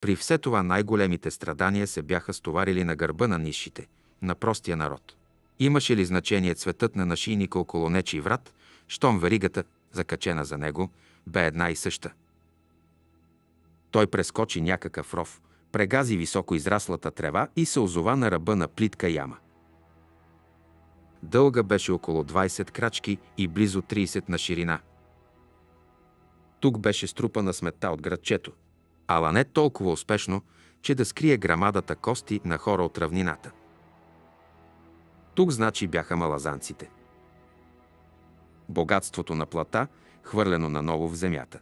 При все това най-големите страдания се бяха стоварили на гърба на нишите, на простия народ. Имаше ли значение цветът на нашийника около нечи врат, щом веригата, закачена за него, бе една и съща. Той прескочи някакъв ров, прегази високо израслата трева и се озова на ръба на плитка яма. Дълга беше около 20 крачки и близо 30 на ширина. Тук беше струпана сметта от градчето, ала не толкова успешно, че да скрие грамадата кости на хора от равнината. Тук значи бяха малазанците. Богатството на плата, хвърлено наново в земята.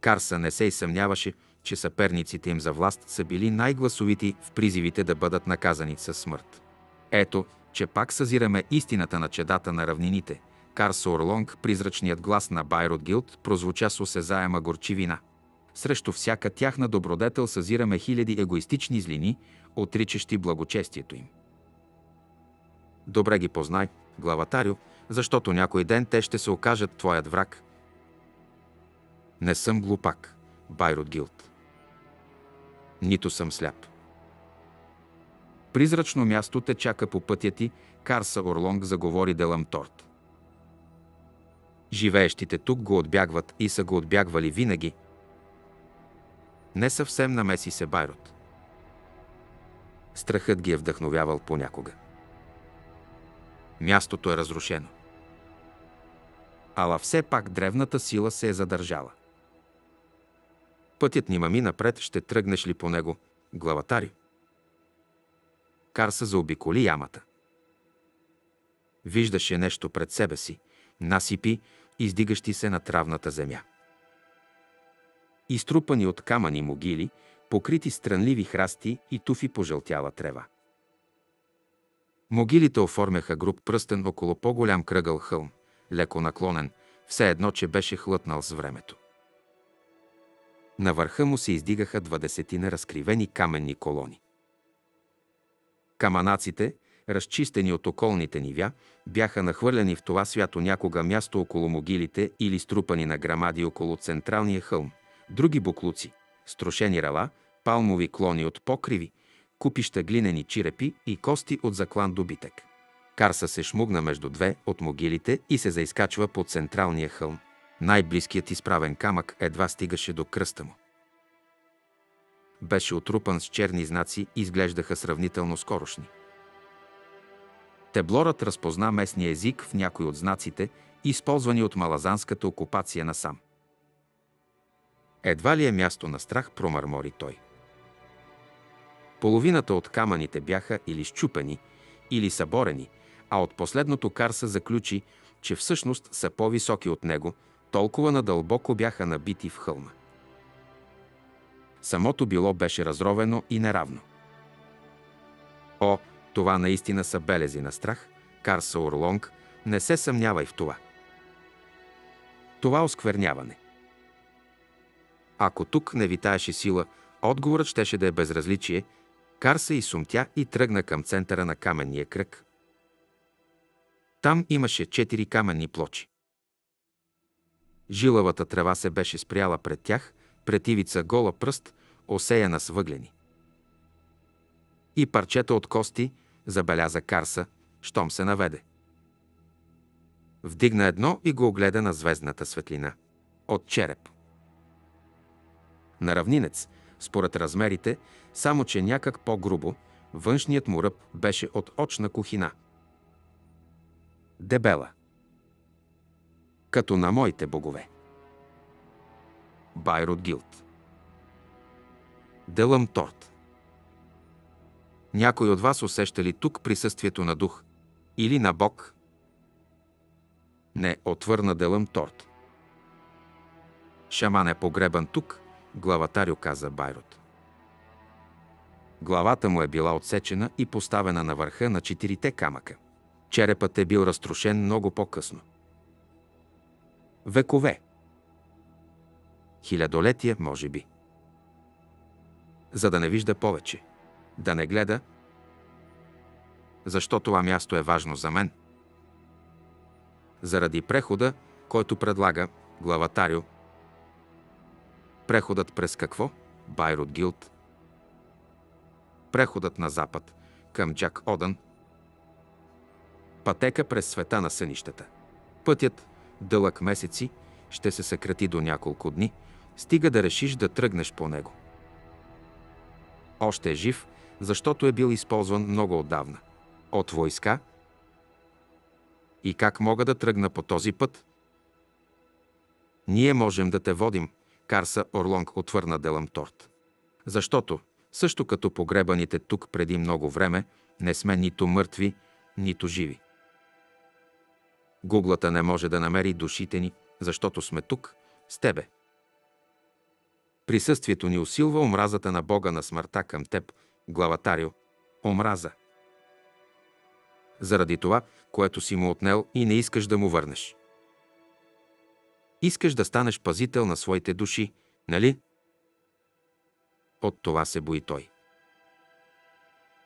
Карса не се и съмняваше, че съперниците им за власт са били най-гласовити в призивите да бъдат наказани със смърт. Ето, че пак съзираме истината на чедата на равнините. Карса Орлонг, призрачният глас на Байрот Гилд, прозвуча с осезаема горчивина. Срещу всяка тяхна добродетел съзираме хиляди егоистични злини, отричащи благочестието им. Добре ги познай, главатарю, защото някой ден те ще се окажат твоят враг. Не съм глупак, Байрот Гилд. Нито съм сляп. Призрачно място те чака по пътя ти, Карса Орлонг заговори Делам Торт. Живеещите тук го отбягват и са го отбягвали винаги. Не съвсем намеси се Байрот. Страхът ги е вдъхновявал понякога. Мястото е разрушено. Ала все пак древната сила се е задържала. Пътят ни мами напред, ще тръгнеш ли по него, главатари? Карса заобиколи ямата. Виждаше нещо пред себе си, насипи, издигащи се на травната земя. Изтрупани от камъни могили, покрити странливи храсти и туфи пожълтяла трева. Могилите оформяха груп пръстен около по-голям кръгъл хълм, леко наклонен, все едно, че беше хлътнал с времето. На върха му се издигаха двадесетина разкривени каменни колони. Каманаците, разчистени от околните нивя, бяха нахвърлени в това свято някога място около могилите или струпани на грамади около централния хълм. Други буклуци, строшени рала, палмови клони от покриви, купища глинени чирепи и кости от заклан добитък. Карса се шмугна между две от могилите и се заискачва по централния хълм. Най-близкият изправен камък едва стигаше до кръста му. Беше отрупан с черни знаци и изглеждаха сравнително скорошни. Теблорът разпозна местния език в някой от знаците, използвани от малазанската окупация на сам. Едва ли е място на страх, промърмори той. Половината от камъните бяха или щупени, или съборени, а от последното Карса заключи, че всъщност са по-високи от него, толкова надълбоко бяха набити в хълма. Самото било беше разровено и неравно. О, това наистина са белези на страх, Карса Орлонг, не се съмнявай в това. Това оскверняване. Ако тук не витаеше сила, отговорът щеше да е безразличие, Карса и сумтя и тръгна към центъра на каменния кръг. Там имаше четири каменни плочи. Жилавата трева се беше спряла пред тях, пред ивица гола пръст, осеяна с въглени. И парчета от кости, забеляза Карса, щом се наведе. Вдигна едно и го огледа на звездната светлина. От череп. На равнинец, според размерите, само че някак по-грубо, външният му ръб беше от очна кухина. Дебела. Като на моите богове. Байрот Гилд. Делъм Торт. Някой от вас усеща ли тук присъствието на дух или на Бог? Не, отвърна Делъм Торт. Шаман е погребан тук, главатарю каза Байрот. Главата му е била отсечена и поставена на върха на четирите камъка. Черепът е бил разрушен много по-късно. Векове. Хилядолетия, може би. За да не вижда повече. Да не гледа. Защо това място е важно за мен? Заради прехода, който предлага главатарю. Преходът през какво? Байрут Гилд, преходът на запад към Джак Одън, пътека през света на сънищата. Пътят, дълъг месеци, ще се съкрати до няколко дни, стига да решиш да тръгнеш по него. Още е жив, защото е бил използван много отдавна. От войска. И как мога да тръгна по този път? Ние можем да те водим, Карса Орлонг отвърна Делам Торт. Защото, също като погребаните тук преди много време, не сме нито мъртви, нито живи. Гуглата не може да намери душите ни, защото сме тук, с тебе. Присъствието ни усилва омразата на Бога на смъртта към теб, главатарио. Омраза. Заради това, което си му отнел и не искаш да му върнеш. Искаш да станеш пазител на своите души, нали? От това се бои той.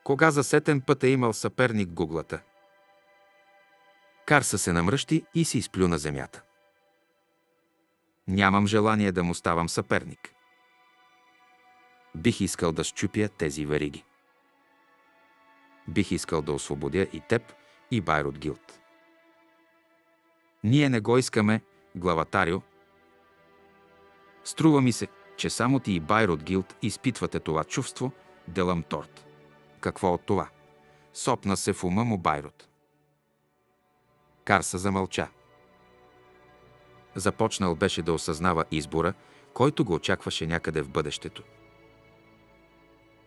Кога за сетен път е имал съперник гуглата? Карса се намръщи и се изплю на земята. Нямам желание да му ставам съперник. Бих искал да щупя тези вериги. Бих искал да освободя и теб, и Байрот Гилд. Ние не го искаме, главатарио. Струва ми се, че само ти и Байрот Гилд изпитвате това чувство, Делам Торт. Какво от това? Сопна се в ума му Байрот. Карса замълча. Започнал беше да осъзнава избора, който го очакваше някъде в бъдещето.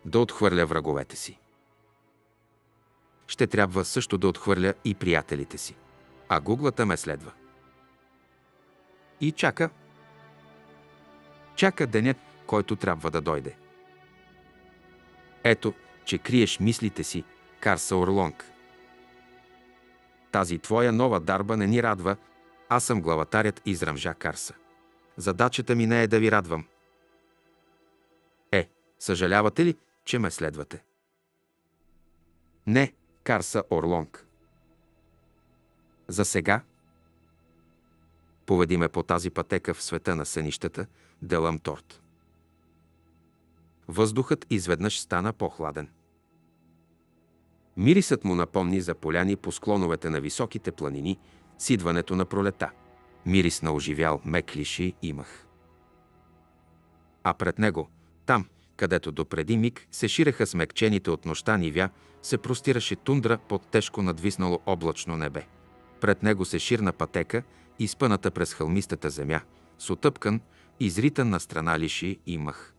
Да отхвърля враговете си. Ще трябва също да отхвърля и приятелите си. А гуглата ме следва. И чака. Чака денят, който трябва да дойде. Ето, че криеш мислите си, Карса Орлонг. Тази твоя нова дарба не ни радва, аз съм главатарят изръмжа Карса. Задачата ми не е да ви радвам. Е, съжалявате ли, че ме следвате? Не, Карса Орлонг. За сега поведи ме по тази пътека в света на сънищата, Делам Торт. Въздухът изведнъж стана по-хладен. Мирисът му напомни за поляни по склоновете на високите планини – с идването на пролета. Мирис на оживял мек лиши имах. А пред него, там, където допреди миг се ширеха смекчените от нощта нивя, се простираше тундра под тежко надвиснало облачно небе. Пред него се ширна пътека, изпъната през хълмистата земя, с отъпкан, изритан на страна лиши и мъх.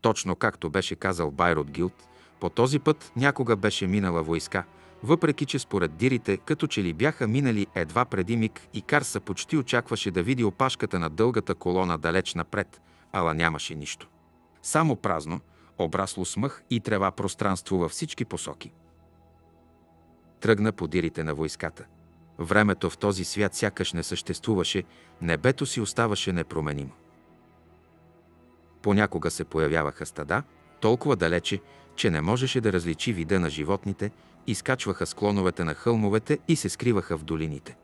Точно както беше казал Байрот Гилд, по този път някога беше минала войска – въпреки че според дирите, като че ли бяха минали едва преди миг и Карса почти очакваше да види опашката на дългата колона далеч напред, ала нямаше нищо. Само празно, обрасло смъх и трева пространство във всички посоки. Тръгна по дирите на войската. Времето в този свят сякаш не съществуваше, небето си оставаше непроменимо. Понякога се появяваха стада, толкова далече, че не можеше да различи вида на животните, изкачваха склоновете на хълмовете и се скриваха в долините.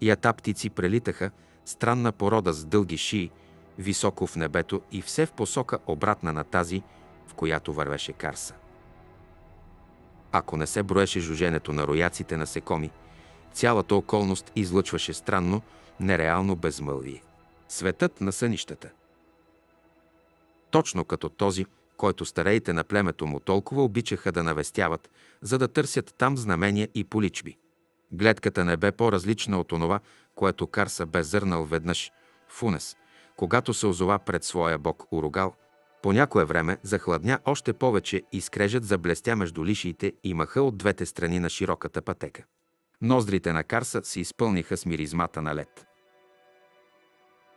Ята птици прелитаха, странна порода с дълги шии, високо в небето и все в посока обратна на тази, в която вървеше Карса. Ако не се броеше жуженето на рояците насекоми, цялата околност излъчваше странно, нереално безмълвие. Светът на сънищата. Точно като този, който стареите на племето му толкова обичаха да навестяват, за да търсят там знамения и поличби. Гледката не бе по-различна от онова, което Карса бе зърнал веднъж в Унес, когато се озова пред своя бог Уругал. По някое време захладня още повече и скрежът заблестя между лишиите и маха от двете страни на широката пътека. Ноздрите на Карса се изпълниха с миризмата на лед.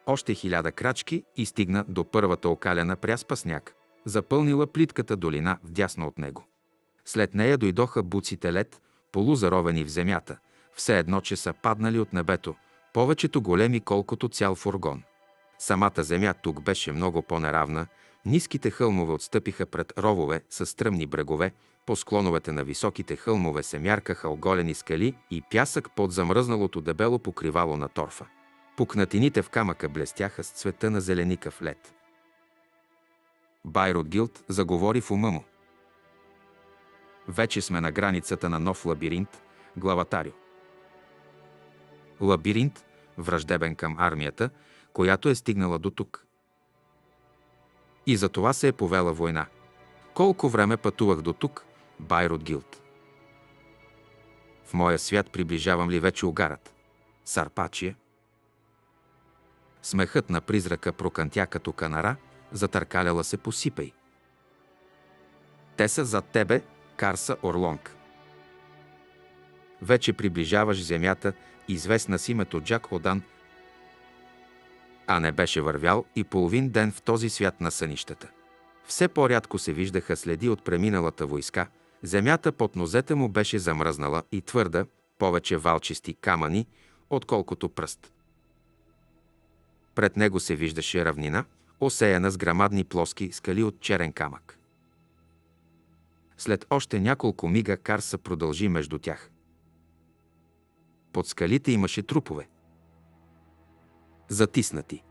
Още хиляда крачки и стигна до първата окалена пряспа сняг запълнила плитката долина вдясно от него. След нея дойдоха буците лед, полузаровени в земята, все едно, че са паднали от небето, повечето големи колкото цял фургон. Самата земя тук беше много по-неравна, ниските хълмове отстъпиха пред ровове с стръмни брегове, по склоновете на високите хълмове се мяркаха оголени скали и пясък под замръзналото дебело покривало на торфа. Пукнатините в камъка блестяха с цвета на зеленикав лед. Байрот Гилд заговори в ума му. Вече сме на границата на нов лабиринт, главатарю. Лабиринт, враждебен към армията, която е стигнала до тук. И за това се е повела война. Колко време пътувах до тук, Байрот Гилд. В моя свят приближавам ли вече угарът? Сарпачия. Смехът на призрака прокантя като канара, затъркаляла се посипай. Те са зад тебе, Карса Орлонг. Вече приближаваш земята, известна с името Джак Одан, а не беше вървял и половин ден в този свят на сънищата. Все по-рядко се виждаха следи от преминалата войска, земята под нозете му беше замръзнала и твърда, повече валчисти камъни, отколкото пръст. Пред него се виждаше равнина, осеяна с грамадни плоски скали от черен камък. След още няколко мига Карса продължи между тях. Под скалите имаше трупове. Затиснати.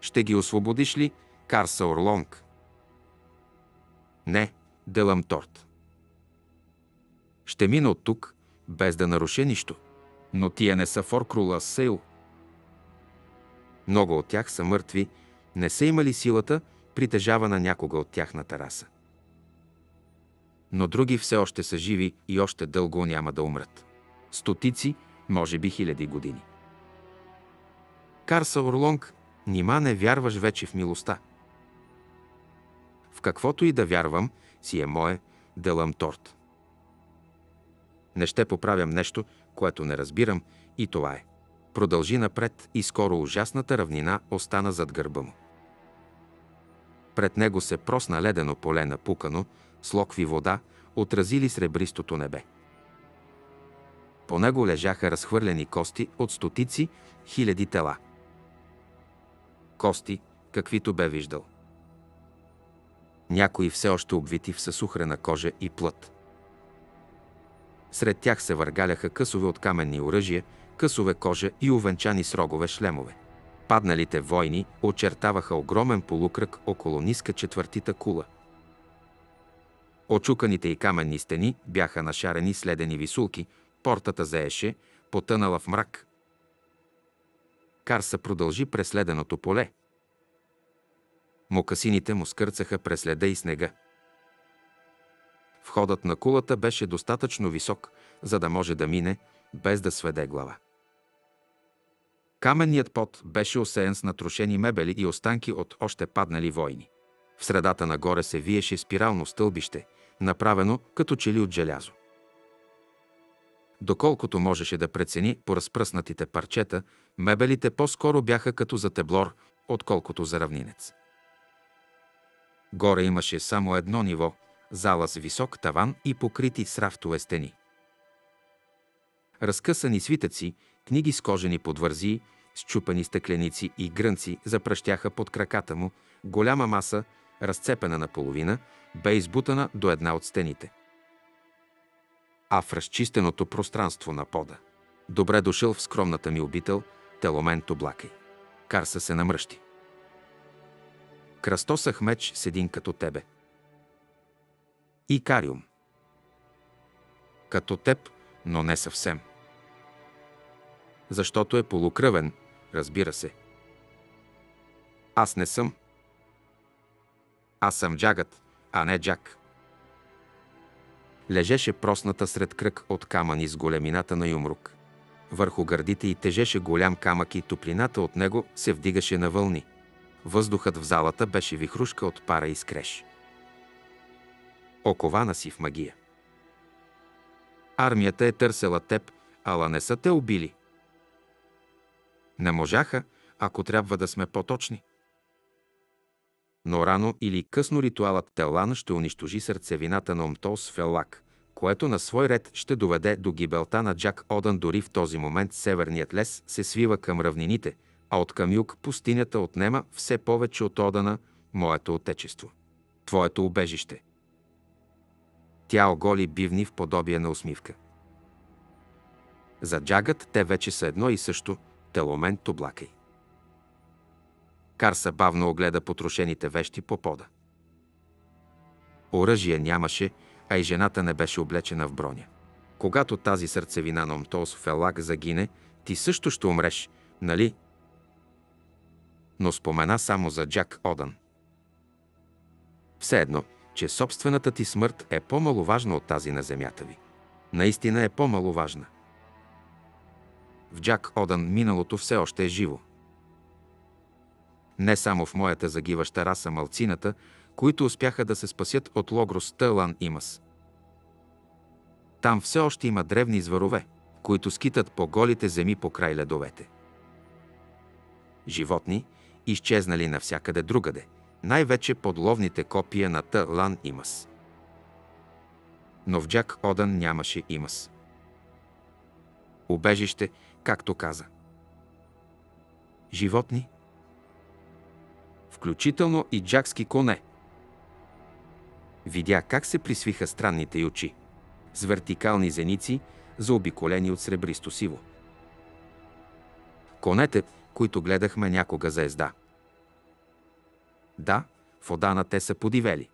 Ще ги освободиш ли, Карса Орлонг? Не, Делам торт. Ще мина от тук, без да наруша нищо. Но тия не са Форкрула Сейл. Много от тях са мъртви, не са имали силата, притежавана някога от тяхната раса. Но други все още са живи и още дълго няма да умрат. Стотици, може би хиляди години. Карса Орлонг, нима не вярваш вече в милостта. В каквото и да вярвам, си е мое, делам торт. Не ще поправям нещо, което не разбирам, и това е. Продължи напред и скоро ужасната равнина остана зад гърба му. Пред него се просна ледено поле напукано, с локви вода, отразили сребристото небе. По него лежаха разхвърлени кости от стотици хиляди тела. Кости, каквито бе виждал – някои все още обвити в съсухрена кожа и плът. Сред тях се въргаляха късове от каменни оръжия, късове кожа и увенчани с рогове шлемове. Падналите войни очертаваха огромен полукръг около ниска четвъртита кула. Очуканите и каменни стени бяха нашарени следени висулки, портата заеше, потънала в мрак. Карса продължи през следеното поле, Мокасините му скърцаха през леда и снега. Входът на кулата беше достатъчно висок, за да може да мине, без да сведе глава. Каменният пот беше осеян с натрушени мебели и останки от още паднали войни. В средата нагоре се виеше спирално стълбище, направено като чели от желязо. Доколкото можеше да прецени по разпръснатите парчета, мебелите по-скоро бяха като за теблор, отколкото за равнинец. Горе имаше само едно ниво, зала с висок таван и покрити с рафтове стени. Разкъсани свитъци, книги с кожени подвързии, счупани стъкленици и грънци запръщяха под краката му, голяма маса, разцепена наполовина, бе избутана до една от стените. А в разчистеното пространство на пода. Добре дошъл в скромната ми обител, Теломен Тоблакай. Карса се намръщи. Кръстосах меч с един като тебе. Икариум. Като теб, но не съвсем. Защото е полукръвен, разбира се. Аз не съм. Аз съм джагът, а не джак. Лежеше просната сред кръг от камъни с големината на юмрук. Върху гърдите й тежеше голям камък и топлината от него се вдигаше на вълни – Въздухът в залата беше вихрушка от пара и скреш. Окована си в магия. Армията е търсела теб, ала не са те убили. Не можаха, ако трябва да сме по-точни. Но рано или късно ритуалът Телан ще унищожи сърцевината на Омтос Феллак, което на свой ред ще доведе до гибелта на Джак Одан. Дори в този момент северният лес се свива към равнините – а от към юг пустинята отнема все повече от Одана, моето отечество, твоето убежище. Тя оголи бивни в подобие на усмивка. За джагът те вече са едно и също, Теломен Тоблакай. Карса бавно огледа потрошените вещи по пода. Оръжие нямаше, а и жената не беше облечена в броня. Когато тази сърцевина на Омтос Фелак загине, ти също ще умреш, нали? Но спомена само за Джак Одан. Все едно, че собствената ти смърт е по-маловажна от тази на земята ви. Наистина е по-маловажна. В Джак Одан миналото все още е живо. Не само в моята загиваща раса малцината, които успяха да се спасят от Логрос Тълан Имас. Там все още има древни зверове, които скитат по голите земи по край ледовете. Животни, изчезнали навсякъде другаде, най-вече подловните копия на Тълан Имас. Но в Джак Одан нямаше Имас. Убежище, както каза. Животни, включително и джакски коне. Видя как се присвиха странните й очи, с вертикални зеници, заобиколени от сребристо сиво. Конете, които гледахме някога за езда. Да, в Одана те са подивели.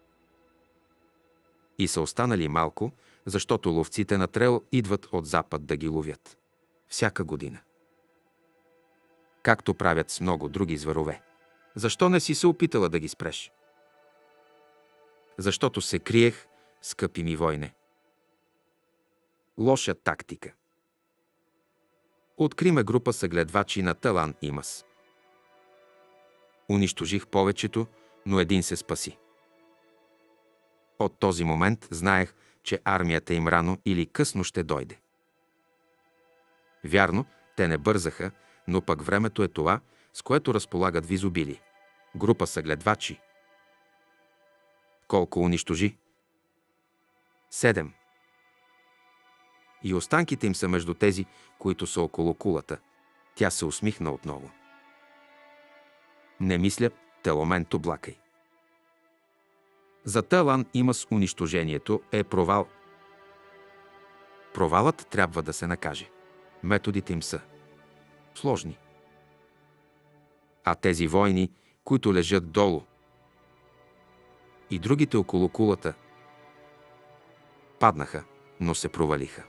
И са останали малко, защото ловците на трел идват от запад да ги ловят. Всяка година. Както правят с много други зверове. Защо не си се опитала да ги спреш? Защото се криех, скъпи ми войне. Лоша тактика. Откриме група съгледвачи на Талан Имас. Унищожих повечето, но един се спаси. От този момент знаех, че армията им рано или късно ще дойде. Вярно, те не бързаха, но пък времето е това, с което разполагат в изобилие. Група съгледвачи. Колко унищожи? Седем. И останките им са между тези, които са около кулата. Тя се усмихна отново. Не мисля, Теломен Тоблакай. За Талан има с унищожението е провал. Провалът трябва да се накаже. Методите им са сложни. А тези войни, които лежат долу, и другите около кулата, паднаха, но се провалиха.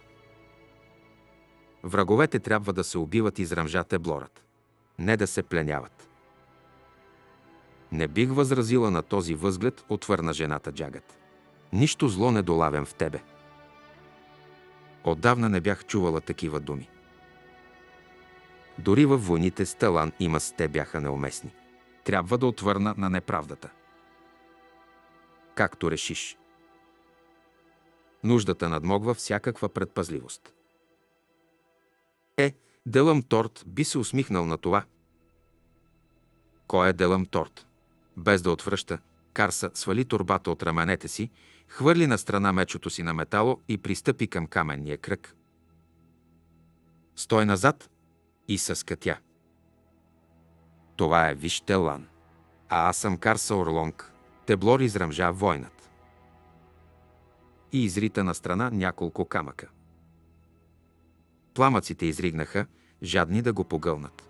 Враговете трябва да се убиват из ръмжата блорът, не да се пленяват. Не бих възразила на този възглед, отвърна жената Джагът. Нищо зло не долавям в тебе. Отдавна не бях чувала такива думи. Дори във войните с талан има с те бяха неуместни. Трябва да отвърна на неправдата. Както решиш. Нуждата надмогва всякаква предпазливост. Е, Делъм Торт би се усмихнал на това. Кой е Делъм Торт? Без да отвръща, Карса свали турбата от раменете си, хвърли на страна мечото си на метало и пристъпи към каменния кръг. Стой назад и съска тя. Това е Виш Телан. А аз съм Карса Орлонг. Теблор изръмжа войнат. И изрита на страна няколко камъка. Пламъците изригнаха, жадни да го погълнат.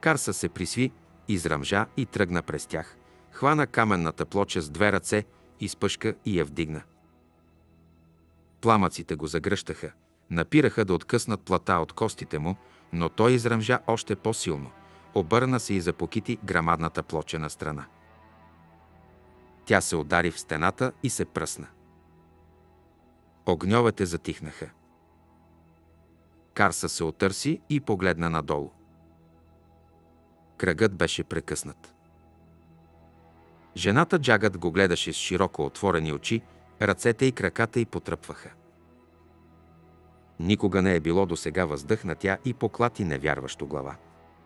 Карса се присви, изръмжа и тръгна през тях. Хвана каменната плоча с две ръце, изпъшка и я вдигна. Пламъците го загръщаха, напираха да откъснат плата от костите му, но той изръмжа още по-силно. Обърна се и запокити грамадната плоча на страна. Тя се удари в стената и се пръсна. Огньовете затихнаха. Карса се отърси и погледна надолу. Кръгът беше прекъснат. Жената Джагът го гледаше с широко отворени очи, ръцете и краката й потръпваха. Никога не е било до сега въздъхна тя и поклати невярващо глава.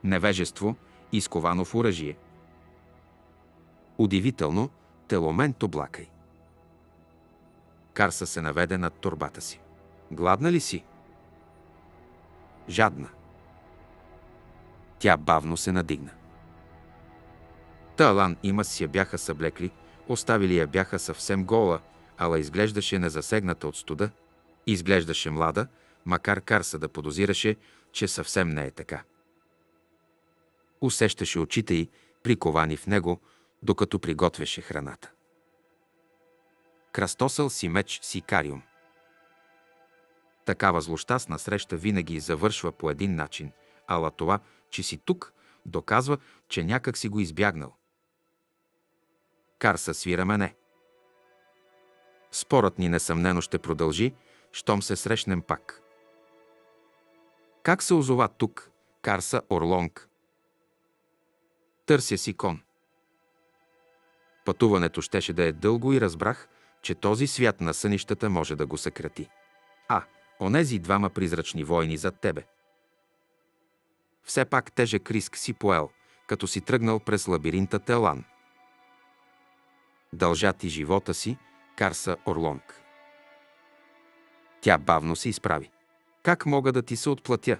Невежество, изковано в оръжие. Удивително, теломен облакай. Карса се наведе над турбата си. Гладна ли си? Жадна. Тя бавно се надигна. Талан има си я бяха съблекли, оставили я бяха съвсем гола, ала изглеждаше незасегната от студа. Изглеждаше млада, макар Карса да подозираше, че съвсем не е така. Усещаше очите й, приковани в него, докато приготвяше храната. Крастосъл си меч Сикариум. Такава злощастна среща винаги завършва по един начин, ала това, че си тук, доказва, че някак си го избягнал. Карса свира мене. Спорът ни несъмнено ще продължи, щом се срещнем пак. Как се озова тук, Карса Орлонг? Търся си кон. Пътуването щеше да е дълго и разбрах, че този свят на сънищата може да го съкрати. А, онези двама призрачни войни зад тебе. Все пак тежък риск си поел, като си тръгнал през лабиринта Телан. Дължа ти живота си, Карса Орлонг. Тя бавно се изправи. Как мога да ти се отплатя?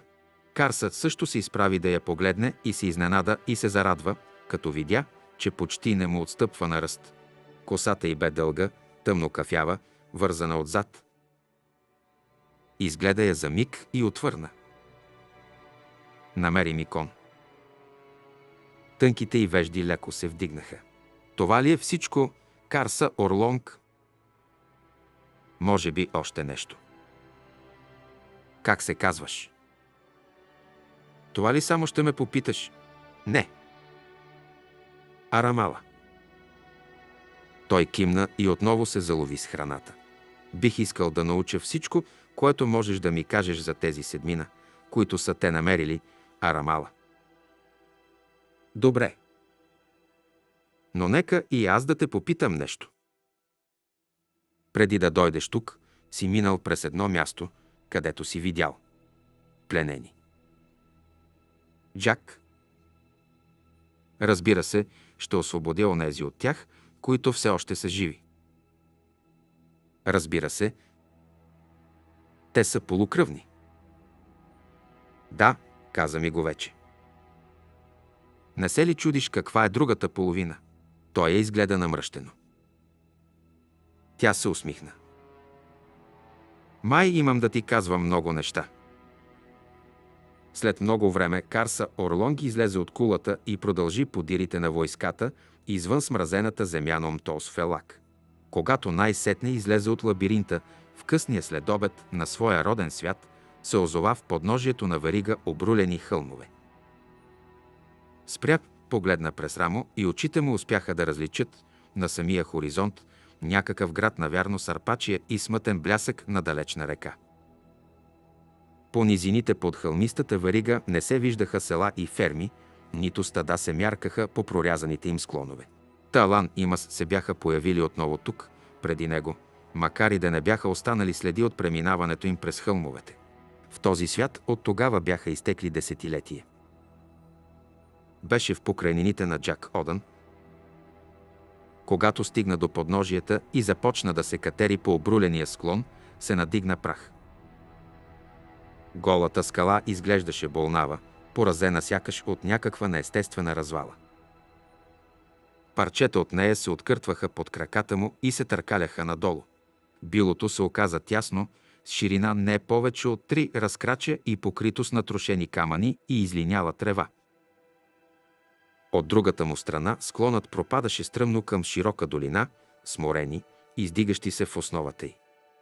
Карса също се изправи да я погледне и се изненада и се зарадва, като видя, че почти не му отстъпва на ръст. Косата й бе дълга, тъмно кафява, вързана отзад. Изгледа я за миг и отвърна. Намери ми кон. Тънките й вежди леко се вдигнаха. Това ли е всичко, Карса Орлонг? Може би още нещо. Как се казваш? Това ли само ще ме попиташ? Не. Арамала. Той кимна и отново се залови с храната. Бих искал да науча всичко, което можеш да ми кажеш за тези седмина, които са те намерили, Арамала. Добре. Но нека и аз да те попитам нещо. Преди да дойдеш тук, си минал през едно място, където си видял. Пленени. Джак. Разбира се, ще освободя онези от тях, които все още са живи. Разбира се, те са полукръвни. Да, каза ми го вече. Не се ли чудиш каква е другата половина? Той я изгледа намръщено. Тя се усмихна. Май имам да ти казвам много неща. След много време Карса Орлонги излезе от кулата и продължи подирите на войската извън смразената земя на Омтос Фелак. Когато най-сетне излезе от лабиринта в късния следобед на своя роден свят, се озова в подножието на варига обрулени хълмове. Спря, погледна през рамо и очите му успяха да различат на самия хоризонт някакъв град, навярно сарпачия и смътен блясък на далечна река. По низините под хълмистата варига не се виждаха села и ферми, нито стада се мяркаха по прорязаните им склонове. Талан и Мас се бяха появили отново тук, преди него, макар и да не бяха останали следи от преминаването им през хълмовете. В този свят от тогава бяха изтекли десетилетия. Беше в покрайнините на Джак Одън, когато стигна до подножията и започна да се катери по обруления склон, се надигна прах. Голата скала изглеждаше болнава, поразена сякаш от някаква неестествена развала. Парчета от нея се откъртваха под краката му и се търкаляха надолу. Билото се оказа тясно, с ширина не повече от три разкрача и покрито с натрошени камъни и излиняла трева. От другата му страна склонът пропадаше стръмно към широка долина, сморени, издигащи се в основата й.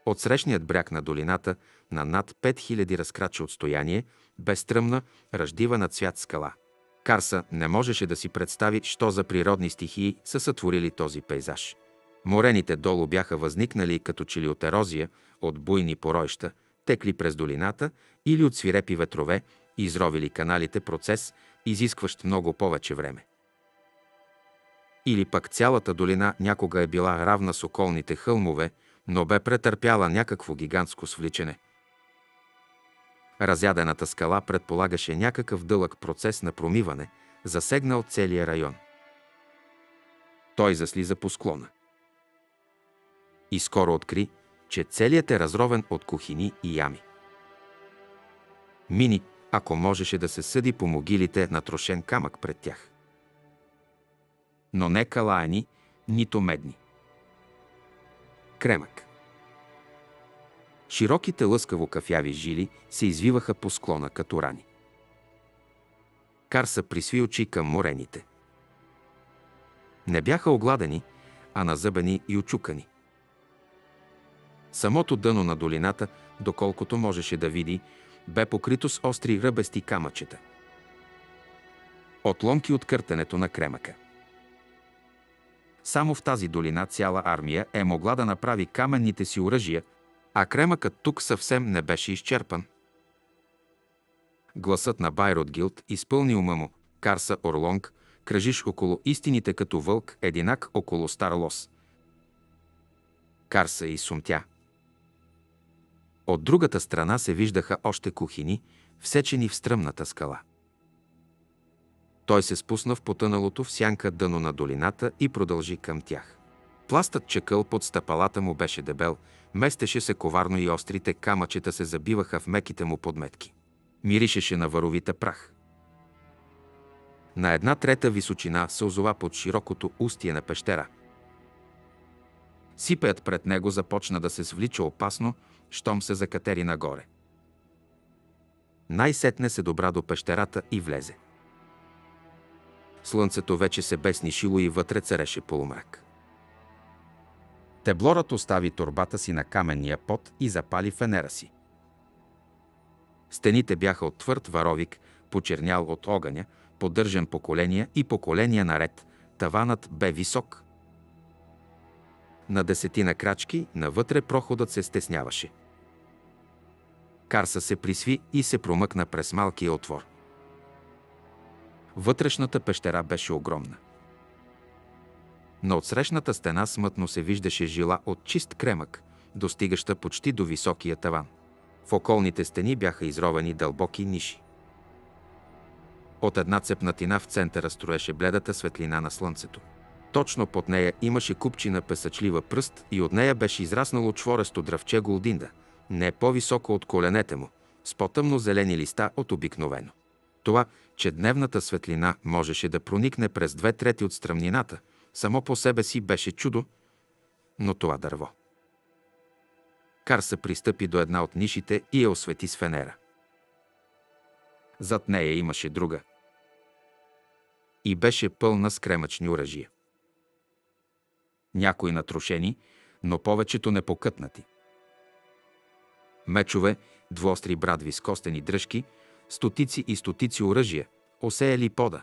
От срещният бряг на долината, на над 5000 разкрача отстояние, бе стръмна, ръждива на цвят скала. Карса не можеше да си представи, що за природни стихии са сътворили този пейзаж. Морените долу бяха възникнали като че от ерозия, от буйни поройща, текли през долината или от свирепи ветрове, изровили каналите процес, изискващ много повече време. Или пък цялата долина някога е била равна с околните хълмове, но бе претърпяла някакво гигантско свличане. Разядената скала предполагаше някакъв дълъг процес на промиване, засегнал целия район. Той заслиза по склона. И скоро откри, че целият е разровен от кухини и ями. Мини, ако можеше да се съди по могилите на трошен камък пред тях. Но не калаяни, нито медни. Кремък. Широките лъскаво кафяви жили се извиваха по склона като рани. Карса присви очи към морените. Не бяха огладени, а назъбени и очукани. Самото дъно на долината, доколкото можеше да види, бе покрито с остри ръбести камъчета. Отломки от къртенето на кремъка. Само в тази долина цяла армия е могла да направи каменните си оръжия, а кремъкът тук съвсем не беше изчерпан. Гласът на Байрот Гилд изпълни ума му. Карса Орлонг, кръжиш около истините като вълк, единак около стар лос. Карса и сумтя. От другата страна се виждаха още кухини, всечени в стръмната скала. Той се спусна в потъналото в сянка дъно на долината и продължи към тях. Пластът чекъл под стъпалата му беше дебел, местеше се коварно и острите камъчета се забиваха в меките му подметки. Миришеше на варовита прах. На една трета височина се озова под широкото устие на пещера. Сипеят пред него започна да се свлича опасно, щом се закатери нагоре. Най-сетне се добра до пещерата и влезе. Слънцето вече се безнишило и вътре цареше полумрак. Теблорът остави турбата си на каменния пот и запали фенера си. Стените бяха от твърд варовик, почернял от огъня, поддържан поколения и поколения наред. Таванът бе висок. На десетина крачки навътре проходът се стесняваше. Карса се присви и се промъкна през малкия отвор. Вътрешната пещера беше огромна. На отсрещната стена смътно се виждаше жила от чист кремък, достигаща почти до високия таван. В околните стени бяха изровени дълбоки ниши. От една цепнатина в центъра строеше бледата светлина на слънцето. Точно под нея имаше купчина песъчлива пръст и от нея беше израснало чворесто дръвче голдинда, не по-високо от коленете му, с по-тъмно зелени листа от обикновено. Това, че дневната светлина можеше да проникне през две трети от стръмнината, само по себе си беше чудо, но това дърво. Кар се пристъпи до една от нишите и я освети с фенера. Зад нея имаше друга. И беше пълна с кремъчни оръжия. Някои натрошени, но повечето непокътнати. Мечове, двостри брадви с костени дръжки, стотици и стотици оръжия, осеяли пода.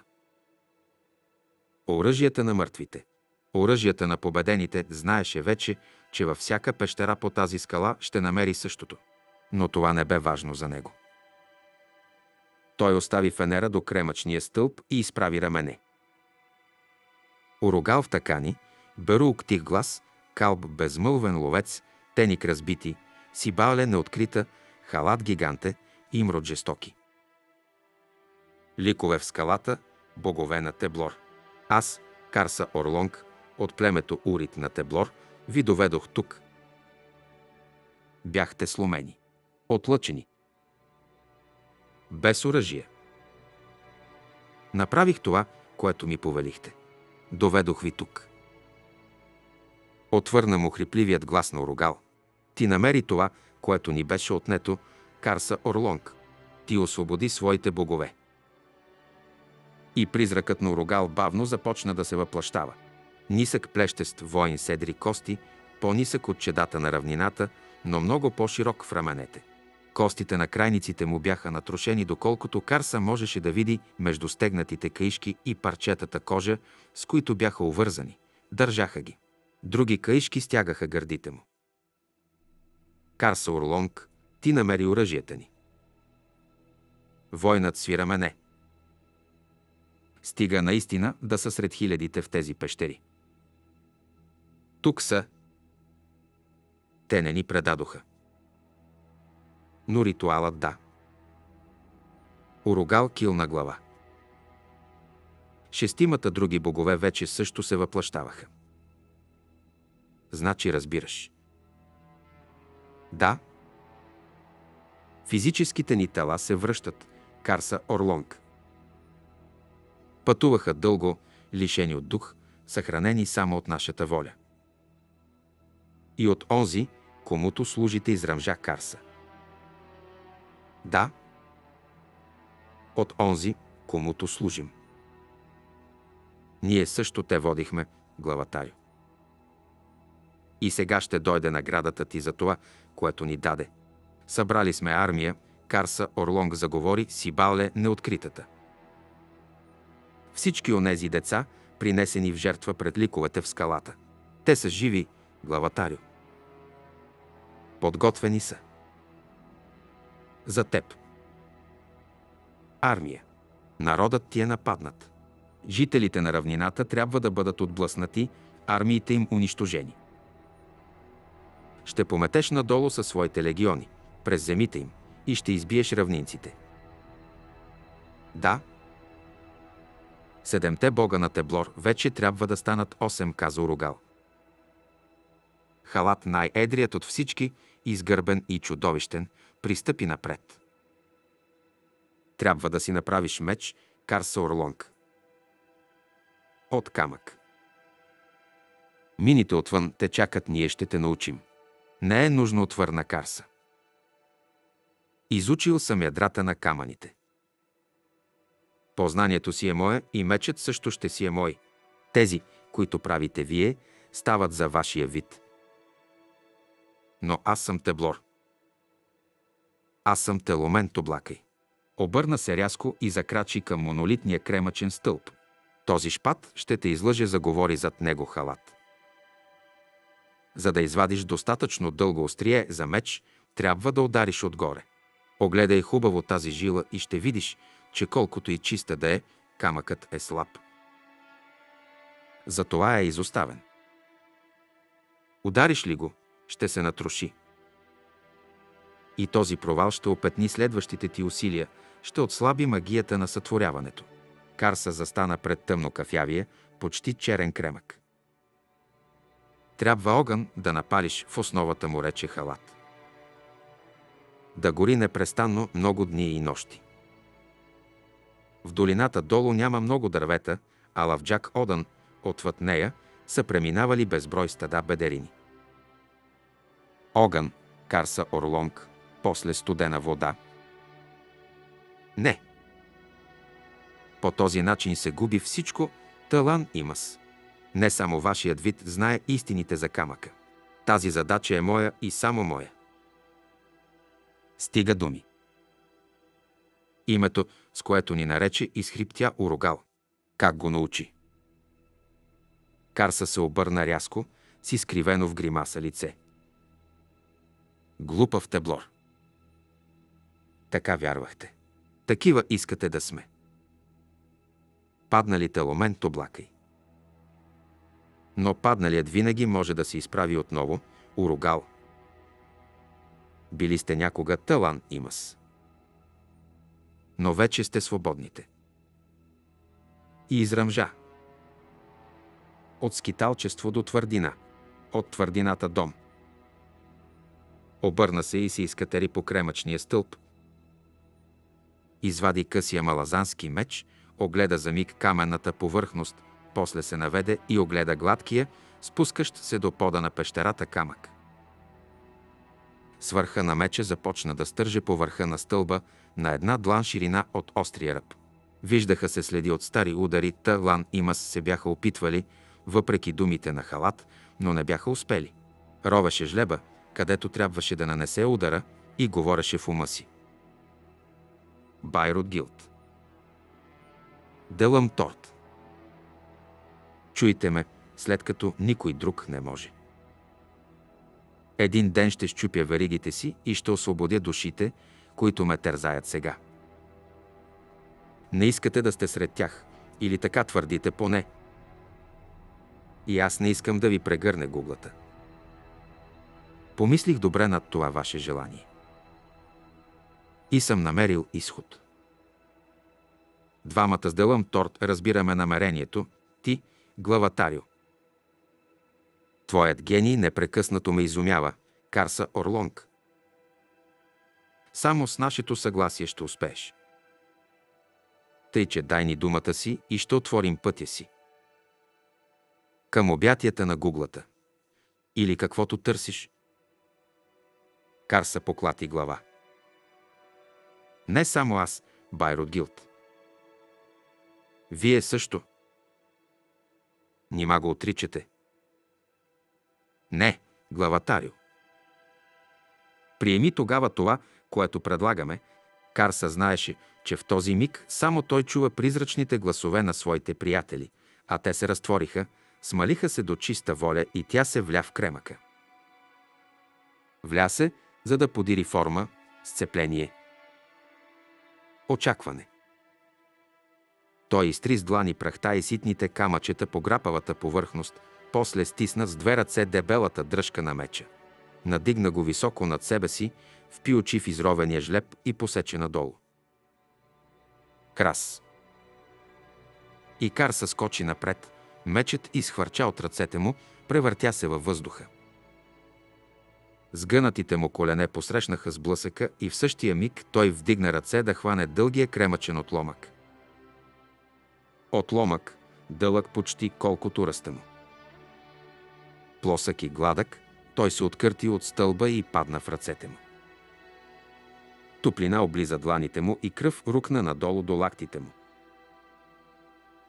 Оръжията на мъртвите. Оръжията на победените знаеше вече, че във всяка пещера по тази скала ще намери същото. Но това не бе важно за него. Той остави фенера до кремъчния стълб и изправи рамене. Урогал в такани, берук тих глас, калб безмълвен ловец, теник разбити, сибале неоткрита, халат гиганте, имрод жестоки. Ликове в скалата, богове на Теблор. Аз, Карса Орлонг, от племето Урит на Теблор, ви доведох тук. Бяхте сломени, отлъчени, без оръжие. Направих това, което ми повелихте. Доведох ви тук. Отвърна му хрипливият глас на Орогал. Ти намери това, което ни беше отнето, Карса Орлонг. Ти освободи своите богове. И призракът на Орогал бавно започна да се въплащава. Нисък плещест воин седри кости, по-нисък от чедата на равнината, но много по-широк в раменете. Костите на крайниците му бяха натрошени, доколкото Карса можеше да види между стегнатите каишки и парчетата кожа, с които бяха увързани. Държаха ги. Други каишки стягаха гърдите му. Карса Орлонг, ти намери оръжията ни. Войнат свира мене. Стига наистина да са сред хилядите в тези пещери. Тук са. Те не ни предадоха. Но ритуалът да. Урогал килна глава. Шестимата други богове вече също се въплащаваха. Значи разбираш. Да. Физическите ни тела се връщат, Карса Орлонг. Пътуваха дълго, лишени от дух, съхранени само от нашата воля. И от онзи, комуто служите, изръмжа Карса. Да, от онзи, комуто служим. Ние също те водихме, главатарю. И сега ще дойде наградата ти за това, което ни даде. Събрали сме армия, Карса Орлонг заговори, Сибале неоткритата. Всички онези деца, принесени в жертва пред ликовете в скалата. Те са живи, главатарю. Подготвени са. За теб. Армия. Народът ти е нападнат. Жителите на равнината трябва да бъдат отблъснати, армиите им унищожени. Ще пометеш надолу със своите легиони, през земите им, и ще избиеш равнинците. Да, седемте бога на Теблор вече трябва да станат 8, каза Урогал. Халат най-едрият от всички, изгърбен и чудовищен, пристъпи напред. Трябва да си направиш меч, Карса Орлонг. От камък. Мините отвън те чакат, ние ще те научим. Не е нужно отвърна Карса. Изучил съм ядрата на камъните. Познанието си е мое и мечът също ще си е мой. Тези, които правите вие, стават за вашия вид. Но аз съм Теблор. Аз съм Теломен облакай. Обърна се рязко и закрачи към монолитния кремъчен стълб. Този шпат ще те излъже, заговори зад него халат. За да извадиш достатъчно дълго острие за меч, трябва да удариш отгоре. Огледай хубаво тази жила и ще видиш, че колкото и чиста да е, камъкът е слаб. Затова е изоставен. Удариш ли го, ще се натроши. И този провал ще опетни следващите ти усилия, ще отслаби магията на сътворяването. Карса застана пред тъмно кафявие, почти черен кремък. Трябва огън да напалиш в основата му, рече халат. Да гори непрестанно много дни и нощи. В долината долу няма много дървета, а Лавджак Одан, отвъд нея, са преминавали безброй стада бедерини. Огън, Карса Орлонг, после студена вода. Не. По този начин се губи всичко, талан и мъс. Не само вашият вид знае истините за камъка. Тази задача е моя и само моя. Стига думи. Името, с което ни нарече, изхриптя урогал. Как го научи? Карса се обърна рязко, с изкривено в гримаса лице. Глупав теблор. Така вярвахте. Такива искате да сме. Падналите ломент облакай. Но падналият винаги може да се изправи отново, урогал. Били сте някога талан имас. Но вече сте свободните. И изръмжа. От скиталчество до твърдина. От твърдината дом. Обърна се и се изкатери по кремъчния стълб. Извади късия малазански меч, огледа за миг каменната повърхност, после се наведе и огледа гладкия, спускащ се до пода на пещерата камък. С върха на меча започна да стърже по върха на стълба на една длан ширина от острия ръб. Виждаха се следи от стари удари, та Лан и Мас се бяха опитвали, въпреки думите на халат, но не бяха успели. Ровеше жлеба, където трябваше да нанесе удара и говореше в ума си. Байрот Гилд Делъм торт Чуйте ме, след като никой друг не може. Един ден ще щупя веригите си и ще освободя душите, които ме тързаят сега. Не искате да сте сред тях, или така твърдите поне. И аз не искам да ви прегърне гуглата. Помислих добре над това ваше желание. И съм намерил изход. Двамата с Делъм Торт разбираме намерението, ти, главатарю. Твоят гений непрекъснато ме изумява, Карса Орлонг. Само с нашето съгласие ще успееш. Тъй, че дай ни думата си и ще отворим пътя си. Към обятията на гуглата. Или каквото търсиш. Карса поклати глава. Не само аз, Байрот Гилт. Вие също. Нима го отричате. Не, главатарю. Приеми тогава това, което предлагаме. Карса знаеше, че в този миг само той чува призрачните гласове на своите приятели, а те се разтвориха, смалиха се до чиста воля и тя се вля в кремъка. Вля се, за да подири форма, сцепление. Очакване. Той изтри с длани прахта и ситните камъчета по грапавата повърхност, после стисна с две ръце дебелата дръжка на меча. Надигна го високо над себе си, впи очи в изровения жлеб и посече надолу. Крас. Икар скочи напред, мечът изхвърча от ръцете му, превъртя се във въздуха. Сгънатите му колене посрещнаха с блъсъка и в същия миг той вдигна ръце да хване дългия кремъчен отломък. Отломък, дълъг почти колкото ръста му. Плосък и гладък, той се откърти от стълба и падна в ръцете му. Топлина облиза дланите му и кръв рукна надолу до лактите му.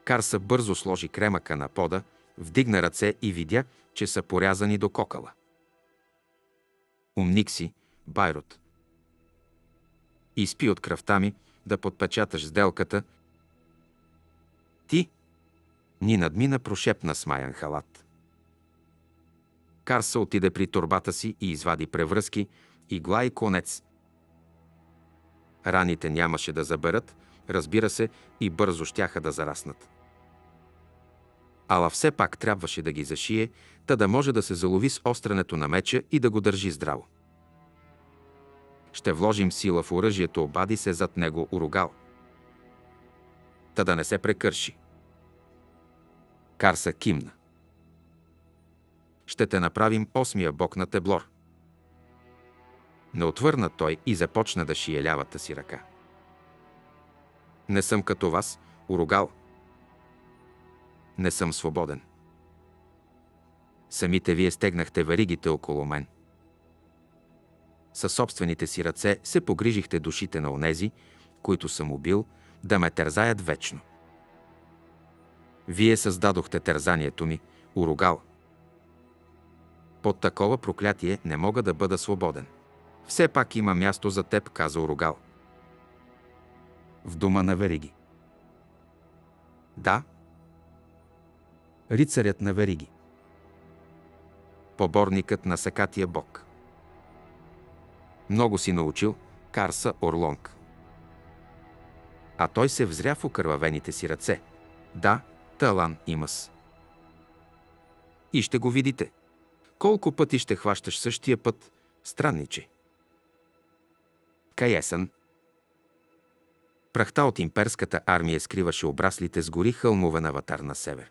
Карса бързо сложи кремъка на пода, вдигна ръце и видя, че са порязани до кокала. Умник си, Байрот. Изпи от кръвта ми, да подпечаташ сделката. Ти? Ни надмина прошепна смаян халат. Карса отиде при турбата си и извади превръзки, игла и конец. Раните нямаше да заберат, разбира се, и бързо щяха да зараснат. Ала все пак трябваше да ги зашие, та да може да се залови с остренето на меча и да го държи здраво. Ще вложим сила в оръжието, обади се зад него уругал. Та да не се прекърши. Карса кимна. Ще те направим осмия бок на Теблор. Не отвърна той и започна да шие лявата си ръка. Не съм като вас, уругал. Не съм свободен. Самите вие стегнахте варигите около мен. Със собствените си ръце се погрижихте душите на онези, които съм убил, да ме тързаят вечно. Вие създадохте тързанието ми, уругал. Под такова проклятие не мога да бъда свободен. Все пак има място за теб, каза Оругал. В дома на Вериги. Да. Рицарят на Вериги. Поборникът на Секатия Бог. Много си научил, Карса Орлонг. А той се взря в окървавените си ръце. Да, талан имас. И ще го видите. Колко пъти ще хващаш същия път, странниче? Каесън. Прахта от имперската армия скриваше обраслите с гори хълмове на ватар на север.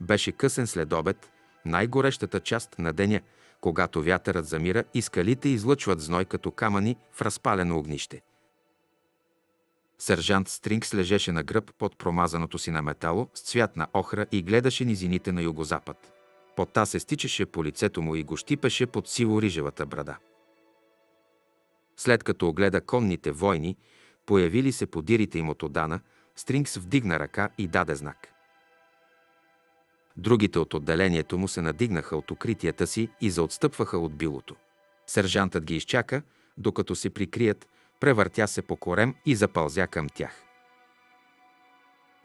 Беше късен след обед, най-горещата част на деня, когато вятърът замира и скалите излъчват зной като камъни в разпалено огнище. Сержант Стрингс лежеше на гръб под промазаното си на метало с цвят на охра и гледаше низините на югозапад. Пота се стичаше по лицето му и го щипеше под сиво-рижевата брада. След като огледа конните войни, появили се подирите им от Одана, Стрингс вдигна ръка и даде знак. Другите от отделението му се надигнаха от укритията си и заотстъпваха от билото. Сержантът ги изчака, докато се прикрият, превъртя се по корем и запълзя към тях.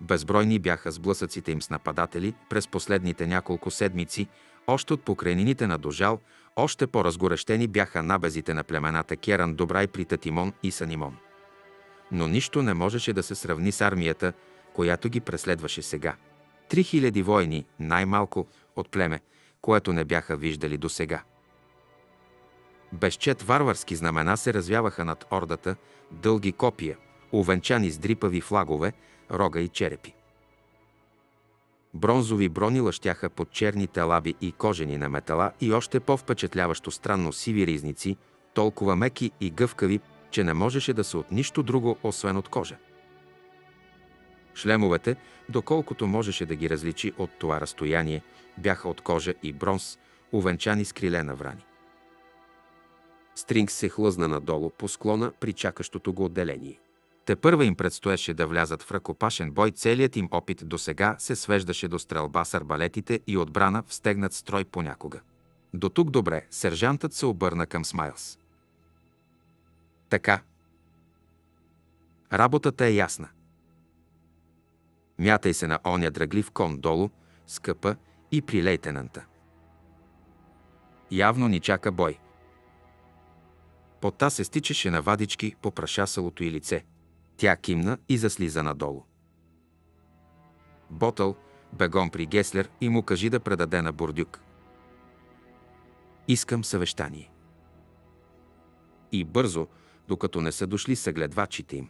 Безбройни бяха сблъсъците им с нападатели през последните няколко седмици, още от покрайнините на Дожал, още по-разгорещени бяха набезите на племената Керан, Добрай при Татимон и Санимон. Но нищо не можеше да се сравни с армията, която ги преследваше сега. Три хиляди воини, най-малко от племе, което не бяха виждали до сега. Безчет варварски знамена се развяваха над ордата, дълги копия, увенчани с дрипави флагове, рога и черепи. Бронзови брони лъщяха под черните лаби и кожени на метала и още по-впечатляващо странно сиви ризници, толкова меки и гъвкави, че не можеше да са от нищо друго, освен от кожа. Шлемовете, доколкото можеше да ги различи от това разстояние, бяха от кожа и бронз, увенчани с криле на врани. Стрингс се хлъзна надолу по склона при чакащото го отделение. Те първа им предстоеше да влязат в ръкопашен бой. Целият им опит до сега се свеждаше до стрелба с арбалетите и отбрана в стегнат строй понякога. До тук добре, сержантът се обърна към Смайлс. Така. Работата е ясна. Мятай се на оня драглив кон долу, скъпа и при лейтенанта. Явно ни чака бой. Пота се стичаше на вадички по прашасалото и лице. Тя кимна и заслиза надолу. Ботъл, бегом при Геслер и му кажи да предаде на Бурдюк. Искам съвещание. И бързо, докато не са дошли съгледвачите им.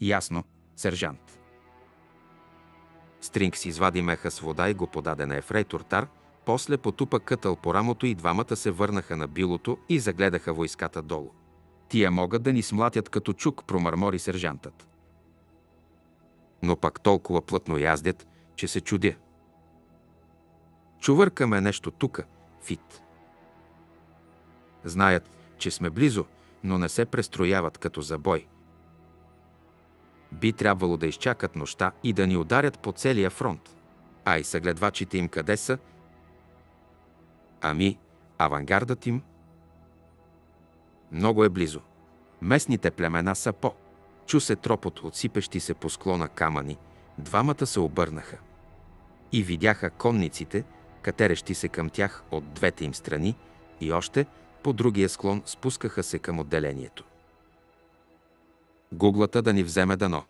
Ясно, сержант. Стрингс извади меха с вода и го подаде на ефрейтор Тар, после потупа кътъл по рамото и двамата се върнаха на билото и загледаха войската долу. Тия могат да ни смлатят като чук, промърмори сержантът. Но пак толкова плътно яздят, че се чудя. Чувъркаме нещо тука, Фит. Знаят, че сме близо, но не се престрояват като за бой. Би трябвало да изчакат нощта и да ни ударят по целия фронт. А и съгледвачите им къде са? Ами, авангардът им? Много е близо. Местните племена са по. Чу се тропот от сипещи се по склона камъни. Двамата се обърнаха. И видяха конниците, катерещи се към тях от двете им страни и още по другия склон спускаха се към отделението. Гуглата да ни вземе дано.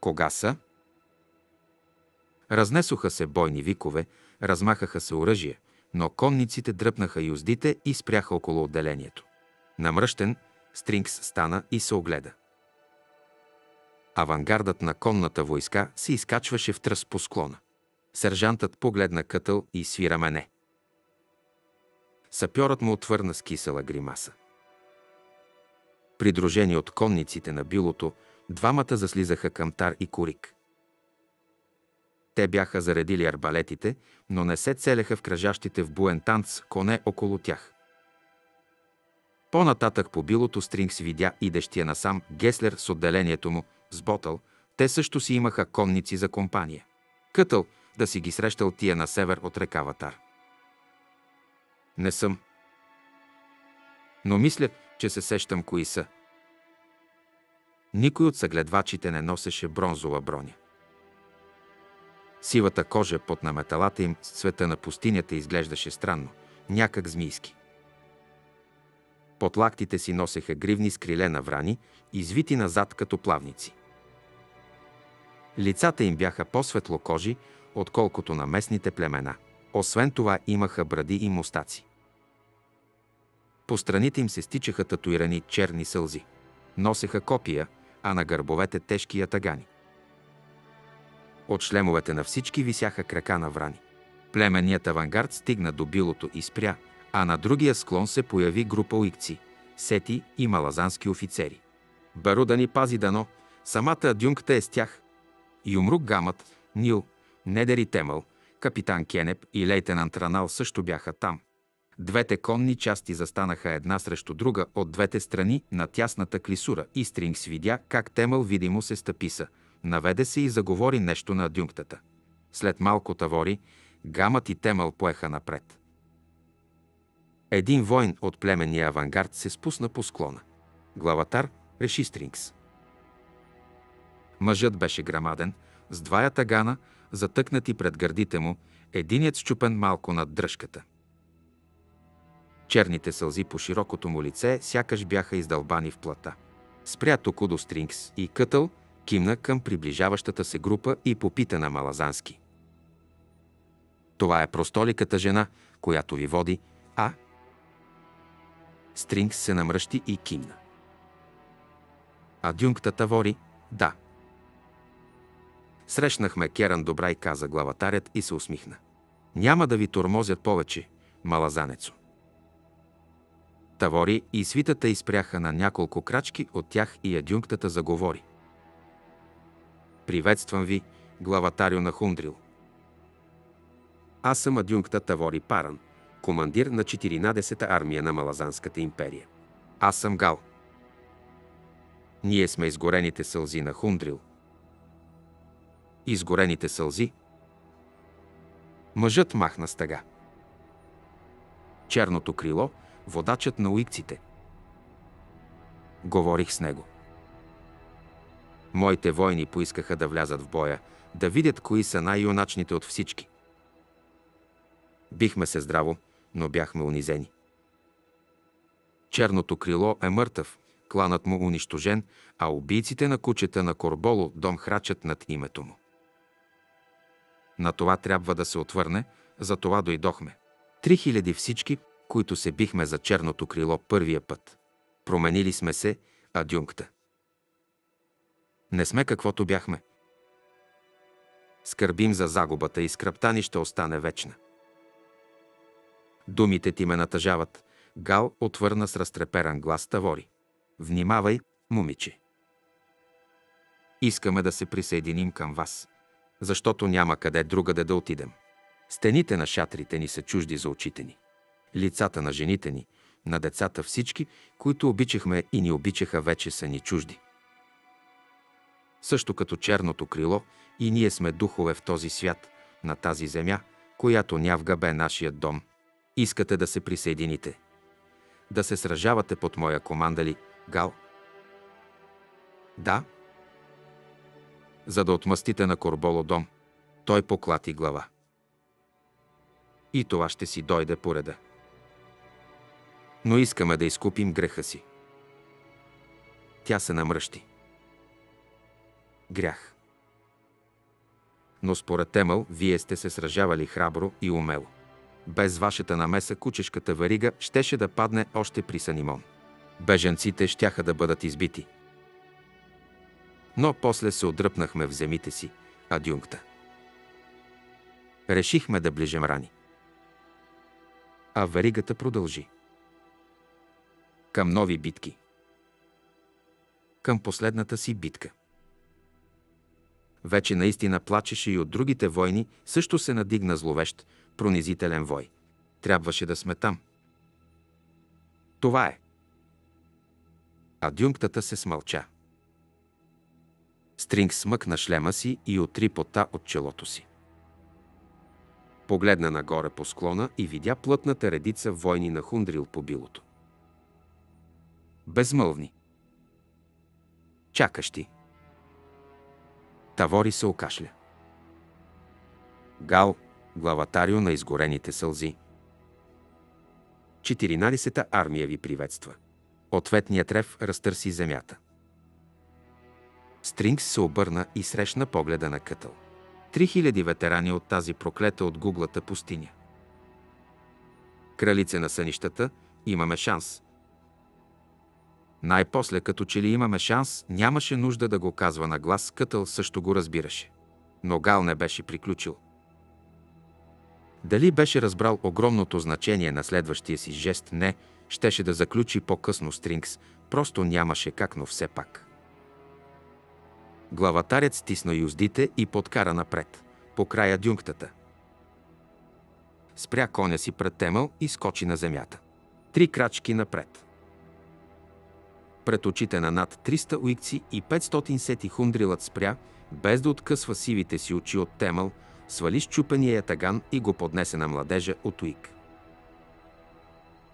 Кога са? Разнесоха се бойни викове, размахаха се оръжия, но конниците дръпнаха юздите и спряха около отделението. Намръщен, Стрингс стана и се огледа. Авангардът на конната войска се изкачваше в тръс по склона. Сержантът погледна кътъл и свира мене. Сапьорът му отвърна с кисела гримаса. Придружени от конниците на билото, двамата заслизаха към Тар и Курик. Те бяха заредили арбалетите, но не се целеха в кръжащите в буен танц коне около тях. По-нататък по билото Стрингс видя идещия насам Геслер с отделението му, с Ботъл. Те също си имаха конници за компания. Кътъл да си ги срещал тия на север от река Ватар. Не съм. Но мисля, че се сещам кои са. Никой от съгледвачите не носеше бронзова броня. Сивата кожа под наметалата им с цвета на пустинята изглеждаше странно, някак змийски. Под лактите си носеха гривни с криле на врани, извити назад като плавници. Лицата им бяха по-светло кожи, отколкото на местните племена. Освен това имаха бради и мустаци. По страните им се стичаха татуирани черни сълзи. Носеха копия, а на гърбовете тежки ятагани. От шлемовете на всички висяха крака на врани. Племенният авангард стигна до билото и спря, а на другия склон се появи група уикци, сети и малазански офицери. Бару да ни пази дано, самата адюнкта е с тях. Юмрук Гамът, Нил, Недери Темъл, капитан Кенеп и лейтенант Ранал също бяха там. Двете конни части застанаха една срещу друга от двете страни на тясната клисура и Стрингс видя как Темъл видимо се стъписа, наведе се и заговори нещо на адюнктата. След малко тавори, Гамът и Темъл поеха напред. Един войн от племенния авангард се спусна по склона. Главатар реши Стрингс. Мъжът беше грамаден, с два ятагана, затъкнати пред гърдите му, единият щупен малко над дръжката. Черните сълзи по широкото му лице сякаш бяха издълбани в плата. Спря току до Стрингс и кътъл, кимна към приближаващата се група и попита на Малазански. Това е простоликата жена, която ви води, а? Стрингс се намръщи и кимна. Адюнктата тавори, да. Срещнахме Керан Добрай, каза главатарят и се усмихна. Няма да ви тормозят повече, малазанецо. Тавори и свитата изпряха на няколко крачки от тях и адюнктата заговори. Приветствам ви, главатарю на Хундрил. Аз съм адюнкта Тавори Паран, командир на 14-та армия на Малазанската империя. Аз съм Гал. Ние сме изгорените сълзи на Хундрил. Изгорените сълзи. Мъжът махна стъга. Черното крило, водачът на уикците. Говорих с него. Моите войни поискаха да влязат в боя, да видят кои са най-юначните от всички. Бихме се здраво, но бяхме унизени. Черното крило е мъртъв, кланът му унищожен, а убийците на кучета на Корболо дом храчат над името му. На това трябва да се отвърне, за това дойдохме. Три хиляди всички, които се бихме за черното крило първия път. Променили сме се, адюнкта. Не сме каквото бяхме. Скърбим за загубата и скръпта ни ще остане вечна. Думите ти ме натъжават. Гал отвърна с разтреперан глас Тавори. Внимавай, момиче. Искаме да се присъединим към вас, защото няма къде другаде да отидем. Стените на шатрите ни са чужди за очите ни. Лицата на жените ни, на децата всички, които обичахме и ни обичаха, вече са ни чужди. Също като черното крило, и ние сме духове в този свят, на тази земя, която нявга бе нашият дом. Искате да се присъедините. Да се сражавате под моя команда ли, Гал? Да. За да отмъстите на Корболо дом. Той поклати глава. И това ще си дойде по реда. Но искаме да изкупим греха си. Тя се намръщи. Грях. Но според Темъл, вие сте се сражавали храбро и умело. Без вашата намеса кучешката варига щеше да падне още при Санимон. Беженците щяха да бъдат избити. Но после се отдръпнахме в земите си, адюнкта. Решихме да ближем рани. А варигата продължи. Към нови битки. Към последната си битка. Вече наистина плачеше и от другите войни също се надигна зловещ, пронизителен вой. Трябваше да сме там. Това е. Адюнктата се смълча. Стринг смъкна шлема си и отри пота от челото си. Погледна нагоре по склона и видя плътната редица войни на Хундрил по билото. Безмълвни. Чакащи. Тавори се окашля. Гал, главатарио на изгорените сълзи. 14-та армия ви приветства. Ответният рев разтърси земята. Стрингс се обърна и срещна погледа на Кътъл. Три хиляди ветерани от тази проклета от гуглата пустиня. Кралице на сънищата, имаме шанс. Най-после, като че ли имаме шанс, нямаше нужда да го казва на глас, Кътъл също го разбираше. Но Гал не беше приключил. Дали беше разбрал огромното значение на следващия си жест, не, щеше да заключи по-късно Стрингс, просто нямаше как, но все пак. Главатарят стисна юздите и подкара напред, по края дюнктата. Спря коня си пред Темъл и скочи на земята. Три крачки напред. Пред очите на над 300 уикци и 500 сети хундрилът спря, без да откъсва сивите си очи от Темъл, свали щупения ятаган и го поднесе на младежа от Уик.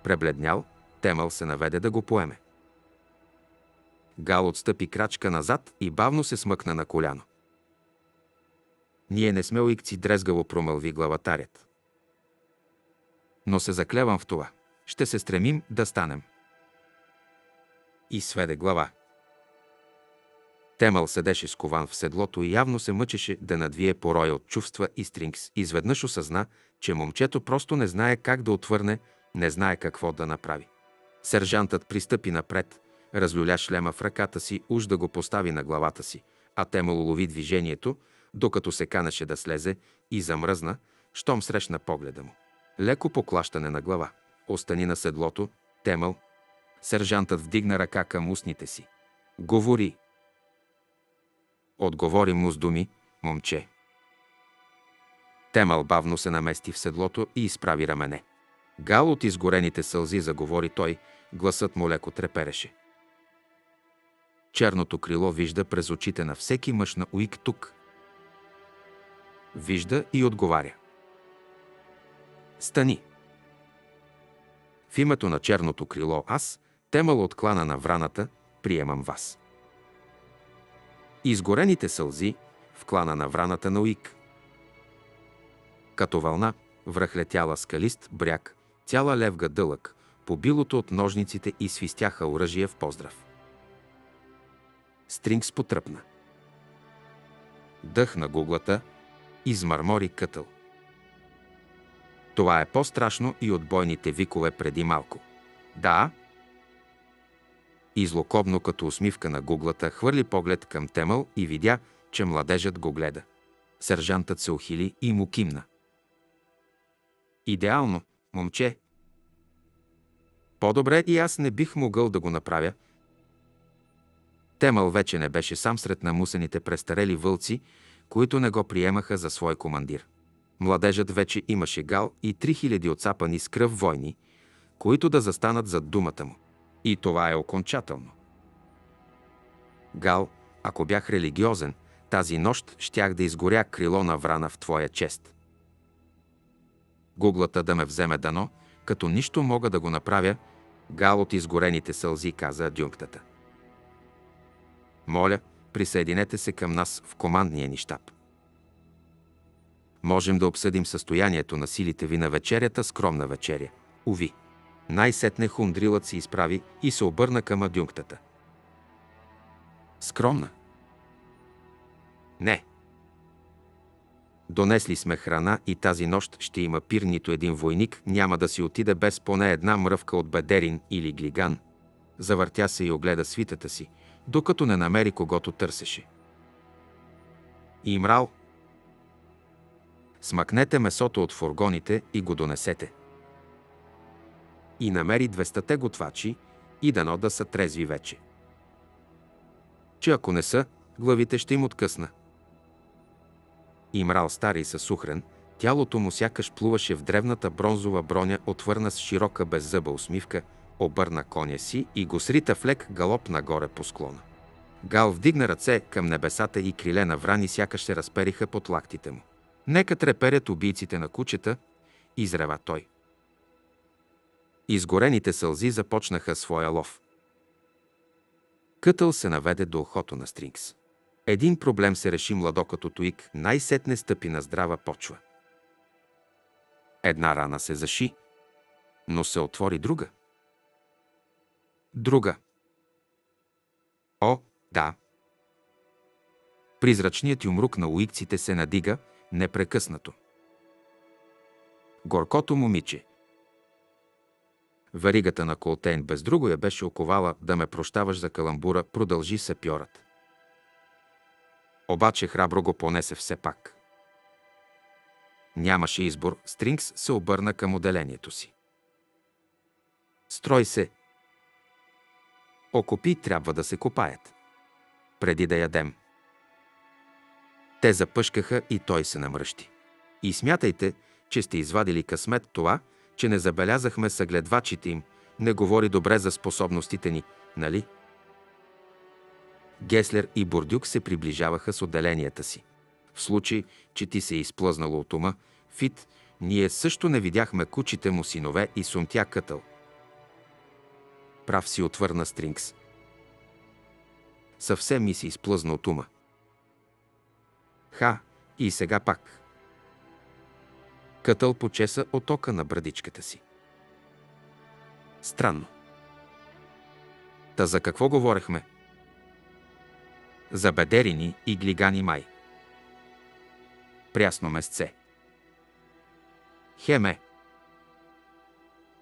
Пребледнял, Темъл се наведе да го поеме. Гал отстъпи крачка назад и бавно се смъкна на коляно. Ние не сме уикци, дрезгаво промълви главатарят. Но се заклевам в това. Ще се стремим да станем. И сведе глава. Темъл седеше скован в седлото и явно се мъчеше да надвие пороя от чувства и Стрингс изведнъж осъзна, че момчето просто не знае как да отвърне, не знае какво да направи. Сержантът пристъпи напред, разлюля шлема в ръката си, уж да го постави на главата си, а Темъл улови движението, докато се канеше да слезе и замръзна, щом срещна погледа му. Леко поклащане на глава. Остани на седлото, Темъл. Сержантът вдигна ръка към устните си. Говори. Отговори му с думи, момче. Темъл бавно се намести в седлото и изправи рамене. Гал от изгорените сълзи заговори той, гласът му леко трепереше. Черното крило вижда през очите на всеки мъж на Уик тук. Вижда и отговаря. Стани! В името на черното крило аз, темал от клана на враната, приемам вас. Изгорените сълзи в клана на враната на Уик. Като вълна, връхлетяла скалист бряг, цяла левга дълъг, по билото от ножниците и свистяха оръжие в поздрав. Стрингс потръпна. Дъх на гуглата, измърмори кътъл. Това е по-страшно и от бойните викове преди малко. Да. И злокобно като усмивка на гуглата хвърли поглед към Темъл и видя, че младежът го гледа. Сержантът се ухили и му кимна. Идеално, момче. По-добре и аз не бих могъл да го направя. Темъл вече не беше сам сред намусените престарели вълци, които не го приемаха за свой командир. Младежът вече имаше гал и 3000 отцапани с кръв войни, които да застанат зад думата му. И това е окончателно. Гал, ако бях религиозен, тази нощ щях да изгоря крило на врана в твоя чест. Гуглата да ме вземе дано, като нищо мога да го направя, гал от изгорените сълзи, каза адюнктата. Моля, присъединете се към нас в командния ни щаб. Можем да обсъдим състоянието на силите ви на вечерята, скромна вечеря. Уви. Най-сетне хундрилът се изправи и се обърна към адюнктата. Скромна? Не. Донесли сме храна и тази нощ ще има пир, нито един войник няма да си отиде без поне една мръвка от бедерин или глиган. Завъртя се и огледа свитата си, докато не намери когото търсеше. Имрал, смъкнете месото от фургоните и го донесете. И намери 200-те готвачи и дано да са трезви вече. Че ако не са, главите ще им откъсна. Имрал стари със сухрен, тялото му сякаш плуваше в древната бронзова броня, отвърна с широка беззъба усмивка, обърна коня си и го срита в лек галоп нагоре по склона. Гал вдигна ръце към небесата и криле на врани сякаш се разпериха под лактите му. Нека треперят убийците на кучета, изрева той. Изгорените сълзи започнаха своя лов. Кътъл се наведе до ухото на Стрингс. Един проблем се реши младокато Туик, най-сетне стъпи на здрава почва. Една рана се заши, но се отвори друга. Друга. О, да. Призрачният юмрук на уикците се надига непрекъснато. Горкото момиче. Варигата на Колтейн без друго я беше оковала да ме прощаваш за каламбура, продължи сапьорът. Обаче храбро го понесе все пак. Нямаше избор, Стрингс се обърна към отделението си. Строй се. Окопи трябва да се копаят. Преди да ядем. Те запъшкаха и той се намръщи. И смятайте, че сте извадили късмет това, че не забелязахме съгледвачите им, не говори добре за способностите ни, нали? Геслер и Бордюк се приближаваха с отделенията си. В случай, че ти се е изплъзнало от ума, Фит, ние също не видяхме кучите му синове и сумтя кътъл. Прав си отвърна Стрингс. Съвсем ми се изплъзна от ума. Ха, и сега пак. Кътъл почеса отока на брадичката си. Странно. Та за какво говорехме? За бедерини и глигани май. Прясно месце. Хеме.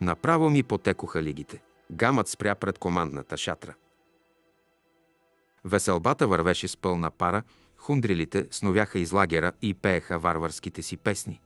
Направо ми потекоха лигите. Гамът спря пред командната шатра. Веселбата вървеше с пълна пара, хундрилите сновяха из лагера и пееха варварските си песни.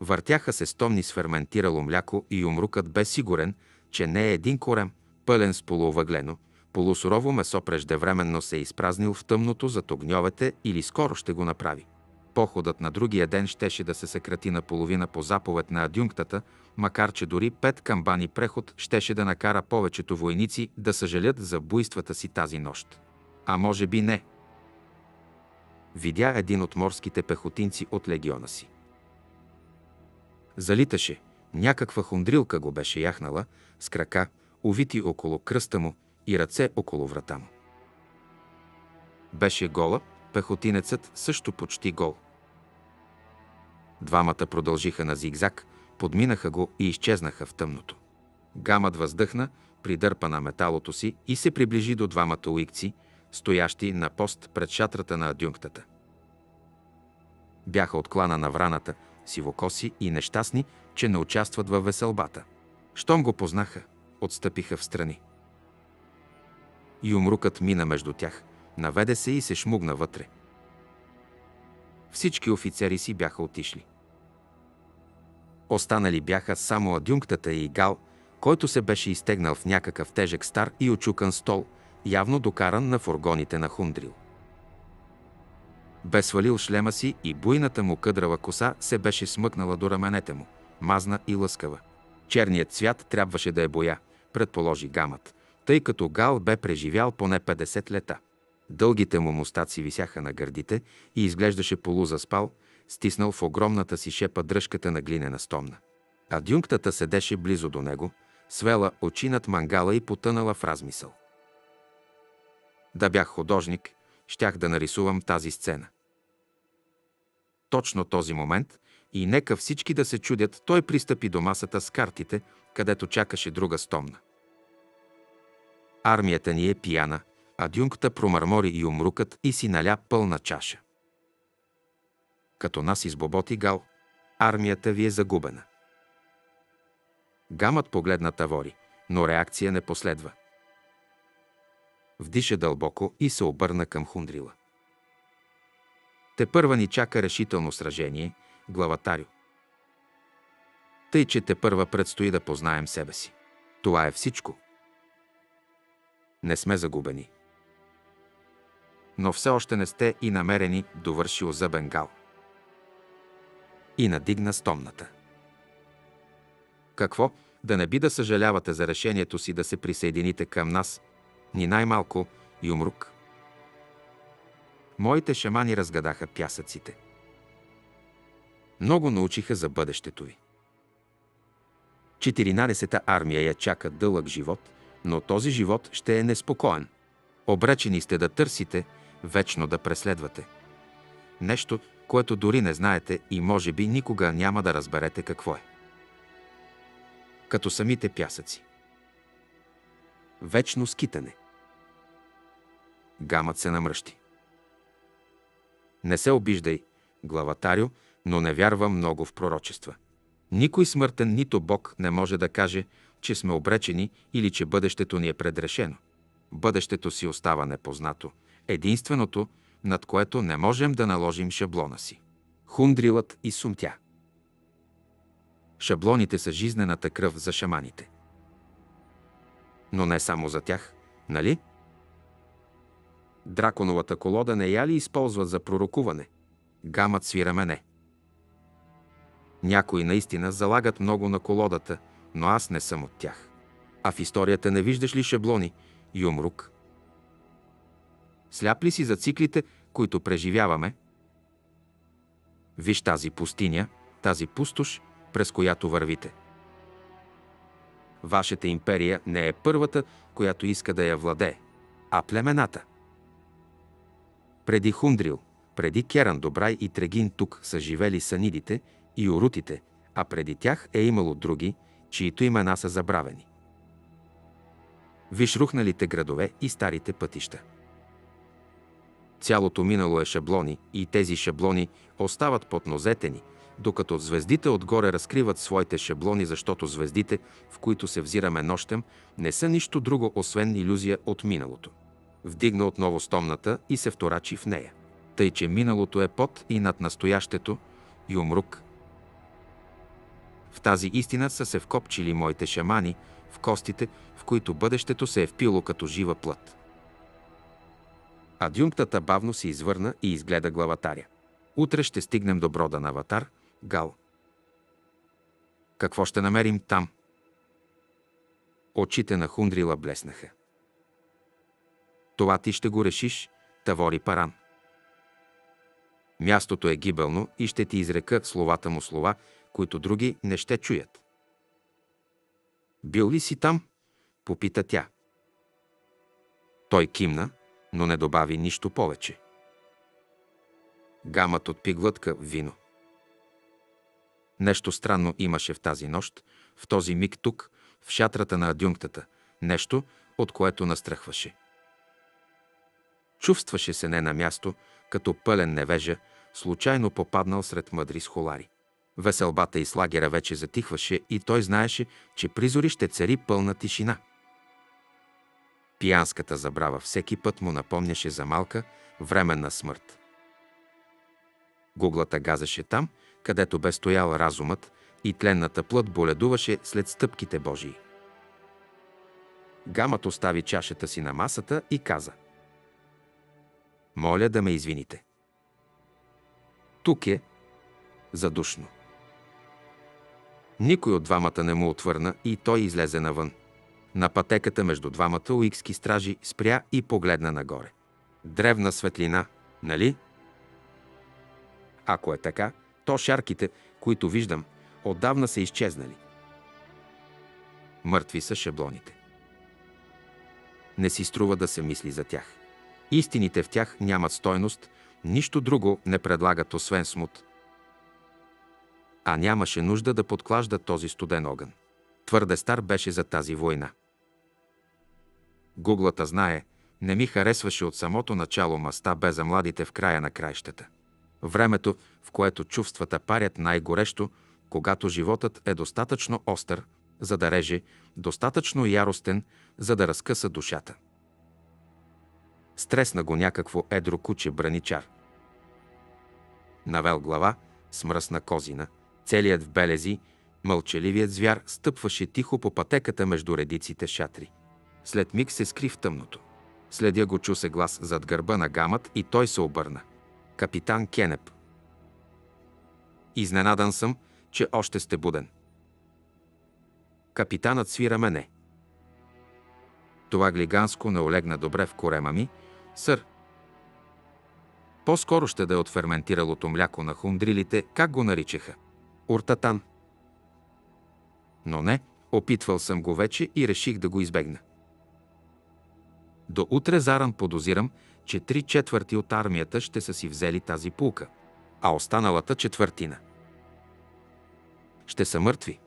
Въртяха се стомни с ферментирало мляко и умрукът бе сигурен, че не е един корем, пълен с полуовъглено, полусурово месо преждевременно се е изпразнил в тъмното зад огньовете или скоро ще го направи. походът на другия ден щеше да се съкрати на половина по заповед на адюнктата, макар че дори пет камбани преход щеше да накара повечето войници да съжалят за буйствата си тази нощ. А може би не. Видя един от морските пехотинци от легиона си. Залиташе. Някаква хундрилка го беше яхнала с крака, увити около кръста му и ръце около врата му. Беше гола, пехотинецът също почти гол. Двамата продължиха на зигзаг, подминаха го и изчезнаха в тъмното. Гамът въздъхна, придърпа на металото си и се приближи до двамата уикци, стоящи на пост пред шатрата на адюнктата. Бяха от клана на враната, сивокоси и нещастни, че не участват във веселбата. Щом го познаха, отстъпиха в страни. Юмрукът мина между тях, наведе се и се шмугна вътре. Всички офицери си бяха отишли. Останали бяха само адюнктата и Гал, който се беше изтегнал в някакъв тежък стар и очукан стол, явно докаран на фургоните на Хундрил. Бе свалил шлема си и буйната му къдрава коса се беше смъкнала до раменете му, мазна и лъскава. Черният цвят трябваше да е боя, предположи гамът, тъй като Гал бе преживял поне 50 лета. Дългите му мустаци висяха на гърдите и изглеждаше полузаспал, стиснал в огромната си шепа дръжката на глинена стомна. Адюнктата седеше близо до него, свела очи над мангала и потънала в размисъл. Да бях художник, щях да нарисувам тази сцена. Точно този момент и нека всички да се чудят, той пристъпи до масата с картите, където чакаше друга стомна. Армията ни е пияна, адюнкта промърмори и умрукът и си наля пълна чаша. Като нас избоботи гал, армията ви е загубена. Гамът погледна Тавори, но реакция не последва. Вдиша дълбоко и се обърна към Хундрила. Те първа ни чака решително сражение, главатарю. Тъй, че те първа предстои да познаем себе си. Това е всичко. Не сме загубени. Но все още не сте и намерени, довършил за Бенгал. И надигна стомната. Какво? Да не би да съжалявате за решението си да се присъедините към нас, ни най-малко Юмрук. Моите шамани разгадаха пясъците. Много научиха за бъдещето ви. 14-та армия я чака дълъг живот, но този живот ще е неспокоен. Обречени сте да търсите, вечно да преследвате. Нещо, което дори не знаете и може би никога няма да разберете какво е. Като самите пясъци. Вечно скитане. Гамът се намръщи. Не се обиждай, главатарю, но не вярвам много в пророчества. Никой смъртен, нито Бог не може да каже, че сме обречени или че бъдещето ни е предрешено. Бъдещето си остава непознато. Единственото, над което не можем да наложим шаблона си. Хундрилът и сумтя. Шаблоните са жизнената кръв за шаманите. Но не само за тях, нали? Драконовата колода не я ли използват за пророкуване? Гамът свира мене. Някои наистина залагат много на колодата, но аз не съм от тях. А в историята не виждаш ли шаблони, Юмрук? Сляп ли си за циклите, които преживяваме? Виж тази пустиня, тази пустош, през която вървите. Вашата империя не е първата, която иска да я владее, а племената. Преди Хундрил, преди Керан Добрай и Трегин тук са живели санидите и урутите, а преди тях е имало други, чието имена са забравени. Виж рухналите градове и старите пътища. Цялото минало е шаблони и тези шаблони остават под нозете ни, докато звездите отгоре разкриват своите шаблони, защото звездите, в които се взираме нощем, не са нищо друго, освен иллюзия от миналото. Вдигна отново стомната и се вторачи в нея. Тъй, че миналото е под и над настоящето и умрук. В тази истина са се вкопчили моите шамани, в костите, в които бъдещето се е впило като жива плът. Адюнктата бавно се извърна и изгледа главатаря. Утре ще стигнем до брода на Аватар, Гал. Какво ще намерим там? Очите на Хундрила блеснаха. Това ти ще го решиш, Тавори Паран. Мястото е гибелно и ще ти изрека словата му слова, които други не ще чуят. Бил ли си там? Попита тя. Той кимна, но не добави нищо повече. Гамът отпи глътка вино. Нещо странно имаше в тази нощ, в този миг тук, в шатрата на адюнктата, нещо, от което настрахваше. Чувстваше се не на място, като пълен невежа, случайно попаднал сред мъдри схолари. Веселбата и слагера вече затихваше и той знаеше, че призори ще цари пълна тишина. Пиянската забрава всеки път му напомняше за малка, временна смърт. Гуглата газеше там, където бе стоял разумът и тленната плът боледуваше след стъпките Божии. Гамът остави чашата си на масата и каза Моля да ме извините. Тук е задушно. Никой от двамата не му отвърна и той излезе навън. На пътеката между двамата уикски стражи спря и погледна нагоре. Древна светлина, нали? Ако е така, то шарките, които виждам, отдавна са изчезнали. Мъртви са шаблоните. Не си струва да се мисли за тях. Истините в тях нямат стойност, нищо друго не предлагат освен смут. А нямаше нужда да подклажда този студен огън. Твърде стар беше за тази война. Гуглата знае, не ми харесваше от самото начало маста бе за младите в края на краищата. Времето, в което чувствата парят най-горещо, когато животът е достатъчно остър, за да реже, достатъчно яростен, за да разкъса душата. Стресна го някакво едро куче браничар. Навел глава, смръсна козина, целият в белези, мълчаливият звяр стъпваше тихо по пътеката между редиците шатри. След миг се скри в тъмното. Следя го чу се глас зад гърба на гамът и той се обърна. Капитан Кенеп. Изненадан съм, че още сте буден. Капитанът свира мене. Това глиганско не олегна добре в корема ми, сър. По-скоро ще да е от ферментиралото мляко на хундрилите, как го наричаха. Уртатан. Но не, опитвал съм го вече и реших да го избегна. До утре заран подозирам, че три четвърти от армията ще са си взели тази пулка, а останалата четвъртина ще са мъртви.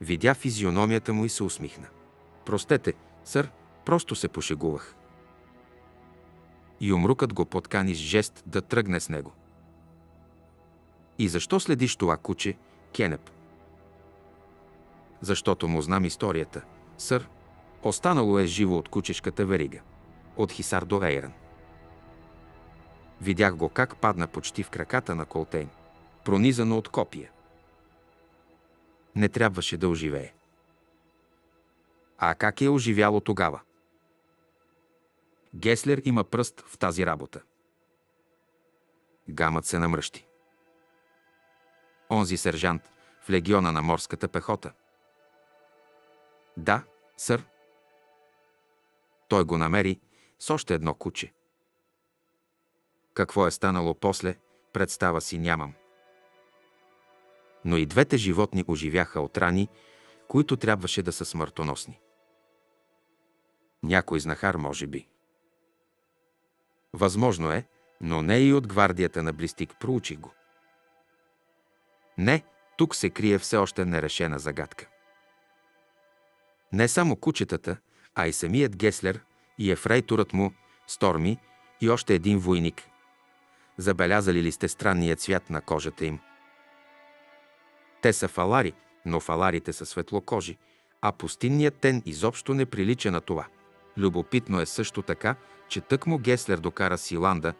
Видя физиономията му и се усмихна. Простете, сър, просто се пошегувах. И умрукът го подкани с жест да тръгне с него. И защо следиш това куче, Кенеп? Защото му знам историята, сър. Останало е живо от кучешката верига. От Хисар до Ейран. Видях го как падна почти в краката на Колтейн, пронизано от копия. Не трябваше да оживее. А как е оживяло тогава? Геслер има пръст в тази работа. Гамът се намръщи. Онзи сержант в легиона на морската пехота. Да, сър. Той го намери с още едно куче. Какво е станало после, представа си нямам. Но и двете животни оживяха от рани, които трябваше да са смъртоносни. Някой знахар, може би. Възможно е, но не и от гвардията на Блистик проучих го. Не, тук се крие все още нерешена загадка. Не само кучетата, а и самият Геслер и ефрейторът му, Сторми и още един войник. Забелязали ли сте странния цвят на кожата им? Те са фалари, но фаларите са светлокожи, а пустинният тен изобщо не прилича на това. Любопитно е също така, че тъкмо Геслер докара Силанда.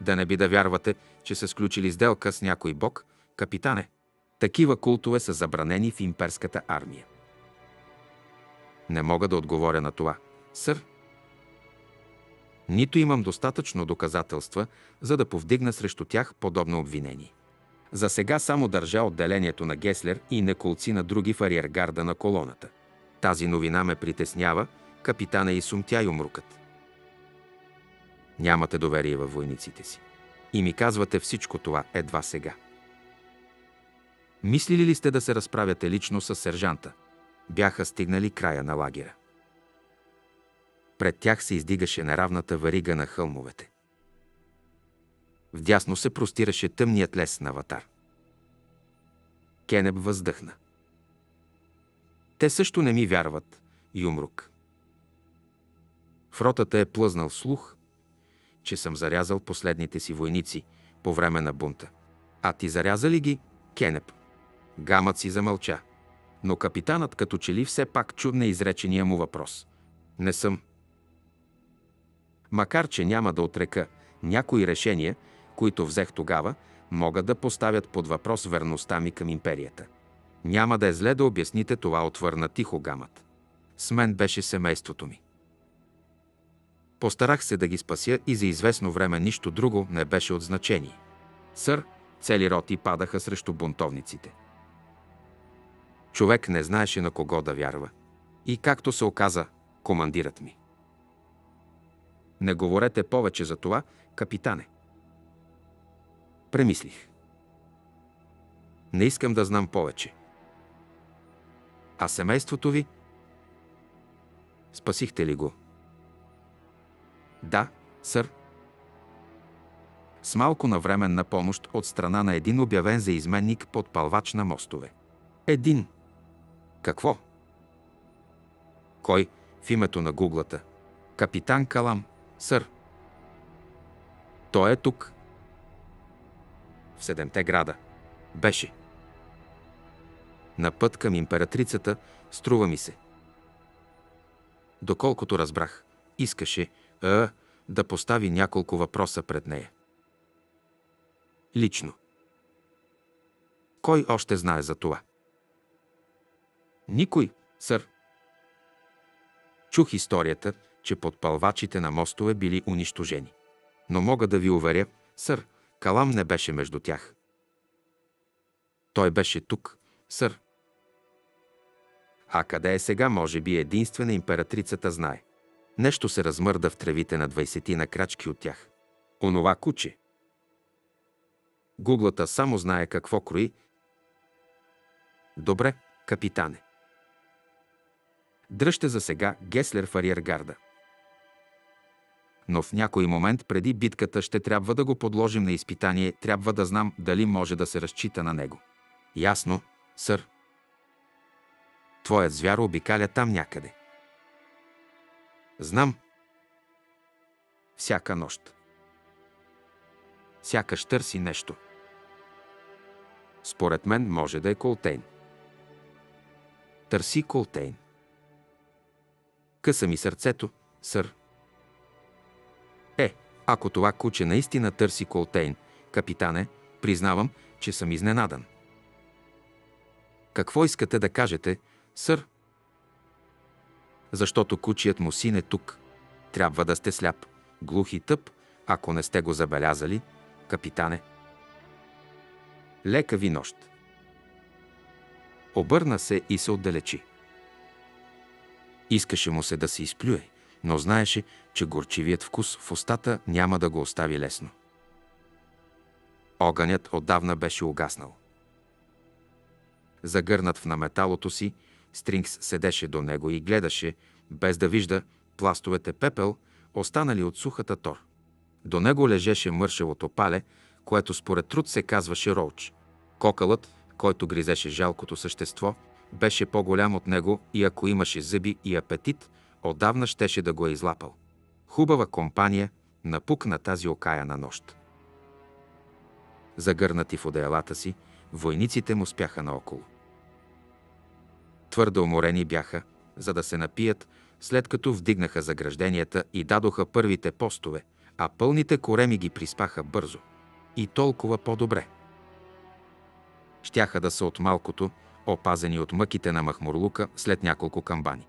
Да не би да вярвате, че са сключили сделка с някой бог, капитане. Такива култове са забранени в имперската армия. Не мога да отговоря на това. Сър? Нито имам достатъчно доказателства, за да повдигна срещу тях подобно обвинение. За сега само държа отделението на Геслер и неколци на други в ариергарда на колоната. Тази новина ме притеснява, капитана и сумтя юмрукът. Нямате доверие във войниците си. И ми казвате всичко това едва сега. Мислили ли сте да се разправяте лично с сержанта? Бяха стигнали края на лагера. Пред тях се издигаше неравната варига на хълмовете. Вдясно се простираше тъмният лес на Ватар. Кенеб въздъхна. Те също не ми вярват, Юмрук. В ротата е плъзнал слух, че съм зарязал последните си войници по време на бунта. А ти заряза ли ги, Кенеп? Гамът си замълча. Но капитанът като че ли все пак чудне изречения му въпрос. Не съм. Макар, че няма да отрека някои решения, които взех тогава, могат да поставят под въпрос верността ми към империята. Няма да е зле да обясните това, отвърна тихо гамът. С мен беше семейството ми. Постарах се да ги спася и за известно време нищо друго не беше от значение. Сър, цели роти падаха срещу бунтовниците. Човек не знаеше на кого да вярва. И както се оказа, командират ми. Не говорете повече за това, капитане. Премислих. Не искам да знам повече. А семейството ви? Спасихте ли го? Да, сър. С малко навременна помощ от страна на един обявен за изменник под палвач на мостове. Един. Какво? Кой? В името на гуглата. Капитан Калам, сър. Той е тук. В седемте града. Беше. На път към императрицата, струва ми се. Доколкото разбрах, искаше а, да постави няколко въпроса пред нея. Лично. Кой още знае за това? Никой, сър. Чух историята, че подпалвачите на мостове били унищожени. Но мога да ви уверя, сър, Калам не беше между тях. Той беше тук, сър. А къде е сега, може би единствена императрицата знае. Нещо се размърда в тревите на 20 на крачки от тях. Онова куче. Гуглата само знае какво крои. Добре, капитане. Дръжте за сега Геслер в ариергарда. Но в някой момент преди битката ще трябва да го подложим на изпитание, трябва да знам дали може да се разчита на него. Ясно, сър. Твоят звяр обикаля там някъде. Знам. Всяка нощ. Сякаш търси нещо. Според мен може да е Колтейн. Търси Колтейн. Къса ми сърцето, сър. Е, ако това куче наистина търси Колтейн, капитане, признавам, че съм изненадан. Какво искате да кажете, сър? защото кучият му син е тук. Трябва да сте сляп, глух и тъп, ако не сте го забелязали, капитане. Лека ви нощ. Обърна се и се отдалечи. Искаше му се да се изплюе, но знаеше, че горчивият вкус в устата няма да го остави лесно. Огънят отдавна беше угаснал. Загърнат в наметалото си, Стрингс седеше до него и гледаше, без да вижда пластовете пепел, останали от сухата тор. До него лежеше мършевото пале, което според труд се казваше роуч. Кокълът, който гризеше жалкото същество, беше по-голям от него и ако имаше зъби и апетит, отдавна щеше да го е излапал. Хубава компания напукна тази окаяна нощ. Загърнати в одеялата си, войниците му спяха наоколо. Твърдо уморени бяха, за да се напият, след като вдигнаха загражденията и дадоха първите постове, а пълните кореми ги приспаха бързо. И толкова по-добре. Щяха да са от малкото, опазени от мъките на Махмурлука след няколко камбани.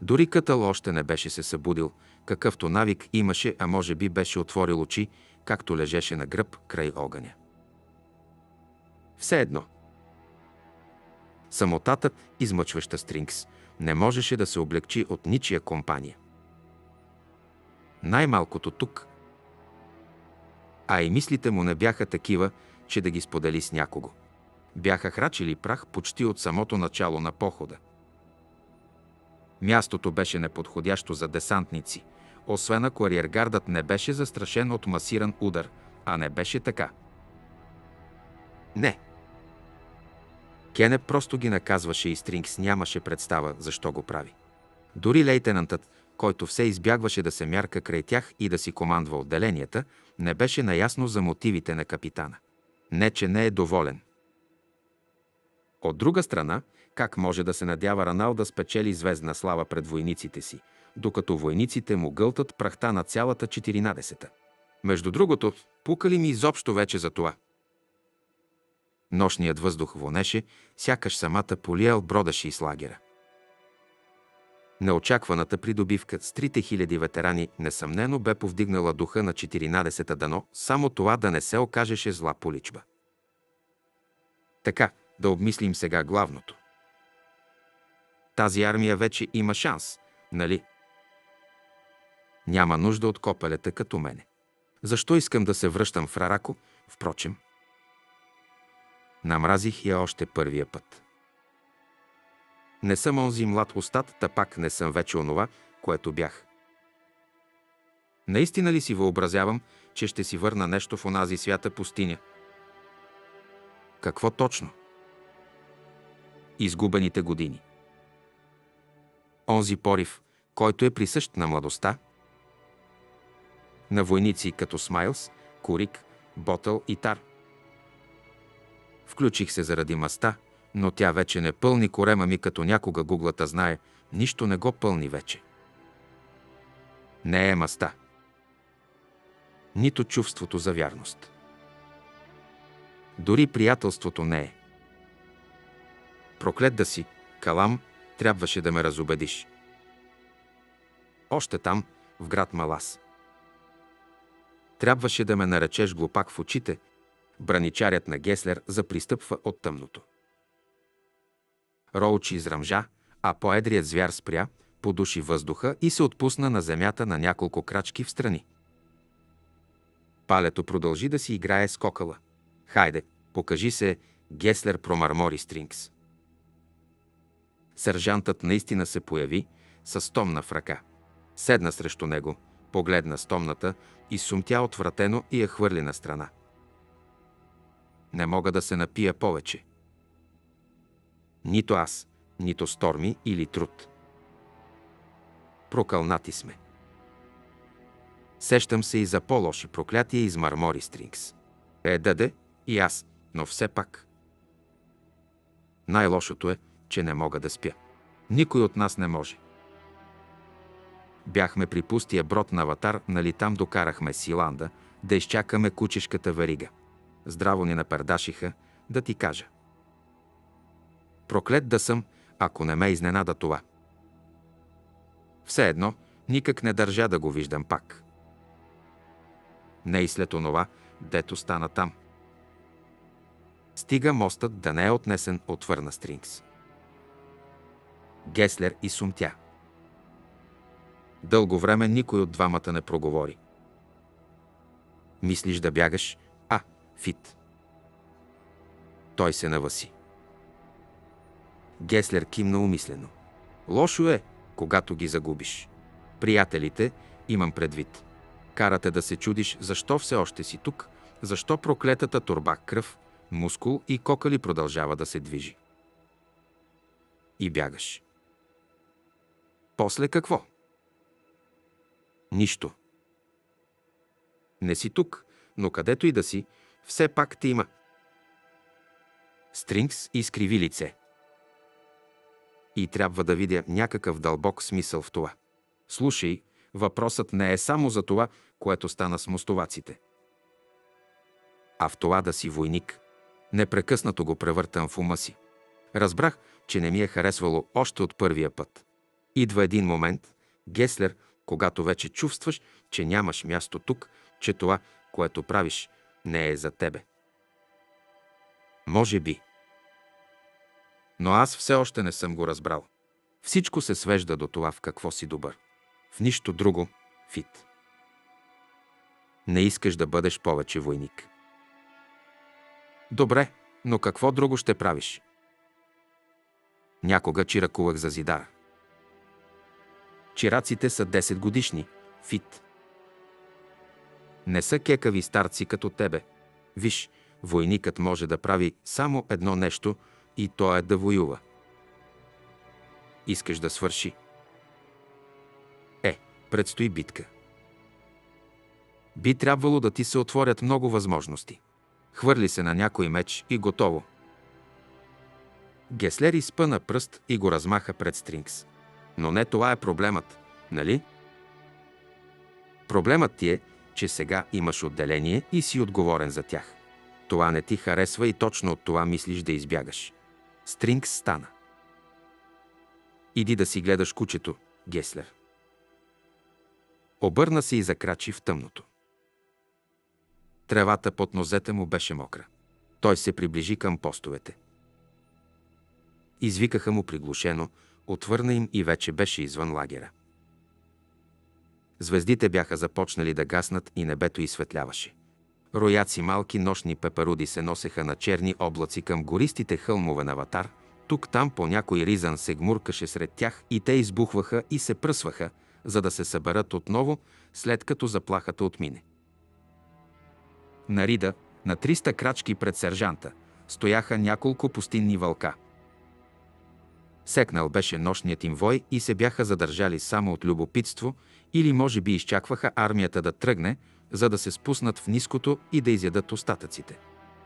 Дори Кътъл още не беше се събудил, какъвто навик имаше, а може би беше отворил очи, както лежеше на гръб край огъня. Все едно. Самотата, измъчваща Стрингс, не можеше да се облегчи от ничия компания. Най-малкото тук. А и мислите му не бяха такива, че да ги сподели с някого. Бяха храчили прах почти от самото начало на похода. Мястото беше неподходящо за десантници, освен ако ариергардът не беше застрашен от масиран удар, а не беше така. Не. Кене просто ги наказваше и Стрингс нямаше представа защо го прави. Дори лейтенантът, който все избягваше да се мярка край тях и да си командва отделенията, не беше наясно за мотивите на капитана. Не, че не е доволен. От друга страна, как може да се надява Ранал да спечели звездна слава пред войниците си, докато войниците му гълтат прахта на цялата 14-та? Между другото, пука ли ми изобщо вече за това? Нощният въздух вонеше, сякаш самата полиел бродаше из лагера. Неочакваната придобивка с трите хиляди ветерани несъмнено бе повдигнала духа на 14-та дано, само това да не се окажеше зла поличба. Така, да обмислим сега главното. Тази армия вече има шанс, нали? Няма нужда от копелета като мене. Защо искам да се връщам в Рарако? Впрочем, намразих я още първия път. Не съм онзи млад остат, та пак не съм вече онова, което бях. Наистина ли си въобразявам, че ще си върна нещо в онази свята пустиня? Какво точно? Изгубените години. Онзи порив, който е присъщ на младостта, на войници като Смайлс, Курик, Ботъл и Тар. Включих се заради маста, но тя вече не пълни корема ми, като някога гуглата знае, нищо не го пълни вече. Не е маста. Нито чувството за вярност. Дори приятелството не е. Проклет да си, Калам, трябваше да ме разобедиш. Още там, в град Малас. Трябваше да ме наречеш глупак в очите, браничарят на Геслер запристъпва от тъмното. Роучи изръмжа, а поедрият звяр спря, подуши въздуха и се отпусна на земята на няколко крачки в страни. Палето продължи да си играе с кокъла. Хайде, покажи се, Геслер промармори Стрингс. Сержантът наистина се появи с стомна в ръка. Седна срещу него, погледна стомната и сумтя отвратено и я хвърли на страна. Не мога да се напия повече. Нито аз, нито Сторми или Труд. Прокълнати сме. Сещам се и за по-лоши проклятия из Мармори Стрингс. Е, даде, и аз, но все пак. Най-лошото е, че не мога да спя. Никой от нас не може. Бяхме при пустия брод на аватар, нали там докарахме Силанда, да изчакаме кучешката варига. Здраво ни напердашиха, да ти кажа. Проклет да съм, ако не ме изненада това. Все едно, никак не държа да го виждам пак. Не и след онова, дето стана там. Стига мостът да не е отнесен, отвърна Стрингс. Геслер и сумтя. Дълго време никой от двамата не проговори. Мислиш да бягаш? А, Фит. Той се наваси. Геслер кимна умислено. Лошо е, когато ги загубиш. Приятелите, имам предвид. Карате да се чудиш защо все още си тук, защо проклетата турба кръв, мускул и кокали продължава да се движи. И бягаш. После какво? Нищо. Не си тук, но където и да си, все пак те има. Стрингс изкриви лице. И трябва да видя някакъв дълбок смисъл в това. Слушай, въпросът не е само за това, което стана с мостоваците. А в това да си войник. Непрекъснато го превъртам в ума си. Разбрах, че не ми е харесвало още от първия път. Идва един момент, Геслер, когато вече чувстваш, че нямаш място тук, че това, което правиш, не е за тебе. Може би. Но аз все още не съм го разбрал. Всичко се свежда до това в какво си добър. В нищо друго – фит. Не искаш да бъдеш повече войник. Добре, но какво друго ще правиш? Някога чиракувах за зидар. Чираците са 10 годишни, фит. Не са кекави старци като тебе. Виж, войникът може да прави само едно нещо и то е да воюва. Искаш да свърши. Е, предстои битка. Би трябвало да ти се отворят много възможности. Хвърли се на някой меч и готово. Геслер изпъна пръст и го размаха пред Стрингс. Но не това е проблемът, нали? Проблемът ти е, че сега имаш отделение и си отговорен за тях. Това не ти харесва и точно от това мислиш да избягаш. Стрингс стана. Иди да си гледаш кучето, Геслер. Обърна се и закрачи в тъмното. Тревата под нозете му беше мокра. Той се приближи към постовете. Извикаха му приглушено, отвърна им и вече беше извън лагера. Звездите бяха започнали да гаснат и небето изсветляваше. Рояци малки нощни пеперуди се носеха на черни облаци към гористите хълмове на Ватар. Тук-там по някой ризан се гмуркаше сред тях и те избухваха и се пръсваха, за да се съберат отново, след като заплахата отмине. На Рида, на 300 крачки пред сержанта, стояха няколко пустинни вълка. Секнал беше нощният им вой и се бяха задържали само от любопитство или може би изчакваха армията да тръгне, за да се спуснат в ниското и да изядат остатъците.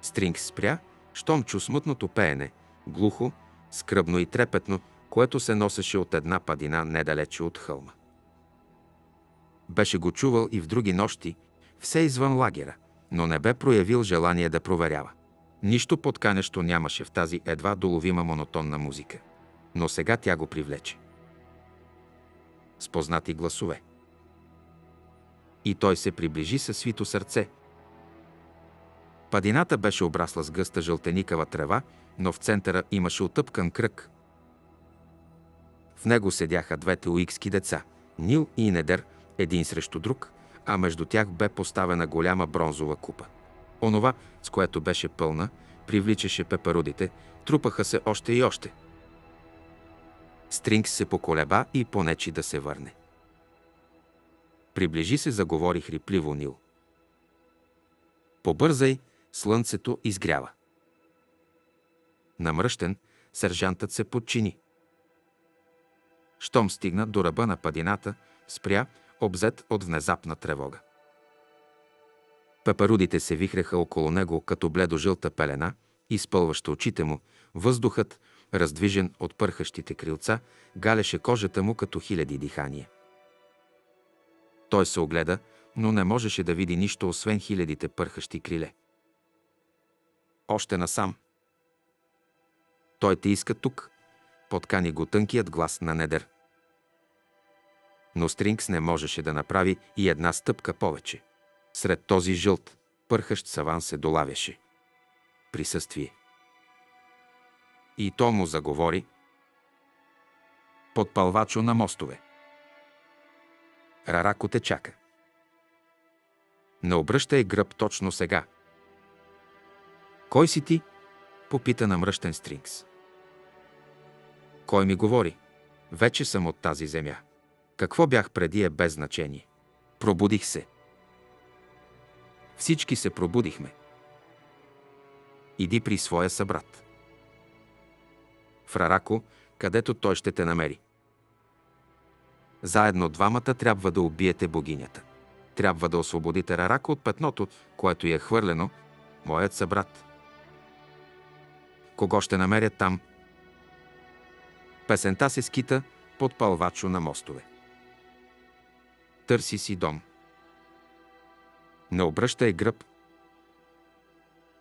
Стринг спря, щом чу смътното пеене, глухо, скръбно и трепетно, което се носеше от една падина недалече от хълма. Беше го чувал и в други нощи, все извън лагера, но не бе проявил желание да проверява. Нищо подканещо нямаше в тази едва доловима монотонна музика. Но сега тя го привлече. С познати гласове. И той се приближи със свито сърце. Падината беше обрасла с гъста жълтеникава трева, но в центъра имаше отъпкан кръг. В него седяха двете уикски деца – Нил и Недер, един срещу друг, а между тях бе поставена голяма бронзова купа. Онова, с което беше пълна, привличаше пеперудите, трупаха се още и още. Стрингс се поколеба и понечи да се върне. Приближи се, заговори хрипливо Нил. Побързай, слънцето изгрява. Намръщен, сержантът се подчини. Щом стигна до ръба на падината, спря, обзет от внезапна тревога. Пепарудите се вихреха около него като бледо-жълта пелена, изпълваща очите му, въздухът, раздвижен от пърхащите крилца, галеше кожата му като хиляди дихания. Той се огледа, но не можеше да види нищо, освен хилядите пърхащи криле. Още насам. Той те иска тук, подкани го тънкият глас на Недер. Но Стрингс не можеше да направи и една стъпка повече. Сред този жълт, пърхащ саван се долавяше. Присъствие. И то му заговори. Подпалвачо на мостове. Рарако те чака. Не обръщай гръб точно сега. Кой си ти? Попита на мръщен Стрингс. Кой ми говори? Вече съм от тази земя. Какво бях преди е без значение. Пробудих се. Всички се пробудихме. Иди при своя събрат. В Рарако, където той ще те намери. Заедно двамата трябва да убиете богинята. Трябва да освободите Рарако от петното, което й е хвърлено, моят събрат. Кого ще намерят там? Песента се скита под палвачо на мостове. Търси си дом. Не обръщай гръб.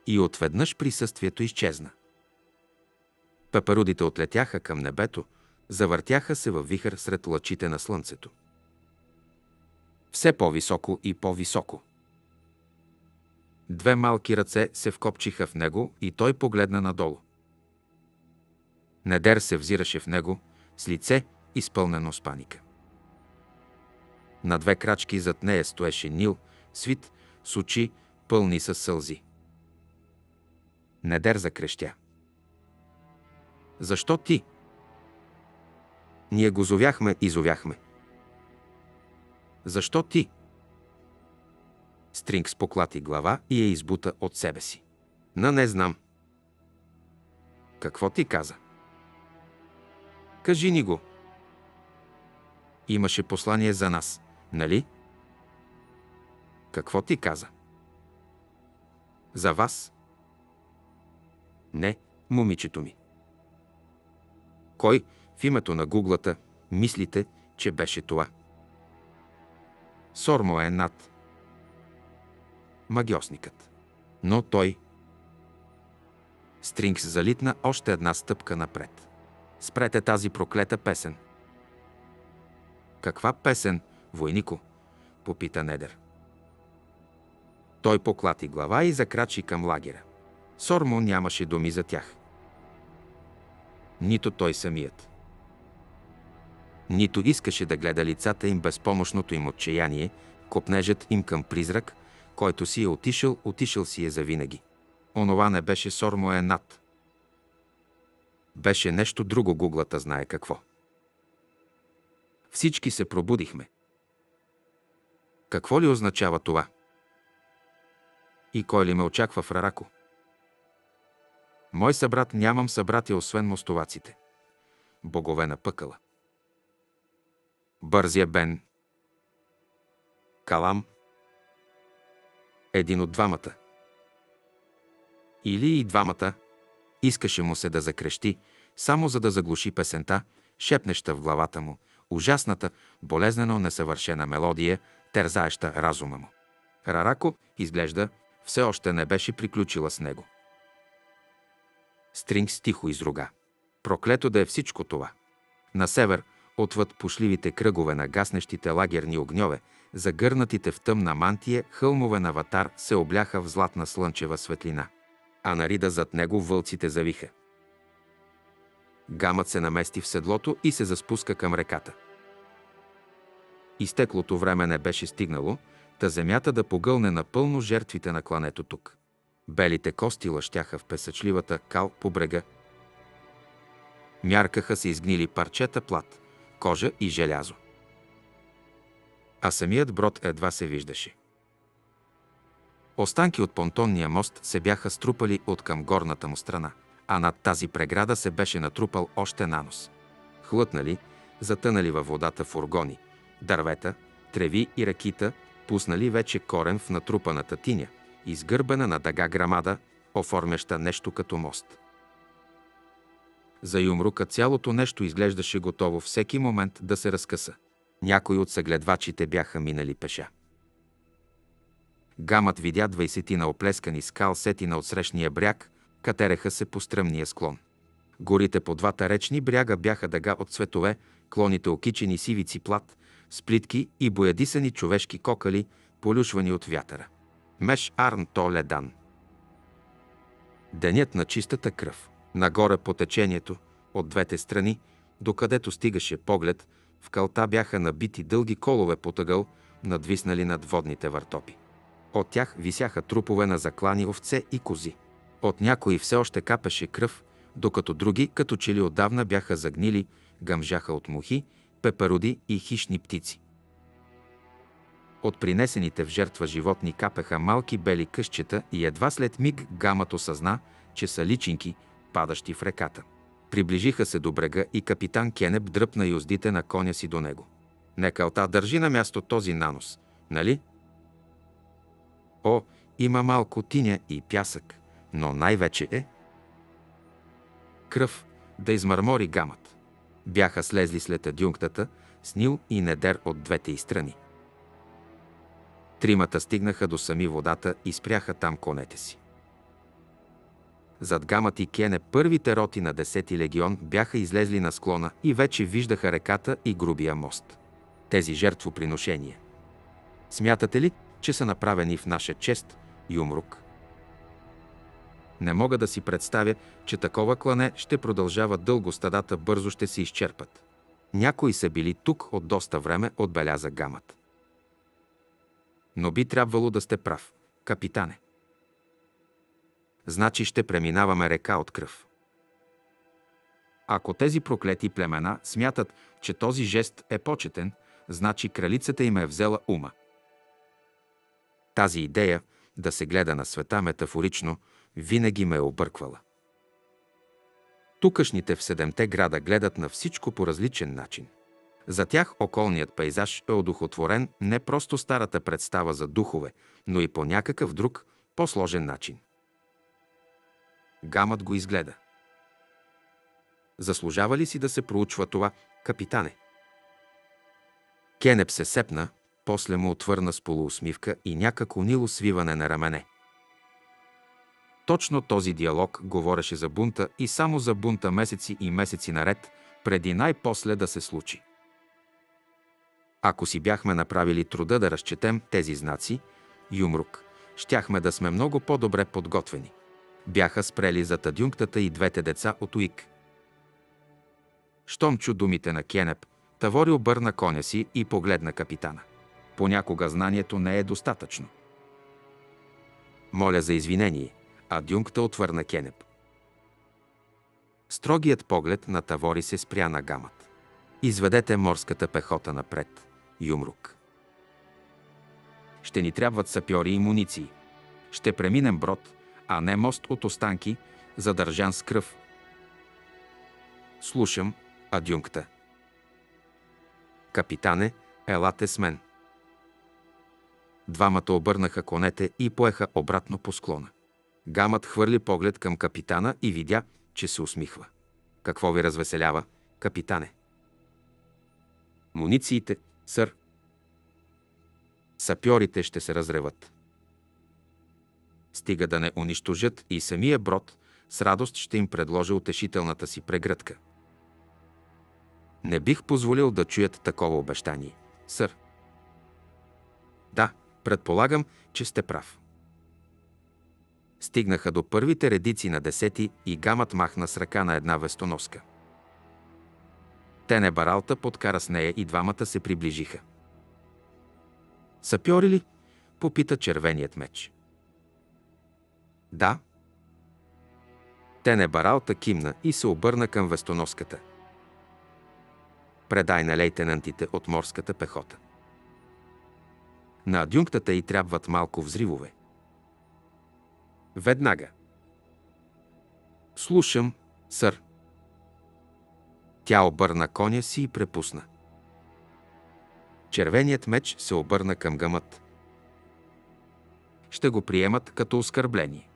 И отведнъж присъствието изчезна. Пепарудите отлетяха към небето, Завъртяха се във вихър сред лъчите на слънцето. Все по-високо и по-високо. Две малки ръце се вкопчиха в него и той погледна надолу. Недер се взираше в него с лице, изпълнено с паника. На две крачки зад нея стоеше Нил, свит, с очи, пълни с сълзи. Недер закрещя. Защо ти? Ние го зовяхме и зовяхме. Защо ти? Стрингс поклати глава и я избута от себе си. На не знам. Какво ти каза? Кажи ни го. Имаше послание за нас, нали? Какво ти каза? За вас? Не, момичето ми. Кой в името на гуглата мислите, че беше това? Сормо е над. Магиосникът. Но той... Стрингс залитна още една стъпка напред. Спрете тази проклета песен. Каква песен, войнико? Попита Недер. Той поклати глава и закрачи към лагера. Сормо нямаше думи за тях. Нито той самият. Нито искаше да гледа лицата им безпомощното им отчаяние, копнежът им към призрак, който си е отишъл, отишъл си е завинаги. Онова не беше Сормо е над. Беше нещо друго, гуглата знае какво. Всички се пробудихме. Какво ли означава това? И кой ли ме очаква в Рарако? Мой събрат нямам събрати, освен мостоваците. Богове на пъкала. Бързия Бен. Калам. Един от двамата. Или и двамата. Искаше му се да закрещи, само за да заглуши песента, шепнеща в главата му, ужасната, болезнено несъвършена мелодия, терзаеща разума му. Рарако, изглежда, все още не беше приключила с него. Стрингс тихо изруга. Проклето да е всичко това. На север, отвъд пошливите кръгове на гаснещите лагерни огньове, загърнатите в тъмна мантия хълмове на ватар се обляха в златна слънчева светлина. А на рида зад него вълците завиха. Гамът се намести в седлото и се заспуска към реката. Изтеклото време не беше стигнало, та земята да погълне напълно жертвите на клането тук. Белите кости лъщяха в песъчливата кал по брега. Мяркаха се изгнили парчета плат, кожа и желязо. А самият брод едва се виждаше. Останки от понтонния мост се бяха струпали от към горната му страна, а над тази преграда се беше натрупал още нанос. Хлътнали, затънали във водата фургони, дървета, треви и ракита, пуснали вече корен в натрупаната тиня, изгърбена на дъга грамада, оформяща нещо като мост. За юмрука цялото нещо изглеждаше готово всеки момент да се разкъса. Някои от съгледвачите бяха минали пеша. Гамът видя двайсетина оплескани скал сетина от срещния бряг, катереха се по стръмния склон. Горите по двата речни бряга бяха дъга от цветове, клоните окичени сивици плат, сплитки и боядисани човешки кокали, полюшвани от вятъра. Меш Арн Толедан. Денят на чистата кръв. Нагоре по течението, от двете страни, докъдето стигаше поглед, в калта бяха набити дълги колове по тъгъл, надвиснали над водните въртопи. От тях висяха трупове на заклани овце и кози. От някои все още капеше кръв, докато други, като че ли отдавна бяха загнили, гъмжаха от мухи, пепероди и хищни птици. От принесените в жертва животни капеха малки бели къщета и едва след миг гамът осъзна, че са личинки, падащи в реката. Приближиха се до брега и капитан Кенеп дръпна юздите на коня си до него. Нека алта държи на място този нанос, нали? О, има малко тиня и пясък, но най-вече е кръв да измърмори гамът. Бяха слезли след адюнктата, Снил и Недер от двете и страни. Тримата стигнаха до сами водата и спряха там конете си. Зад Гамът и Кене първите роти на 10-ти легион бяха излезли на склона и вече виждаха реката и грубия мост. Тези жертвоприношения. Смятате ли, че са направени в наша чест, Юмрук? Не мога да си представя, че такова клане ще продължава дълго, стадата бързо ще се изчерпат. Някои са били тук от доста време, отбеляза гамът. Но би трябвало да сте прав, капитане. Значи ще преминаваме река от кръв. Ако тези проклети племена смятат, че този жест е почетен, значи кралицата им е взела ума. Тази идея да се гледа на света метафорично винаги ме е обърквала. Тукашните в седемте града гледат на всичко по различен начин. За тях околният пейзаж е одухотворен не просто старата представа за духове, но и по някакъв друг, по-сложен начин. Гамът го изгледа. Заслужава ли си да се проучва това, капитане? Кенеп се сепна, после му отвърна с полуусмивка и някак унило свиване на рамене. Точно този диалог говореше за бунта и само за бунта месеци и месеци наред, преди най-после да се случи. Ако си бяхме направили труда да разчетем тези знаци, Юмрук, щяхме да сме много по-добре подготвени. Бяха спрели за тадюнктата и двете деца от Уик. Щом чу думите на Кенеп, Тавори обърна коня си и погледна капитана. Понякога знанието не е достатъчно. Моля за извинение, адюнкта отвърна Кенеп. Строгият поглед на Тавори се спря на гамът. Изведете морската пехота напред, Юмрук. Ще ни трябват сапьори и муниции. Ще преминем брод, а не мост от останки, задържан с кръв. Слушам, адюнкта. Капитане, елате с мен. Двамата обърнаха конете и поеха обратно по склона. Гамът хвърли поглед към капитана и видя, че се усмихва. Какво ви развеселява, капитане? Мунициите, сър. Сапьорите ще се разреват. Стига да не унищожат и самия брод, с радост ще им предложа утешителната си прегръдка. Не бих позволил да чуят такова обещание, сър. Да, предполагам, че сте прав. Стигнаха до първите редици на десети и гамът махна с ръка на една вестоноска. Тене Баралта подкара с нея и двамата се приближиха. Сапьори ли? Попита червеният меч. Да. Тене Баралта кимна и се обърна към вестоноската. Предай на лейтенантите от морската пехота. На адюнктата й трябват малко взривове. Веднага. Слушам, сър. Тя обърна коня си и препусна. Червеният меч се обърна към гъмът. Ще го приемат като оскърбление.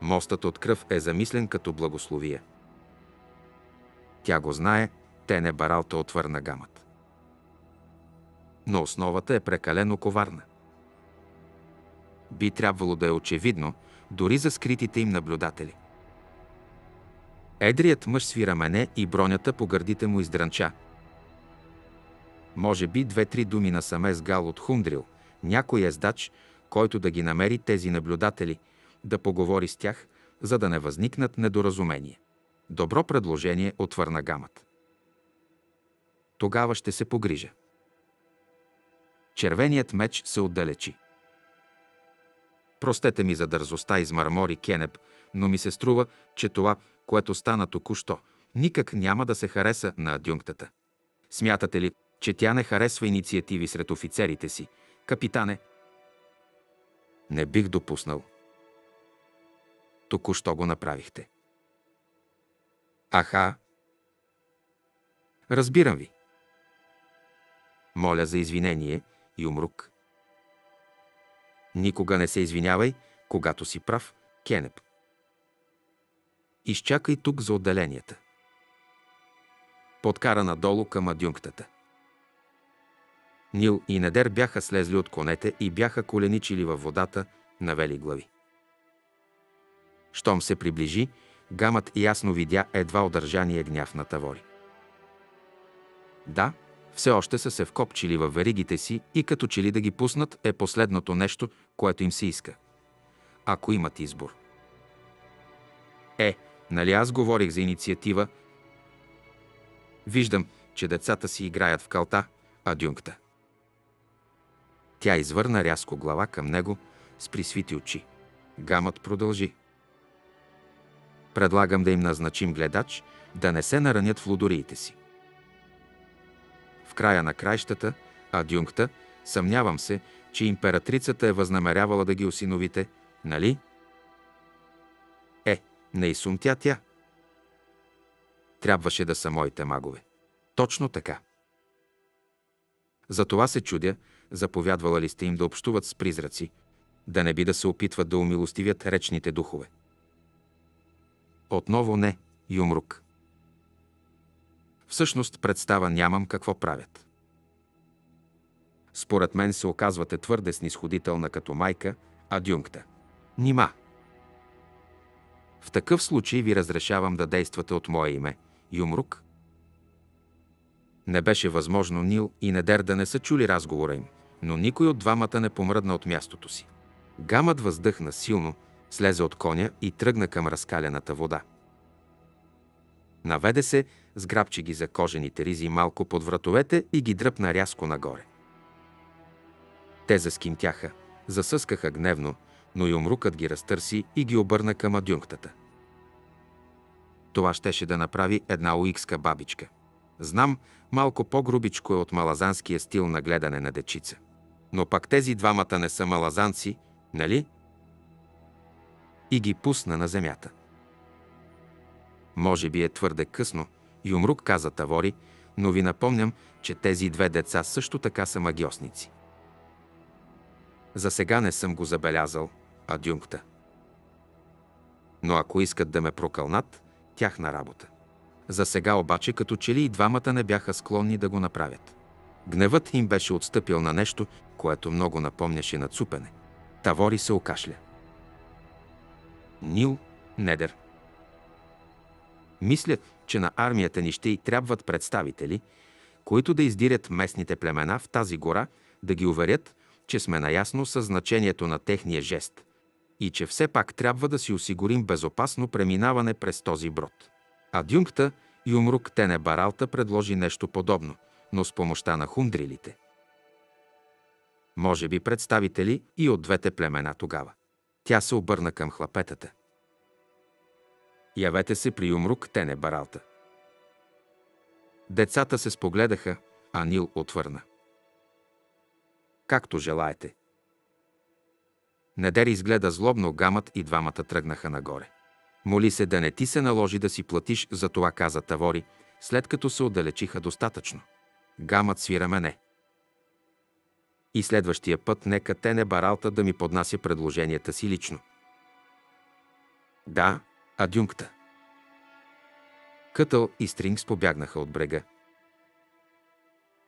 Мостът от кръв е замислен като благословие. Тя го знае, те не баралта отвърна гамът. Но основата е прекалено коварна. Би трябвало да е очевидно, дори за скритите им наблюдатели. Едрият мъж свира мене и бронята по гърдите му издранча. Може би две-три думи на самес Гал от Хундрил, някой ездач, който да ги намери тези наблюдатели, да поговори с тях, за да не възникнат недоразумения. Добро предложение отвърна гамът. Тогава ще се погрижа. Червеният меч се отдалечи. Простете ми за дързостта, измърмори Кенеп, но ми се струва, че това, което стана току-що, никак няма да се хареса на адюнктата. Смятате ли, че тя не харесва инициативи сред офицерите си, капитане? Не бих допуснал. Току-що го направихте. Аха. Разбирам ви. Моля за извинение, Юмрук. Никога не се извинявай, когато си прав, Кенеп. Изчакай тук за отделенията. Подкара надолу към адюнктата. Нил и Недер бяха слезли от конете и бяха коленичили във водата, навели глави. Щом се приближи, гамът ясно видя едва удържания гняв на Тавори. Да, все още са се вкопчили във веригите си и като че ли да ги пуснат е последното нещо, което им се иска. Ако имат избор. Е, нали аз говорих за инициатива? Виждам, че децата си играят в калта, адюнкта. Тя извърна рязко глава към него с присвити очи. Гамът продължи. Предлагам да им назначим гледач, да не се наранят в лудориите си. В края на краищата, адюнкта, съмнявам се, че императрицата е възнамерявала да ги осиновите, нали? Не и сумтя тя. Трябваше да са моите магове. Точно така. Затова се чудя, заповядвала ли сте им да общуват с призраци, да не би да се опитват да умилостивят речните духове. Отново не, Юмрук. Всъщност представа нямам какво правят. Според мен се оказвате твърде снисходителна като майка, адюнкта. Нима. В такъв случай ви разрешавам да действате от мое име, Юмрук. Не беше възможно Нил и Недер да не са чули разговора им, но никой от двамата не помръдна от мястото си. Гамът въздъхна силно, слезе от коня и тръгна към разкалената вода. Наведе се, сграбчи ги за кожените ризи малко под вратовете и ги дръпна рязко нагоре. Те заскимтяха, засъскаха гневно, но и умрукът ги разтърси и ги обърна към адюнктата. Това щеше да направи една уикска бабичка. Знам, малко по-грубичко е от малазанския стил на гледане на дечица. Но пак тези двамата не са малазанци, нали? И ги пусна на земята. Може би е твърде късно, Юмрук каза Тавори, но ви напомням, че тези две деца също така са магиосници. За сега не съм го забелязал, адюнкта. Но ако искат да ме прокълнат, тяхна работа. За сега обаче като че ли и двамата не бяха склонни да го направят. Гневът им беше отстъпил на нещо, което много напомняше на цупене. Тавори се окашля. Нил, Недер. Мисля, че на армията ни ще и трябват представители, които да издирят местните племена в тази гора, да ги уверят, че сме наясно със значението на техния жест и че все пак трябва да си осигурим безопасно преминаване през този брод. Адюнкта Юмрук Тене Баралта предложи нещо подобно, но с помощта на хундрилите. Може би представители и от двете племена тогава. Тя се обърна към хлапетата. Явете се при Юмрук Тене Баралта. Децата се спогледаха, а Нил отвърна. Както желаете. Недер изгледа злобно гамът и двамата тръгнаха нагоре. Моли се да не ти се наложи да си платиш, за това каза Тавори, след като се отдалечиха достатъчно. Гамът свира мене. И следващия път нека Тене Баралта да ми поднася предложенията си лично. Да, адюнкта. Кътъл и Стрингс побягнаха от брега.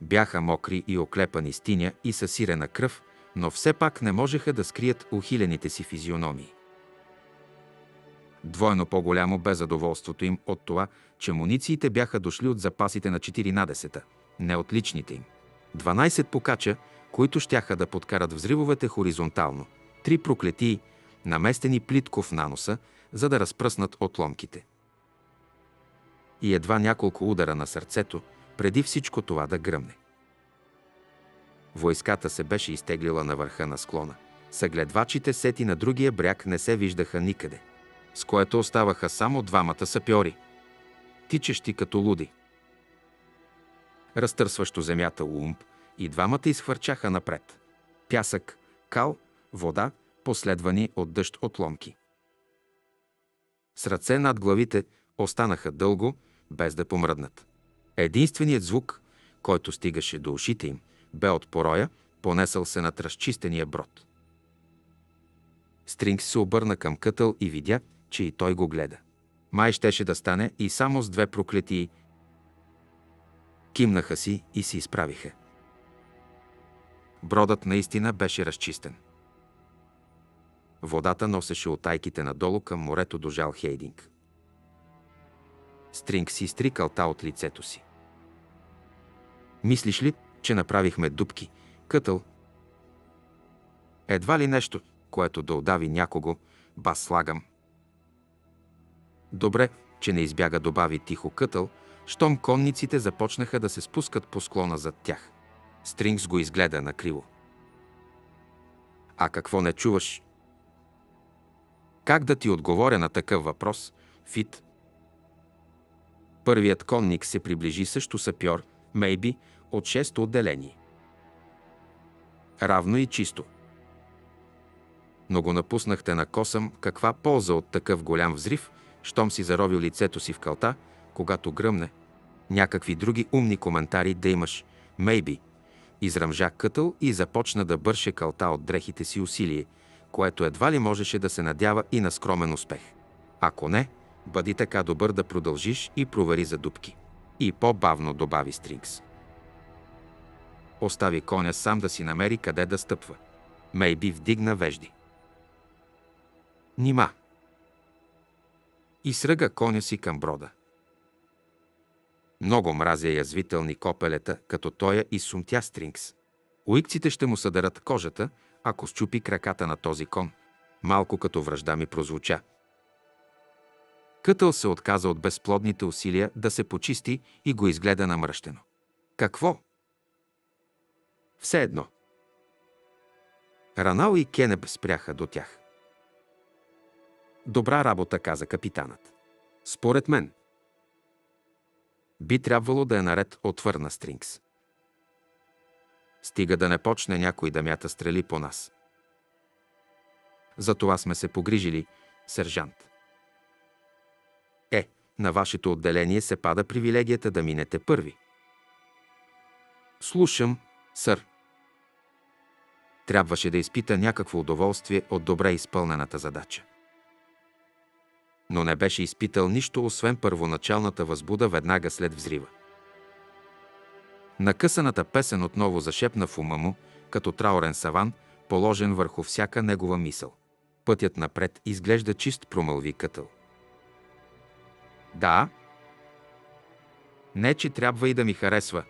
Бяха мокри и оклепани с тиня и със сирена кръв, но все пак не можеха да скрият ухилените си физиономии. Двойно по-голямо бе задоволството им от това, че мунициите бяха дошли от запасите на 14-та, не от личните им. 12 покача, които щяха да подкарат взривовете хоризонтално, три проклетии, наместени плитко в наноса, за да разпръснат отломките. И едва няколко удара на сърцето, преди всичко това да гръмне. Войската се беше изтеглила на върха на склона. Съгледвачите сети на другия бряг не се виждаха никъде, с което оставаха само двамата сапьори, тичещи като луди. Разтърсващо земята Уумп и двамата изхвърчаха напред. Пясък, кал, вода, последвани от дъжд отломки. С ръце над главите останаха дълго, без да помръднат. Единственият звук, който стигаше до ушите им, бе от пороя, понесъл се над разчистения брод. Стрингс се обърна към кътъл и видя, че и той го гледа. Май щеше да стане и само с две проклетии. Кимнаха си и се изправиха. Бродът наистина беше разчистен. Водата носеше отайките надолу към морето до Жал Хейдинг. Стринг си изтри калта от лицето си. Мислиш ли, че направихме дупки, кътъл? Едва ли нещо, което да удави някого, бас слагам. Добре, че не избяга добави тихо кътъл, щом конниците започнаха да се спускат по склона зад тях. Стрингс го изгледа накриво. А какво не чуваш? Как да ти отговоря на такъв въпрос, Фит? Първият конник се приближи също сапьор, Мейби, от шесто отделение. Равно и чисто. Но го напуснахте на косъм, каква полза от такъв голям взрив, щом си заровил лицето си в калта, когато гръмне. Някакви други умни коментари да имаш, мейби. Изръмжа кътъл и започна да бърше калта от дрехите си усилие, което едва ли можеше да се надява и на скромен успех. Ако не, бъди така добър да продължиш и провери за дубки. И по-бавно добави Стрингс. Остави коня сам да си намери къде да стъпва. Мейби вдигна вежди. Нима. И сръга коня си към брода. Много мразя язвителни копелета, като тоя и сумтя Стрингс. Уикците ще му съдерат кожата, ако щупи краката на този кон. Малко като връжда ми прозвуча. Кътъл се отказа от безплодните усилия да се почисти и го изгледа намръщено. Какво? Все едно. Ранал и Кенеб спряха до тях. Добра работа, каза капитанът. Според мен. Би трябвало да е наред, отвърна Стрингс. Стига да не почне някой да мята стрели по нас. За това сме се погрижили, сержант. Е, на вашето отделение се пада привилегията да минете първи. Слушам, сър. Трябваше да изпита някакво удоволствие от добре изпълнената задача. Но не беше изпитал нищо, освен първоначалната възбуда веднага след взрива. Накъсаната песен отново зашепна в ума му, като траурен саван, положен върху всяка негова мисъл. Пътят напред изглежда чист, промълви кътъл. Да. Не, че трябва и да ми харесва.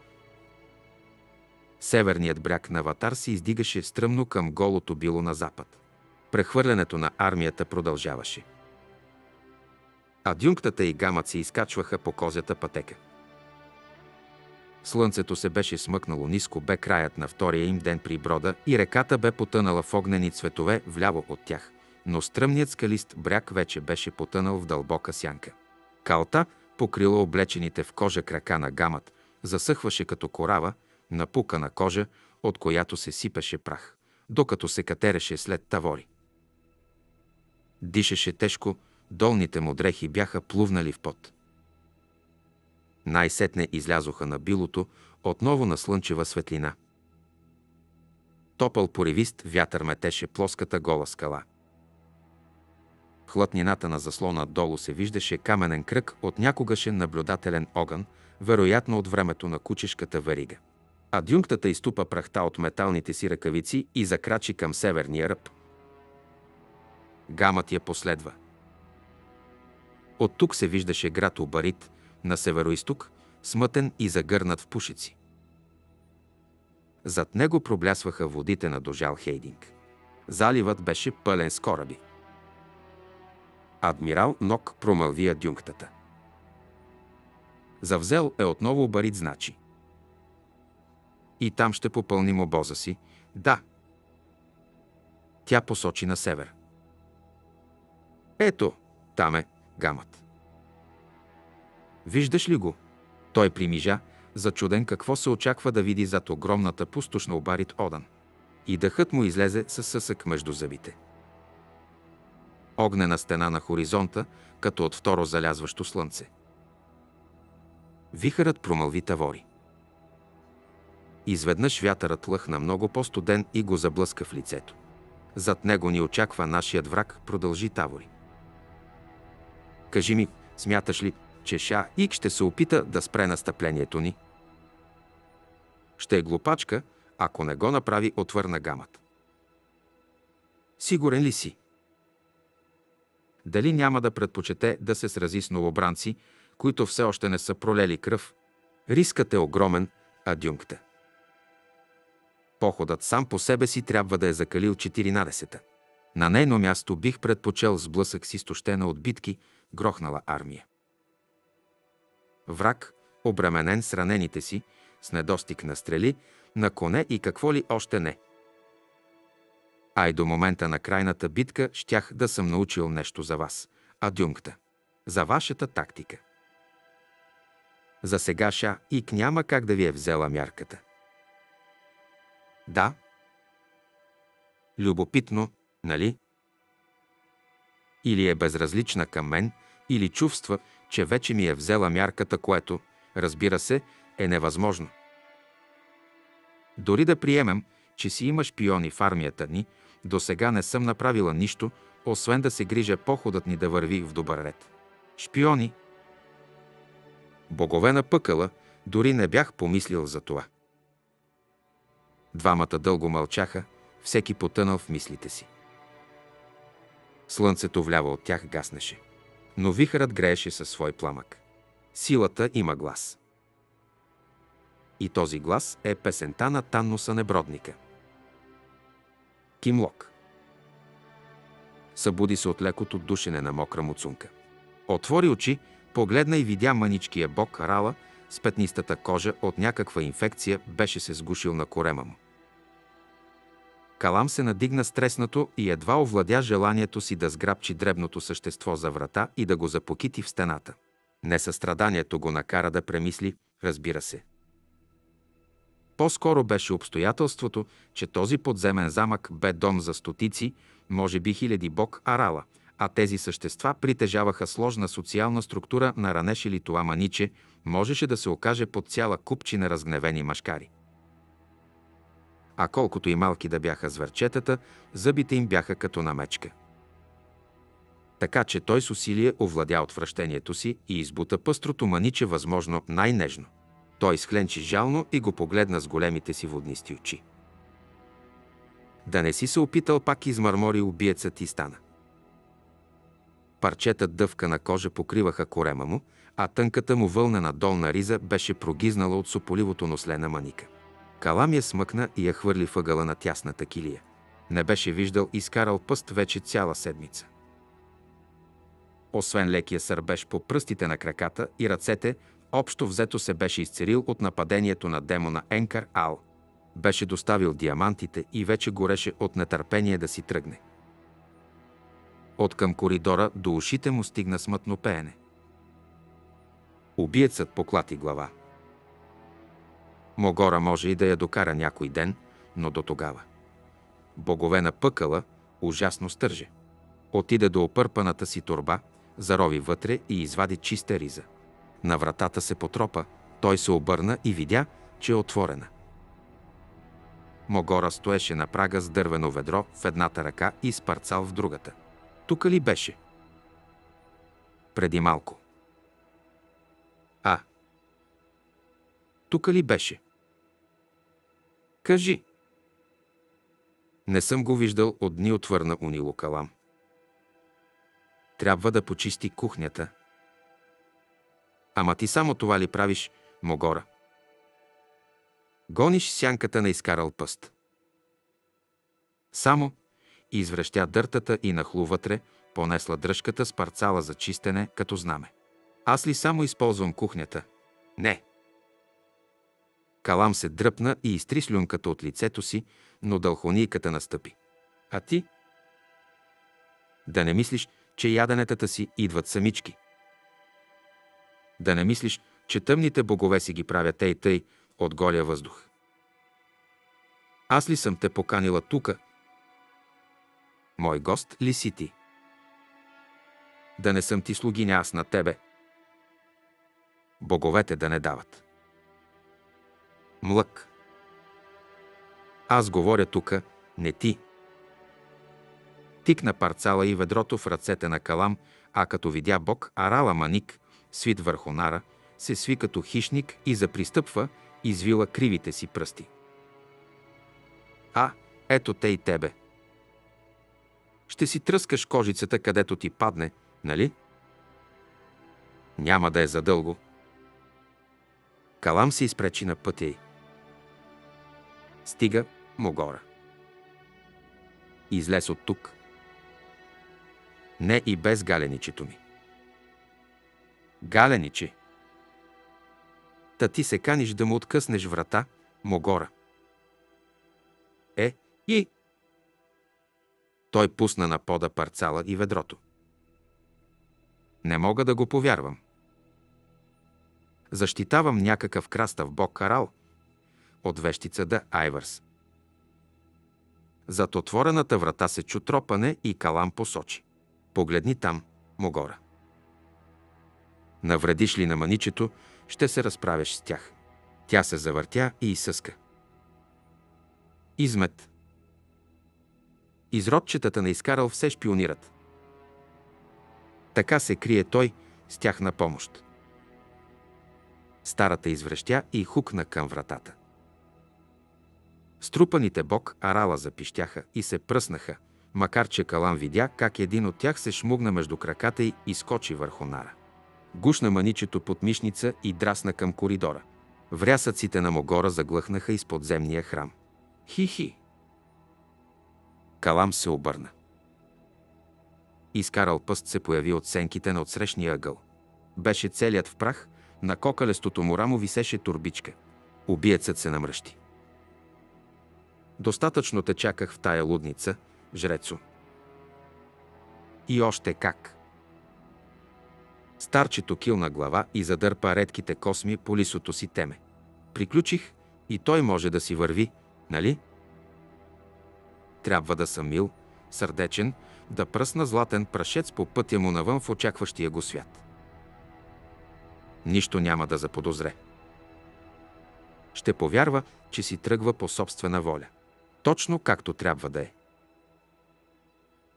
Северният бряг на Ватар се издигаше стръмно към голото било на запад. Прехвърлянето на армията продължаваше. Адюнктата и гамът се изкачваха по козята пътека. Слънцето се беше смъкнало ниско, бе краят на втория им ден при брода и реката бе потънала в огнени цветове вляво от тях, но стръмният скалист бряг вече беше потънал в дълбока сянка. Калта, покрила облечените в кожа крака на гамът, засъхваше като корава, напукана кожа, от която се сипеше прах, докато се катереше след тавори. Дишаше тежко, долните му дрехи бяха плувнали в пот. Най-сетне излязоха на билото, отново на слънчева светлина. Топъл поривист вятър метеше плоската гола скала. В на заслона долу се виждаше каменен кръг от някогашен наблюдателен огън, вероятно от времето на кучешката варига. Адюнктата изтупа прахта от металните си ръкавици и закрачи към северния ръб. Гамът я последва. От тук се виждаше град Обарит, на североисток, смътен и загърнат в пушици. Зад него проблясваха водите на Дожал Хейдинг. Заливът беше пълен с кораби. Адмирал Нок промълви адюнктата. Завзел е отново барит значи. И там ще попълним обоза си. Да. Тя посочи на север. Ето, там е гамът. Виждаш ли го? Той примижа, зачуден какво се очаква да види зад огромната пустошна обарит Одан. И дъхът му излезе със съсък между зъбите. Огнена стена на хоризонта, като от второ залязващо слънце. Вихърът промълви тавори. Изведнъж вятърът лъхна много по-студен и го заблъска в лицето. Зад него ни очаква нашият враг, продължи Тавори. Кажи ми, смяташ ли, че Ша Ик ще се опита да спре настъплението ни? Ще е глупачка, ако не го направи, отвърна гамът. Сигурен ли си? Дали няма да предпочете да се срази с новобранци, които все още не са пролели кръв? Рискът е огромен, адюнкта. Походът сам по себе си трябва да е закалил 14-та. На нейно място бих предпочел сблъсък с изтощена от битки, грохнала армия. Враг, обременен с ранените си, с недостиг на стрели, на коне и какво ли още не. А и до момента на крайната битка щях да съм научил нещо за вас, адюнкта, за вашата тактика. За сега ша и няма как да ви е взела мярката. Да. Любопитно, нали? Или е безразлична към мен, или чувства, че вече ми е взела мярката, което, разбира се, е невъзможно. Дори да приемем, че си има шпиони в армията ни, до сега не съм направила нищо, освен да се грижа походът ни да върви в добър ред. Шпиони! Богове на пъкъла, дори не бях помислил за това. Двамата дълго мълчаха, всеки потънал в мислите си. Слънцето вляво от тях гаснеше, но вихърът грееше със свой пламък. Силата има глас. И този глас е песента на Танноса Небродника. Кимлок. Събуди се от лекото душене на мокра муцунка. Отвори очи, погледна и видя мъничкия бок Рала с петнистата кожа от някаква инфекция беше се сгушил на корема му. Калам се надигна стреснато и едва овладя желанието си да сграбчи дребното същество за врата и да го запокити в стената. Несъстраданието го накара да премисли, разбира се. По-скоро беше обстоятелството, че този подземен замък бе дом за стотици, може би хиляди бог Арала, а тези същества притежаваха сложна социална структура на ранешили това маниче, можеше да се окаже под цяла купчина разгневени машкари. А колкото и малки да бяха зверчетата, зъбите им бяха като на мечка. Така че той с усилие овладя отвращението си и избута пъстрото маниче възможно най-нежно. Той схленчи жално и го погледна с големите си воднисти очи. Да не си се опитал пак измърмори убиецът и стана. Парчета дъвка на кожа покриваха корема му, а тънката му вълнена долна риза беше прогизнала от сополивото носле на маника. Калам я смъкна и я хвърли въгъла на тясната килия. Не беше виждал изкарал пъст вече цяла седмица. Освен лекия сърбеж по пръстите на краката и ръцете, общо взето се беше изцерил от нападението на демона Енкар Ал. Беше доставил диамантите и вече гореше от нетърпение да си тръгне. От към коридора до ушите му стигна смътно пеене. Убиецът поклати глава. Могора може и да я докара някой ден, но до тогава. Богове на пъкъла ужасно стърже. Отиде до опърпаната си турба, зарови вътре и извади чиста риза. На вратата се потропа, той се обърна и видя, че е отворена. Могора стоеше на прага с дървено ведро в едната ръка и с парцал в другата. Тук ли беше? Преди малко. Тук ли беше? Кажи. Не съм го виждал от дни отвърна Унило Калам. Трябва да почисти кухнята. Ама ти само това ли правиш, Могора? Гониш сянката на изкарал пъст. Само извръщя дъртата и нахлу вътре, понесла дръжката с парцала за чистене като знаме. Аз ли само използвам кухнята? Не. Калам се дръпна и изтри слюнката от лицето си, но дълхонийката настъпи. А ти? Да не мислиш, че яденетата си идват самички. Да не мислиш, че тъмните богове си ги правят ей тъй от голия въздух. Аз ли съм те поканила тука? Мой гост ли си ти? Да не съм ти слугиня аз на тебе. Боговете да не дават. Млък. Аз говоря тука, не ти. Тикна парцала и ведрото в ръцете на Калам, а като видя Бог, арала маник, свит върху нара, се сви като хищник и запристъпва, извила кривите си пръсти. А, ето те и тебе. Ще си тръскаш кожицата, където ти падне, нали? Няма да е задълго. Калам се изпречи на пътя й. Стига Могора. Излез от тук. Не и без галеничето ми. Галеничи. Та ти се каниш да му откъснеш врата, Могора. Е, и... Той пусна на пода парцала и ведрото. Не мога да го повярвам. Защитавам някакъв крастав бог Карал от вещица да Айвърс. Зад отворената врата се чу тропане и Калам посочи. Погледни там, Могора. Навредиш ли на маничето, ще се разправяш с тях. Тя се завъртя и изсъска. Измет. Изродчетата на изкарал все шпионират. Така се крие той с тях на помощ. Старата извръщя и хукна към вратата. Струпаните бок арала запищяха и се пръснаха, макар че Калан видя как един от тях се шмугна между краката й и скочи върху нара. Гушна маничето под мишница и драсна към коридора. Врясъците на Могора заглъхнаха из подземния храм. Хи-хи! Калам се обърна. Изкарал пъст се появи от сенките на отсрещния ъгъл. Беше целият в прах, на кокалестото му рамо висеше турбичка. Убиецът се намръщи. Достатъчно те чаках в тая лудница, жрецо. И още как. Старчето килна глава и задърпа редките косми по лисото си теме. Приключих и той може да си върви, нали? Трябва да съм мил, сърдечен, да пръсна златен прашец по пътя му навън в очакващия го свят. Нищо няма да заподозре. Ще повярва, че си тръгва по собствена воля. Точно както трябва да е.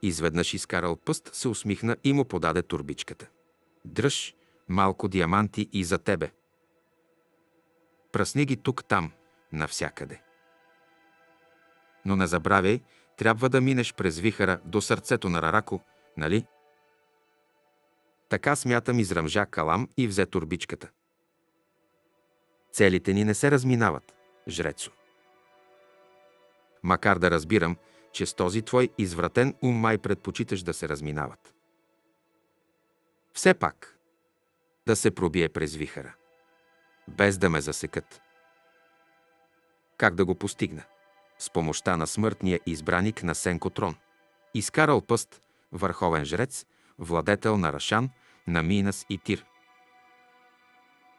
Изведнъж изкарал пъст, се усмихна и му подаде турбичката. Дръж малко диаманти и за тебе. Пръсни ги тук-там, навсякъде. Но не забравяй, трябва да минеш през вихара до сърцето на Рарако, нали? Така смятам, изръмжа Калам и взе турбичката. Целите ни не се разминават, жрецо. Макар да разбирам, че с този твой извратен ум май предпочиташ да се разминават. Все пак, да се пробие през вихара, без да ме засекат. Как да го постигна? С помощта на смъртния избраник на Сенкотрон. Изкарал пъст, върховен жрец, владетел на Рашан, на Минас и Тир.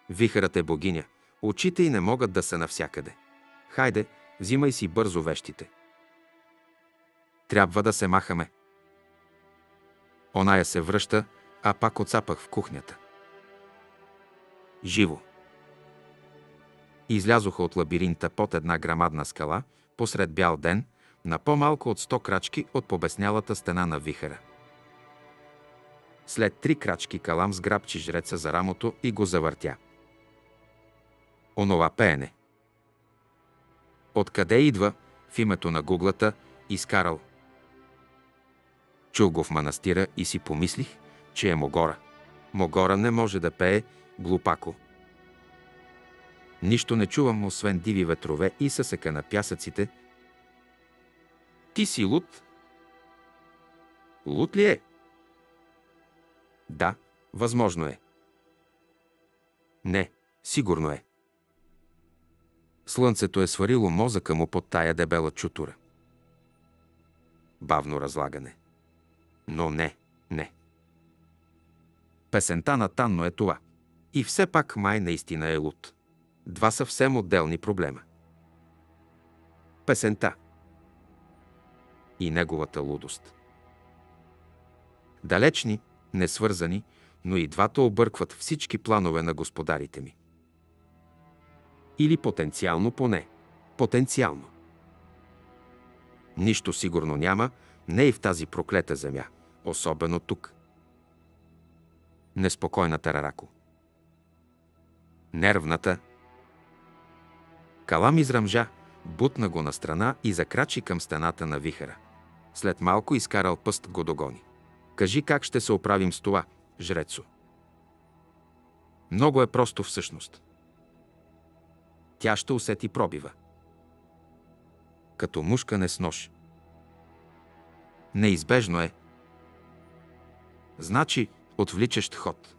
Вихърът е богиня, очите й не могат да са навсякъде. Хайде, взимай си бързо вещите. Трябва да се махаме. Оная се връща, а пак отцапах в кухнята. Живо. Излязоха от лабиринта под една грамадна скала, посред бял ден, на по-малко от 100 крачки от побеснялата стена на вихара. След три крачки Калам сграбчи жреца за рамото и го завъртя. Онова пеене. Откъде идва, в името на гуглата, изкарал. Чул го в манастира и си помислих, че е Могора. Могора не може да пее глупако. Нищо не чувам, освен диви ветрове и съсъка на пясъците. Ти си луд? Луд ли е? Да, възможно е. Не, сигурно е. Слънцето е сварило мозъка му под тая дебела чутура. Бавно разлагане. Но не, не. Песента на Танно е това. И все пак май наистина е луд. Два съвсем отделни проблема. Песента и неговата лудост. Далечни, несвързани, но и двата объркват всички планове на господарите ми. Или потенциално поне. Потенциално. Нищо сигурно няма, не и в тази проклета земя, особено тук. Неспокойната Рарако. Нервната. Калам изръмжа, бутна го на страна и закрачи към стената на вихара. След малко изкарал пъст го догони. Кажи как ще се оправим с това, жрецо. Много е просто всъщност. Тя ще усети пробива. Като мушкане с нож. Неизбежно е. Значи, отвличащ ход.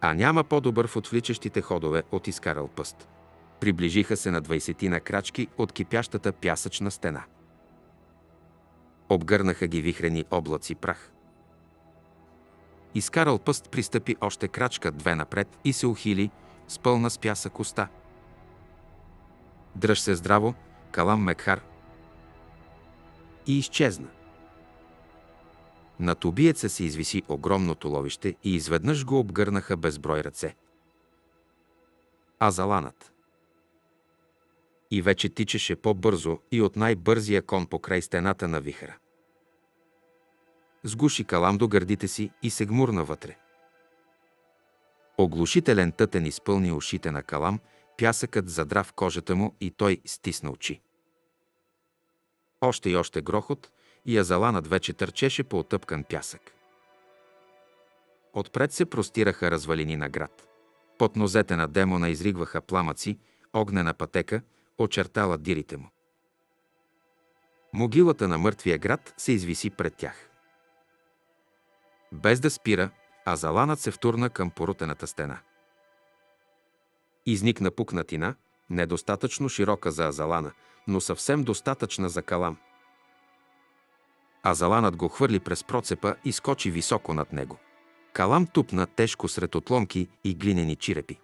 А няма по-добър в отвличащите ходове от изкарал пъст. Приближиха се на 20 на крачки от кипящата пясъчна стена. Обгърнаха ги вихрени облаци прах. Изкарал пъст пристъпи още крачка две напред и се ухили с пълна с пясък уста. Дръж се здраво, Калам Мекхар. И изчезна. Над убиеца се извиси огромното ловище и изведнъж го обгърнаха безброй ръце. Азаланът. И вече тичаше по-бързо и от най-бързия кон покрай стената на вихара. Сгуши калам до гърдите си и се гмурна вътре. Оглушителен тътен изпълни ушите на калам, пясъкът задра в кожата му и той стисна очи. Още и още грохот и азаланът вече търчеше по отъпкан пясък. Отпред се простираха развалини на град. Под нозете на демона изригваха пламъци, огнена пътека, очертала дирите му. Могилата на мъртвия град се извиси пред тях. Без да спира, Азаланът се втурна към порутената стена. Изникна пукнатина, недостатъчно широка за Азалана, но съвсем достатъчна за Калам. Азаланът го хвърли през процепа и скочи високо над него. Калам тупна тежко сред отломки и глинени чирепи.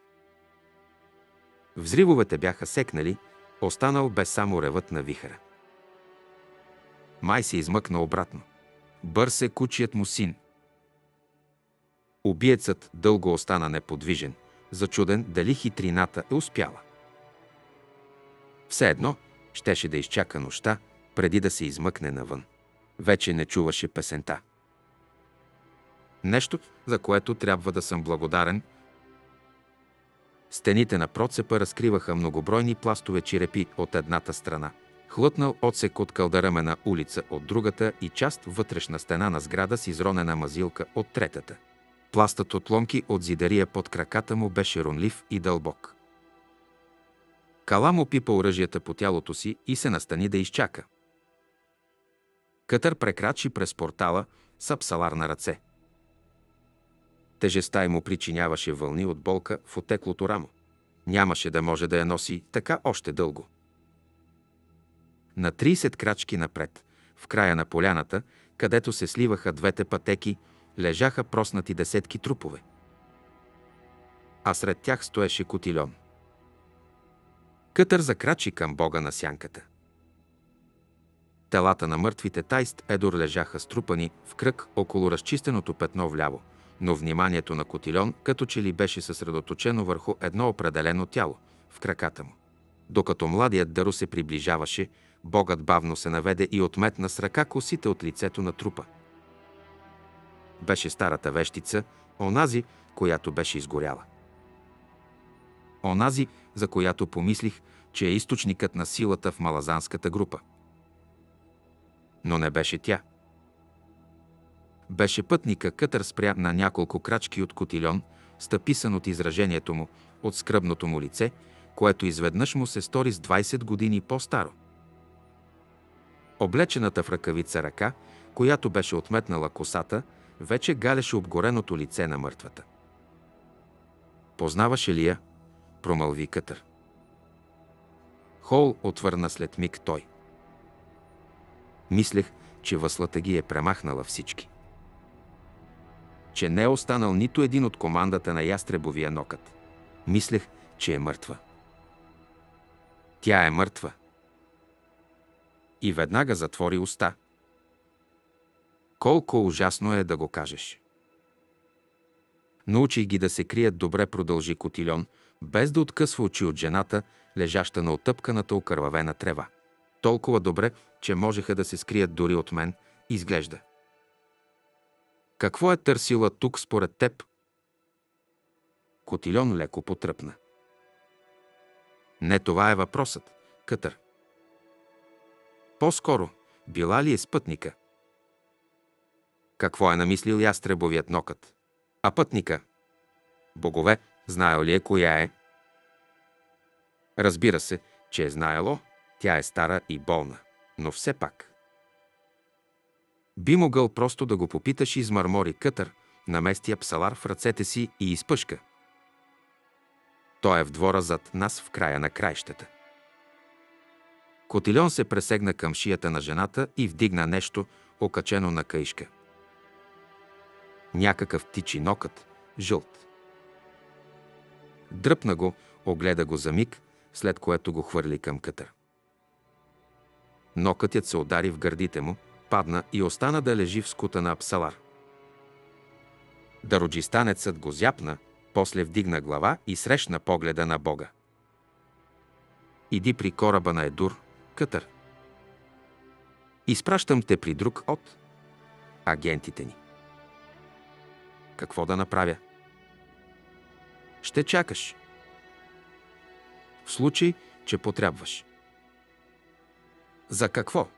Взривовете бяха секнали, останал бе само ревът на вихара. Май се измъкна обратно. Бърз е кучият му син. Убиецът дълго остана неподвижен, зачуден дали хитрината е успяла. Все едно щеше да изчака нощта, преди да се измъкне навън. Вече не чуваше песента. Нещо, за което трябва да съм благодарен. Стените на процепа разкриваха многобройни пластове черепи от едната страна, хлътнал отсек от кълдарамена улица от другата и част вътрешна стена на сграда с изронена мазилка от третата. Пластът от ломки от зидария под краката му беше ронлив и дълбок. Калам опипа оръжията по тялото си и се настани да изчака. Катър прекрачи през портала с апсалар на ръце. Тежеста му причиняваше вълни от болка в отеклото рамо. Нямаше да може да я носи така още дълго. На 30 крачки напред, в края на поляната, където се сливаха двете пътеки, лежаха проснати десетки трупове. А сред тях стоеше котильон. Кътър закрачи към бога на сянката. Телата на мъртвите тайст Едор лежаха струпани в кръг около разчистеното петно вляво, но вниманието на Котилон като че ли беше съсредоточено върху едно определено тяло в краката му. Докато младият Даро се приближаваше, Богът бавно се наведе и отметна с ръка косите от лицето на трупа. Беше старата вещица, онази, която беше изгоряла. Онази, за която помислих, че е източникът на силата в малазанската група. Но не беше тя. Беше пътника Кътър спря на няколко крачки от котильон, стъписан от изражението му, от скръбното му лице, което изведнъж му се стори с 20 години по-старо. Облечената в ръкавица ръка, която беше отметнала косата, вече галеше обгореното лице на мъртвата. Познаваше ли я? Промълви Кътър. Хол отвърна след миг той. Мислех, че въслата ги е премахнала всички. Че не е останал нито един от командата на ястребовия нокът. Мислех, че е мъртва. Тя е мъртва. И веднага затвори уста. Колко ужасно е да го кажеш. Научи ги да се крият добре, продължи Котильон, без да откъсва очи от жената, лежаща на отъпканата окървавена трева. Толкова добре, че можеха да се скрият дори от мен, изглежда. Какво е търсила тук според теб? Котильон леко потръпна. Не това е въпросът, Кътър. По-скоро, Била ли е спътника? Какво е намислил ястребовият нокът? А пътника? Богове, знаел ли е коя е? Разбира се, че е знаело, тя е стара и болна, но все пак. Би могъл просто да го попиташ измърмори кътър, намести псалар в ръцете си и изпъшка. Той е в двора зад нас в края на краищата. Котилион се пресегна към шията на жената и вдигна нещо, окачено на каишка. Някакъв птичи нокът, жълт. Дръпна го, огледа го за миг, след което го хвърли към кътър. Нокътят се удари в гърдите му, падна и остана да лежи в скута на Апсалар. Дароджистанецът го зяпна, после вдигна глава и срещна погледа на Бога. Иди при кораба на Едур, Кътър. Изпращам те при друг от агентите ни. Какво да направя? Ще чакаш. В случай, че потребваш. За какво?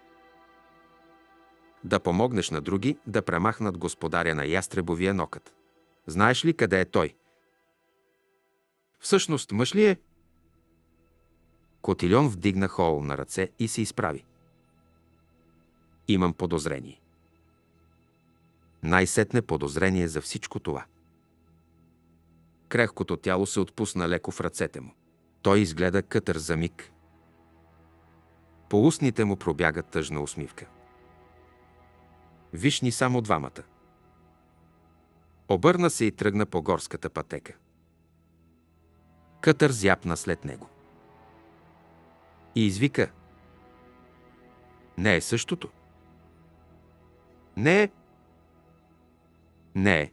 Да помогнеш на други да премахнат господаря на ястребовия нокът. Знаеш ли къде е той? Всъщност мъж ли е? Котильон вдигна хол на ръце и се изправи. Имам подозрение. Най-сетне подозрение за всичко това. Крехкото тяло се отпусна леко в ръцете му. Той изгледа кътър за миг. По устните му пробяга тъжна усмивка. Виж ни само двамата. Обърна се и тръгна по горската пътека. Кътър зяпна след него. И извика. Не е същото. Не е. Не е.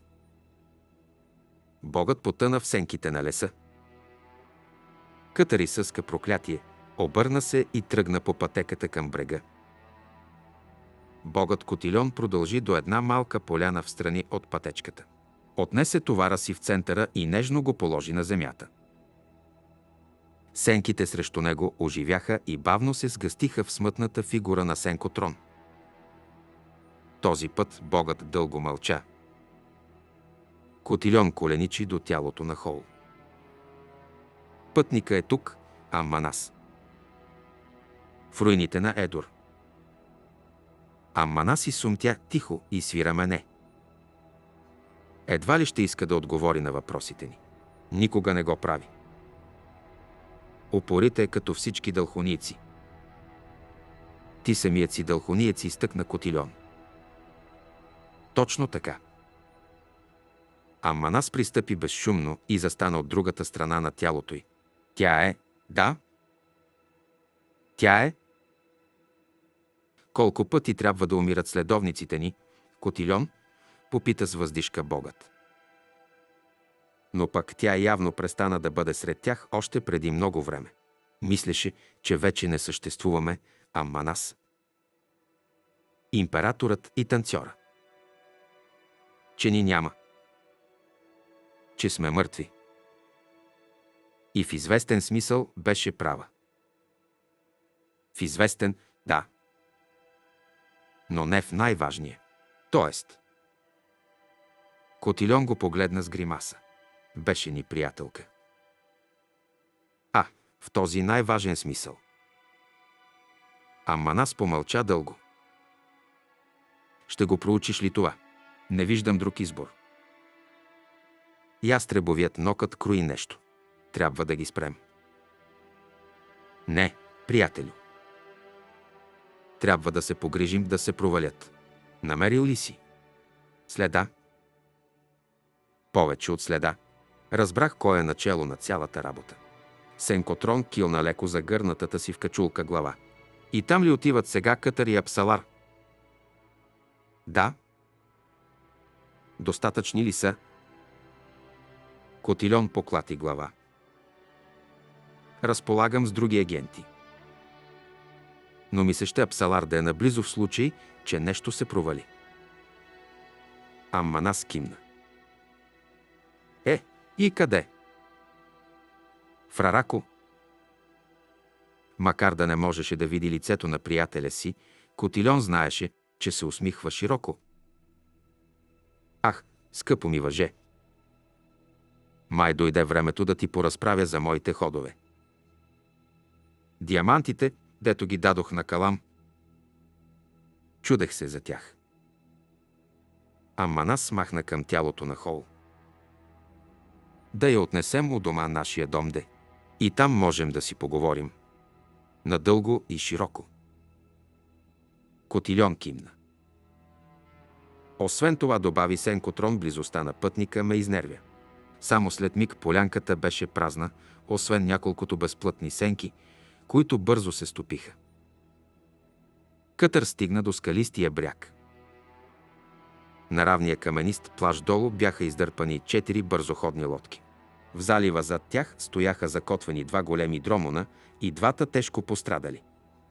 Богът потъна в сенките на леса. Кътари съска проклятие, обърна се и тръгна по пътеката към брега. Богът Котилион продължи до една малка поляна в страни от пътечката. Отнесе товара си в центъра и нежно го положи на земята. Сенките срещу него оживяха и бавно се сгъстиха в смътната фигура на Сенкотрон. Този път Богът дълго мълча. Котильон коленичи до тялото на Хол. Пътника е тук, а Манас. В руините на Едор. А Манас и сумтя тихо и свира мене. Едва ли ще иска да отговори на въпросите ни. Никога не го прави. Опорите е като всички дълхоници. Ти самият си дълхониец изтъкна Котильон. Точно така. А Манас пристъпи безшумно и застана от другата страна на тялото й. Тя е, да? Тя е? Колко пъти трябва да умират следовниците ни, Котильон, попита с въздишка Богът. Но пък тя явно престана да бъде сред тях още преди много време. Мислеше, че вече не съществуваме, а Манас. Императорът и танцора. Че ни няма. Че сме мъртви. И в известен смисъл беше права. В известен, да. Но не в най-важния. Тоест. Котильон го погледна с гримаса беше ни приятелка. А, в този най-важен смисъл. А Манас помълча дълго. Ще го проучиш ли това? Не виждам друг избор. Ястребовият нокът крои нещо. Трябва да ги спрем. Не, приятелю. Трябва да се погрижим да се провалят. Намерил ли си? Следа? Повече от следа. Разбрах кой е начало на цялата работа. Сенкотрон килна леко загърнатата си в качулка глава. И там ли отиват сега Кътър и Апсалар? Да. Достатъчни ли са? Котильон поклати глава. Разполагам с други агенти. Но ми се ще Апсалар да е наблизо в случай, че нещо се провали. Амманас кимна. Е, и къде? В Рарако. Макар да не можеше да види лицето на приятеля си, Котильон знаеше, че се усмихва широко. Ах, скъпо ми въже! Май дойде времето да ти поразправя за моите ходове. Диамантите, дето ги дадох на калам, чудех се за тях. А Манас смахна към тялото на Хол. Да я отнесем у дома нашия дом, де. И там можем да си поговорим. Надълго и широко. Котильон кимна. Освен това, добави Сенко Трон, близостта на пътника ме изнервя. Само след миг полянката беше празна, освен няколкото безплътни сенки, които бързо се стопиха. Кътър стигна до скалистия бряг. На равния каменист плаж долу бяха издърпани четири бързоходни лодки. В залива зад тях стояха закотвени два големи дромона и двата тежко пострадали.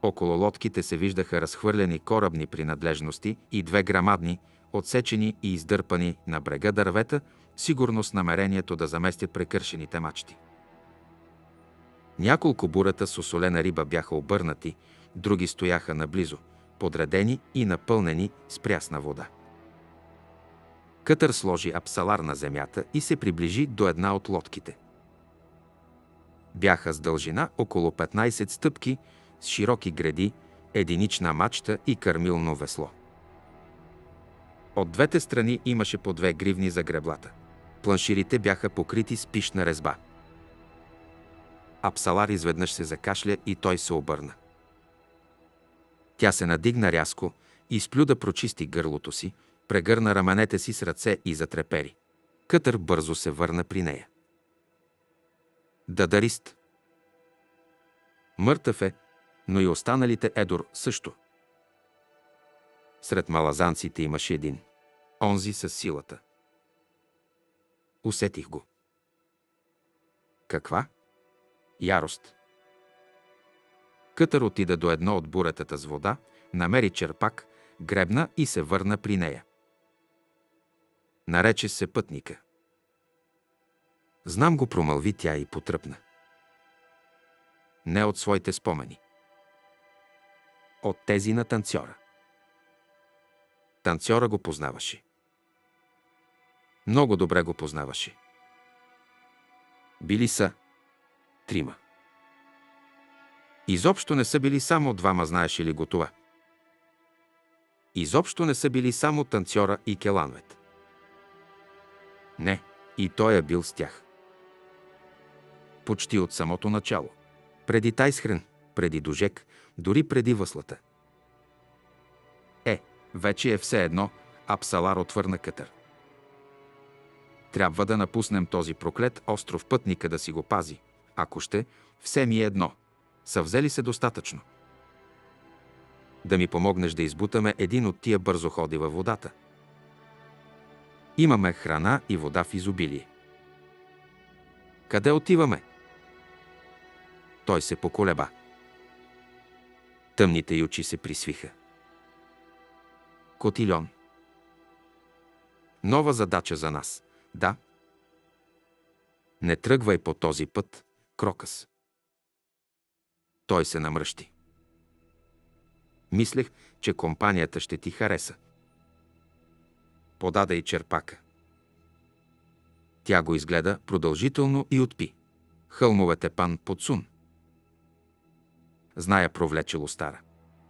Около лодките се виждаха разхвърлени корабни принадлежности и две грамадни, отсечени и издърпани на брега дървета, сигурно с намерението да заместят прекършените мачти. Няколко бурата с осолена риба бяха обърнати, други стояха наблизо, подредени и напълнени с прясна вода. Кътър сложи апсалар на земята и се приближи до една от лодките. Бяха с дължина около 15 стъпки, с широки гради, единична мачта и кърмилно весло. От двете страни имаше по две гривни за греблата. Планширите бяха покрити с пишна резба. Апсалар изведнъж се закашля и той се обърна. Тя се надигна рязко, изплю да прочисти гърлото си, прегърна раменете си с ръце и затрепери. Кътър бързо се върна при нея. Дадарист. Мъртъв е, но и останалите Едор също. Сред малазанците имаше един. Онзи с силата. Усетих го. Каква? Ярост. Кътър отида до едно от буретата с вода, намери черпак, гребна и се върна при нея. Нарече се пътника. Знам го, промълви тя и потръпна. Не от своите спомени. От тези на танцора. Танцора го познаваше. Много добре го познаваше. Били са трима. Изобщо не са били само двама, знаеш ли го това? Изобщо не са били само танцора и келанвет. Не, и той е бил с тях. Почти от самото начало. Преди Тайсхрен, преди Дожек, дори преди въслата. Е, вече е все едно, а Псалар отвърна Кътър. Трябва да напуснем този проклет остров пътника да си го пази. Ако ще, все ми е едно. Са взели се достатъчно. Да ми помогнеш да избутаме един от тия бързоходи във водата. Имаме храна и вода в изобилие. Къде отиваме? Той се поколеба. Тъмните й очи се присвиха. Котильон. Нова задача за нас. Да. Не тръгвай по този път, Крокъс. Той се намръщи. Мислех, че компанията ще ти хареса. Подаде и черпака. Тя го изгледа продължително и отпи. Хълмовете пан подсун. Зная провлечело стара.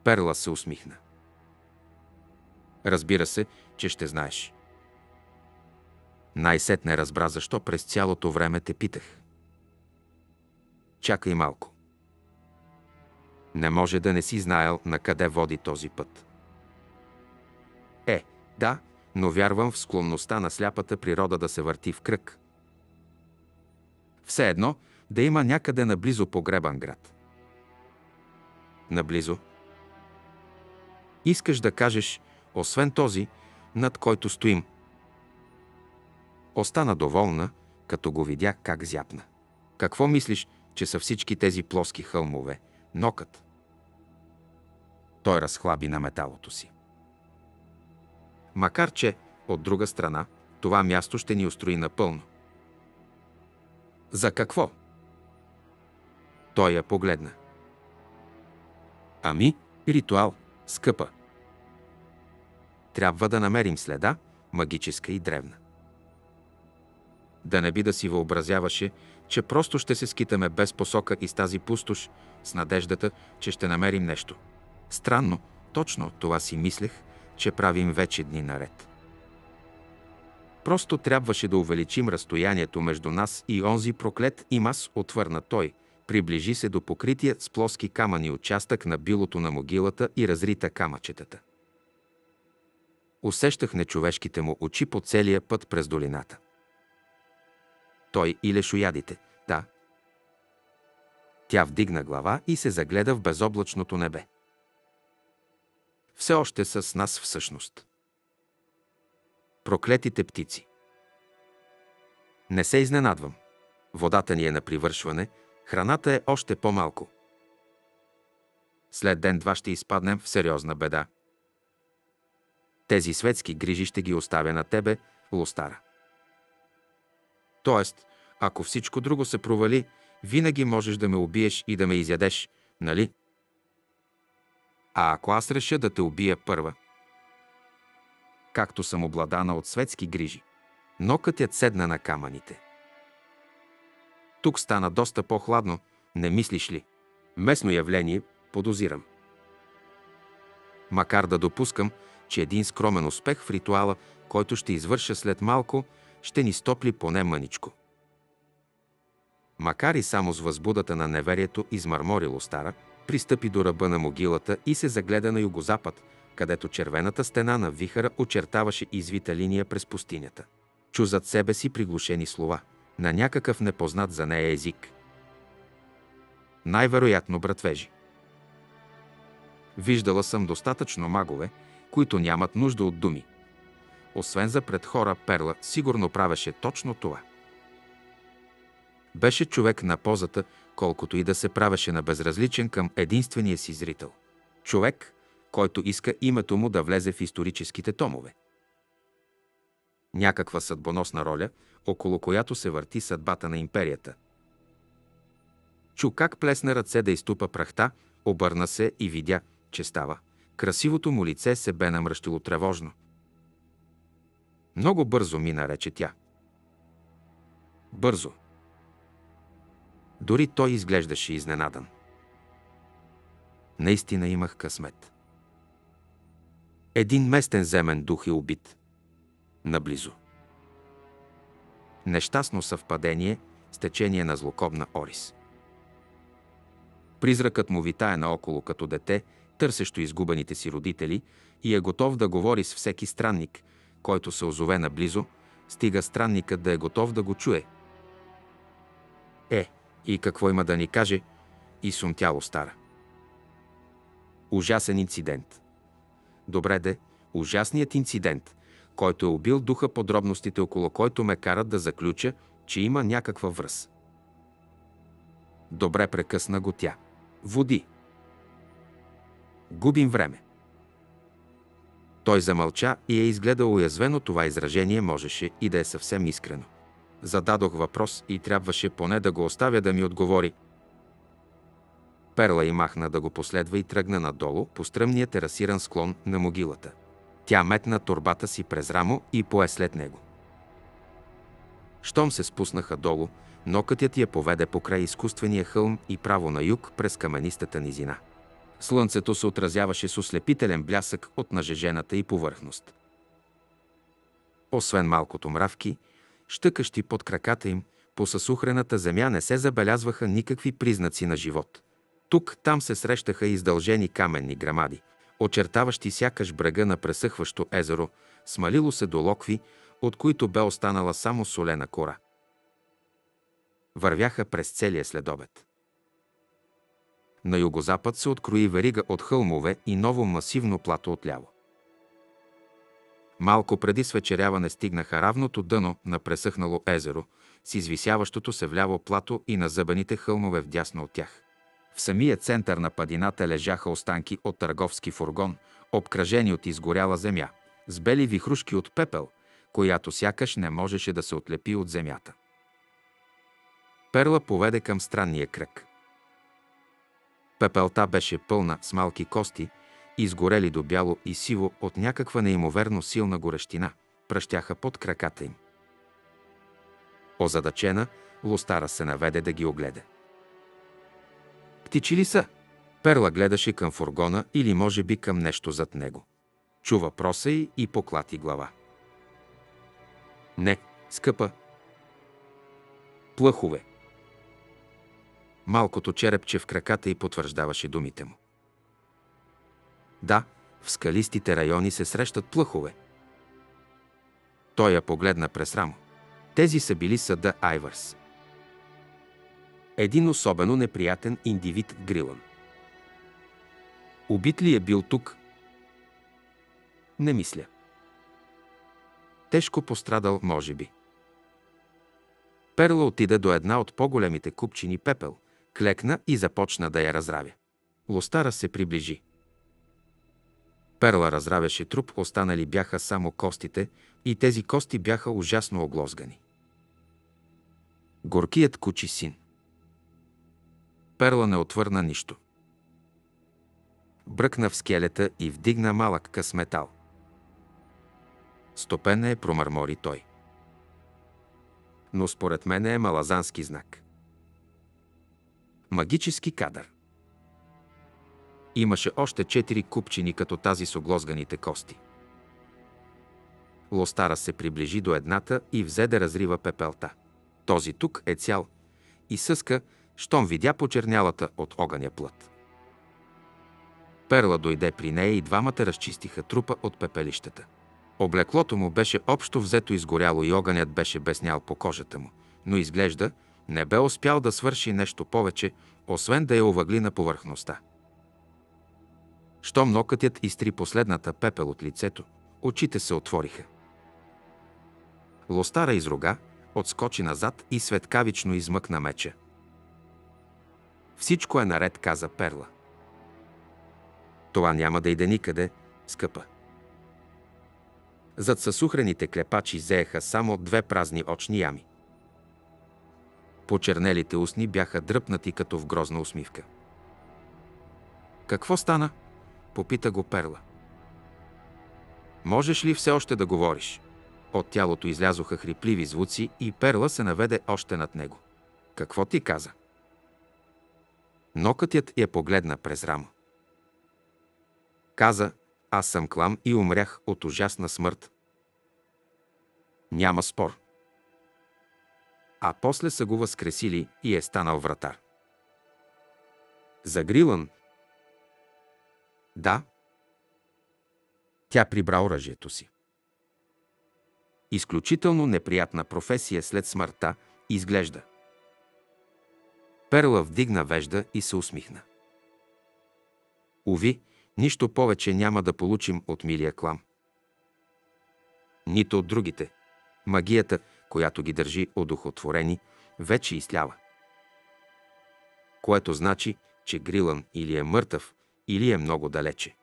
Перла се усмихна. Разбира се, че ще знаеш. Най-сетне разбра защо през цялото време те питах. Чакай малко. Не може да не си знаел на къде води този път. Е, да, но вярвам в склонността на сляпата природа да се върти в кръг. Все едно да има някъде наблизо погребан град. Наблизо? Искаш да кажеш, освен този, над който стоим. Остана доволна, като го видя как зяпна. Какво мислиш, че са всички тези плоски хълмове? Нокът. Той разхлаби на металото си. Макар че, от друга страна, това място ще ни устрои напълно. За какво? Той я погледна. Ами, ритуал. Скъпа. Трябва да намерим следа, магическа и древна. Да не би да си въобразяваше, че просто ще се скитаме без посока из тази пустош, с надеждата, че ще намерим нещо. Странно, точно това си мислех, че правим вече дни наред. Просто трябваше да увеличим разстоянието между нас и онзи проклет и мас, отвърна той. Приближи се до покрития с плоски камъни участък на билото на могилата и разрита камъчетата. Усещах нечовешките му очи по целия път през долината. Той и лешоядите, да. Тя вдигна глава и се загледа в безоблачното небе. Все още са с нас всъщност. Проклетите птици. Не се изненадвам. Водата ни е на привършване, храната е още по-малко. След ден-два ще изпаднем в сериозна беда. Тези светски грижи ще ги оставя на тебе, Лостара. Тоест, ако всичко друго се провали, винаги можеш да ме убиеш и да ме изядеш, нали? А ако аз реша да те убия първа? Както съм обладана от светски грижи. Нокътят седна на камъните. Тук стана доста по-хладно, не мислиш ли? Местно явление, подозирам. Макар да допускам, че един скромен успех в ритуала, който ще извърша след малко, ще ни стопли поне мъничко. Макар и само с възбудата на неверието измърморило стара, пристъпи до ръба на могилата и се загледа на югозапад, където червената стена на вихара очертаваше извита линия през пустинята. Чу зад себе си приглушени слова, на някакъв непознат за нея език. Най-вероятно братвежи. Виждала съм достатъчно магове, които нямат нужда от думи. Освен за пред хора, Перла сигурно правеше точно това. Беше човек на позата, колкото и да се правеше на безразличен към единствения си зрител. Човек, който иска името му да влезе в историческите томове. Някаква съдбоносна роля, около която се върти съдбата на империята. Чу как плесна ръце да изтупа прахта, обърна се и видя, че става. Красивото му лице се бе намръщило тревожно. Много бързо ми нарече тя. Бързо. Дори той изглеждаше изненадан. Наистина имах късмет. Един местен земен дух е убит. Наблизо. Нещастно съвпадение с течение на злокобна Орис. Призракът му витае наоколо като дете, търсещо изгубените си родители и е готов да говори с всеки странник, който се озове наблизо, стига странникът да е готов да го чуе. Е, и какво има да ни каже? И сумтяло стара. Ужасен инцидент. Добре де, ужасният инцидент, който е убил духа подробностите, около който ме карат да заключа, че има някаква връз. Добре прекъсна го тя. Води. Губим време. Той замълча и е изгледал уязвено това изражение можеше и да е съвсем искрено. Зададох въпрос и трябваше поне да го оставя да ми отговори. Перла и махна да го последва и тръгна надолу по стръмния терасиран склон на могилата. Тя метна турбата си през рамо и пое след него. Щом се спуснаха долу, нокътят я поведе покрай изкуствения хълм и право на юг през каменистата низина. Слънцето се отразяваше с ослепителен блясък от нажежената и повърхност. Освен малкото мравки, щъкащи под краката им, по съсухрената земя не се забелязваха никакви признаци на живот. Тук, там се срещаха издължени каменни грамади, очертаващи сякаш брега на пресъхващо езеро, смалило се до локви, от които бе останала само солена кора. Вървяха през целия следобед. На югозапад се открои верига от хълмове и ново масивно плато отляво. Малко преди свечеряване стигнаха равното дъно на пресъхнало езеро, с извисяващото се вляво плато и на зъбените хълмове вдясно от тях. В самия център на падината лежаха останки от търговски фургон, обкръжени от изгоряла земя, с бели вихрушки от пепел, която сякаш не можеше да се отлепи от земята. Перла поведе към странния кръг. Пепелта беше пълна с малки кости, изгорели до бяло и сиво от някаква неимоверно силна горещина, пръщяха под краката им. Озадачена, Лостара се наведе да ги огледа. Птичи ли са? Перла гледаше към фургона или може би към нещо зад него. Чу въпроса й и поклати глава. Не, скъпа. Плъхове. Малкото черепче в краката й потвърждаваше думите му. Да, в скалистите райони се срещат плъхове. Той я погледна през рамо. Тези са били съда Айвърс. Един особено неприятен индивид Грилан. Убит ли е бил тук? Не мисля. Тежко пострадал, може би. Перла отида до една от по-големите купчини пепел, клекна и започна да я разравя. Лостара се приближи. Перла разравяше труп, останали бяха само костите и тези кости бяха ужасно оглозгани. Горкият кучи син. Перла не отвърна нищо. Бръкна в скелета и вдигна малък къс метал. Стопен е, промърмори той. Но според мен е малазански знак. Магически кадър. Имаше още четири купчини като тази с оглозганите кости. Лостара се приближи до едната и взе да разрива пепелта. Този тук е цял и съска, щом видя почернялата от огъня плът. Перла дойде при нея и двамата разчистиха трупа от пепелищата. Облеклото му беше общо взето изгоряло и огънят беше безнял по кожата му, но изглежда не бе успял да свърши нещо повече, освен да я овъгли на повърхността. Щом нокътят изтри последната пепел от лицето, очите се отвориха. Лостара изрога, отскочи назад и светкавично измъкна меча. Всичко е наред, каза Перла. Това няма да иде никъде, скъпа. Зад съсухрените клепачи зееха само две празни очни ями. Почернелите устни бяха дръпнати като в грозна усмивка. Какво стана? Попита го Перла. Можеш ли все още да говориш? От тялото излязоха хрипливи звуци и Перла се наведе още над него. Какво ти каза? Нокътят я погледна през рамо. Каза, аз съм клам и умрях от ужасна смърт. Няма спор. А после са го възкресили и е станал вратар. Загрилан. Да. Тя прибра оръжието си. Изключително неприятна професия след смъртта изглежда. Перла вдигна вежда и се усмихна. Уви, нищо повече няма да получим от милия клам. Нито от другите. Магията, която ги държи одухотворени, вече излява. Което значи, че Грилан или е мъртъв, или е много далече.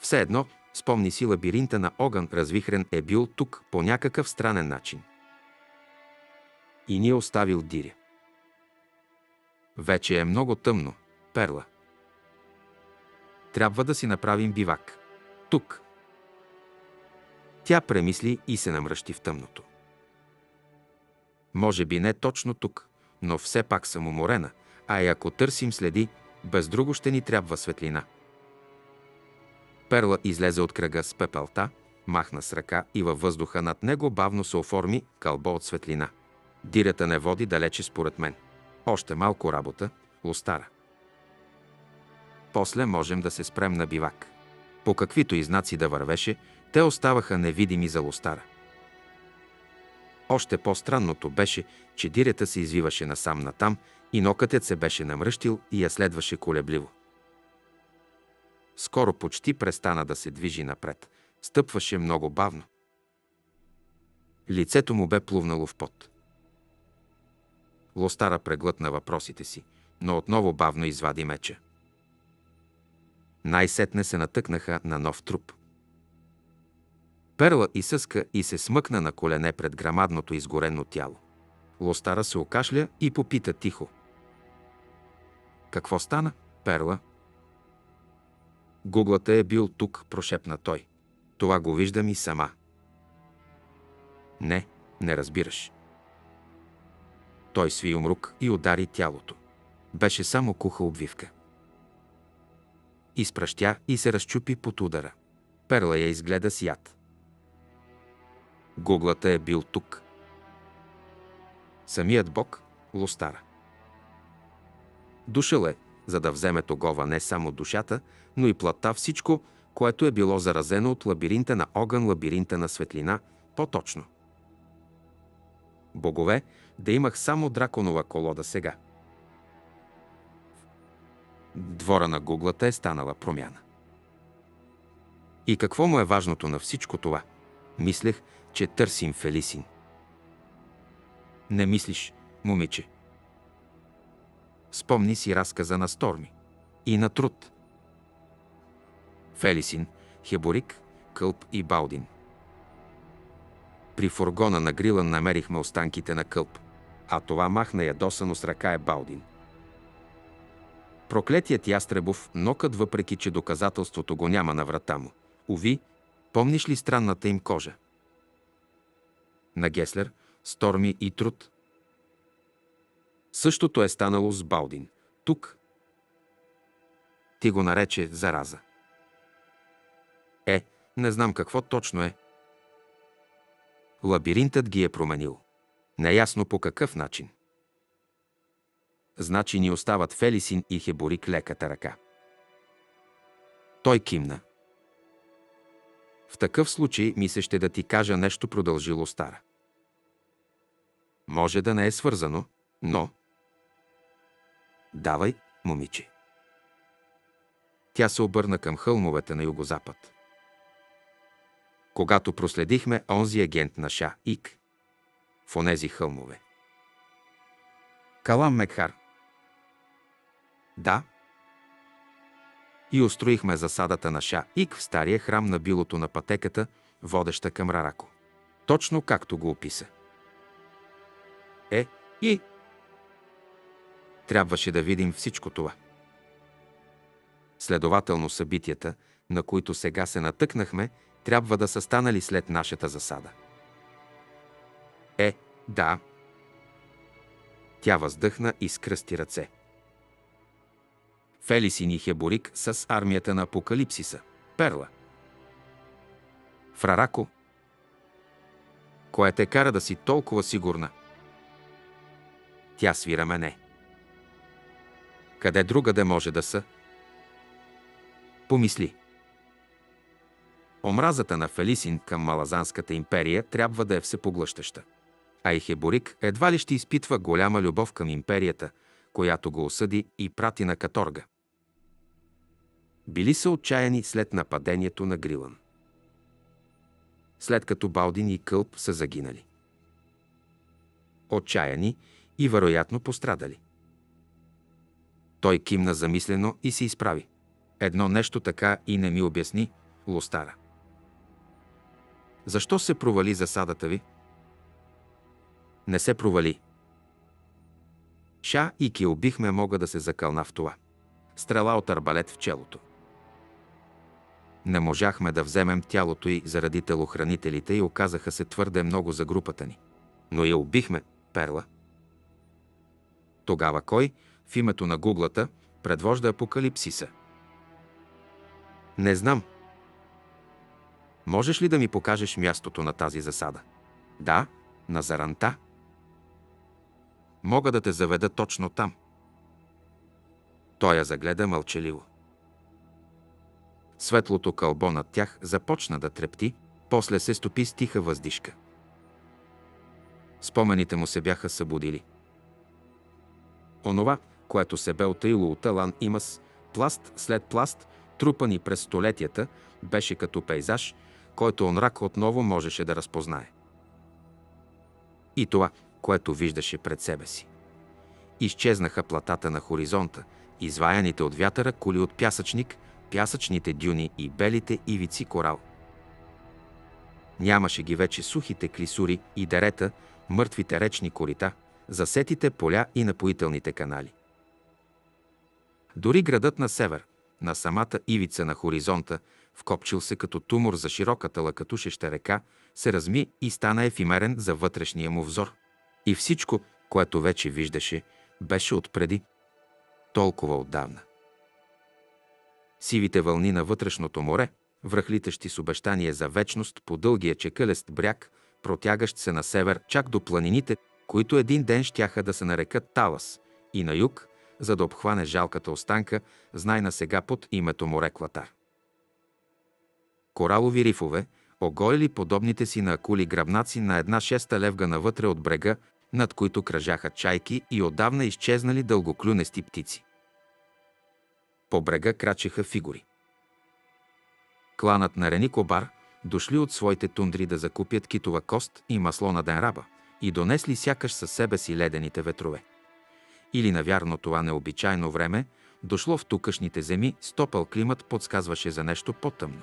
Все едно, спомни си лабиринта на огън, развихрен е бил тук по някакъв странен начин. И ни е оставил диря. Вече е много тъмно, Перла. Трябва да си направим бивак. Тук. Тя премисли и се намръщи в тъмното. Може би не точно тук, но все пак съм уморена, а и ако търсим следи, без друго ще ни трябва светлина. Перла излезе от кръга с пепелта, махна с ръка и във въздуха над него бавно се оформи кълбо от светлина. Дирята не води далече според мен. Още малко работа, лостара. После можем да се спрем на бивак. По каквито и знаци да вървеше, те оставаха невидими за лостара. Още по-странното беше, че дирята се извиваше насам-натам и нокътът се беше намръщил и я следваше колебливо. Скоро почти престана да се движи напред. Стъпваше много бавно. Лицето му бе плувнало в пот. Лостара преглътна въпросите си, но отново бавно извади меча. Най-сетне се натъкнаха на нов труп. Перла и съска и се смъкна на колене пред грамадното изгорено тяло. Лостара се окашля и попита тихо. Какво стана, Перла? Гуглата е бил тук, прошепна той. Това го виждам и сама. Не, не разбираш. Той сви умрук и удари тялото. Беше само куха обвивка. Изпращя и се разчупи под удара. Перла я изгледа с яд. Гуглата е бил тук. Самият бог Лостара. Душъл е, за да вземе тогова не само душата, но и плата всичко, което е било заразено от лабиринта на огън, лабиринта на светлина, по-точно. Богове, да имах само драконова колода сега. Двора на гуглата е станала промяна. И какво му е важното на всичко това? Мислех, че търсим Фелисин. Не мислиш, момиче. Спомни си разказа на Сторми и на Труд. Фелисин, Хеборик, Кълп и Балдин. При фургона на грила намерихме останките на Кълп, а това махна ядосано с ръка е Балдин. Проклетият ястребов нокът, въпреки че доказателството го няма на врата му. Ови, помниш ли странната им кожа? На Геслер, Сторми и Труд. Същото е станало с Балдин. Тук. Ти го нарече зараза. Е, не знам какво точно е. Лабиринтът ги е променил. Неясно по какъв начин. Значи ни остават Фелисин и Хеборик леката ръка. Той кимна. В такъв случай ми се ще да ти кажа нещо продължило стара. Може да не е свързано, но... Давай, момиче. Тя се обърна към хълмовете на югозапад. Когато проследихме онзи агент на Ша Ик в онези хълмове. Калам Мекхар. Да. И устроихме засадата на Ша Ик в стария храм на билото на пътеката, водеща към Рарако. Точно както го описа. Е, и... Трябваше да видим всичко това. Следователно събитията, на които сега се натъкнахме, трябва да са станали след нашата засада. Е, да. Тя въздъхна и скръсти ръце. Фелисин и Хеборик с армията на Апокалипсиса. Перла. Фрарако. Кое те кара да си толкова сигурна? Тя свира мене. Къде друга да може да са? Помисли. Омразата на Фелисин към Малазанската империя трябва да е всепоглъщаща. А и Хеборик едва ли ще изпитва голяма любов към империята, която го осъди и прати на каторга. Били са отчаяни след нападението на Грилан. След като Балдин и Кълп са загинали. Отчаяни и вероятно пострадали. Той кимна замислено и се изправи. Едно нещо така и не ми обясни, Лостара. Защо се провали засадата ви? Не се провали. Ша и ки убихме мога да се закълна в това. Стрела от арбалет в челото. Не можахме да вземем тялото й заради телохранителите и оказаха се твърде много за групата ни. Но я убихме, Перла. Тогава кой, в името на гуглата, предвожда апокалипсиса? Не знам, Можеш ли да ми покажеш мястото на тази засада? Да, на заранта. Мога да те заведа точно там. Той я загледа мълчаливо. Светлото кълбо над тях започна да трепти, после се стопи с тиха въздишка. Спомените му се бяха събудили. Онова, което се бе отаило от Алан Имас, пласт след пласт, трупани през столетията, беше като пейзаж – който Онрак отново можеше да разпознае. И това, което виждаше пред себе си. Изчезнаха платата на хоризонта, изваяните от вятъра кули от пясъчник, пясъчните дюни и белите ивици корал. Нямаше ги вече сухите клисури и дерета, мъртвите речни корита, засетите поля и напоителните канали. Дори градът на север, на самата ивица на хоризонта, вкопчил се като тумор за широката лъкатушеща река, се разми и стана ефимерен за вътрешния му взор. И всичко, което вече виждаше, беше отпреди. Толкова отдавна. Сивите вълни на вътрешното море, връхлитащи с обещание за вечност по дългия чекълест бряг, протягащ се на север чак до планините, които един ден щяха да се нарекат Талас, и на юг, за да обхване жалката останка, знайна сега под името море Клатар. Коралови рифове, огоили подобните си на акули гръбнаци на една шеста левга навътре от брега, над които кръжаха чайки и отдавна изчезнали дългоклюнести птици. По брега крачеха фигури. Кланът на Рени Кобар, дошли от своите тундри да закупят китова кост и масло на денраба и донесли сякаш със себе си ледените ветрове. Или навярно това необичайно време, дошло в тукашните земи, стопъл климат подсказваше за нещо по-тъмно.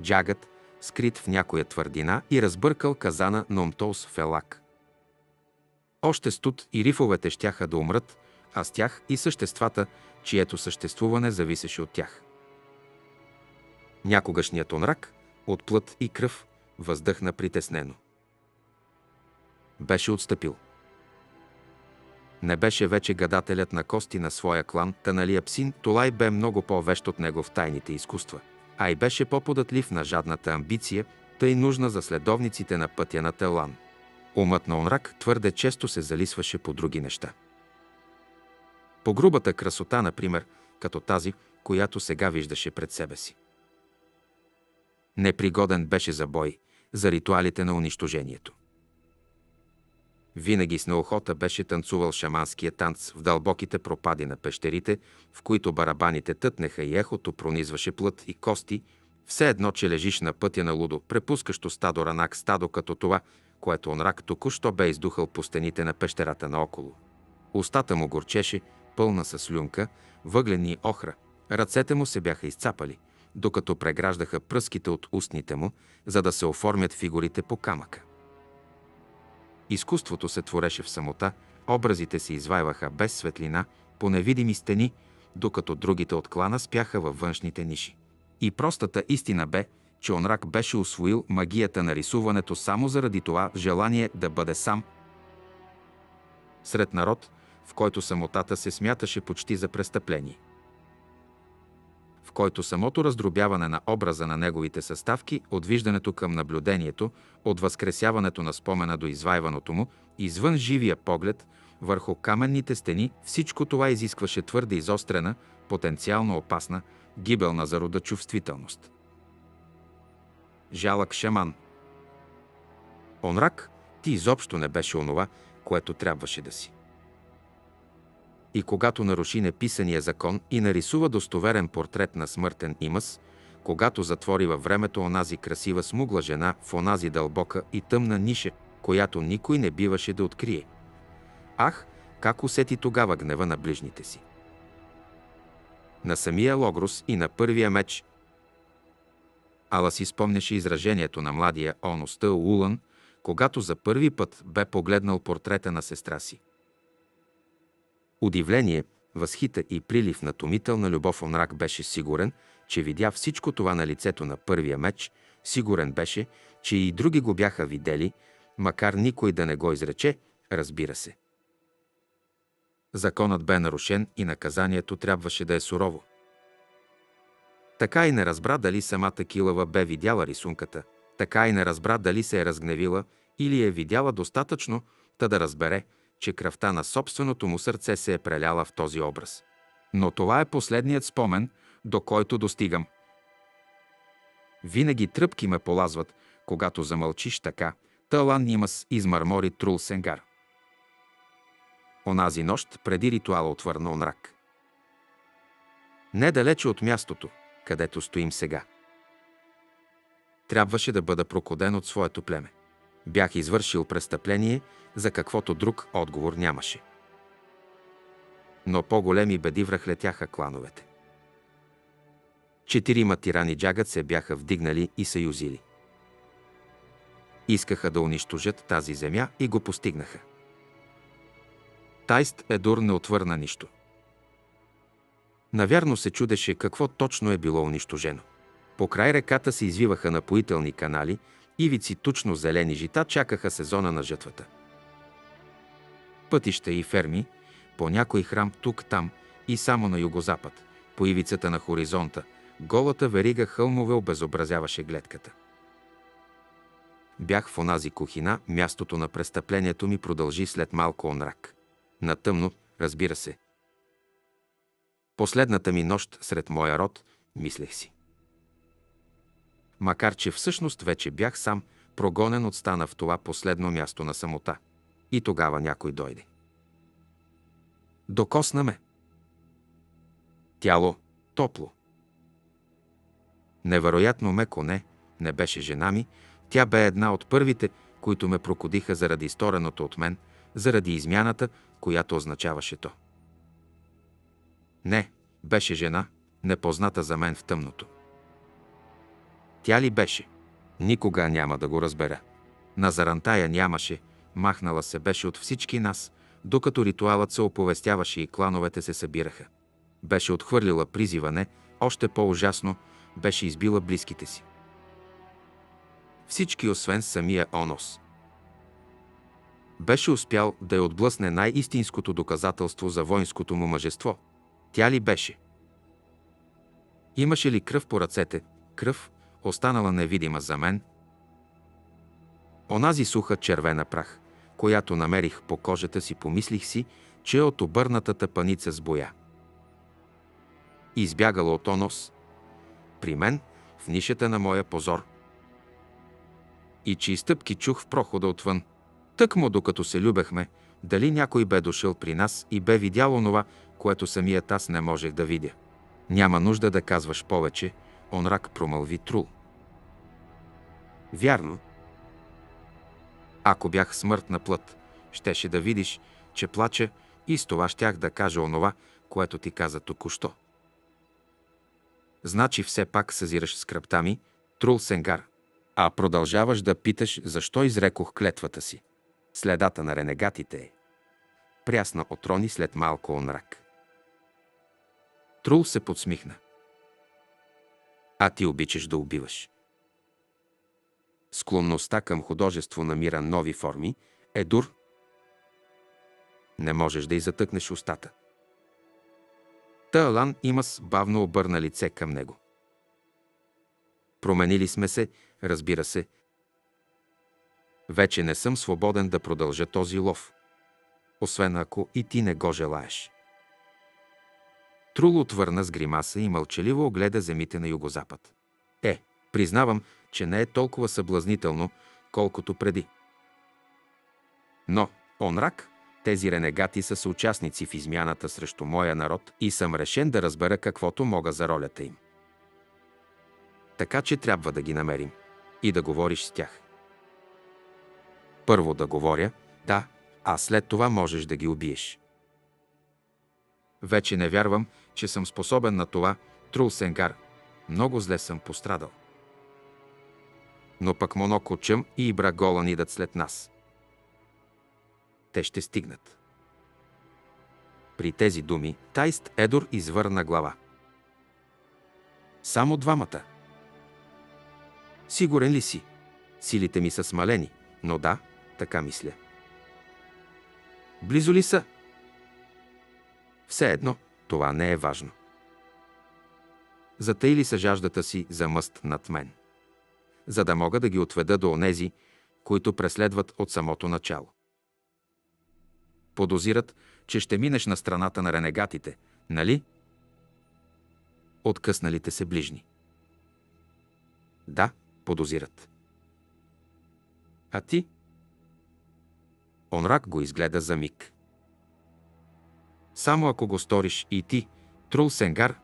Джагът, скрит в някоя твърдина и разбъркал казана на Омтолс Фелак. Още студ и рифовете щяха да умрат, а с тях и съществата, чието съществуване зависеше от тях. Някогашният онрак, от плът и кръв, въздъхна притеснено. Беше отстъпил. Не беше вече гадателят на кости на своя клан, Таналия Псин, Толай бе много по-вещ от него в тайните изкуства, а и беше по-податлив на жадната амбиция, тъй нужна за следовниците на пътя на Телан. Умът на Онрак твърде често се залисваше по други неща. По грубата красота, например, като тази, която сега виждаше пред себе си. Непригоден беше за бой, за ритуалите на унищожението. Винаги с неохота беше танцувал шаманския танц в дълбоките пропади на пещерите, в които барабаните тътнеха и ехото пронизваше плът и кости, все едно, че лежиш на пътя на лудо, препускащо стадо ранак стадо като това, което онрак току-що бе издухал по стените на пещерата наоколо. Устата му горчеше, пълна с слюнка, въглени охра. Ръцете му се бяха изцапали, докато преграждаха пръските от устните му, за да се оформят фигурите по камъка. Изкуството се твореше в самота, образите се извайваха без светлина, по невидими стени, докато другите от клана спяха във външните ниши. И простата истина бе, че Онрак беше освоил магията на рисуването само заради това желание да бъде сам. Сред народ, в който самотата се смяташе почти за престъпление в който самото раздробяване на образа на неговите съставки, от виждането към наблюдението, от възкресяването на спомена до извайваното му, извън живия поглед, върху каменните стени, всичко това изискваше твърде изострена, потенциално опасна, гибелна за рода чувствителност. Жалък шаман. Онрак, ти изобщо не беше онова, което трябваше да си и когато наруши неписания закон и нарисува достоверен портрет на смъртен имас, когато затвори във времето онази красива смугла жена в онази дълбока и тъмна ниша, която никой не биваше да открие. Ах, как усети тогава гнева на ближните си! На самия Логрус и на първия меч Ала си спомняше изражението на младия Оностъ Улън, когато за първи път бе погледнал портрета на сестра си. Удивление, възхита и прилив на томителна любов Онрак беше сигурен, че видя всичко това на лицето на първия меч, сигурен беше, че и други го бяха видели, макар никой да не го изрече, разбира се. Законът бе нарушен и наказанието трябваше да е сурово. Така и не разбра дали самата Килава бе видяла рисунката, така и не разбра дали се е разгневила или е видяла достатъчно, та да разбере, че кръвта на собственото му сърце се е преляла в този образ. Но това е последният спомен, до който достигам. Винаги тръпки ме полазват, когато замълчиш така, Талан Нимас измърмори Трул Сенгар. Онази нощ преди ритуала отвърна онрак. Недалече от мястото, където стоим сега. Трябваше да бъда прокоден от своето племе. Бях извършил престъпление, за каквото друг отговор нямаше. Но по-големи беди връхлетяха клановете. Четирима тирани джагът се бяха вдигнали и съюзили. Искаха да унищожат тази земя и го постигнаха. Тайст Едур не отвърна нищо. Навярно се чудеше какво точно е било унищожено. По край реката се извиваха напоителни канали, ивици тучно зелени жита чакаха сезона на жътвата. Пътища и ферми, по някой храм тук-там и само на югозапад, по ивицата на хоризонта, голата верига хълмове обезобразяваше гледката. Бях в онази кухина, мястото на престъплението ми продължи след малко онрак. На тъмно, разбира се. Последната ми нощ сред моя род, мислех си. Макар, че всъщност вече бях сам, прогонен от стана в това последно място на самота. И тогава някой дойде. Докосна ме. Тяло топло. Невероятно меко не, не беше жена ми, тя бе една от първите, които ме прокодиха заради стореното от мен, заради измяната, която означаваше то. Не, беше жена, непозната за мен в тъмното. Тя ли беше? Никога няма да го разбера. На зарантая нямаше, махнала се беше от всички нас, докато ритуалът се оповестяваше и клановете се събираха. Беше отхвърлила призива не, още по-ужасно, беше избила близките си. Всички, освен самия Онос. Беше успял да я отблъсне най-истинското доказателство за воинското му мъжество. Тя ли беше? Имаше ли кръв по ръцете, кръв, останала невидима за мен? Онази суха червена прах, която намерих по кожата си, помислих си, че е от обърнатата паница с боя. Избягала от Онос, при мен, в нишата на моя позор. И чии стъпки чух в прохода отвън. Тък му, докато се любехме, дали някой бе дошъл при нас и бе видял онова, което самият аз не можех да видя. Няма нужда да казваш повече, онрак промълви Трул. Вярно. Ако бях смърт на плът, щеше да видиш, че плача и с това щях да кажа онова, което ти каза току-що. Значи все пак съзираш скръпта ми, Трул Сенгар, а продължаваш да питаш защо изрекох клетвата си. Следата на ренегатите е. Прясна отрони след малко онрак. Трул се подсмихна. А ти обичаш да убиваш. Склонността към художество намира нови форми, е дур. Не можеш да й затъкнеш устата. Та Алан има с бавно обърна лице към него. Променили сме се, разбира се. Вече не съм свободен да продължа този лов. Освен ако и ти не го желаеш. Трул отвърна с гримаса и мълчаливо огледа земите на югозапад. Е, признавам, че не е толкова съблазнително, колкото преди. Но, онрак, тези ренегати са съучастници в измяната срещу моя народ и съм решен да разбера каквото мога за ролята им. Така че трябва да ги намерим и да говориш с тях. Първо да говоря, да, а след това можеш да ги убиеш. Вече не вярвам, че съм способен на това, Трул Сенгар. Много зле съм пострадал. Но пък Моноко Чъм и Ибра Голан идат след нас те ще стигнат. При тези думи Тайст Едор извърна глава. Само двамата. Сигурен ли си? Силите ми са смалени, но да, така мисля. Близо ли са? Все едно, това не е важно. Затейли са жаждата си за мъст над мен, за да мога да ги отведа до онези, които преследват от самото начало. Подозират, че ще минеш на страната на ренегатите, нали? Откъсналите се ближни. Да, подозират. А ти? Онрак го изгледа за миг. Само ако го сториш и ти, Трул Сенгар,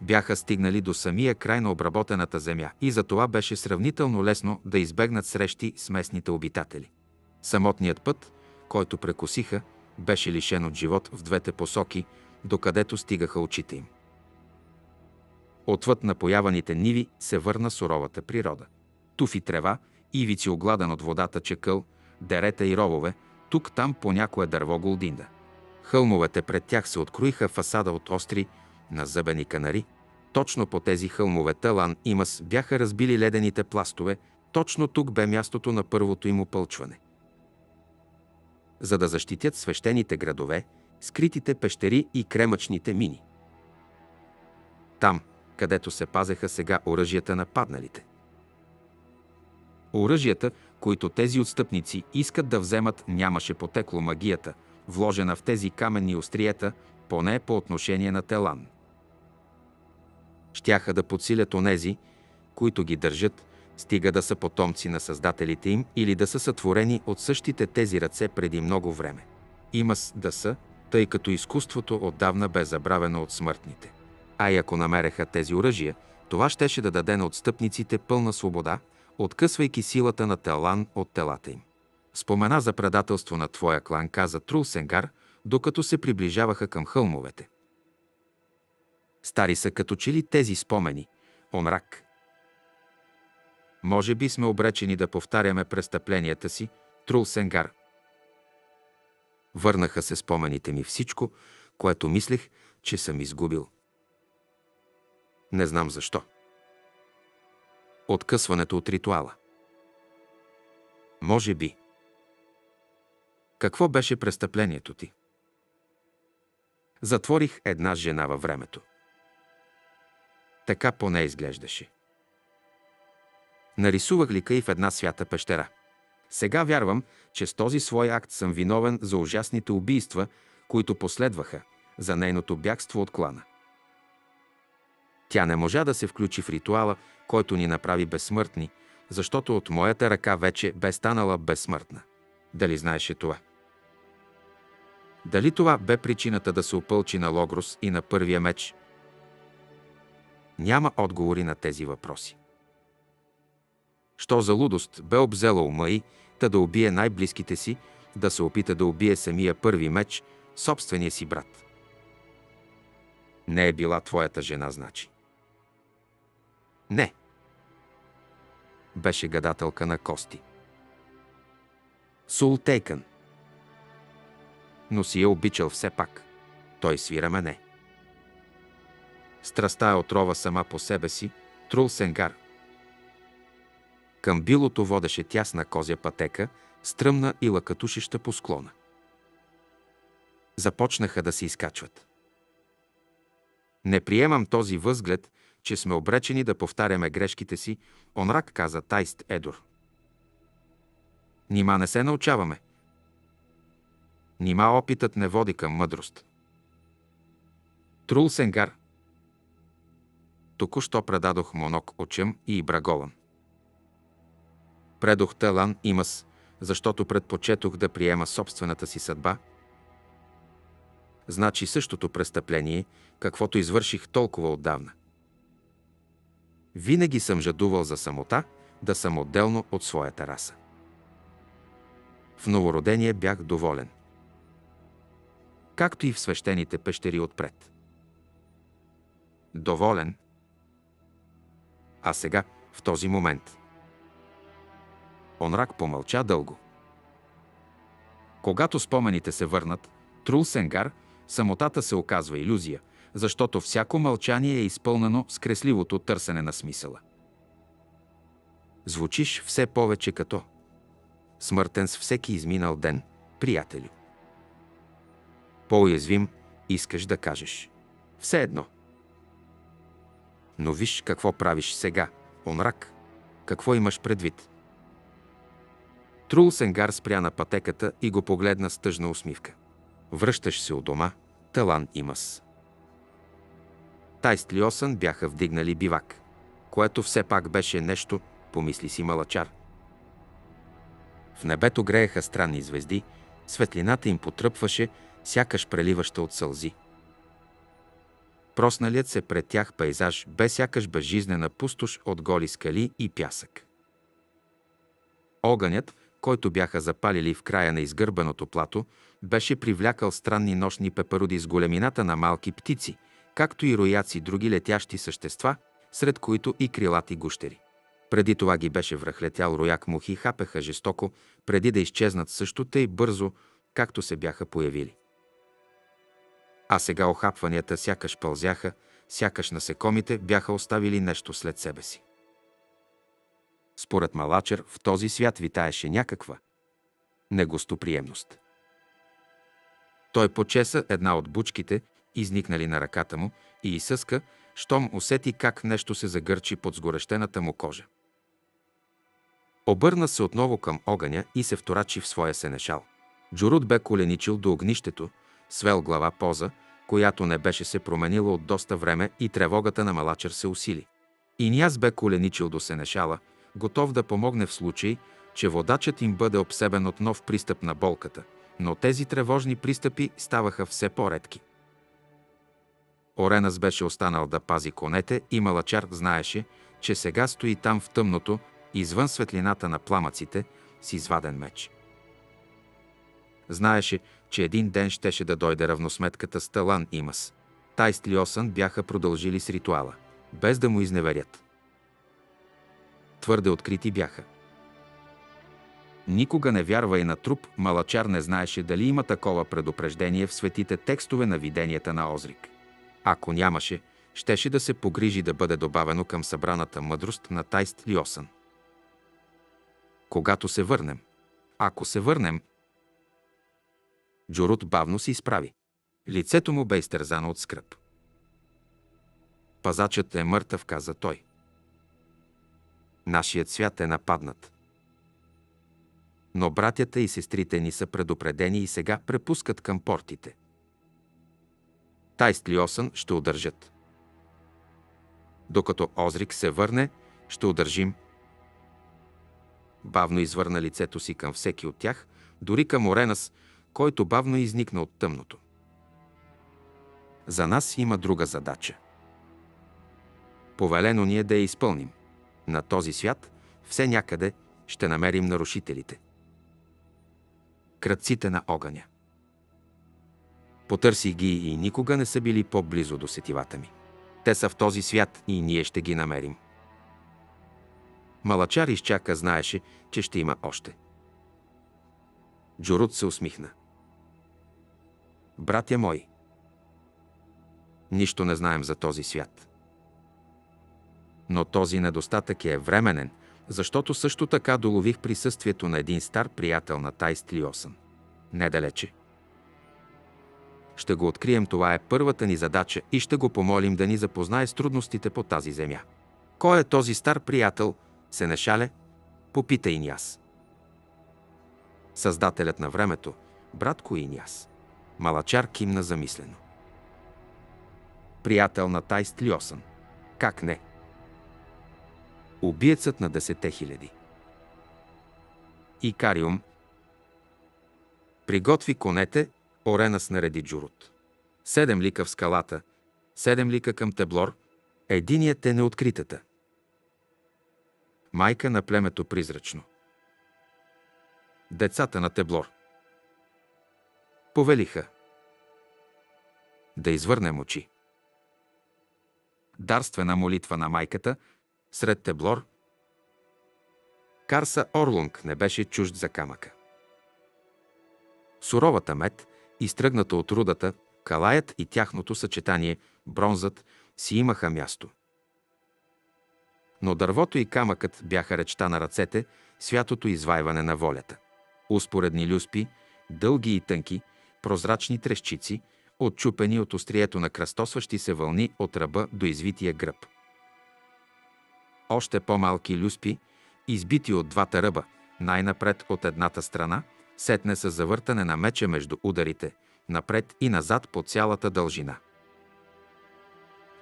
бяха стигнали до самия край на обработената земя и за това беше сравнително лесно да избегнат срещи с местните обитатели. Самотният път, който прекосиха, беше лишен от живот в двете посоки, докъдето стигаха очите им. Отвъд напояваните ниви се върна суровата природа. Туфи трева, ивици огладан от водата чекъл, дерета и ровове, тук-там по някое дърво голдинда. Хълмовете пред тях се откроиха фасада от остри на зъбени канари. Точно по тези хълмове Талан и Мас бяха разбили ледените пластове, точно тук бе мястото на първото им опълчване. За да защитят свещените градове, скритите пещери и кремъчните мини. Там, където се пазеха сега оръжията на падналите. Оръжията, които тези отстъпници искат да вземат, нямаше потекло магията, вложена в тези каменни остриета, поне по отношение на Телан. Щяха да подсилят онези, които ги държат, стига да са потомци на създателите им или да са сътворени от същите тези ръце преди много време. Има да са, тъй като изкуството отдавна бе забравено от смъртните. А и ако намереха тези оръжия, това щеше да даде на отстъпниците пълна свобода, откъсвайки силата на Телан от телата им. Спомена за предателство на твоя клан, каза Трул Сенгар, докато се приближаваха към хълмовете. Стари са като че ли тези спомени, онрак. Може би сме обречени да повтаряме престъпленията си, Трул Сенгар. Върнаха се спомените ми всичко, което мислех, че съм изгубил. Не знам защо. Откъсването от ритуала. Може би. Какво беше престъплението ти? Затворих една жена във времето. Така поне изглеждаше. Нарисувах лика и в една свята пещера. Сега вярвам, че с този свой акт съм виновен за ужасните убийства, които последваха, за нейното бягство от клана. Тя не можа да се включи в ритуала, който ни направи безсмъртни, защото от моята ръка вече бе станала безсмъртна. Дали знаеше това? Дали това бе причината да се опълчи на Логрос и на първия меч? Няма отговори на тези въпроси. Що за лудост бе обзела ума и, та да убие най-близките си, да се опита да убие самия първи меч, собствения си брат. Не е била твоята жена, значи. Не. Беше гадателка на кости. Сул Тейкън. Но си я обичал все пак. Той свира мене. Страста е отрова сама по себе си, Трул Сенгар. Към билото водеше тясна козя пътека, стръмна и лъкатушеща по склона. Започнаха да се изкачват. Не приемам този възглед, че сме обречени да повтаряме грешките си, онрак каза Тайст Едор. Нима не се научаваме. Нима опитът не води към мъдрост. Трул Сенгар. Току-що предадох Монок Очем и Ибраголан. Предох Талан Имас, защото предпочетох да приема собствената си съдба. Значи същото престъпление, каквото извърших толкова отдавна – винаги съм жадувал за самота, да съм отделно от своята раса. В новородение бях доволен. Както и в свещените пещери отпред. Доволен. А сега, в този момент. Онрак помълча дълго. Когато спомените се върнат, Трул Сенгар, самотата се оказва иллюзия – защото всяко мълчание е изпълнено с кресливото търсене на смисъла. Звучиш все повече като смъртен с всеки изминал ден, приятелю. По-уязвим искаш да кажеш. Все едно. Но виж какво правиш сега, онрак. Какво имаш предвид? Трул Сенгар спря на пътеката и го погледна с тъжна усмивка. Връщаш се от дома, талан имас. Тайст Лиосън бяха вдигнали бивак, което все пак беше нещо, помисли си Малачар. В небето грееха странни звезди, светлината им потръпваше, сякаш преливаща от сълзи. Просналият се пред тях пейзаж бе сякаш безжизнена пустош от голи скали и пясък. Огънят, който бяха запалили в края на изгърбеното плато, беше привлякал странни нощни пеперуди с големината на малки птици, както и рояци други летящи същества, сред които и крилати гущери. Преди това ги беше връхлетял рояк мухи, хапеха жестоко, преди да изчезнат също тъй бързо, както се бяха появили. А сега охапванията сякаш пълзяха, сякаш насекомите бяха оставили нещо след себе си. Според Малачер в този свят витаеше някаква негостоприемност. Той почеса една от бучките, изникнали на ръката му, и изсъска, щом усети как нещо се загърчи под сгорещената му кожа. Обърна се отново към огъня и се вторачи в своя сенешал. Джурут бе коленичил до огнището, свел глава поза, която не беше се променила от доста време и тревогата на Малачер се усили. Иняс бе коленичил до сенешала, готов да помогне в случай, че водачът им бъде обсебен от нов пристъп на болката, но тези тревожни пристъпи ставаха все по-редки. Оренас беше останал да пази конете и Малачар знаеше, че сега стои там в тъмното, извън светлината на пламъците, с изваден меч. Знаеше, че един ден щеше да дойде равносметката с Талан и Мас. Тайст Лиосън бяха продължили с ритуала, без да му изневерят. Твърде открити бяха. Никога не вярва и на труп, Малачар не знаеше дали има такова предупреждение в светите текстове на виденията на Озрик. Ако нямаше, щеше да се погрижи да бъде добавено към събраната мъдрост на Тайст Лиосън. Когато се върнем, ако се върнем, Джурут бавно се изправи. Лицето му бе изтързано от скръп. Пазачът е мъртъв, каза той. Нашият свят е нападнат. Но братята и сестрите ни са предупредени и сега препускат към портите. Тайст Лиосън ще удържат. Докато Озрик се върне, ще удържим. Бавно извърна лицето си към всеки от тях, дори към Оренас, който бавно изникна от тъмното. За нас има друга задача. Повелено ни е да я изпълним. На този свят, все някъде, ще намерим нарушителите. Кръците на огъня. Потърси ги и никога не са били по-близо до сетивата ми. Те са в този свят и ние ще ги намерим. Малачар изчака, знаеше, че ще има още. Джурут се усмихна. Братя мои, нищо не знаем за този свят. Но този недостатък е временен, защото също така долових присъствието на един стар приятел на Тайст Лиосън. Недалече. Ще го открием, това е първата ни задача и ще го помолим да ни запознае с трудностите по тази земя. Кой е този стар приятел, Сенешале? Попита и аз. Създателят на времето, братко Иняс. Малачар кимна замислено. Приятел на Тайст Льосън. Как не? Убиецът на десете хиляди. Икариум. Приготви конете, Орена снареди Джурут. Седем лика в скалата, седем лика към Теблор, единият е неоткритата. Майка на племето призрачно. Децата на Теблор. Повелиха. Да извърнем очи. Дарствена молитва на майката сред Теблор. Карса Орлунг не беше чужд за камъка. Суровата мед, изтръгната от рудата, калаят и тяхното съчетание, бронзът, си имаха място. Но дървото и камъкът бяха речта на ръцете, святото извайване на волята. Успоредни люспи, дълги и тънки, прозрачни трещици, отчупени от острието на кръстосващи се вълни от ръба до извития гръб. Още по-малки люспи, избити от двата ръба, най-напред от едната страна, сетне с завъртане на меча между ударите, напред и назад по цялата дължина.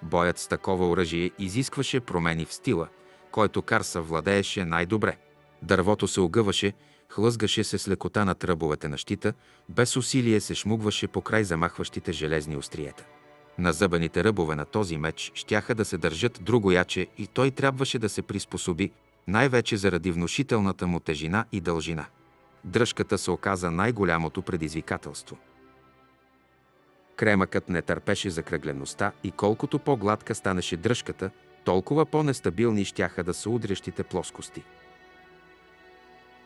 Боят с такова оръжие изискваше промени в стила, който Карса владееше най-добре. Дървото се огъваше, хлъзгаше се с лекота на тръбовете на щита, без усилие се шмугваше по край замахващите железни остриета. На зъбаните ръбове на този меч щяха да се държат другояче и той трябваше да се приспособи, най-вече заради внушителната му тежина и дължина. Дръжката се оказа най-голямото предизвикателство. Кремъкът не търпеше закръглеността и колкото по-гладка станеше дръжката, толкова по-нестабилни щяха да са удрящите плоскости.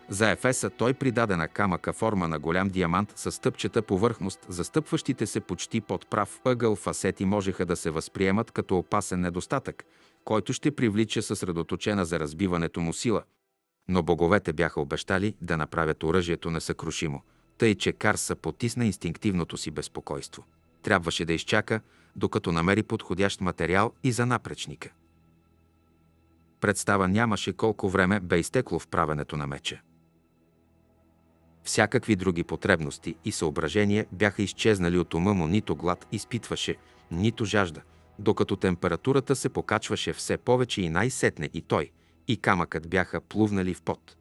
За Ефеса той придаде на камъка форма на голям диамант с стъпчета повърхност, застъпващите се почти под прав ъгъл фасети можеха да се възприемат като опасен недостатък, който ще привлича съсредоточена за разбиването му сила. Но боговете бяха обещали да направят оръжието несъкрушимо, тъй че Карса потисна инстинктивното си безпокойство. Трябваше да изчака, докато намери подходящ материал и за напречника. Представа нямаше колко време бе изтекло в правенето на меча. Всякакви други потребности и съображения бяха изчезнали от ума му, нито глад изпитваше, нито жажда, докато температурата се покачваше все повече и най-сетне и той, и камъкът бяха плувнали в пот.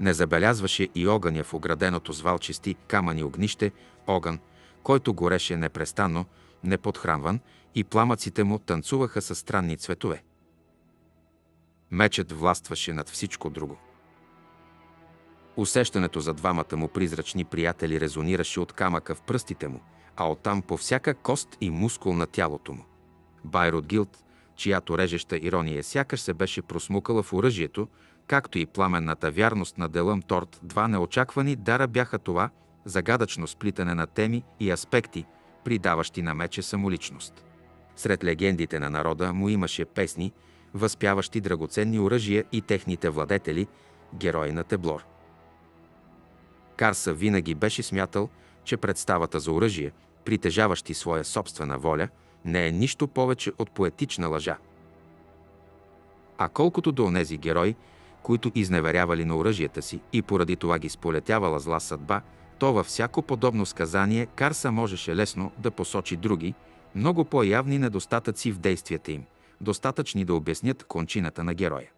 Не забелязваше и огъня в ограденото с валчести камъни огнище, огън, който гореше непрестанно, неподхранван и пламъците му танцуваха със странни цветове. Мечът властваше над всичко друго. Усещането за двамата му призрачни приятели резонираше от камъка в пръстите му, а оттам по всяка кост и мускул на тялото му. Байрот Гилд, чиято режеща ирония сякаш се беше просмукала в оръжието, както и пламенната вярност на Делъм Торт, два неочаквани дара бяха това загадъчно сплитане на теми и аспекти, придаващи на мече самоличност. Сред легендите на народа му имаше песни, възпяващи драгоценни оръжия и техните владетели, герои на Теблор. Карса винаги беше смятал, че представата за оръжие, притежаващи своя собствена воля, не е нищо повече от поетична лъжа. А колкото до онези герои, които изневерявали на оръжията си и поради това ги сполетявала зла съдба, то във всяко подобно сказание Карса можеше лесно да посочи други, много по-явни недостатъци в действията им, достатъчни да обяснят кончината на героя.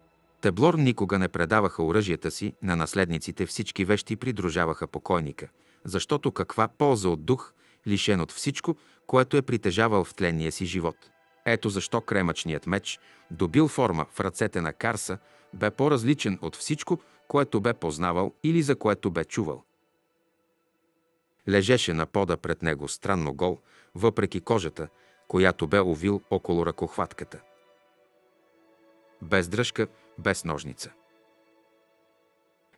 Теблор никога не предаваха оръжията си на наследниците, всички вещи придружаваха покойника, защото каква полза от дух, лишен от всичко, което е притежавал в тленния си живот. Ето защо кремъчният меч, добил форма в ръцете на Карса, бе по-различен от всичко, което бе познавал или за което бе чувал. Лежеше на пода пред него странно гол, въпреки кожата, която бе овил около ръкохватката. Без дръжка, без ножница.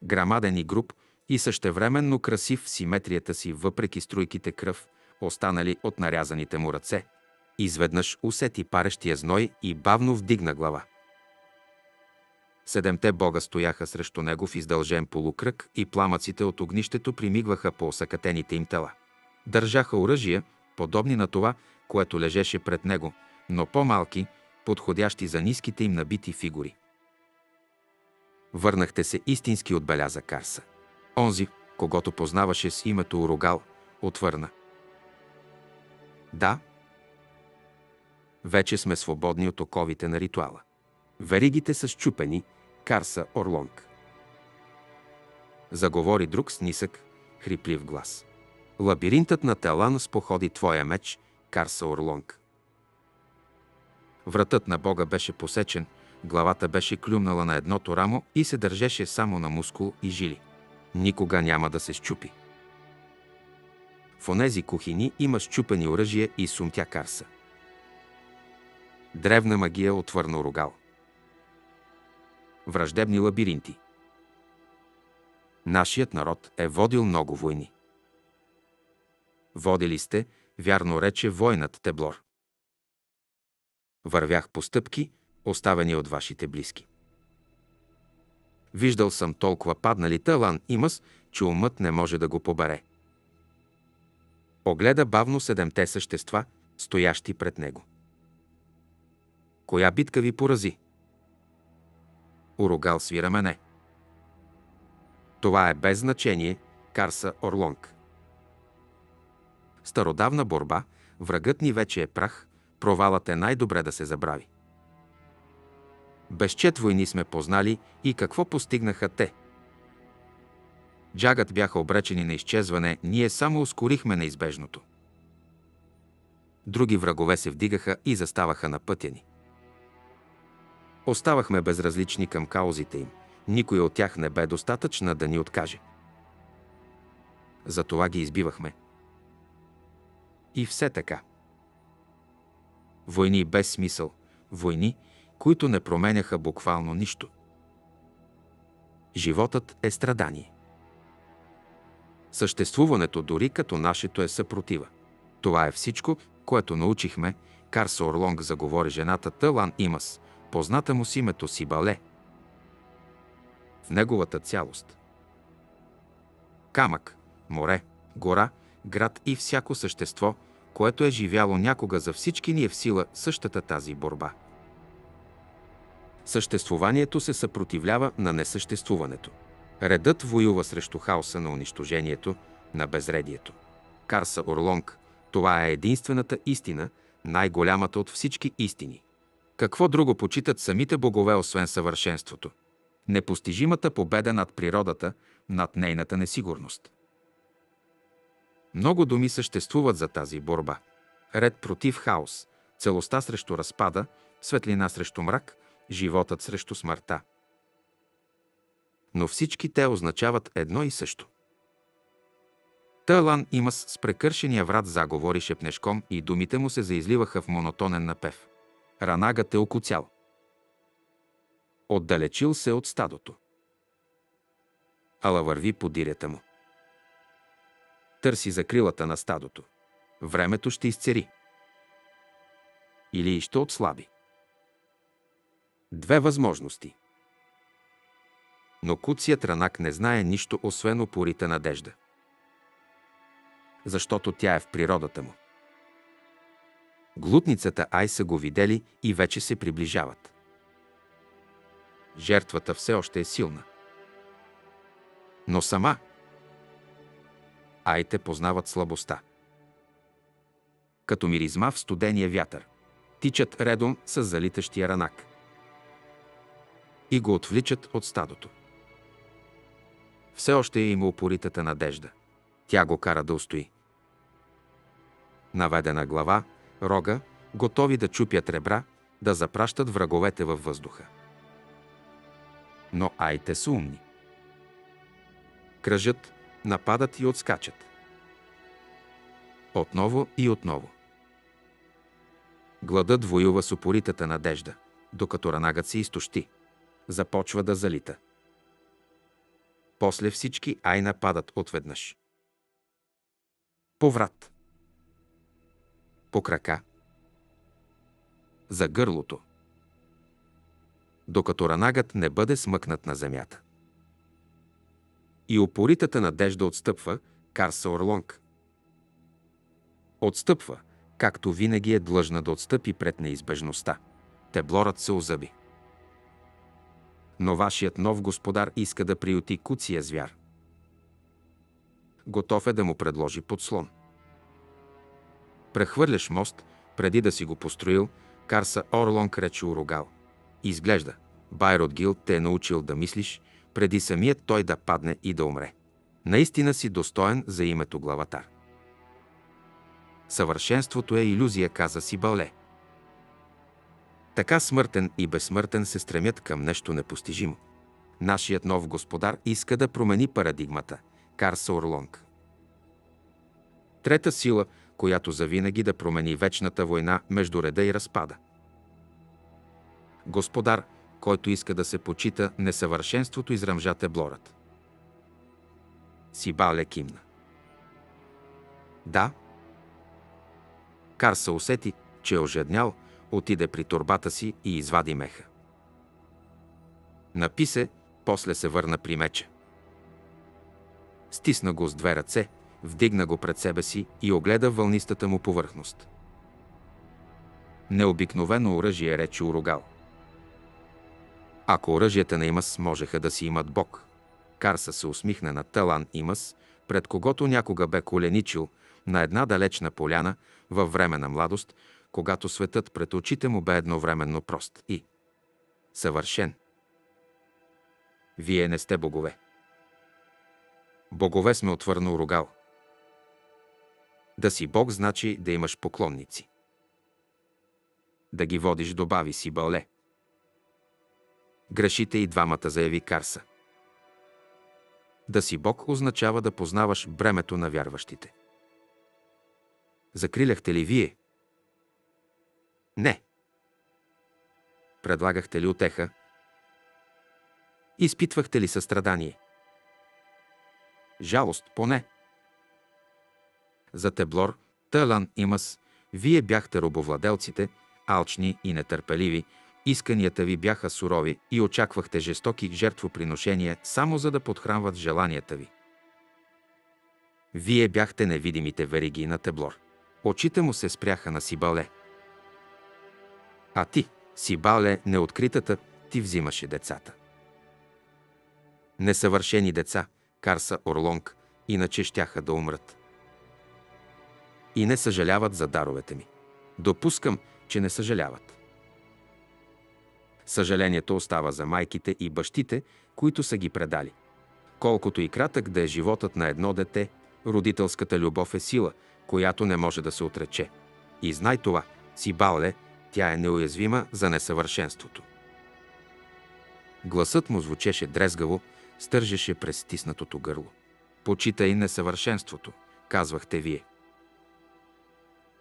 Грамаден и груб и същевременно красив в симетрията си, въпреки струйките кръв, останали от нарязаните му ръце. Изведнъж усети парещия зной и бавно вдигна глава. Седемте бога стояха срещу него в издължен полукръг и пламъците от огнището примигваха по осъкатените им тела. Държаха оръжия, подобни на това, което лежеше пред него, но по-малки, подходящи за ниските им набити фигури. Върнахте се истински отбеляза Карса. Онзи, когато познаваше с името Урогал, отвърна. Да, вече сме свободни от оковите на ритуала. Веригите са щупени, Карса Орлонг. Заговори друг с нисък, хриплив глас. Лабиринтът на Телан споходи твоя меч, Карса Орлонг. Вратът на Бога беше посечен, главата беше клюмнала на едното рамо и се държеше само на мускул и жили. Никога няма да се щупи. В онези кухини има щупени оръжия и сумтя Карса. Древна магия отвърна рогал враждебни лабиринти. Нашият народ е водил много войни. Водили сте, вярно рече войнат Теблор. Вървях по стъпки, оставени от вашите близки. Виждал съм толкова паднали талан и мъс, че умът не може да го побере. Огледа бавно седемте същества, стоящи пред него. Коя битка ви порази? Урогал свира мене. Това е без значение, Карса Орлонг. Стародавна борба, врагът ни вече е прах, провалът е най-добре да се забрави. Безчет войни сме познали и какво постигнаха те. Джагът бяха обречени на изчезване, ние само ускорихме неизбежното. Други врагове се вдигаха и заставаха на пътя ни. Оставахме безразлични към каузите им. Никой от тях не бе достатъчна да ни откаже. Затова ги избивахме. И все така. Войни без смисъл, войни, които не променяха буквално нищо. Животът е страдание. Съществуването дори като нашето е съпротива. Това е всичко, което научихме, Карса Орлонг заговори жената Тълан Имас, позната му с името си Бале. В неговата цялост. Камък, море, гора, град и всяко същество, което е живяло някога за всички ни е в сила същата тази борба. Съществуванието се съпротивлява на несъществуването. Редът воюва срещу хаоса на унищожението, на безредието. Карса Орлонг, това е единствената истина, най-голямата от всички истини. Какво друго почитат самите богове, освен съвършенството? Непостижимата победа над природата, над нейната несигурност. Много думи съществуват за тази борба. Ред против хаос, целостта срещу разпада, светлина срещу мрак, животът срещу смъртта. Но всички те означават едно и също. Тълан Имас с прекършения врат заговори шепнешком и думите му се заизливаха в монотонен напев. Ранагът е окуцял. Отдалечил се от стадото. Ала върви по дирята му. Търси закрилата на стадото. Времето ще изцери. Или ще отслаби. Две възможности. Но куцият ранак не знае нищо, освен опорита надежда. Защото тя е в природата му. Глутницата Ай са го видели и вече се приближават. Жертвата все още е силна. Но сама Айте познават слабостта. Като миризма в студения вятър. Тичат редом с залитащия ранак. И го отвличат от стадото. Все още е има упоритата надежда. Тя го кара да устои. Наведена глава, рога, готови да чупят ребра, да запращат враговете във въздуха. Но айте са умни. Кръжат, нападат и отскачат. Отново и отново. Гладът воюва с упоритата надежда, докато ранагът се изтощи. Започва да залита. После всички ай нападат отведнъж. Поврат. По крака. За гърлото. Докато ранагът не бъде смъкнат на земята. И упоритата надежда отстъпва, Карса Орлонг. Отстъпва, както винаги е длъжна да отстъпи пред неизбежността. Теблорът се озъби. Но вашият нов господар иска да приюти куция звяр. Готов е да му предложи подслон. Прехвърляш мост, преди да си го построил, Карса Орлонг рече урогал. Изглежда, Байрот Гил те е научил да мислиш, преди самият той да падне и да умре. Наистина си достоен за името главатар. Съвършенството е иллюзия, каза си Бале. Така смъртен и безсмъртен се стремят към нещо непостижимо. Нашият нов господар иска да промени парадигмата. Карса Орлонг. Трета сила, която завинаги да промени вечната война между реда и разпада. Господар, който иска да се почита несъвършенството, изръмжате блорът. Сибале кимна. Да. Карса усети, че е ожеднял, отиде при турбата си и извади меха. Напи се, после се върна при меча. Стисна го с две ръце, вдигна го пред себе си и огледа вълнистата му повърхност. Необикновено оръжие рече урогал. Ако оръжията на Имас можеха да си имат Бог. Карса се усмихна на Талан Имас, пред когото някога бе коленичил на една далечна поляна във време на младост, когато светът пред очите му бе едновременно прост и съвършен. Вие не сте богове. Богове сме отвърнал рогал. Да си Бог значи да имаш поклонници. Да ги водиш добави си Бале. Грешите и двамата, заяви Карса. Да си Бог означава да познаваш бремето на вярващите. Закриляхте ли вие? Не. Предлагахте ли отеха? Изпитвахте ли състрадание? Жалост, поне. За Теблор, Тълан и Мъс, вие бяхте робовладелците, алчни и нетърпеливи, исканията ви бяха сурови и очаквахте жестоки жертвоприношения само за да подхранват желанията ви. Вие бяхте невидимите вериги на Теблор. Очите му се спряха на Сибале. А ти, Сибале, неоткритата, ти взимаше децата. Несъвършени деца, Карса Орлонг, иначе щяха да умрат. И не съжаляват за даровете ми. Допускам, че не съжаляват. Съжалението остава за майките и бащите, които са ги предали. Колкото и кратък да е животът на едно дете, родителската любов е сила, която не може да се отрече. И знай това, си бале, тя е неуязвима за несъвършенството. Гласът му звучеше дрезгаво, стържеше през стиснатото гърло. Почитай несъвършенството, казвахте вие.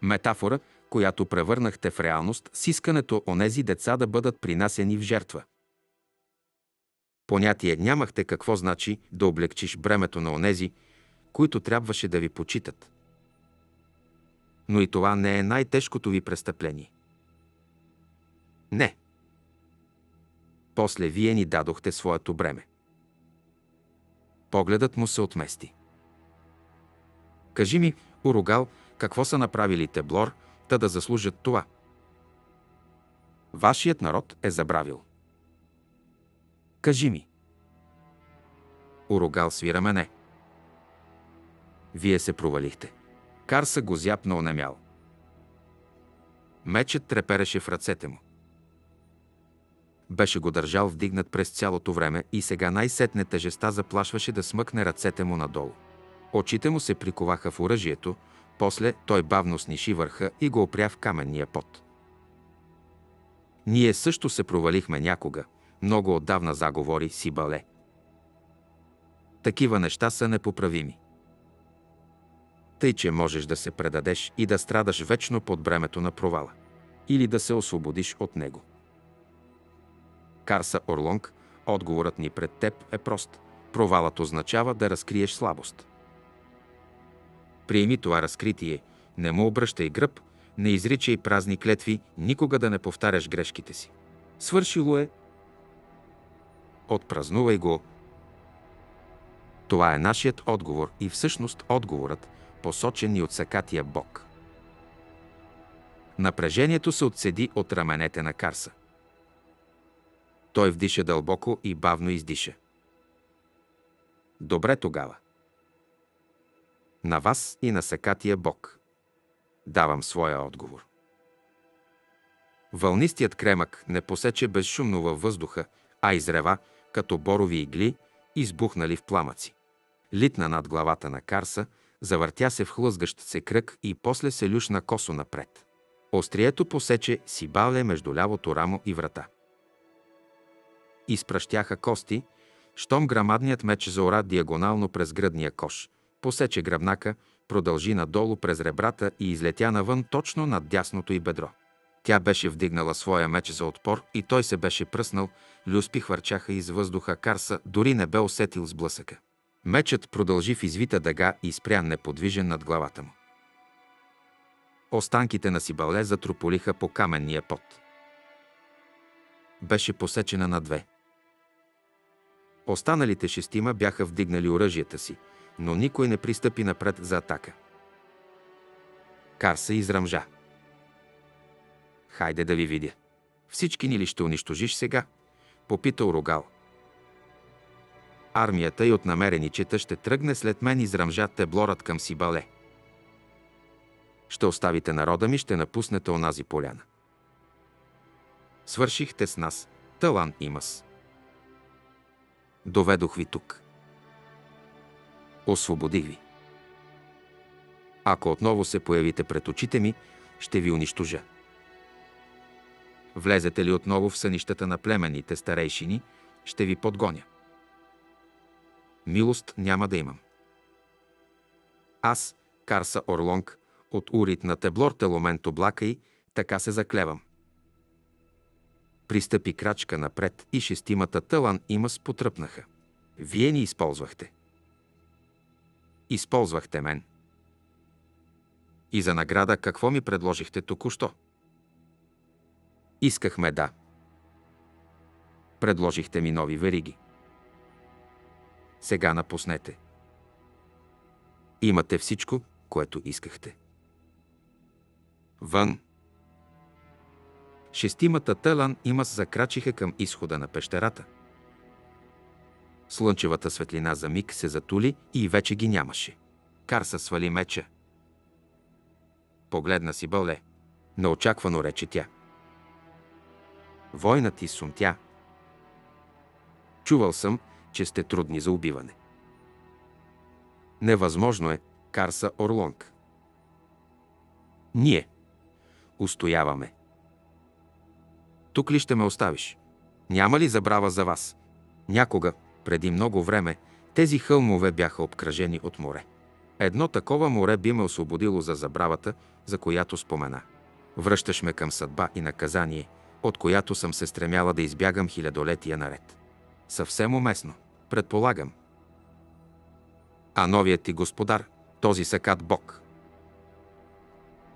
Метафора, която превърнахте в реалност с искането онези деца да бъдат принасени в жертва. Понятие нямахте какво значи да облегчиш бремето на онези, които трябваше да ви почитат. Но и това не е най-тежкото ви престъпление. Не. После вие ни дадохте своето бреме. Погледът му се отмести. Кажи ми, Уругал, какво са направили Теблор, та да заслужат това? Вашият народ е забравил. Кажи ми. Уругал свира мене. Вие се провалихте. Карса го зяпна онемял. Мечът трепереше в ръцете му. Беше го държал вдигнат през цялото време и сега най-сетне тежеста заплашваше да смъкне ръцете му надолу. Очите му се приковаха в оръжието, после той бавно сниши върха и го опря в каменния пот. Ние също се провалихме някога, много отдавна заговори си бале. Такива неща са непоправими. Тъй, че можеш да се предадеш и да страдаш вечно под бремето на провала. Или да се освободиш от него. Карса Орлонг, отговорът ни пред теб е прост. Провалът означава да разкриеш слабост. Приеми това разкритие, не му обръщай гръб, не изричай празни клетви, никога да не повтаряш грешките си. Свършило е. Отпразнувай го. Това е нашият отговор и всъщност отговорът, посочен и от сакатия Бог. Напрежението се отседи от раменете на Карса. Той вдиша дълбоко и бавно издиша. Добре тогава. На вас и на Сакатия Бог. Давам своя отговор. Вълнистият кремък не посече безшумно във въздуха, а изрева, като борови игли, избухнали в пламъци. Литна над главата на Карса, завъртя се в хлъзгащ се кръг и после се люшна косо напред. Острието посече си бале между лявото рамо и врата. Изпращяха кости, щом грамадният меч заора диагонално през гръдния кош. Посече гръбнака, продължи надолу през ребрата и излетя навън точно над дясното й бедро. Тя беше вдигнала своя меч за отпор и той се беше пръснал, люспи хвърчаха из въздуха Карса, дори не бе усетил сблъсъка. Мечът продължи в извита дъга и спря неподвижен над главата му. Останките на Сибале затрополиха по каменния пот. Беше посечена на две. Останалите шестима бяха вдигнали оръжията си, но никой не пристъпи напред за атака. Карса израмжа. Хайде да ви видя. Всички ни ли ще унищожиш сега? Попита Орогал. Армията и от намереничета ще тръгне след мен израмжа теблорът към Сибале. Ще оставите народа ми, ще напуснете онази поляна. Свършихте с нас, талан имас. Доведох ви тук. Освободих ви. Ако отново се появите пред очите ми, ще ви унищожа. Влезете ли отново в сънищата на племенните старейшини, ще ви подгоня. Милост няма да имам. Аз, Карса Орлонг, от урит на Теблор Теломент облака и така се заклевам. Пристъпи крачка напред и шестимата Талан има спотръпнаха. Вие ни използвахте. Използвахте мен. И за награда какво ми предложихте току-що? Искахме да. Предложихте ми нови вериги. Сега напуснете. Имате всичко, което искахте. Вън. Шестимата Телан има закрачиха към изхода на пещерата. Слънчевата светлина за миг се затули и вече ги нямаше. Карса свали меча. Погледна си Бъле. Неочаквано рече тя. Войнат и сумтя. Чувал съм, че сте трудни за убиване. Невъзможно е, Карса Орлонг. Ние устояваме. Тук ли ще ме оставиш? Няма ли забрава за вас? Някога, преди много време, тези хълмове бяха обкръжени от море. Едно такова море би ме освободило за забравата, за която спомена. Връщаш ме към съдба и наказание, от която съм се стремяла да избягам хилядолетия наред. Съвсем уместно, предполагам. А новият ти господар, този сакат Бог.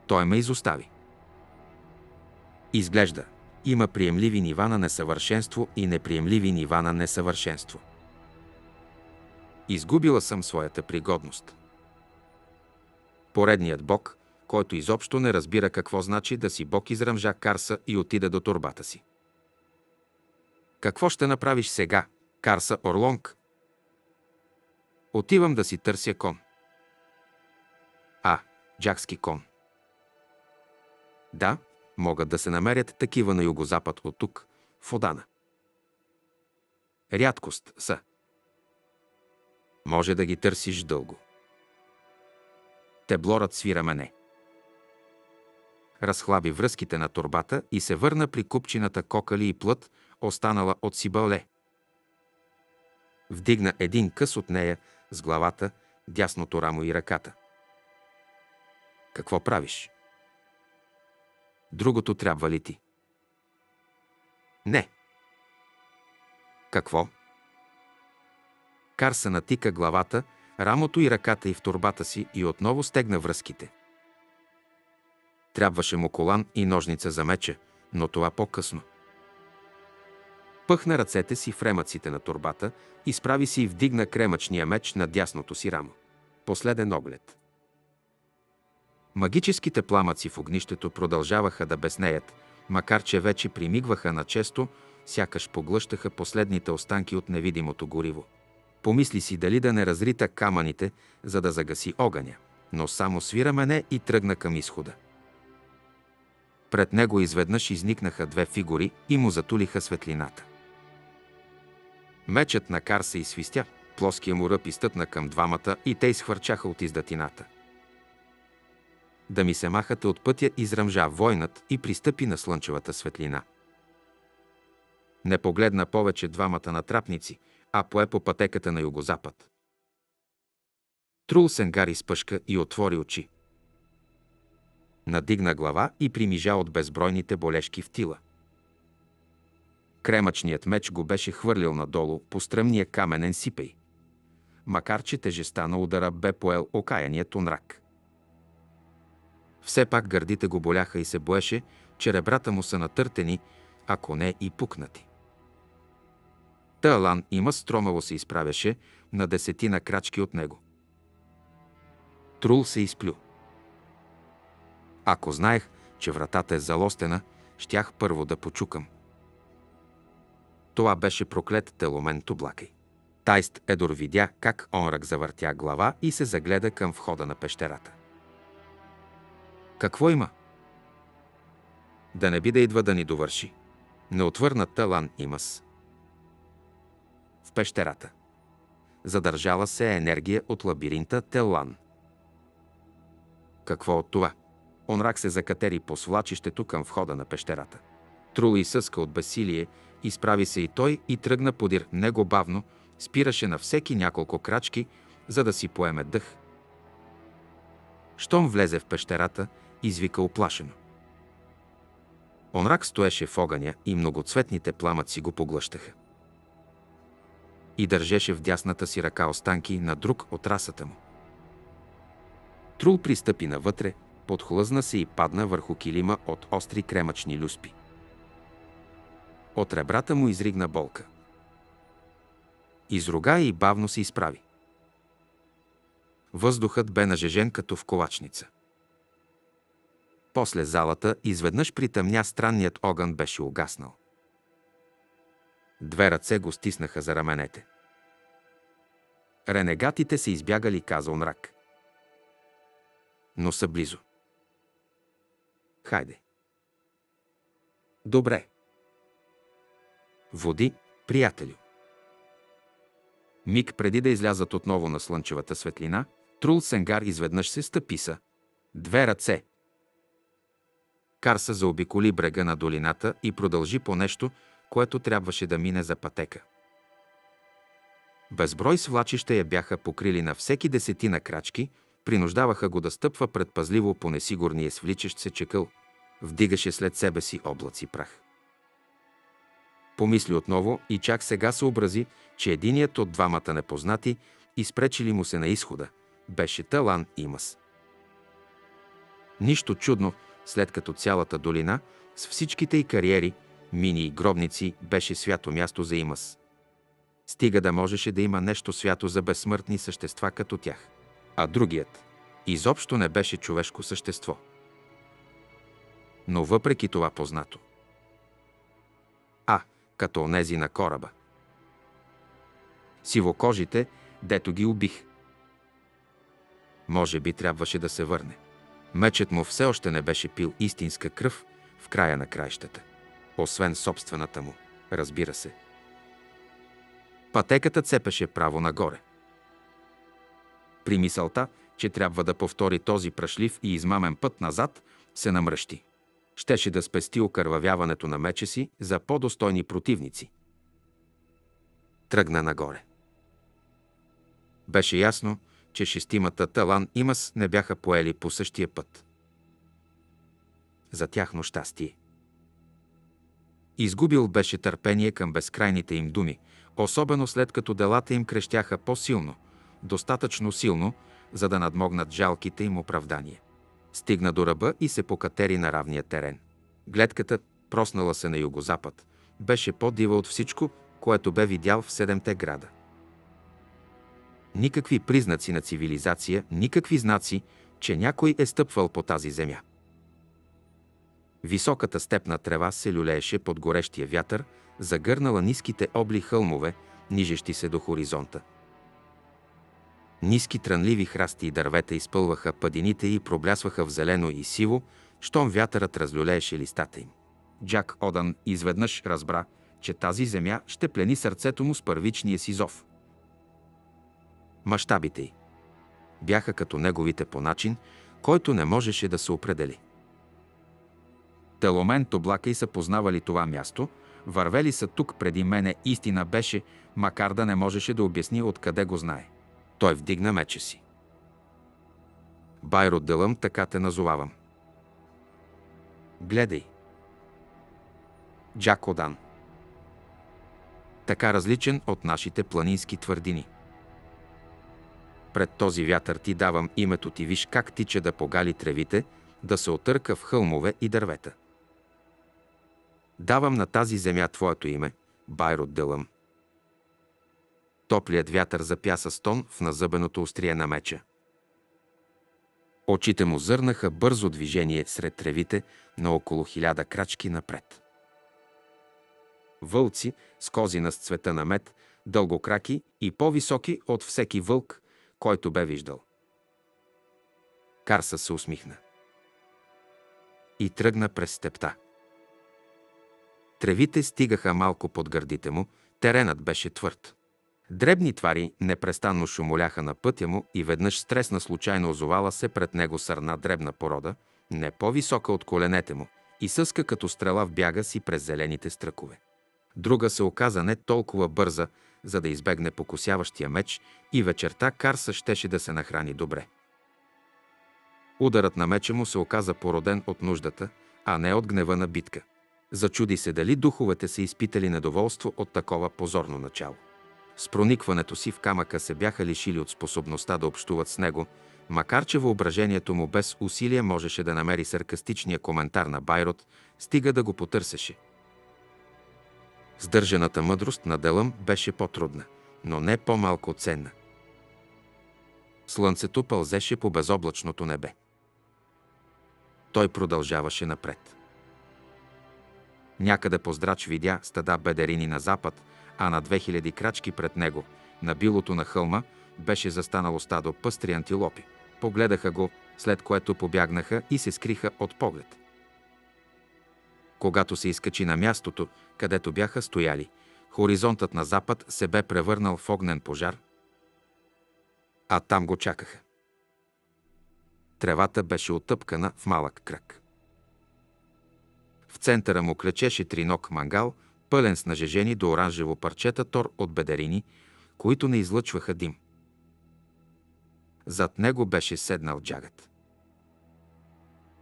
Той ме изостави. Изглежда, има приемливи нива на несъвършенство и неприемливи нива на несъвършенство. Изгубила съм своята пригодност. Поредният бог, който изобщо не разбира какво значи да си бог изръмжа Карса и отида до турбата си. Какво ще направиш сега, Карса Орлонг? Отивам да си търся кон. А, джакски кон. Да, могат да се намерят такива на югозапад от тук, в Одана. Рядкост са. Може да ги търсиш дълго. Теблорът свира мене. Разхлаби връзките на турбата и се върна при купчината кокали и плът, останала от Сибале. Вдигна един къс от нея с главата, дясното рамо и ръката. Какво правиш? Другото трябва ли ти? Не. Какво? Карса натика главата, рамото и ръката и в турбата си и отново стегна връзките. Трябваше му колан и ножница за меча, но това по-късно. Пъхна ръцете си в ремъците на турбата, изправи си и вдигна кремъчния меч на дясното си рамо. Последен оглед. Магическите пламъци в огнището продължаваха да безнеят, макар че вече примигваха на често, сякаш поглъщаха последните останки от невидимото гориво. Помисли си дали да не разрита камъните, за да загаси огъня, но само свира мене и тръгна към изхода. Пред него изведнъж изникнаха две фигури и му затулиха светлината. Мечът на Кар се изсвистя, плоския му ръб изтътна към двамата и те изхвърчаха от издатината. Да ми се махате от пътя, изръмжа войнат и пристъпи на слънчевата светлина. Не погледна повече двамата натрапници, а пое по пътеката на югозапад. Трул Сенгари спъшка и отвори очи. Надигна глава и примижа от безбройните болешки в тила. Кремъчният меч го беше хвърлил надолу по стръмния каменен сипей. Макар че тежеста на удара бе поел окаяният онрак. Все пак гърдите го боляха и се боеше, че ребрата му са натъртени, ако не и пукнати. Талан има стромаво се изправяше на десетина крачки от него. Трул се изплю. Ако знаех, че вратата е залостена, щях първо да почукам. Това беше проклет теломен Тублакай. Тайст Едор видя как Онрак завъртя глава и се загледа към входа на пещерата. Какво има? Да не би да идва да ни довърши. Не отвърна Талан Имас. В пещерата. Задържала се енергия от лабиринта Телан. Какво от това? Онрак се закатери по свлачището към входа на пещерата. Трул и съска от бесилие, изправи се и той и тръгна подир него бавно, спираше на всеки няколко крачки, за да си поеме дъх. Щом влезе в пещерата, извика оплашено. Онрак стоеше в огъня и многоцветните пламъци го поглъщаха. И държеше в дясната си ръка останки на друг от расата му. Трул пристъпи навътре, подхлъзна се и падна върху килима от остри кремъчни люспи. От ребрата му изригна болка. Изруга и бавно се изправи. Въздухът бе нажежен като в ковачница. После залата изведнъж притъмня странният огън беше угаснал. Две ръце го стиснаха за раменете. Ренегатите се избягали, каза мрак. Но са близо. Хайде. Добре. Води, приятелю. Миг преди да излязат отново на слънчевата светлина, Трул Сенгар изведнъж се стъписа. Две ръце. Карса заобиколи брега на долината и продължи по нещо, което трябваше да мине за пътека. Безброй свлачища я бяха покрили на всеки десетина крачки, принуждаваха го да стъпва предпазливо по несигурния свличащ се чекъл, вдигаше след себе си облаци прах. Помисли отново и чак сега съобрази, че единият от двамата непознати, изпречили му се на изхода, беше Талан Имас. Нищо чудно, след като цялата долина с всичките й кариери, мини и гробници беше свято място за Имас. Стига да можеше да има нещо свято за безсмъртни същества като тях. А другият изобщо не беше човешко същество. Но въпреки това познато. А, като онези на кораба. Сивокожите, дето ги убих. Може би трябваше да се върне. Мечът му все още не беше пил истинска кръв в края на краищата. Освен собствената му, разбира се. Пътеката цепеше право нагоре. При мисълта, че трябва да повтори този прашлив и измамен път назад, се намръщи. Щеше да спести окървавяването на меча си за по-достойни противници. Тръгна нагоре. Беше ясно, че шестимата Талан Имас не бяха поели по същия път. За тяхно щастие. Изгубил беше търпение към безкрайните им думи, особено след като делата им крещяха по-силно, достатъчно силно, за да надмогнат жалките им оправдания. Стигна до ръба и се покатери на равния терен. Гледката, проснала се на югозапад, беше по-дива от всичко, което бе видял в седемте града. Никакви признаци на цивилизация, никакви знаци, че някой е стъпвал по тази земя. Високата степна трева се люлееше под горещия вятър, загърнала ниските обли хълмове, нижещи се до хоризонта. Ниски трънливи храсти и дървета изпълваха падините и проблясваха в зелено и сиво, щом вятърът разлюлееше листата им. Джак Одан изведнъж разбра, че тази земя ще плени сърцето му с първичния си зов. Мащабите й бяха като неговите по начин, който не можеше да се определи. Теломент облака и са познавали това място, вървели са тук преди мене, истина беше, макар да не можеше да обясни откъде го знае. Той вдигна меча си. Байро Дълъм, така те назовавам. Гледай. Джак Одан. Така различен от нашите планински твърдини. Пред този вятър ти давам името ти, виж как тича да погали тревите, да се отърка в хълмове и дървета. Давам на тази земя твоето име, Байрот Дълъм. Топлият вятър запяса стон в назъбеното острие на меча. Очите му зърнаха бързо движение сред тревите на около хиляда крачки напред. Вълци с козина с цвета на мед, дългокраки и по-високи от всеки вълк, който бе виждал. Карса се усмихна. И тръгна през степта. Тревите стигаха малко под гърдите му, теренът беше твърд. Дребни твари непрестанно шумоляха на пътя му и веднъж стресна случайно озовала се пред него сърна дребна порода, не по-висока от коленете му, и съска като стрела в бяга си през зелените стръкове. Друга се оказа не толкова бърза, за да избегне покосяващия меч и вечерта Карса щеше да се нахрани добре. Ударът на меча му се оказа породен от нуждата, а не от гнева на битка. Зачуди се дали духовете са изпитали недоволство от такова позорно начало. С проникването си в камъка се бяха лишили от способността да общуват с него, макар че въображението му без усилие можеше да намери саркастичния коментар на Байрот, стига да го потърсеше. Сдържаната мъдрост на Делъм беше по-трудна, но не по-малко ценна. Слънцето пълзеше по безоблачното небе. Той продължаваше напред. Някъде поздрач видя стада бедерини на запад, а на 2000 крачки пред него, на билото на хълма, беше застанало стадо пъстри антилопи. Погледаха го, след което побягнаха и се скриха от поглед. Когато се изкачи на мястото, където бяха стояли, хоризонтът на запад се бе превърнал в огнен пожар, а там го чакаха. Тревата беше отъпкана в малък кръг. В центъра му клечеше тринок мангал, пълен с нажежени до оранжево парчета тор от бедерини, които не излъчваха дим. Зад него беше седнал джагът.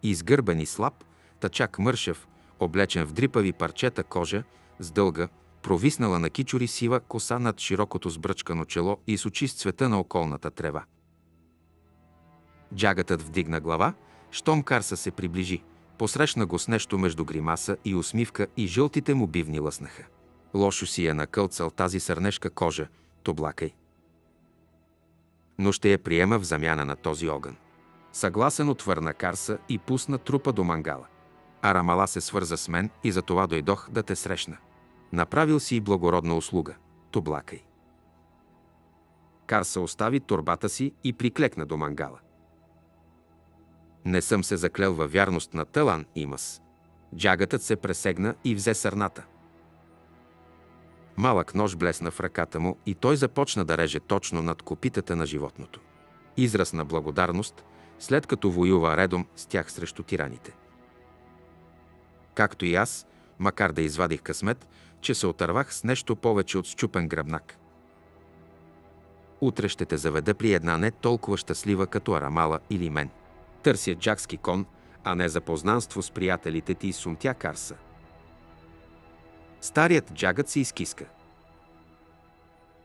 Изгърбен и слаб, тачак мършев, облечен в дрипави парчета кожа, с дълга, провиснала на кичори сива коса над широкото сбръчкано чело и с очи с цвета на околната трева. Джагатът вдигна глава, щом Карса се приближи. Посрещна го с нещо между гримаса и усмивка и жълтите му бивни лъснаха. Лошо си е накълцал тази сърнешка кожа, тоблакай. Но ще я приема в замяна на този огън. Съгласен отвърна Карса и пусна трупа до мангала. Арамала се свърза с мен и за това дойдох да те срещна. Направил си и благородна услуга. Тоблакай. Карса остави турбата си и приклекна до мангала. Не съм се заклел във вярност на Талан Имас. Джагатът се пресегна и взе сърната. Малък нож блесна в ръката му и той започна да реже точно над копитата на животното. Израз на благодарност, след като воюва редом с тях срещу тираните. Както и аз, макар да извадих късмет, че се отървах с нещо повече от щупен гръбнак. Утре ще те заведа при една не толкова щастлива като Арамала или мен – Търся джакски кон, а не запознанство с приятелите ти сумтя Карса. Старият джагът се изкиска.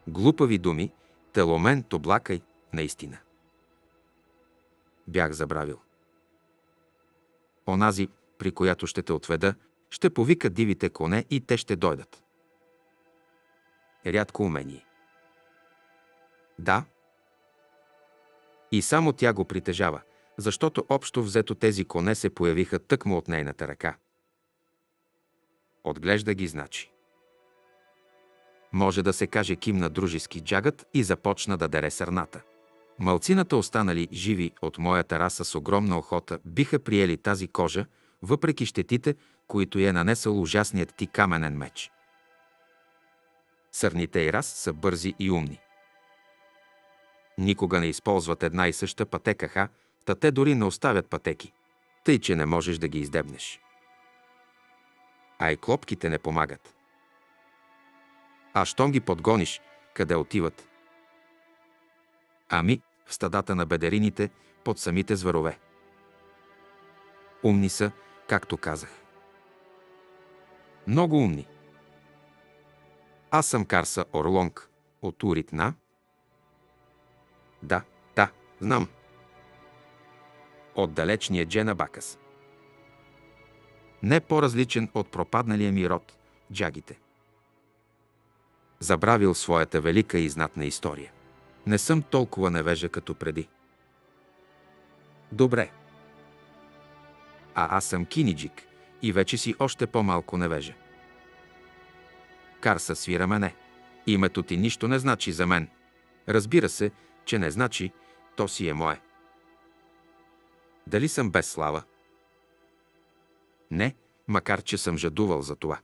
Глупави думи, теломен, тоблакай, наистина. Бях забравил. Онази, при която ще те отведа, ще повика дивите коне и те ще дойдат. Рядко умение. Да. И само тя го притежава, защото общо взето тези коне се появиха тъкмо от нейната ръка. Отглежда ги, значи. Може да се каже кимна дружески джагът и започна да дере сърната. Малцината останали живи от моята раса с огромна охота биха приели тази кожа, въпреки щетите, които е нанесъл ужасният ти каменен меч. Сърните и раз са бързи и умни. Никога не използват една и съща пътека ха, Та те дори не оставят пътеки, тъй че не можеш да ги издебнеш. А и клопките не помагат. А щом ги подгониш, къде отиват? Ами, в стадата на бедерините, под самите зверове. Умни са, както казах. Много умни. Аз съм Карса Орлонг от Уритна. Да, да, знам от далечния Джена Бакас. Не по-различен от пропадналия ми род – джагите. Забравил своята велика и знатна история. Не съм толкова невежа като преди. Добре. А аз съм киниджик и вече си още по-малко невежа. Карса свира мене. Името ти нищо не значи за мен. Разбира се, че не значи, то си е мое. Дали съм без слава? Не, макар че съм жадувал за това.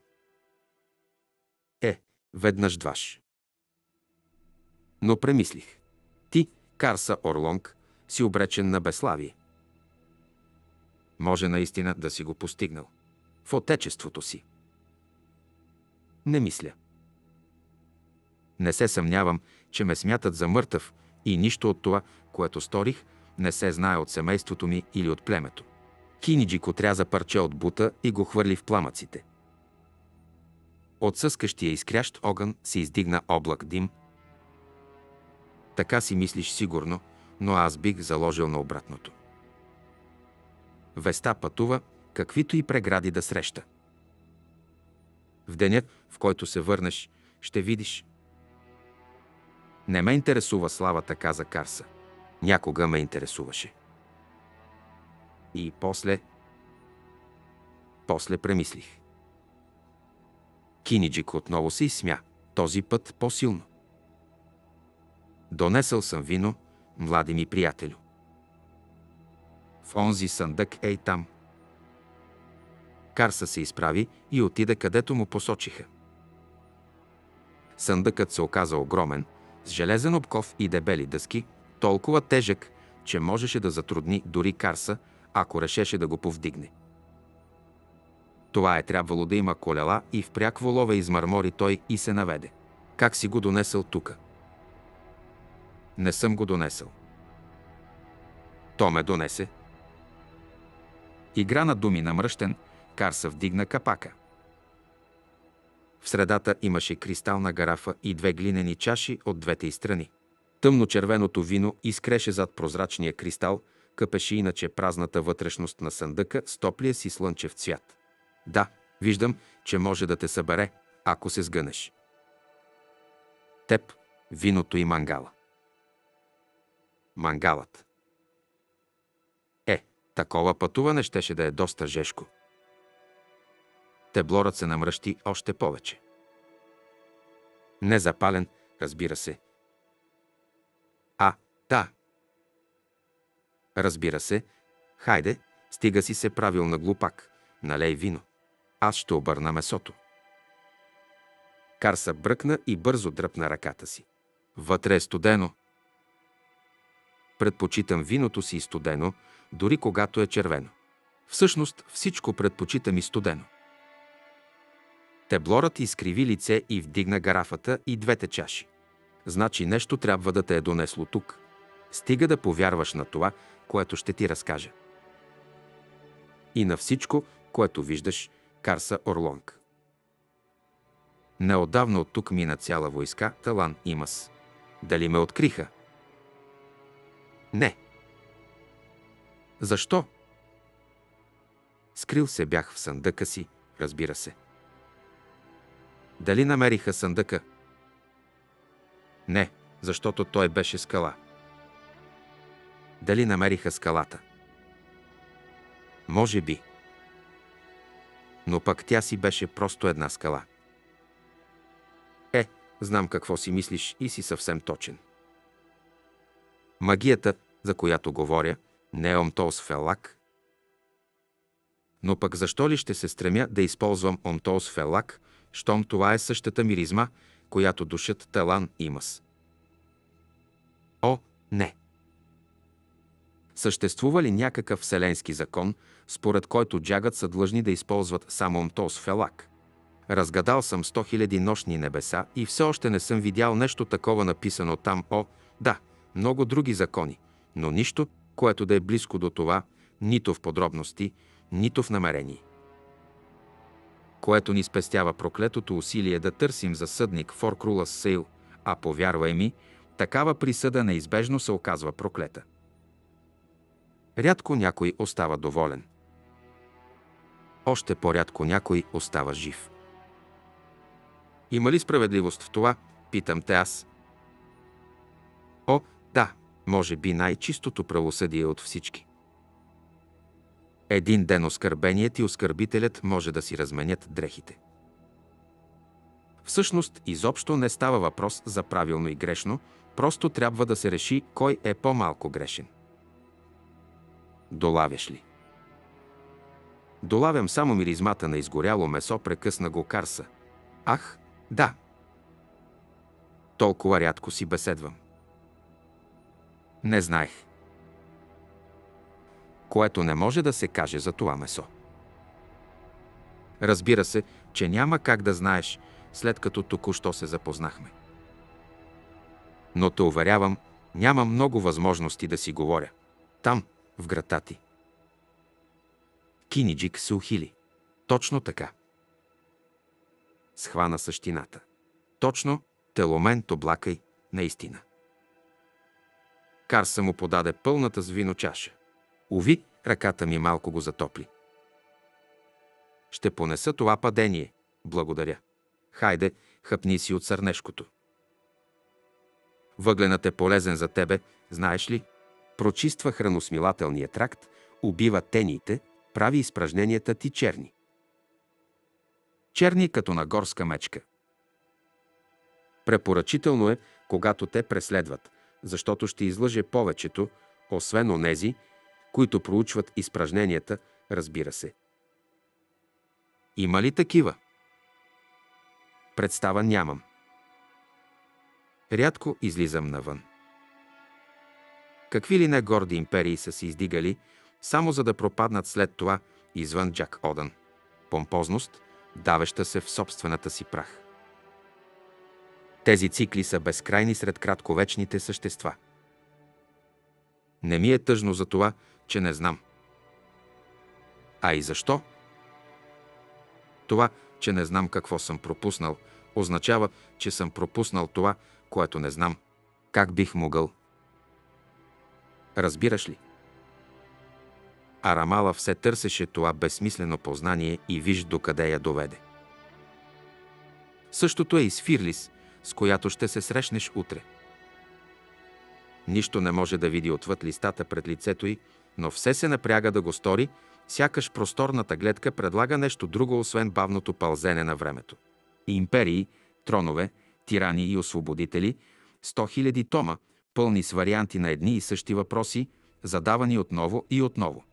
Е, веднъж дваш. Но премислих. Ти, Карса Орлонг, си обречен на безславие. Може наистина да си го постигнал. В отечеството си. Не мисля. Не се съмнявам, че ме смятат за мъртъв и нищо от това, което сторих, не се знае от семейството ми или от племето. Киниджик отряза парче от бута и го хвърли в пламъците. От съскащия изкрящ огън се издигна облак дим. Така си мислиш сигурно, но аз бих заложил на обратното. Веста пътува, каквито и прегради да среща. В деня, в който се върнеш, ще видиш. Не ме интересува славата, каза Карса. Някога ме интересуваше. И после... После премислих. Киниджик отново се изсмя, този път по-силно. Донесъл съм вино, млади ми приятелю. В онзи съндък ей там. Карса се изправи и отида където му посочиха. Съндъкът се оказа огромен, с железен обков и дебели дъски, толкова тежък, че можеше да затрудни дори Карса, ако решеше да го повдигне. Това е трябвало да има колела и впряк волове измърмори той и се наведе. Как си го донесъл тука? Не съм го донесъл. То ме донесе. Игра на думи намръщен, Карса вдигна капака. В средата имаше кристална гарафа и две глинени чаши от двете и страни. Тъмно-червеното вино изкреше зад прозрачния кристал, къпеше иначе празната вътрешност на съндъка с топлия си слънчев цвят. Да, виждам, че може да те събере, ако се сгънеш. Теб, виното и мангала. Мангалът. Такова пътуване щеше да е доста жешко. Теблорът се намръщи още повече. Незапален, разбира се. А, да. Разбира се. Хайде, стига си се правил на глупак. Налей вино. Аз ще обърна месото. Карса бръкна и бързо дръпна ръката си. Вътре е студено. Предпочитам виното си студено, дори когато е червено. Всъщност всичко предпочитам и студено. Теблорът изкриви лице и вдигна гарафата и двете чаши. Значи нещо трябва да те е донесло тук. Стига да повярваш на това, което ще ти разкажа. И на всичко, което виждаш, Карса Орлонг. Неодавна от тук мина цяла войска Талан Имас. Дали ме откриха? Не. Защо? Скрил се бях в съндъка си, разбира се. Дали намериха съндъка? Не, защото той беше скала. Дали намериха скалата? Може би. Но пък тя си беше просто една скала. Е, знам какво си мислиш и си съвсем точен. Магията, за която говоря, не Фелак. Но пък защо ли ще се стремя да използвам Фелак, щом това е същата миризма, която душът Талан имас? О, не! Съществува ли някакъв вселенски закон, според който джагът са длъжни да използват само Омтос Фелак? Разгадал съм сто хиляди нощни небеса и все още не съм видял нещо такова написано там. О, да, много други закони, но нищо, което да е близко до това, нито в подробности, нито в намерение. Което ни спестява проклетото усилие да търсим за съдник в Оркрулас Сейл, а повярвай ми, такава присъда неизбежно се оказва проклета. Рядко някой остава доволен. Още по-рядко някой остава жив. Има ли справедливост в това? Питам те аз. О, може би най-чистото правосъдие от всички. Един ден оскърбеният и оскърбителят може да си разменят дрехите. Всъщност, изобщо не става въпрос за правилно и грешно, просто трябва да се реши кой е по-малко грешен. Долавяш ли? Долавям само миризмата на изгоряло месо, прекъсна го Карса. Ах, да. Толкова рядко си беседвам. Не знаех. Което не може да се каже за това месо. Разбира се, че няма как да знаеш, след като току-що се запознахме. Но те уверявам, няма много възможности да си говоря. Там, в града ти. Киниджик се ухили. Точно така. схвана същината. Точно теломент облакай наистина. Карса му подаде пълната с вино чаша. Ови, ръката ми малко го затопли. Ще понеса това падение. Благодаря. Хайде, хъпни си от сърнешкото. Въгленът е полезен за тебе, знаеш ли? Прочиства храносмилателния тракт, убива тените, прави изпражненията ти черни. Черни като на горска мечка. Препоръчително е, когато те преследват, защото ще излъже повечето, освен онези, които проучват изпражненията, разбира се. Има ли такива? Представа нямам. Рядко излизам навън. Какви ли не горди империи са се издигали, само за да пропаднат след това извън Джак Одън. Помпозност, давеща се в собствената си прах. Тези цикли са безкрайни сред кратковечните същества. Не ми е тъжно за това, че не знам. А и защо? Това, че не знам какво съм пропуснал, означава, че съм пропуснал това, което не знам. Как бих могъл? Разбираш ли? А Рамала все търсеше това безсмислено познание и виж докъде я доведе. Същото е и с Фирлис, с която ще се срещнеш утре. Нищо не може да види отвъд листата пред лицето й, но все се напряга да го стори, сякаш просторната гледка предлага нещо друго, освен бавното пълзене на времето. Империи, тронове, тирани и освободители, сто хиляди тома, пълни с варианти на едни и същи въпроси, задавани отново и отново.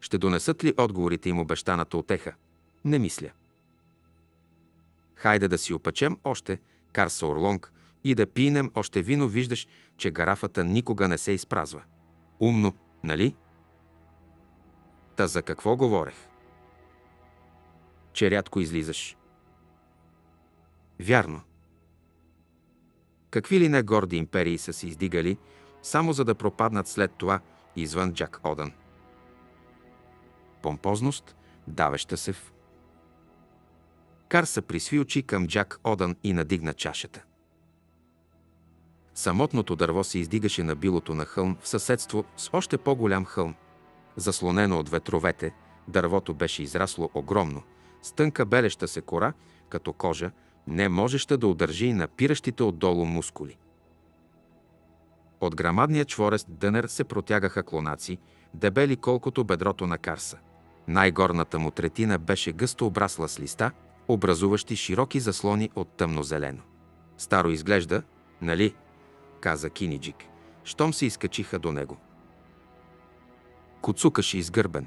Ще донесат ли отговорите им обещаната отеха? Не мисля. Хайде да си опечем още, Карса Орлонг, и да пинем още вино, виждаш, че гарафата никога не се изпразва. Умно, нали? Та за какво говорех? Че рядко излизаш. Вярно. Какви ли не горди империи са се издигали, само за да пропаднат след това извън Джак Одън. Помпозност, давеща се в... Кар се присви очи към Джак Одън и надигна чашата. Самотното дърво се издигаше на билото на хълм в съседство с още по-голям хълм. Заслонено от ветровете, дървото беше израсло огромно, с тънка белеща се кора, като кожа, не можеща да удържи напиращите отдолу мускули. От грамадния чворест дънер се протягаха клонаци, дебели колкото бедрото на Карса. Най-горната му третина беше гъсто обрасла с листа, образуващи широки заслони от тъмнозелено. Старо изглежда, нали? каза Киниджик, щом се изкачиха до него. Куцукаше изгърбен.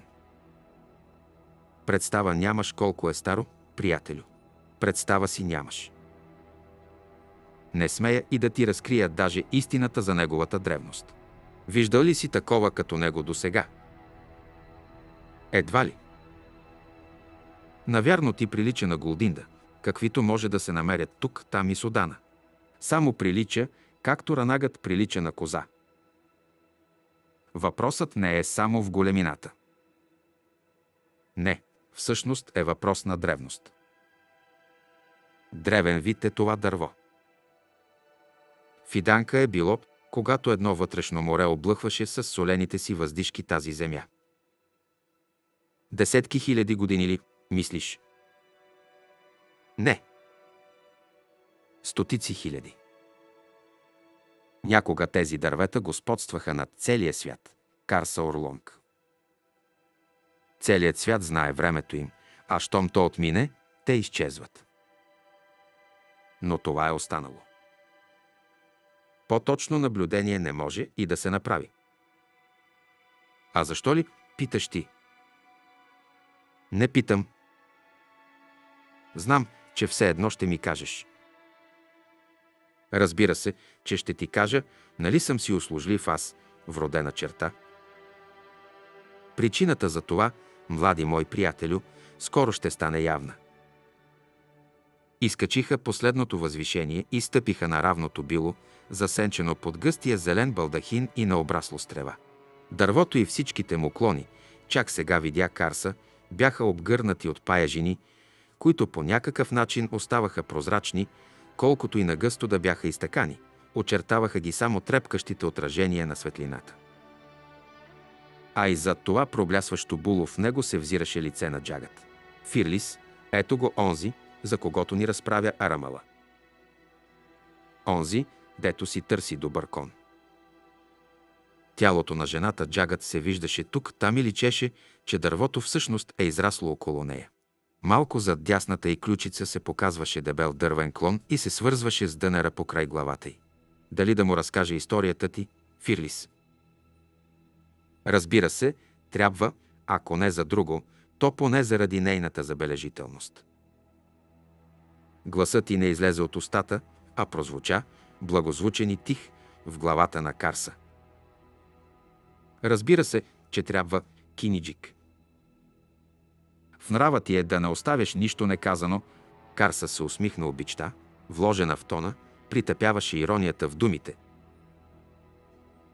Представа нямаш колко е старо, приятелю. Представа си нямаш. Не смея и да ти разкрия даже истината за неговата древност. Виждал ли си такова като него до сега? Едва ли. Навярно ти прилича на Голдинда, каквито може да се намерят тук, там и Содана. Само прилича, както ранагът прилича на коза. Въпросът не е само в големината. Не, всъщност е въпрос на древност. Древен вид е това дърво. Фиданка е било, когато едно вътрешно море облъхваше с солените си въздишки тази земя. Десетки хиляди години ли, мислиш? Не. Стотици хиляди. Някога тези дървета господстваха над целия свят. Карса Орлонг. Целият свят знае времето им, а щом то отмине, те изчезват. Но това е останало. По-точно наблюдение не може и да се направи. А защо ли, питаш ти? Не питам. Знам, че все едно ще ми кажеш. Разбира се, че ще ти кажа, нали съм си услужлив аз, вродена черта. Причината за това, млади мой приятелю, скоро ще стане явна. Изкачиха последното възвишение и стъпиха на равното било, засенчено под гъстия зелен балдахин и на обрасло с трева. Дървото и всичките му клони, чак сега видя Карса, бяха обгърнати от пая жени, които по някакъв начин оставаха прозрачни, колкото и нагъсто да бяха изтъкани. Очертаваха ги само трепкащите отражения на светлината. А и зад това проблясващо було в него се взираше лице на джагът. Фирлис, ето го онзи, за когото ни разправя Арамала. Онзи, дето си търси добър кон. Тялото на жената джагът се виждаше тук, там и личеше, че дървото всъщност е израсло около нея. Малко зад дясната и ключица се показваше дебел дървен клон и се свързваше с дънера покрай главата й. Дали да му разкаже историята ти, Фирлис? Разбира се, трябва, ако не за друго, то поне заради нейната забележителност. Гласът ти не излезе от устата, а прозвуча, благозвучен и тих, в главата на Карса. Разбира се, че трябва киниджик. В нрава ти е да не оставяш нищо неказано. Карса се усмихна обичта, вложена в тона, притъпяваше иронията в думите.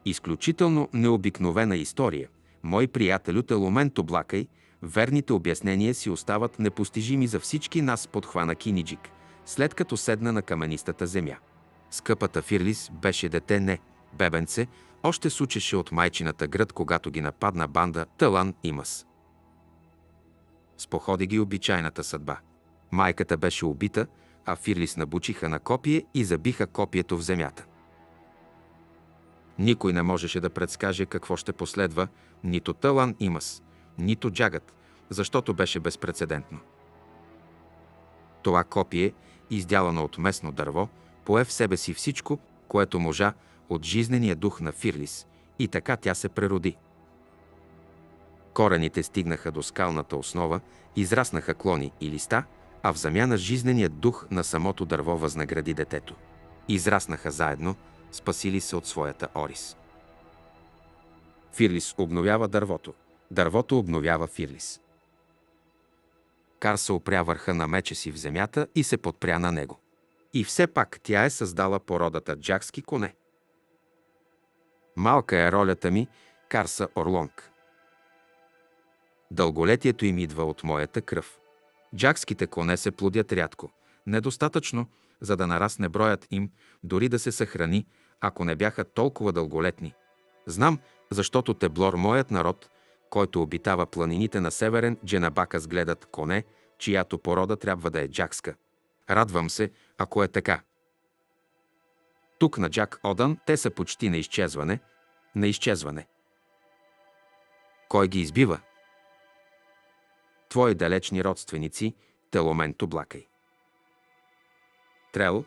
Изключително необикновена история. Мой приятелю Теломент облакай, верните обяснения си остават непостижими за всички нас, подхвана Киниджик, след като седна на каменистата земя. Скъпата Фирлис беше дете не, бебенце, още сучеше от майчината гръд, когато ги нападна банда Талан Имас. Споходи ги обичайната съдба. Майката беше убита, а Фирлис набучиха на копие и забиха копието в земята. Никой не можеше да предскаже какво ще последва, нито Талан Имас, нито Джагът, защото беше безпредседентно. Това копие, издялано от местно дърво, пое в себе си всичко, което можа от жизнения дух на Фирлис, и така тя се прероди. Корените стигнаха до скалната основа, израснаха клони и листа, а в замяна жизненият дух на самото дърво възнагради детето. Израснаха заедно, спасили се от своята орис. Фирлис обновява дървото. Дървото обновява Фирлис. Кар се опря върха на меча си в земята и се подпря на него. И все пак тя е създала породата джакски коне. Малка е ролята ми, Карса Орлонг. Дълголетието им идва от моята кръв. Джакските коне се плодят рядко, недостатъчно, за да нарасне броят им, дори да се съхрани, ако не бяха толкова дълголетни. Знам, защото Теблор, моят народ, който обитава планините на северен Дженабака сгледат коне, чиято порода трябва да е джакска. Радвам се, ако е така. Тук на Джак Одан те са почти на изчезване, на изчезване. Кой ги избива? Твои далечни родственици, Теломен Блакай. Трел.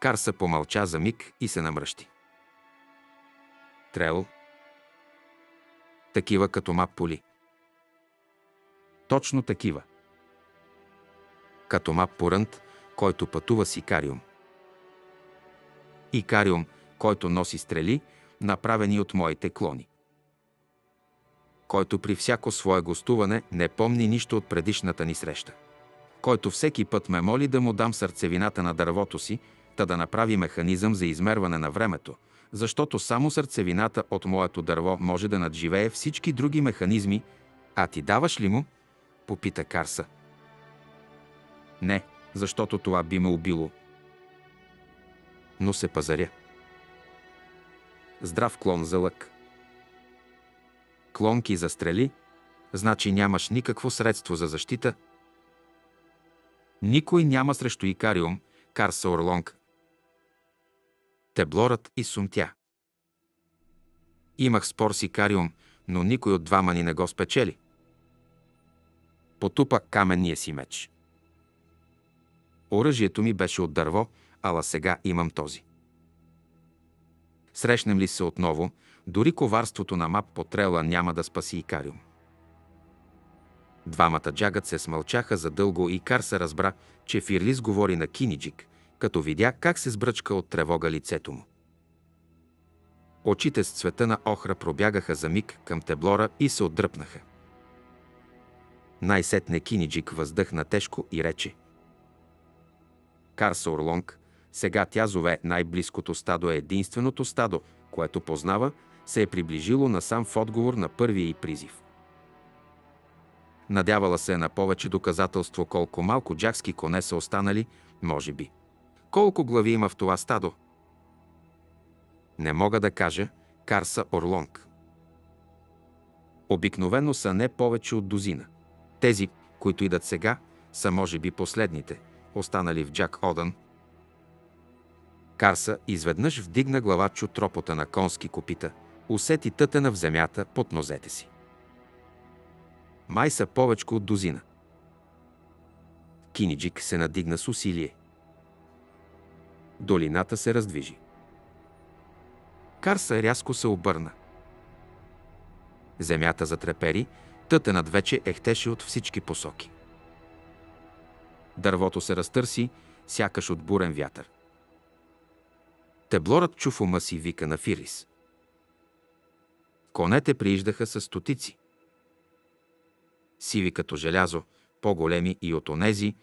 Карса помълча за миг и се намръщи. Трел. Такива като мап поли. Точно такива. Като мап порънт, който пътува с Икариум. Икариум, който носи стрели, направени от моите клони. Който при всяко свое гостуване не помни нищо от предишната ни среща. Който всеки път ме моли да му дам сърцевината на дървото си, та да направи механизъм за измерване на времето, защото само сърцевината от моето дърво може да надживее всички други механизми, а ти даваш ли му? Попита Карса. Не, защото това би ме убило. Но се пазаря. Здрав клон за лък. Клонки за стрели, значи нямаш никакво средство за защита. Никой няма срещу Икариум, Карса Орлонг. Теблорът и сумтя. Имах спор с Икариум, но никой от двама ни не го спечели. Потупа каменния си меч. Оръжието ми беше от дърво, ала сега имам този. Срещнем ли се отново, дори коварството на мап по трела няма да спаси Икариум. Двамата джагът се смълчаха задълго и Кар се разбра, че Фирлис говори на Киниджик, като видя как се сбръчка от тревога лицето му. Очите с цвета на охра пробягаха за миг към теблора и се отдръпнаха. Най-сетне Киниджик въздъхна тежко и рече. Карса Орлонг, сега тя зове най-близкото стадо е единственото стадо, което познава, се е приближило насам в отговор на първия и призив. Надявала се е на повече доказателство колко малко джакски коне са останали, може би. Колко глави има в това стадо? Не мога да кажа, Карса Орлонг. Обикновено са не повече от дозина. Тези, които идат сега, са може би последните, останали в Джак Одън. Карса изведнъж вдигна глава чу тропота на конски копита, усети тътена в земята под нозете си. Май са повече от дозина. Киниджик се надигна с усилие. Долината се раздвижи. Карса рязко се обърна. Земята затрепери, тътенът вече ехтеше от всички посоки. Дървото се разтърси, сякаш от бурен вятър. Теблорът чу в ума си вика на Фирис. Конете прииждаха с стотици. Сиви като желязо, по-големи и от онези,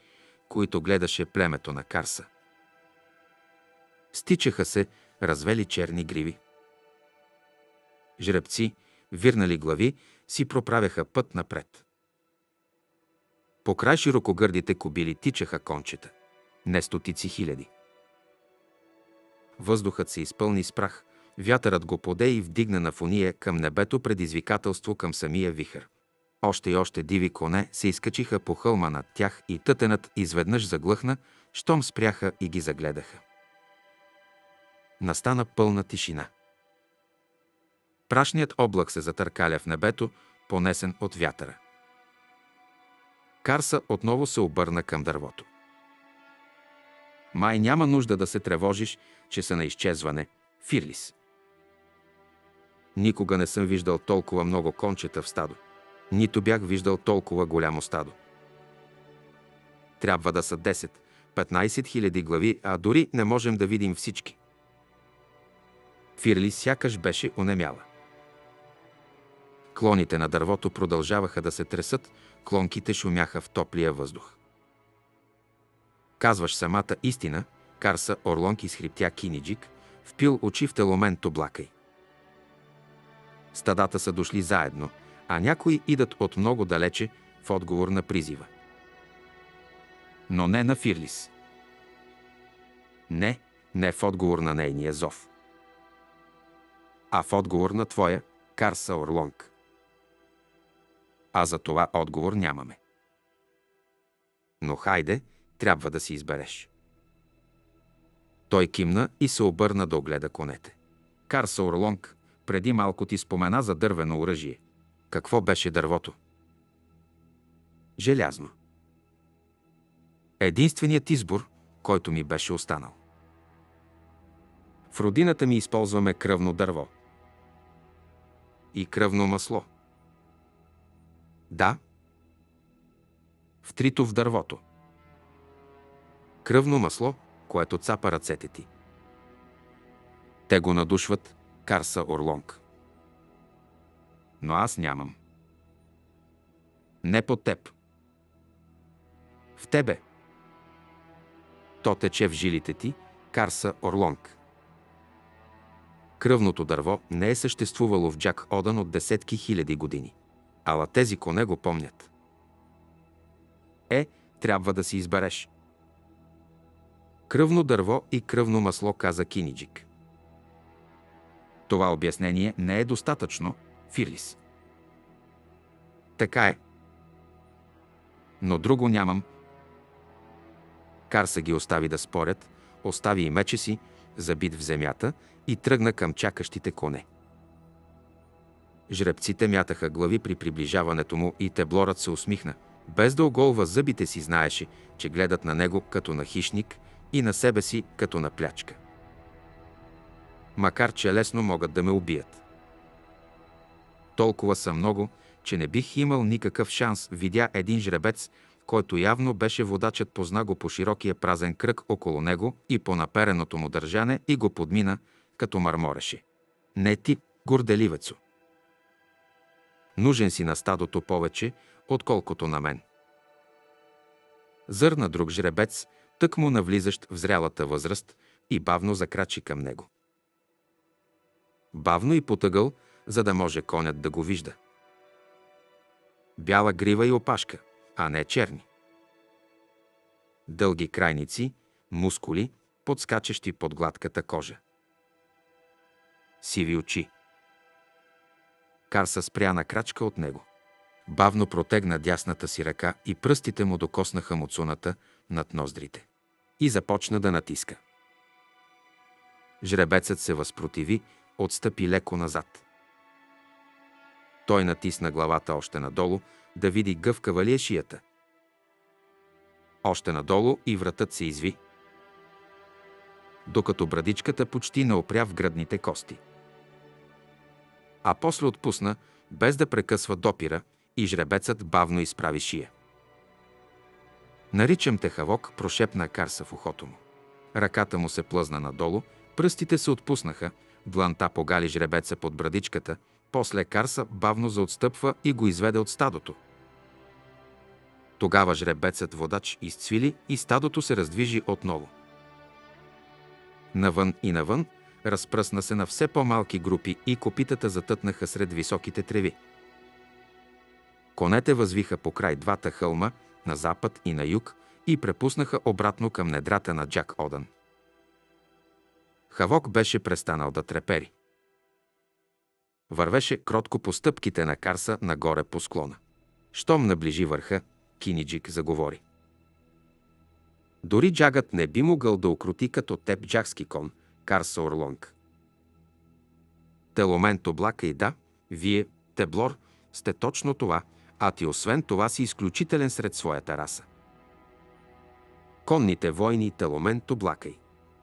които гледаше племето на Карса. Стичаха се, развели черни гриви. Жребци, вирнали глави, си проправяха път напред. По край широкогърдите кобили тичаха кончета. Не стотици хиляди. Въздухът се изпълни с прах, вятърът го поде и вдигна на фония към небето предизвикателство към самия вихър. Още и още диви коне се изкачиха по хълма над тях и тътенът изведнъж заглъхна, щом спряха и ги загледаха. Настана пълна тишина. Прашният облак се затъркаля в небето, понесен от вятъра. Карса отново се обърна към дървото. Май няма нужда да се тревожиш, че са на изчезване, Фирлис. Никога не съм виждал толкова много кончета в стадо. Нито бях виждал толкова голямо стадо. Трябва да са 10-15 хиляди глави, а дори не можем да видим всички. Фирли сякаш беше онемяла. Клоните на дървото продължаваха да се тресат, клонките шумяха в топлия въздух. Казваш самата истина, Карса Орлонки с хриптя Киниджик, впил очи в теломент облакай. Стадата са дошли заедно, а някои идат от много далече в отговор на призива. Но не на Фирлис. Не, не в отговор на нейния зов. А в отговор на твоя Карса Орлонг а за това отговор нямаме. Но хайде, трябва да си избереш. Той кимна и се обърна да огледа конете. Карса Орлонг преди малко ти спомена за дървено оръжие. Какво беше дървото? Желязно. Единственият избор, който ми беше останал. В родината ми използваме кръвно дърво. И кръвно масло. Да. В в дървото. Кръвно масло, което цапа ръцете ти. Те го надушват, Карса Орлонг. Но аз нямам. Не по теб. В тебе. То тече в жилите ти, Карса Орлонг. Кръвното дърво не е съществувало в Джак Одан от десетки хиляди години. Ала тези коне го помнят. Е, трябва да си избереш. Кръвно дърво и кръвно масло, каза Киниджик. Това обяснение не е достатъчно, Фирлис. Така е. Но друго нямам. Карса ги остави да спорят, остави и мече си, забит в земята, и тръгна към чакащите коне. Жребците мятаха глави при приближаването му и теблорът се усмихна. Без да оголва зъбите си, знаеше, че гледат на него като на хищник и на себе си като на плячка. Макар, че лесно могат да ме убият. Толкова са много, че не бих имал никакъв шанс. Видя един жребец, който явно беше водачът, позна го по широкия празен кръг около него и по напереното му държане и го подмина, като мърмореше. Не ти, горделивецо. Нужен си на стадото повече, отколкото на мен. Зърна друг жребец, тък му навлизащ в зрялата възраст и бавно закрачи към него. Бавно и потъгъл, за да може конят да го вижда. бяла грива и опашка, а не черни. Дълги крайници, мускули, подскачащи под гладката кожа. Сиви очи. Карса спря на крачка от него. Бавно протегна дясната си ръка и пръстите му докоснаха муцуната над ноздрите. И започна да натиска. Жребецът се възпротиви, отстъпи леко назад. Той натисна главата още надолу, да види гъвкава ли е шията. Още надолу и вратът се изви, докато брадичката почти не опря в гръдните кости. А после отпусна, без да прекъсва допира, и жребецът бавно изправи шия. Наричам те Хавок, прошепна Карса в ухото му. Ръката му се плъзна надолу, пръстите се отпуснаха, дланта погали жребеца под брадичката, после Карса бавно заотстъпва и го изведе от стадото. Тогава жребецът водач изцвили и стадото се раздвижи отново. Навън и навън разпръсна се на все по-малки групи и копитата затътнаха сред високите треви. Конете възвиха по край двата хълма, на запад и на юг, и препуснаха обратно към недрата на Джак Одън. Хавок беше престанал да трепери. Вървеше кротко по стъпките на Карса нагоре по склона. Щом наближи върха, Киниджик заговори. Дори джагът не би могъл да окрути като теб джакски кон, Карса Орлонг. Теломент облака и да, вие, Теблор, сте точно това, а ти освен това си изключителен сред своята раса. Конните войни Теломент облакай.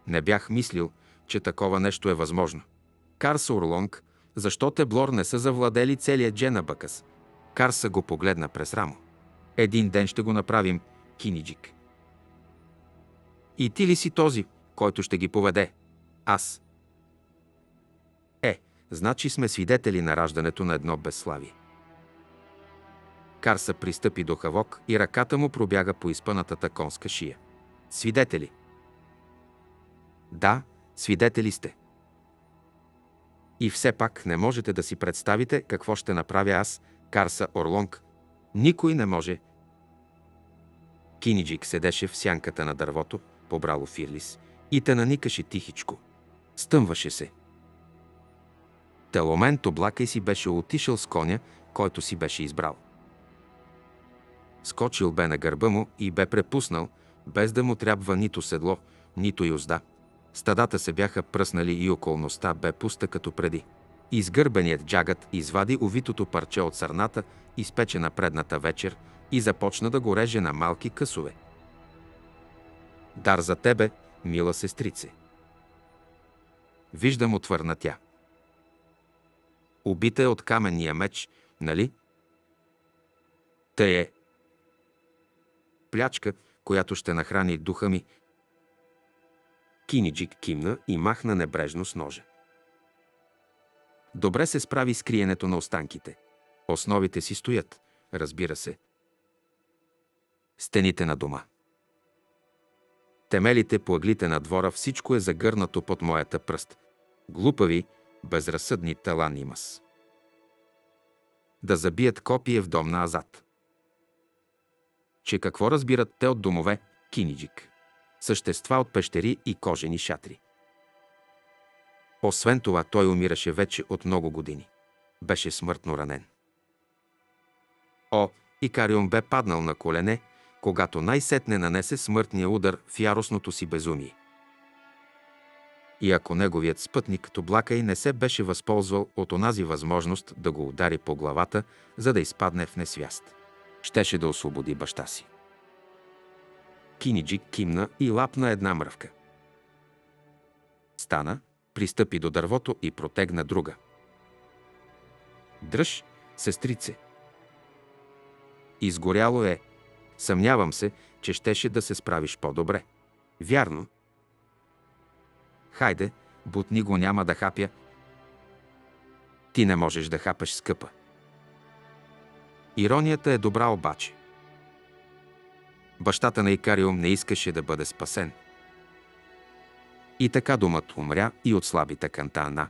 Не бях мислил, че такова нещо е възможно. Карса Орлонг, защо Теблор не са завладели целият джена Бъкъс? Карса го погледна през рамо. Един ден ще го направим, Киниджик. И ти ли си този, който ще ги поведе? Аз. Е, значи сме свидетели на раждането на едно безславие. Карса пристъпи до Хавок и ръката му пробяга по изпънатата конска шия. Свидетели. Да, свидетели сте. И все пак не можете да си представите какво ще направя аз, Карса Орлонг. Никой не може. Киниджик седеше в сянката на дървото, побрало Фирлис, и те наникаше тихичко. Стъмваше се. Теломент облака и си беше отишъл с коня, който си беше избрал. Скочил бе на гърба му и бе препуснал, без да му трябва нито седло, нито юзда. Стадата се бяха пръснали и околността бе пуста като преди. Изгърбеният джагът извади увитото парче от сърната, изпече на предната вечер и започна да го реже на малки късове. Дар за тебе, мила сестрице. Виждам, отвърна тя. Убита е от каменния меч, нали? Тъй е. Плячка, която ще нахрани духа ми. Киниджик кимна и махна небрежно с ножа. Добре се справи с криенето на останките. Основите си стоят, разбира се. Стените на дома. Темелите по ъглите на двора всичко е загърнато под моята пръст. Глупави, безразсъдни талан имас. Да забият копие в дом на Азад. Че какво разбират те от домове, киниджик? Същества от пещери и кожени шатри. Освен това, той умираше вече от много години. Беше смъртно ранен. О, Икарион бе паднал на колене, когато най-сетне нанесе смъртния удар в яростното си безумие. И ако неговият спътник Тоблакай не се беше възползвал от онази възможност да го удари по главата, за да изпадне в несвяст, щеше да освободи баща си. Киниджик кимна и лапна една мръвка. Стана, пристъпи до дървото и протегна друга. Дръж, сестрице. Изгоряло е, Съмнявам се, че щеше да се справиш по-добре. Вярно. Хайде, бутни го няма да хапя. Ти не можеш да хапаш скъпа. Иронията е добра обаче. Бащата на Икариум не искаше да бъде спасен. И така думът умря и отслаби тъканта Ана.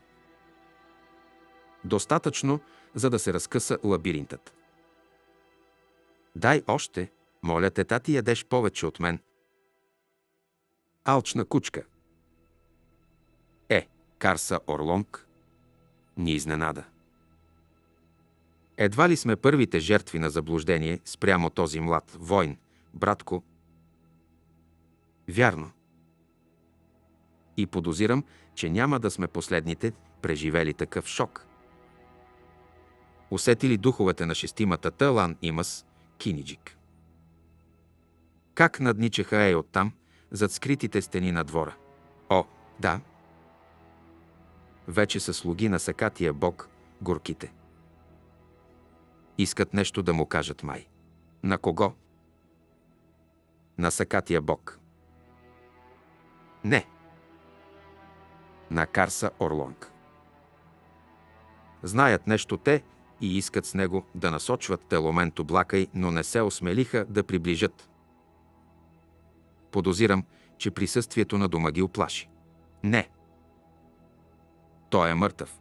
Достатъчно, за да се разкъса лабиринтът. Дай още, моля те, тати, ядеш повече от мен. Алчна кучка. Е, Карса Орлонг, ни изненада. Едва ли сме първите жертви на заблуждение спрямо този млад войн, братко? Вярно. И подозирам, че няма да сме последните, преживели такъв шок. Усетили духовете на шестимата Талан Имас, Киниджик. Как надничаха е оттам, зад скритите стени на двора. О, да. Вече са слуги на сакатия бог, горките. Искат нещо да му кажат май. На кого? На сакатия бог. Не. На Карса Орлонг. Знаят нещо те и искат с него да насочват теломент облакай, но не се осмелиха да приближат. Подозирам, че присъствието на дома ги оплаши. Не. Той е мъртъв.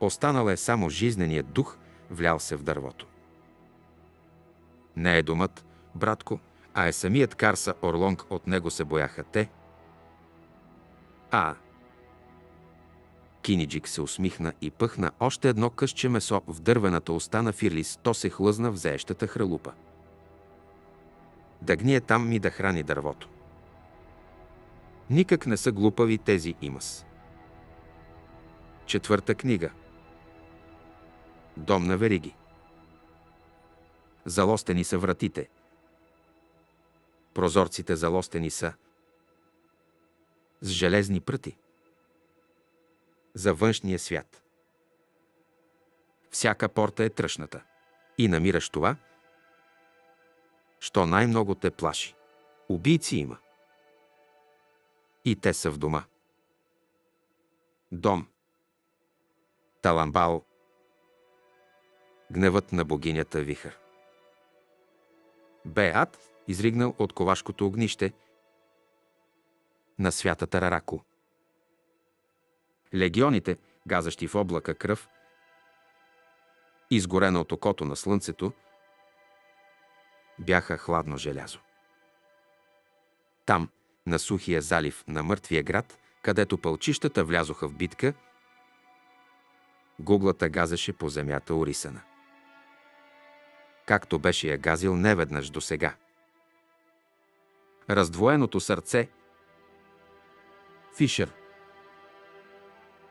Останал е само жизненият дух, влял се в дървото. Не е думът, братко, а е самият Карса Орлонг, от него се бояха те. А. Киниджик се усмихна и пъхна още едно късче месо в дървената уста на Фирлис, то се хлъзна в заещата хралупа. Да гние там ми да храни дървото. Никак не са глупави тези имас. Четвърта книга. Дом на вериги. Залостени са вратите. Прозорците залостени са с железни пръти. За външния свят. Всяка порта е тръшната. И намираш това, що най-много те плаши. Убийци има. И те са в дома. Дом. Таламбао. Гневът на богинята Вихър. Беат, изригнал от ковашкото огнище на святата Рарако. Легионите, газащи в облака кръв, изгорена от окото на слънцето, бяха хладно желязо. Там, на сухия залив на мъртвия град, където пълчищата влязоха в битка, гуглата газеше по земята урисана. Както беше я газил неведнъж до сега. Раздвоеното сърце Фишер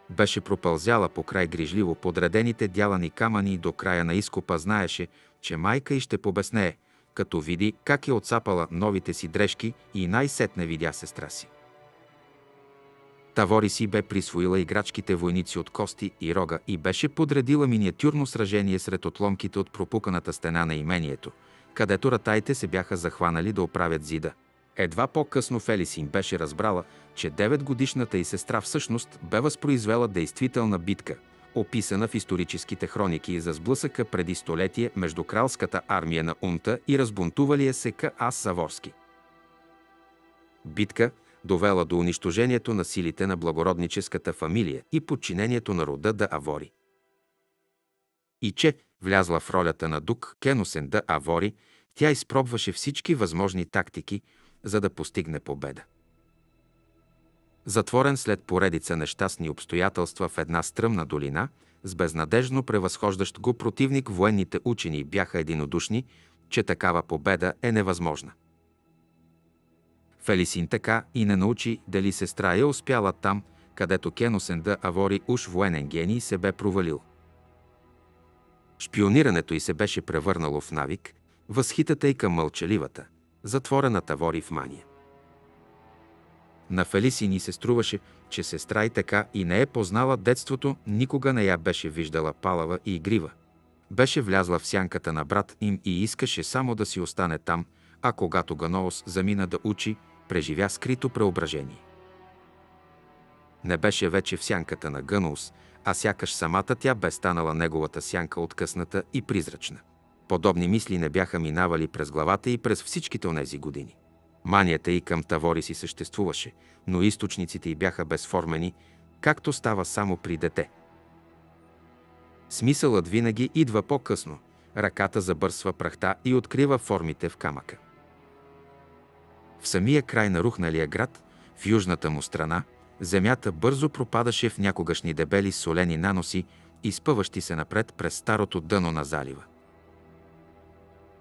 беше пропълзяла по край грижливо подредените дялани камъни до края на изкопа знаеше, че майка й ще побеснее, като види как е отцапала новите си дрежки и най-сетне видя сестра си. Тавори си бе присвоила играчките войници от кости и рога и беше подредила миниатюрно сражение сред отломките от пропуканата стена на имението, където ратаите се бяха захванали да оправят зида. Едва по-късно Фелисин беше разбрала, че 9-годишната й сестра всъщност бе възпроизвела действителна битка – описана в историческите хроники за сблъсъка преди столетие между кралската армия на Унта и разбунтувалия се Ас Саворски. Битка, довела до унищожението на силите на благородническата фамилия и подчинението на рода да Авори. И че, влязла в ролята на дук Кеносен да Авори, тя изпробваше всички възможни тактики, за да постигне победа. Затворен след поредица нещастни обстоятелства в една стръмна долина, с безнадежно превъзхождащ го противник, военните учени бяха единодушни, че такава победа е невъзможна. Фелисин така и не научи дали сестра е успяла там, където Кеносен да Авори уж военен гений се бе провалил. Шпионирането й се беше превърнало в навик, възхитата й към мълчаливата, затворената Вори в мания. На Фелиси ни се струваше, че сестра и така и не е познала детството, никога не я беше виждала палава и игрива. Беше влязла в сянката на брат им и искаше само да си остане там, а когато Ганоос замина да учи, преживя скрито преображение. Не беше вече в сянката на Гъноус, а сякаш самата тя бе станала неговата сянка откъсната и призрачна. Подобни мисли не бяха минавали през главата и през всичките онези години. Манията и към Тавори си съществуваше, но източниците й бяха безформени, както става само при дете. Смисълът винаги идва по-късно, Ръката забърсва прахта и открива формите в камъка. В самия край на рухналия град, в южната му страна, земята бързо пропадаше в някогашни дебели солени наноси, изпъващи се напред през старото дъно на залива.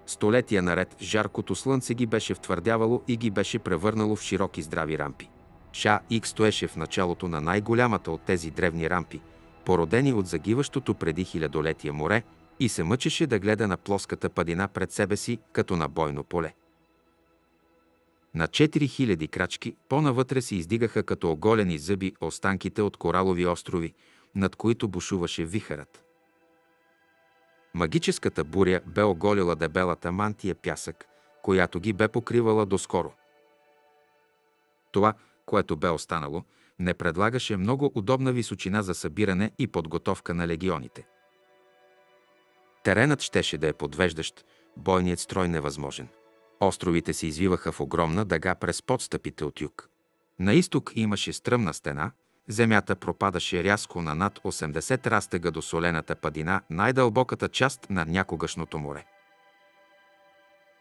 Столетия наред жаркото слънце ги беше втвърдявало и ги беше превърнало в широки здрави рампи. Ша Ик стоеше в началото на най-голямата от тези древни рампи, породени от загиващото преди хилядолетия море, и се мъчеше да гледа на плоската падина пред себе си, като на бойно поле. На 4000 крачки по-навътре се издигаха като оголени зъби останките от коралови острови, над които бушуваше вихърът. Магическата буря бе оголила дебелата мантия пясък, която ги бе покривала доскоро. Това, което бе останало, не предлагаше много удобна височина за събиране и подготовка на легионите. Теренът щеше да е подвеждащ, бойният строй невъзможен. Островите се извиваха в огромна дъга през подстъпите от юг. На изток имаше стръмна стена, земята пропадаше рязко на над 80 растега до солената падина, най-дълбоката част на някогашното море.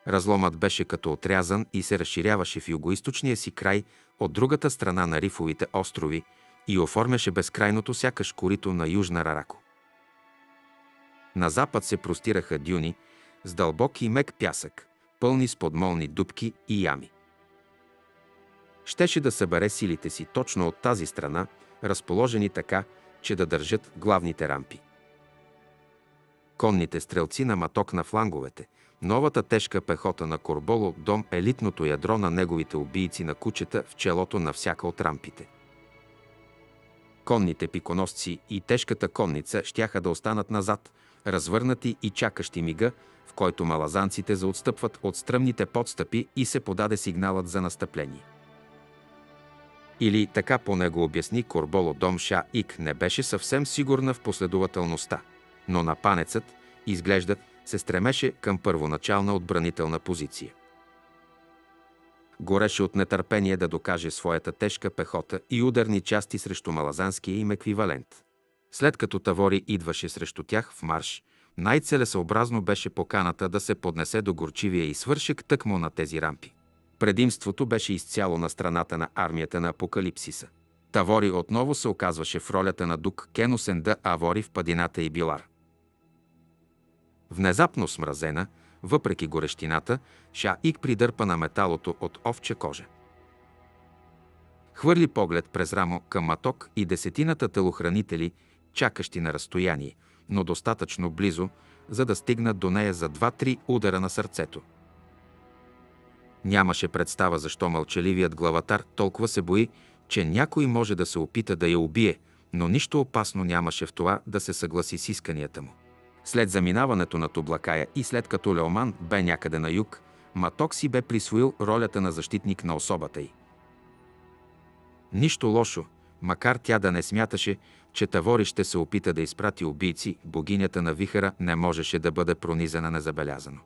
Разломът беше като отрязан и се разширяваше в югоисточния си край от другата страна на рифовите острови и оформяше безкрайното сякаш корито на Южна Рарако. На запад се простираха дюни с дълбок и мек пясък, пълни с подмолни дубки и ями. Щеше да събере силите си точно от тази страна, разположени така, че да държат главните рампи. Конните стрелци на маток на фланговете, новата тежка пехота на Корболо дом, елитното ядро на неговите убийци на кучета в челото на всяка от рампите. Конните пиконосци и тежката конница щяха да останат назад, развърнати и чакащи мига, в който малазанците заотстъпват от стръмните подстъпи и се подаде сигналът за настъпление. Или така по него обясни Корболо Дом Ша Ик не беше съвсем сигурна в последователността, но на панецът, изглежда, се стремеше към първоначална отбранителна позиция. Гореше от нетърпение да докаже своята тежка пехота и ударни части срещу малазанския им еквивалент. След като Тавори идваше срещу тях в марш, най-целесъобразно беше поканата да се поднесе до горчивия и свършек тъкмо на тези рампи. Предимството беше изцяло на страната на армията на Апокалипсиса. Тавори отново се оказваше в ролята на дук Кеносен да Авори в падината и Билар. Внезапно смразена, въпреки горещината, Ик придърпа на металото от овче кожа. Хвърли поглед през рамо към маток и десетината телохранители, чакащи на разстояние, но достатъчно близо, за да стигнат до нея за два-три удара на сърцето. Нямаше представа защо мълчаливият главатар толкова се бои, че някой може да се опита да я убие, но нищо опасно нямаше в това да се съгласи с исканията му. След заминаването на Тоблакая и след като Леоман бе някъде на юг, Маток си бе присвоил ролята на защитник на особата й. Нищо лошо, макар тя да не смяташе, че Тавори ще се опита да изпрати убийци, богинята на вихара не можеше да бъде пронизана незабелязано.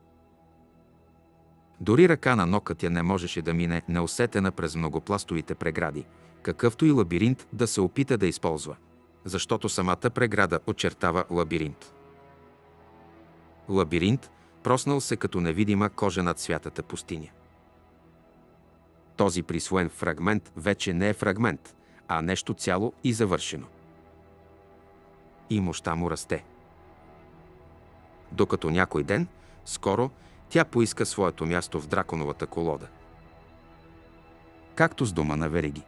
Дори ръка на нокът не можеше да мине неусетена през многопластовите прегради, какъвто и лабиринт да се опита да използва, защото самата преграда очертава лабиринт. Лабиринт, проснал се като невидима кожа над святата пустиня. Този присвоен фрагмент вече не е фрагмент, а нещо цяло и завършено. И мощта му расте. Докато някой ден, скоро, тя поиска своето място в драконовата колода. Както с дома на Вериги.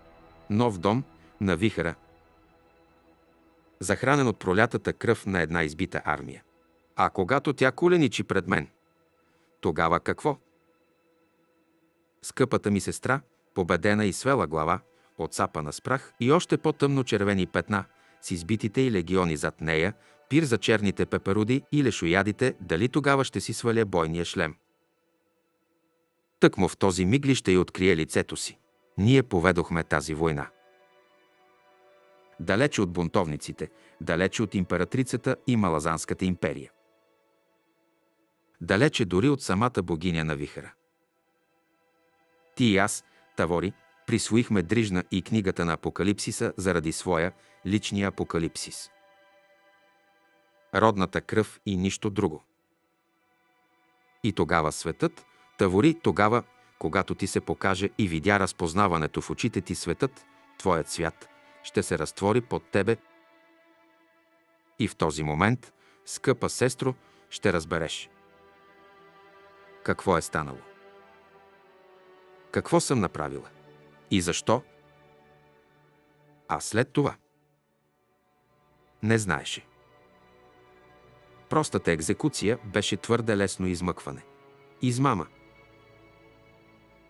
Нов дом на вихара, захранен от пролятата кръв на една избита армия. А когато тя куленичи пред мен, тогава какво? Скъпата ми сестра, победена и свела глава, отцапана с прах и още по-тъмно червени петна, с избитите и легиони зад нея, пир за черните пеперуди и лешоядите, дали тогава ще си сваля бойния шлем. Тъкмо в този миг ли ще й открие лицето си. Ние поведохме тази война. Далече от бунтовниците, далече от императрицата и Малазанската империя. Далече дори от самата богиня на вихара. Ти и аз, Тавори, присвоихме Дрижна и книгата на Апокалипсиса заради своя личния апокалипсис родната кръв и нищо друго. И тогава светът, тавори тогава, когато ти се покаже и видя разпознаването в очите ти светът, твоят свят, ще се разтвори под тебе. И в този момент, скъпа сестро, ще разбереш. Какво е станало? Какво съм направила? И защо? А след това? Не знаеше. Простата екзекуция беше твърде лесно измъкване. Измама.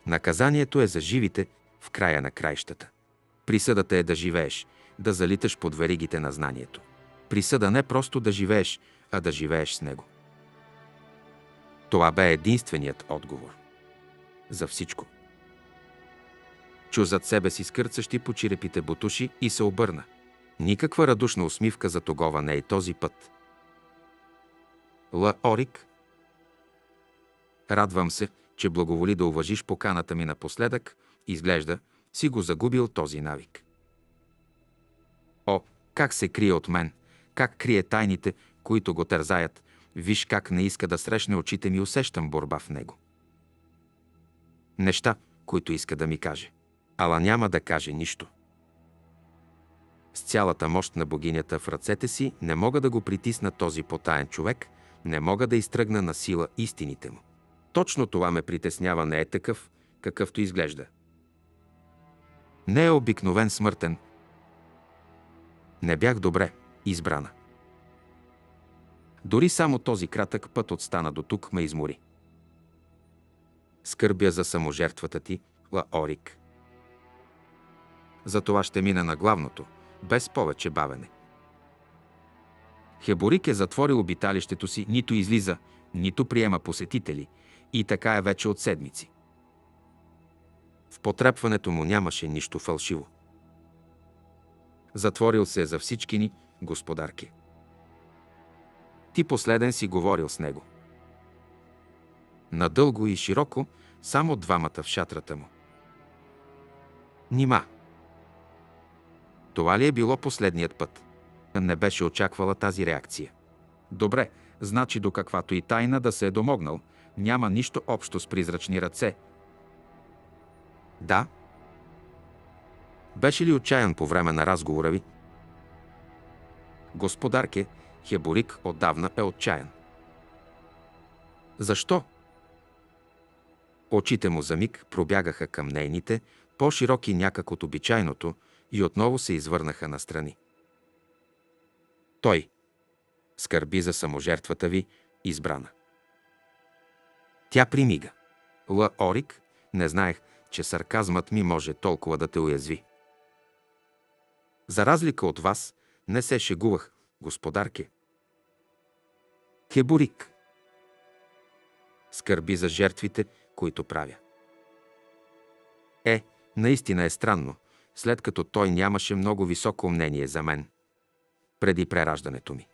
Наказанието е за живите в края на краищата. Присъдата е да живееш, да залиташ под веригите на знанието. Присъда не просто да живееш, а да живееш с него. Това бе единственият отговор. За всичко. Чу зад себе си скърцащи по черепите бутуши и се обърна. Никаква радушна усмивка за тогова не е този път. Ла Орик. Радвам се, че благоволи да уважиш поканата ми напоследък, изглежда, си го загубил този навик. О, как се крие от мен, как крие тайните, които го тързаят, виж как не иска да срещне очите ми, усещам борба в него. Неща, които иска да ми каже, ала няма да каже нищо. С цялата мощ на богинята в ръцете си не мога да го притисна този потаен човек, не мога да изтръгна на сила истините му. Точно това ме притеснява, не е такъв, какъвто изглежда. Не е обикновен смъртен. Не бях добре избрана. Дори само този кратък път от стана до тук ме измори. Скърбя за саможертвата ти, Лаорик. За това ще мина на главното, без повече бавене. Хеборик е затворил обиталището си, нито излиза, нито приема посетители, и така е вече от седмици. В потрепването му нямаше нищо фалшиво. Затворил се е за всички ни, господарки. Ти последен си говорил с него. Надълго и широко, само двамата в шатрата му. Нима. Това ли е било последният път? Не беше очаквала тази реакция. Добре, значи до каквато и тайна да се е домогнал, няма нищо общо с призрачни ръце. Да. Беше ли отчаян по време на разговора ви? Господарке, Хеборик отдавна е отчаян. Защо? Очите му за миг пробягаха към нейните, по-широки някак от обичайното, и отново се извърнаха настрани. Той скърби за саможертвата ви, избрана. Тя примига. Ла Орик, не знаех, че сарказмът ми може толкова да те уязви. За разлика от вас, не се шегувах, господарке. Кебурик. Скърби за жертвите, които правя. Е, наистина е странно, след като той нямаше много високо мнение за мен преди прераждането ми.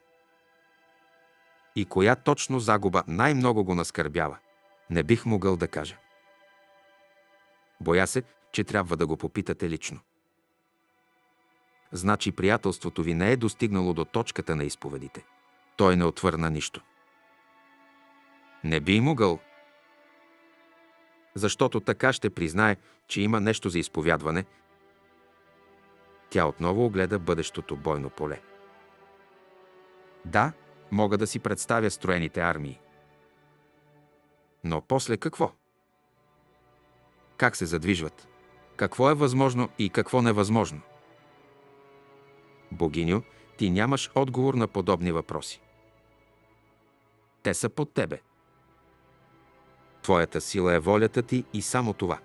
И коя точно загуба най-много го наскърбява? Не бих могъл да кажа. Боя се, че трябва да го попитате лично. Значи приятелството ви не е достигнало до точката на изповедите. Той не отвърна нищо. Не би могъл, защото така ще признае, че има нещо за изповядване. Тя отново огледа бъдещото бойно поле. Да, мога да си представя строените армии. Но после какво? Как се задвижват? Какво е възможно и какво невъзможно? Богиню, ти нямаш отговор на подобни въпроси. Те са под тебе. Твоята сила е волята ти и само това.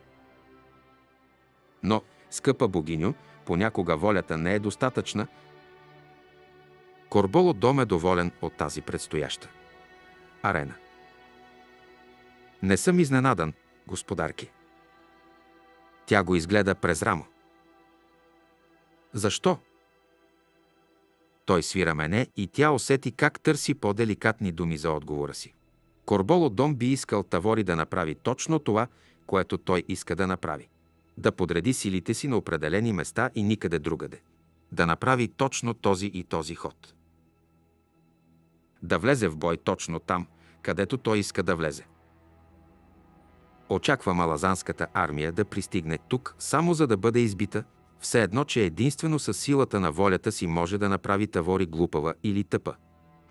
Но, скъпа богиню, понякога волята не е достатъчна. Корболо дом е доволен от тази предстояща арена. Не съм изненадан, господарки. Тя го изгледа през рамо. Защо? Той свира мене и тя усети как търси по-деликатни думи за отговора си. Корболо Дом би искал Тавори да направи точно това, което той иска да направи. Да подреди силите си на определени места и никъде другаде. Да направи точно този и този ход. Да влезе в бой точно там, където той иска да влезе. Очаква малазанската армия да пристигне тук, само за да бъде избита, все едно, че единствено с силата на волята си може да направи Тавори глупава или тъпа.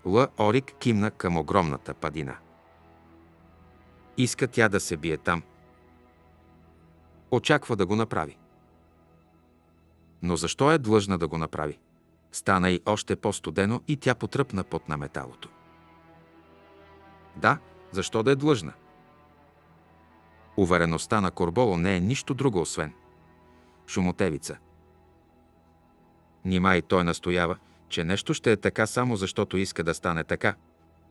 Л. Орик кимна към огромната падина. Иска тя да се бие там. Очаква да го направи. Но защо е длъжна да го направи? Стана и още по-студено и тя потръпна под на металото. Да, защо да е длъжна? Увереността на Корболо не е нищо друго, освен шумотевица. Нима и той настоява, че нещо ще е така само защото иска да стане така.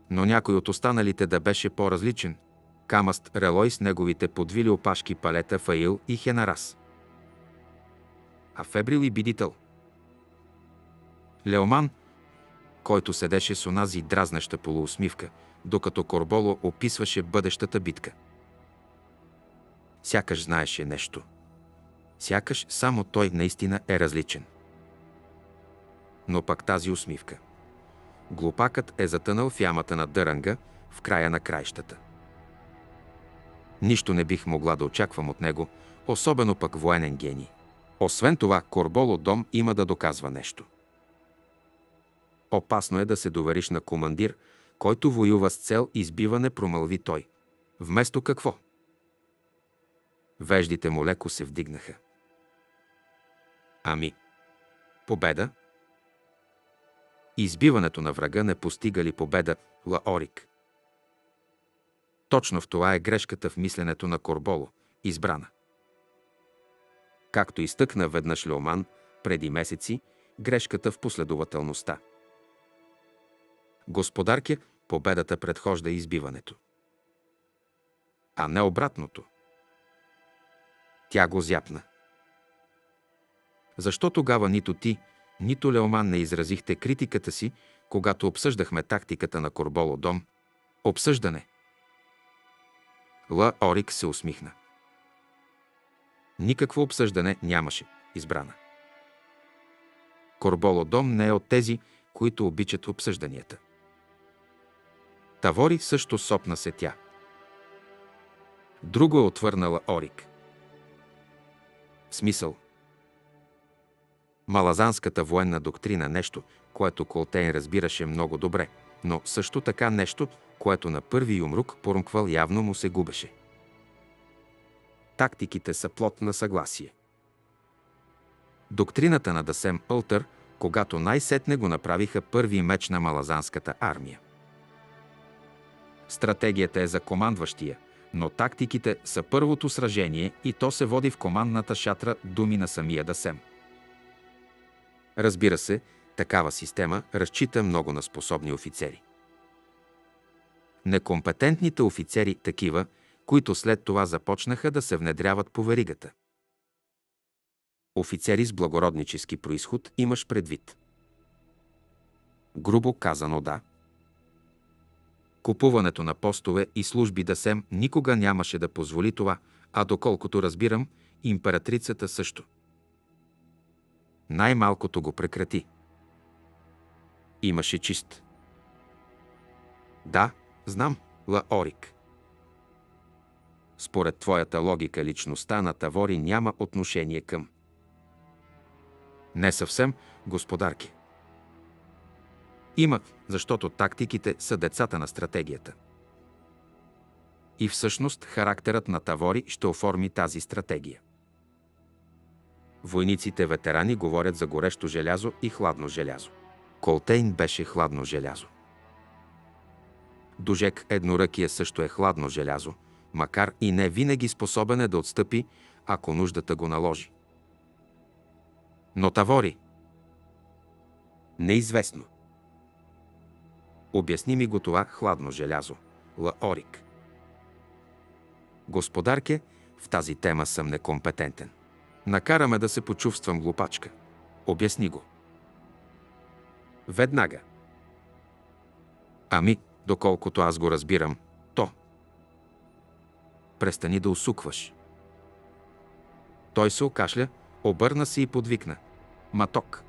Но някой от останалите да беше по-различен. Камаст Релой с неговите подвили опашки палета Фаил и Хенарас. А Фебрил и Бидител. Леоман, който седеше с онази дразнеща полуусмивка, докато Корболо описваше бъдещата битка. Сякаш знаеше нещо. Сякаш само той наистина е различен. Но пък тази усмивка. Глупакът е затънал в ямата на дъранга в края на краищата. Нищо не бих могла да очаквам от него, особено пък военен гений. Освен това, Корболо дом има да доказва нещо. Опасно е да се довериш на командир, който воюва с цел избиване, промълви той. Вместо какво? Веждите му леко се вдигнаха. Ами, победа? Избиването на врага не постига ли победа, Лаорик? Точно в това е грешката в мисленето на Корболо, избрана. Както изтъкна веднъж Леоман преди месеци, грешката в последователността. Господарке, победата предхожда избиването. А не обратното. Тя го зяпна. Защо тогава нито ти, нито Леоман не изразихте критиката си, когато обсъждахме тактиката на Корболо дом? Обсъждане. Ла Орик се усмихна. Никакво обсъждане нямаше избрана. Корболо дом не е от тези, които обичат обсъжданията. Тавори също сопна се тя. Друго е отвърнала Орик. В смисъл – Малазанската военна доктрина нещо, което Колтейн разбираше много добре, но също така нещо, което на първи юмрук порумквал явно му се губеше. Тактиките са плод на съгласие. Доктрината на Дасем Ълтър, когато най-сетне го направиха първи меч на малазанската армия. Стратегията е за командващия, но тактиките са първото сражение и то се води в командната шатра думи на самия Дасем. Разбира се, такава система разчита много на способни офицери. Некомпетентните офицери такива, които след това започнаха да се внедряват по веригата. Офицери с благороднически происход имаш предвид. Грубо казано да. Купуването на постове и служби да сем никога нямаше да позволи това, а доколкото разбирам, императрицата също – най-малкото го прекрати. Имаше чист. Да, знам, Лаорик. Според твоята логика, личността на Тавори няма отношение към. Не съвсем, господарки. Има, защото тактиките са децата на стратегията. И всъщност характерът на Тавори ще оформи тази стратегия. Войниците ветерани говорят за горещо желязо и хладно желязо. Колтейн беше хладно желязо. Дожек едноръкия също е хладно желязо, макар и не винаги способен е да отстъпи, ако нуждата го наложи. Но Тавори Неизвестно. Обясни ми го това хладно желязо. Лаорик. Господарке, в тази тема съм некомпетентен. Накараме да се почувствам глупачка. Обясни го. Веднага. Ами, доколкото аз го разбирам, то. Престани да усукваш. Той се окашля, обърна се и подвикна. Маток.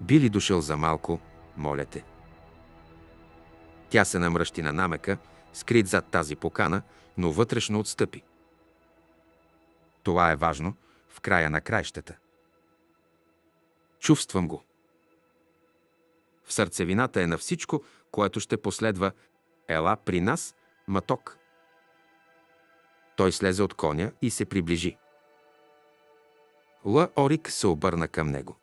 Би ли дошъл за малко, моля те? Тя се намръщи на намека, скрит зад тази покана, но вътрешно отстъпи. Това е важно в края на краищата. Чувствам го. В сърцевината е на всичко, което ще последва. Ела при нас, маток. Той слезе от коня и се приближи. Ла Орик се обърна към него.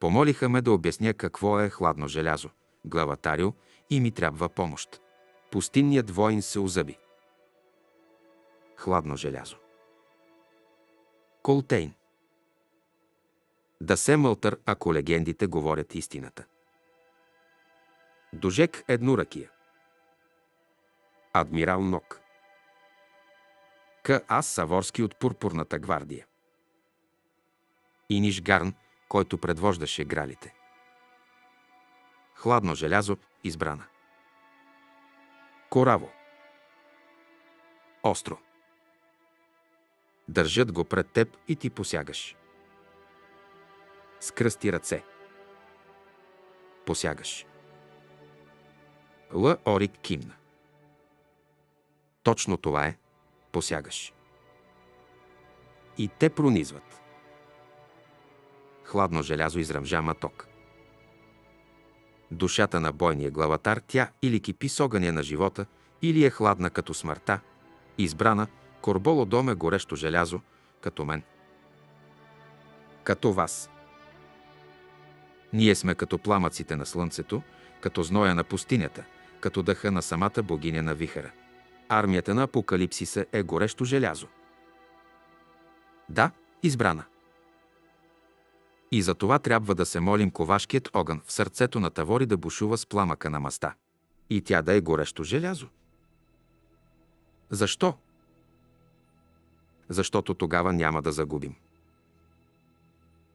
Помолиха ме да обясня какво е хладно желязо, главатарио, и ми трябва помощ. Пустинният воин се озъби. Хладно желязо. Колтейн. Да се мълтър, ако легендите говорят истината. Дожек едноракия. Адмирал Нок. К. Аз Саворски от Пурпурната гвардия. Иниш Гарн, който предвождаше гралите. Хладно желязо, избрана. Кораво. Остро. Държат го пред теб и ти посягаш. Скръсти ръце. Посягаш. Л. Орик кимна. Точно това е. Посягаш. И те пронизват. Хладно желязо изръмжа маток. Душата на бойния главатар тя или кипи с огъня на живота, или е хладна като смъртта, избрана, корболо доме горещо желязо, като мен. Като вас. Ние сме като пламъците на слънцето, като зноя на пустинята, като дъха на самата богиня на вихара. Армията на Апокалипсиса е горещо желязо. Да, избрана. И за това трябва да се молим ковашкият огън в сърцето на Тавори да бушува с пламъка на маста. И тя да е горещо желязо. Защо? Защото тогава няма да загубим.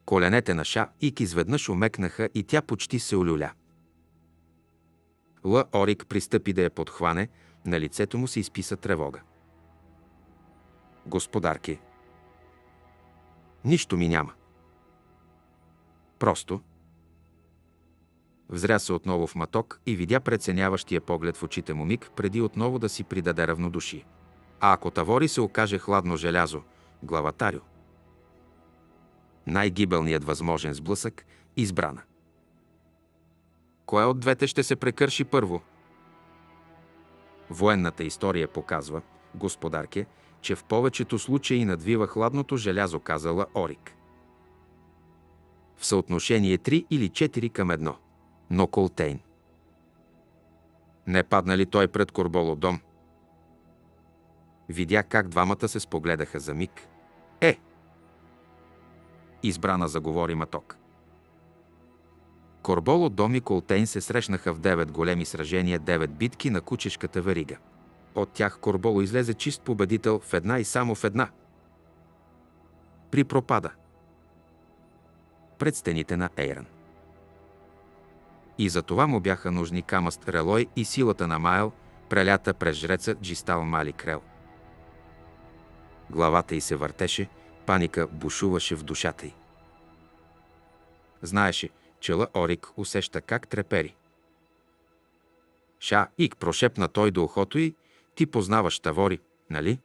Коленете на Ша Ик изведнъж умекнаха и тя почти се олюля. Ла Орик пристъпи да я подхване, на лицето му се изписа тревога. Господарки, нищо ми няма. Просто. Взря се отново в маток и видя преценяващия поглед в очите му миг, преди отново да си придаде равнодушие. А ако Тавори се окаже хладно желязо, главатарю, най-гибелният възможен сблъсък, избрана. Кое от двете ще се прекърши първо? Военната история показва, господарке, че в повечето случаи надвива хладното желязо, казала Орик. В съотношение 3 или 4 към 1. Но Колтейн. Не падна ли той пред Корболо дом? Видя как двамата се спогледаха за миг. Е! Избрана заговори Маток. Корболо, Дом и Колтейн се срещнаха в девет големи сражения, девет битки на кучешката верига. От тях Корболо излезе чист победител в една и само в една. При пропада. Пред стените на Ейран. И за това му бяха нужни Камаст Релой и силата на Майл, прелята през жреца Джистал Мали Крел. Главата й се въртеше, паника бушуваше в душата й. Знаеше, Чела Орик усеща как трепери. Ша Ик прошепна той до ухото й, ти познаваш Тавори, нали?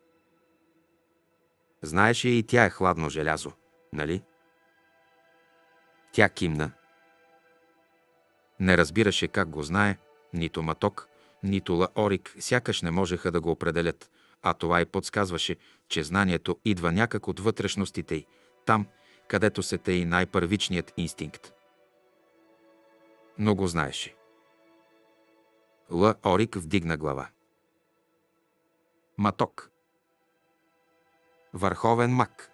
Знаеше и тя е хладно желязо, нали? Тя кимна. Не разбираше как го знае, нито Маток, нито Ла Орик сякаш не можеха да го определят, а това и подсказваше, че знанието идва някак от вътрешностите й, там, където се тъй най-първичният инстинкт но го знаеше. Л. Орик вдигна глава. Маток. Върховен мак.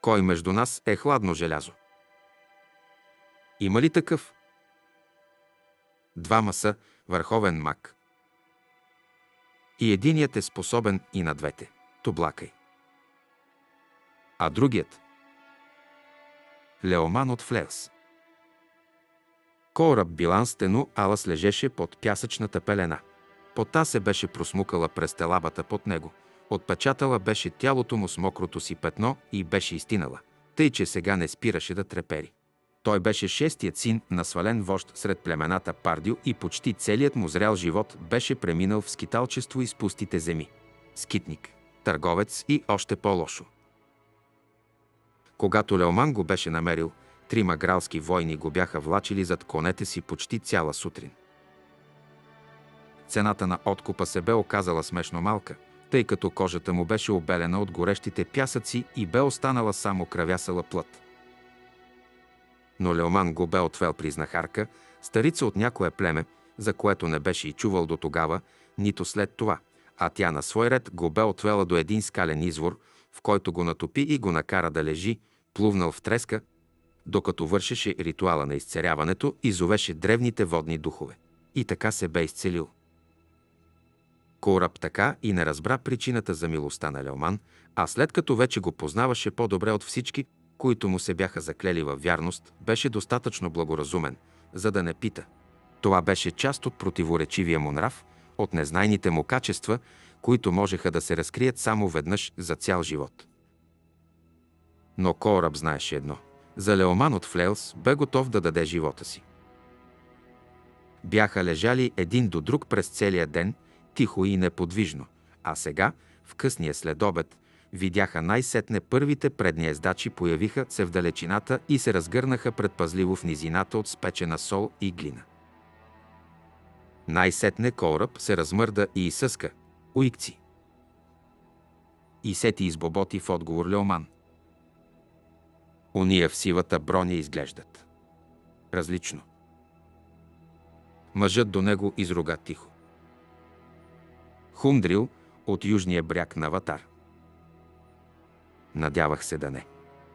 Кой между нас е хладно желязо? Има ли такъв? Двама са върховен мак. И единият е способен и на двете. Тоблакай. А другият? Леоман от Флеус. Кораб билан стено Алас лежеше под пясъчната пелена. Пота се беше просмукала през телабата под него. Отпечатала беше тялото му с мокрото си петно и беше изтинала, тъй че сега не спираше да трепери. Той беше шестият син на свален вожд сред племената Пардио и почти целият му зрял живот беше преминал в скиталчество и спустите земи. Скитник, търговец и още по-лошо. Когато Леоман го беше намерил, трима гралски войни го бяха влачили зад конете си почти цяла сутрин. Цената на откупа се бе оказала смешно малка, тъй като кожата му беше обелена от горещите пясъци и бе останала само кръвясала плът. Но Леоман го бе отвел при знахарка, старица от някое племе, за което не беше и чувал до тогава, нито след това, а тя на свой ред го бе отвела до един скален извор, в който го натопи и го накара да лежи, плувнал в треска, докато вършеше ритуала на изцеряването и зовеше древните водни духове. И така се бе изцелил. Кораб така и не разбра причината за милостта на Леоман, а след като вече го познаваше по-добре от всички, които му се бяха заклели във вярност, беше достатъчно благоразумен, за да не пита. Това беше част от противоречивия му нрав, от незнайните му качества, които можеха да се разкрият само веднъж за цял живот. Но Кораб знаеше едно. За Леоман от Флейлс бе готов да даде живота си. Бяха лежали един до друг през целия ден, тихо и неподвижно, а сега, в късния следобед, видяха най-сетне първите предни ездачи появиха се в далечината и се разгърнаха предпазливо в низината от спечена сол и глина. Най-сетне кораб се размърда и изсъска. Уикци. И сети избоботи в отговор Леоман. Уния в сивата броня изглеждат. Различно. Мъжът до него изруга тихо. Хундрил от южния бряг на Ватар. Надявах се да не.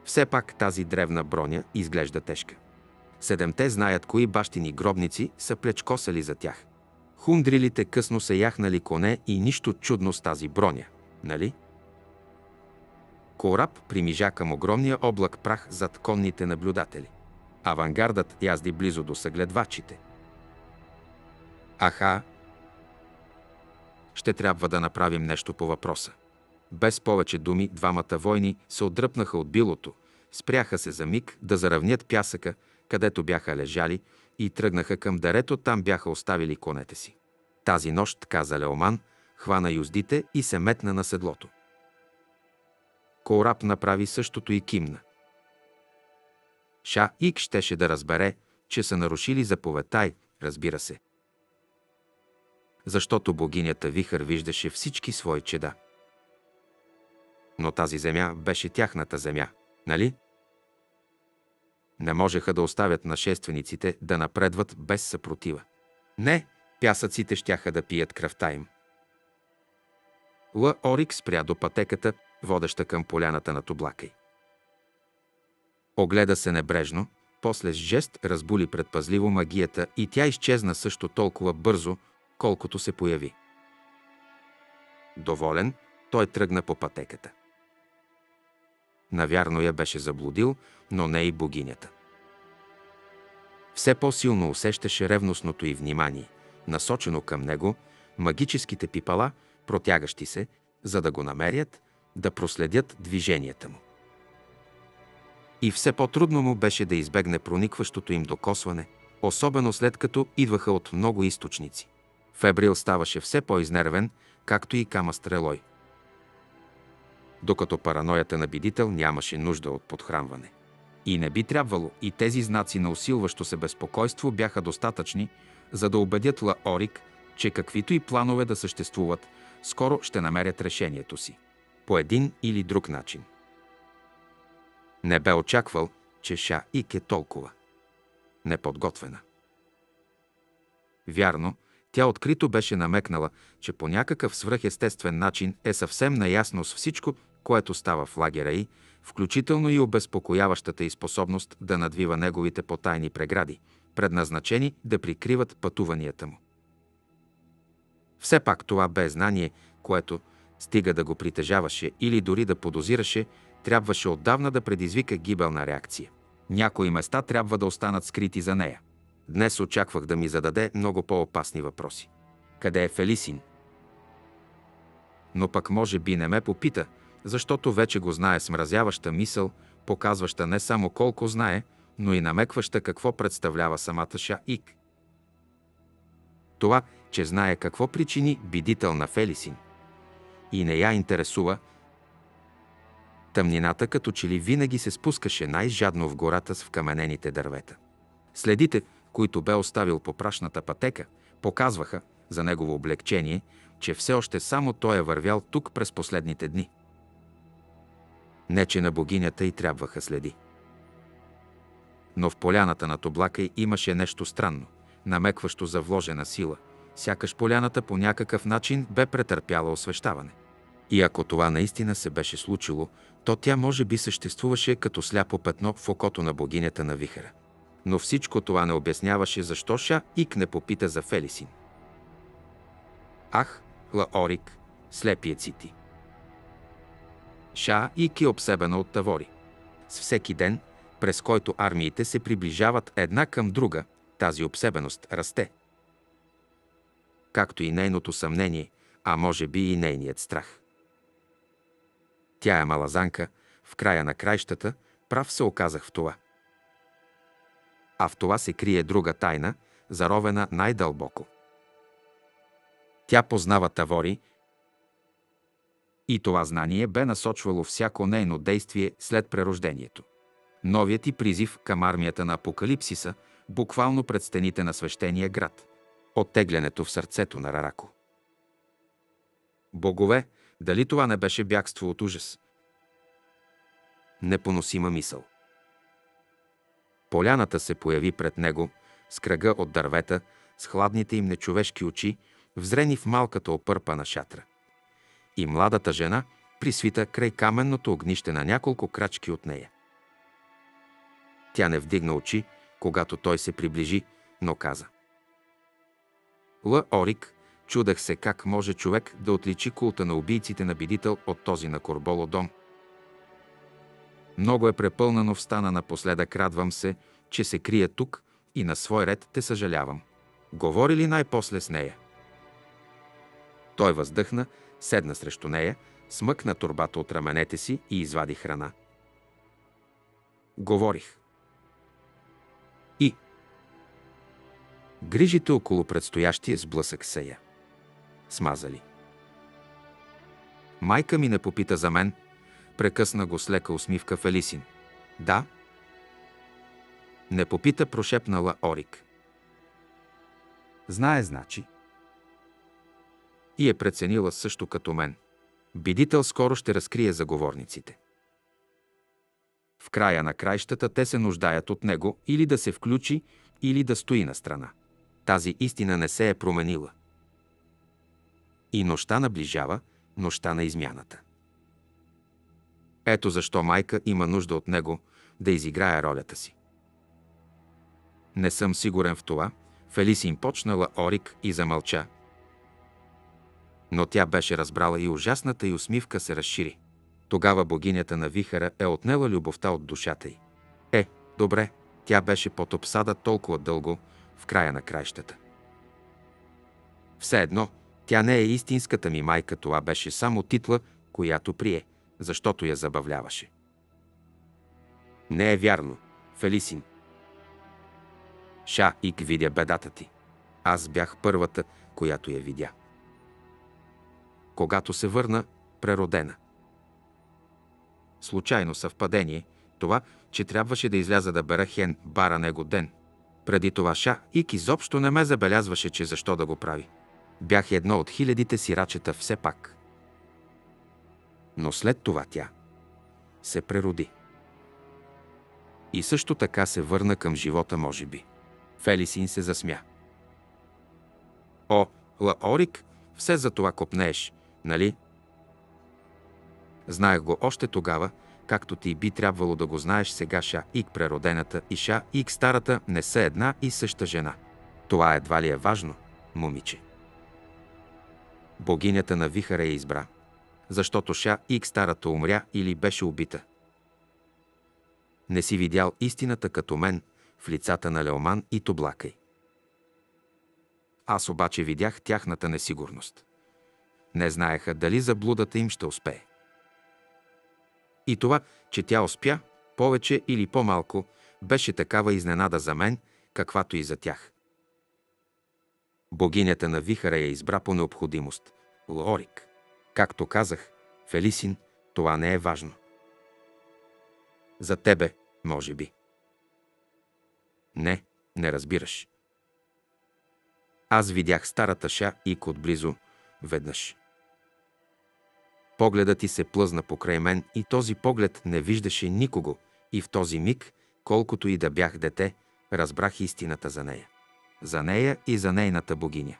Все пак тази древна броня изглежда тежка. Седемте знаят кои бащини гробници са плечкосали за тях. Хундрилите късно са яхнали коне и нищо чудно с тази броня, нали? Кораб примижа към огромния облак прах зад конните наблюдатели. Авангардът язди близо до съгледвачите. Аха, ще трябва да направим нещо по въпроса. Без повече думи, двамата войни се отдръпнаха от билото, спряха се за миг да заравнят пясъка, където бяха лежали, и тръгнаха към дарето, там бяха оставили конете си. Тази нощ, каза Леоман, хвана юздите и се метна на седлото. Кораб направи същото и кимна. Ша Ик щеше да разбере, че са нарушили заповедта разбира се. Защото богинята Вихър виждаше всички свои чеда. Но тази земя беше тяхната земя, нали? Не можеха да оставят нашествениците да напредват без съпротива. Не, пясъците щяха да пият кръвта им. Ла Орик спря до пътеката, водеща към поляната на Тоблакай. Огледа се небрежно, после с жест разбули предпазливо магията и тя изчезна също толкова бързо, колкото се появи. Доволен, той тръгна по пътеката. Навярно я беше заблудил, но не и богинята. Все по-силно усещаше ревностното и внимание, насочено към него, магическите пипала, протягащи се, за да го намерят, да проследят движенията му. И все по-трудно му беше да избегне проникващото им докосване, особено след като идваха от много източници. Фебрил ставаше все по-изнервен, както и Кама Стрелой докато параноята на бедител нямаше нужда от подхранване. И не би трябвало и тези знаци на усилващо се безпокойство бяха достатъчни, за да убедят Орик, че каквито и планове да съществуват, скоро ще намерят решението си. По един или друг начин. Не бе очаквал, че Ша Ик е толкова неподготвена. Вярно, тя открито беше намекнала, че по някакъв свръхестествен начин е съвсем наясно с всичко, което става в лагера и, включително и обезпокояващата и способност да надвива неговите потайни прегради, предназначени да прикриват пътуванията му. Все пак това бе знание, което, стига да го притежаваше или дори да подозираше, трябваше отдавна да предизвика гибелна реакция. Някои места трябва да останат скрити за нея. Днес очаквах да ми зададе много по-опасни въпроси. Къде е Фелисин? Но пък може би не ме попита, защото вече го знае с мразяваща мисъл, показваща не само колко знае, но и намекваща какво представлява самата Ша Ик. Това, че знае какво причини бидител на Фелисин. И не я интересува, тъмнината като че ли винаги се спускаше най-жадно в гората с вкаменените дървета. Следите, които бе оставил по прашната пътека, показваха, за негово облегчение, че все още само той е вървял тук през последните дни. Не, че на богинята й трябваха следи. Но в поляната над облака имаше нещо странно, намекващо за вложена сила, сякаш поляната по някакъв начин бе претърпяла освещаване. И ако това наистина се беше случило, то тя може би съществуваше като сляпо петно в окото на богинята на вихара. Но всичко това не обясняваше защо Ша Ик не попита за Фелисин. Ах, Лаорик, слепиеци ти! Ша Ик е обсебена от тавори. С всеки ден, през който армиите се приближават една към друга, тази обсебеност расте. Както и нейното съмнение, а може би и нейният страх. Тя е малазанка, в края на краищата, прав се оказах в това. А в това се крие друга тайна, заровена най-дълбоко. Тя познава Тавори и това знание бе насочвало всяко нейно действие след прерождението. Новият ти призив към армията на Апокалипсиса, буквално пред стените на свещения град. Оттеглянето в сърцето на Рарако. Богове, дали това не беше бягство от ужас? Непоносима мисъл. Поляната се появи пред него, с кръга от дървета, с хладните им нечовешки очи, взрени в малката опърпана шатра. И младата жена присвита край каменното огнище на няколко крачки от нея. Тя не вдигна очи, когато той се приближи, но каза. Ла Орик, чудех се как може човек да отличи култа на убийците на бидител от този на Корболо дом. Много е препълнено в стана напоследък, радвам се, че се крия тук и на свой ред те съжалявам. Говори ли най-после с нея? Той въздъхна, седна срещу нея, смъкна турбата от раменете си и извади храна. Говорих. И. Грижите около предстоящия сблъсък сея. Смазали. Майка ми не попита за мен, прекъсна го с лека усмивка Фелисин. Да. Не попита, прошепнала Орик. Знае, значи и е преценила също като мен. Бидител скоро ще разкрие заговорниците. В края на краищата те се нуждаят от него или да се включи, или да стои на страна. Тази истина не се е променила. И нощта наближава, нощта на измяната. Ето защо майка има нужда от него да изиграе ролята си. Не съм сигурен в това. Фелисин почнала Орик и замълча, но тя беше разбрала и ужасната й усмивка се разшири. Тогава богинята на вихара е отнела любовта от душата й. Е, добре, тя беше под обсада толкова дълго, в края на краищата. Все едно, тя не е истинската ми майка, това беше само титла, която прие, защото я забавляваше. Не е вярно, Фелисин. Ша Ик видя бедата ти. Аз бях първата, която я видя когато се върна преродена. Случайно съвпадение, това, че трябваше да изляза да бера хен бара него ден. Преди това Ша Ик изобщо не ме забелязваше, че защо да го прави. Бях едно от хилядите сирачета все пак. Но след това тя се прероди. И също така се върна към живота, може би. Фелисин се засмя. О, Лаорик, все за това копнееш, нали? Знаех го още тогава, както ти би трябвало да го знаеш сега Ша Ик преродената и Ша Ик старата не са една и съща жена. Това едва ли е важно, момиче. Богинята на вихара я избра, защото Ша Ик старата умря или беше убита. Не си видял истината като мен в лицата на Леоман и Тоблакай. Аз обаче видях тяхната несигурност. Не знаеха дали заблудата им ще успее. И това, че тя успя, повече или по-малко, беше такава изненада за мен, каквато и за тях. Богинята на вихара я избра по необходимост – Лорик. Както казах, Фелисин, това не е важно. За тебе, може би. Не, не разбираш. Аз видях старата ша ик отблизо веднъж. Погледът ти се плъзна покрай мен и този поглед не виждаше никого и в този миг, колкото и да бях дете, разбрах истината за нея. За нея и за нейната богиня.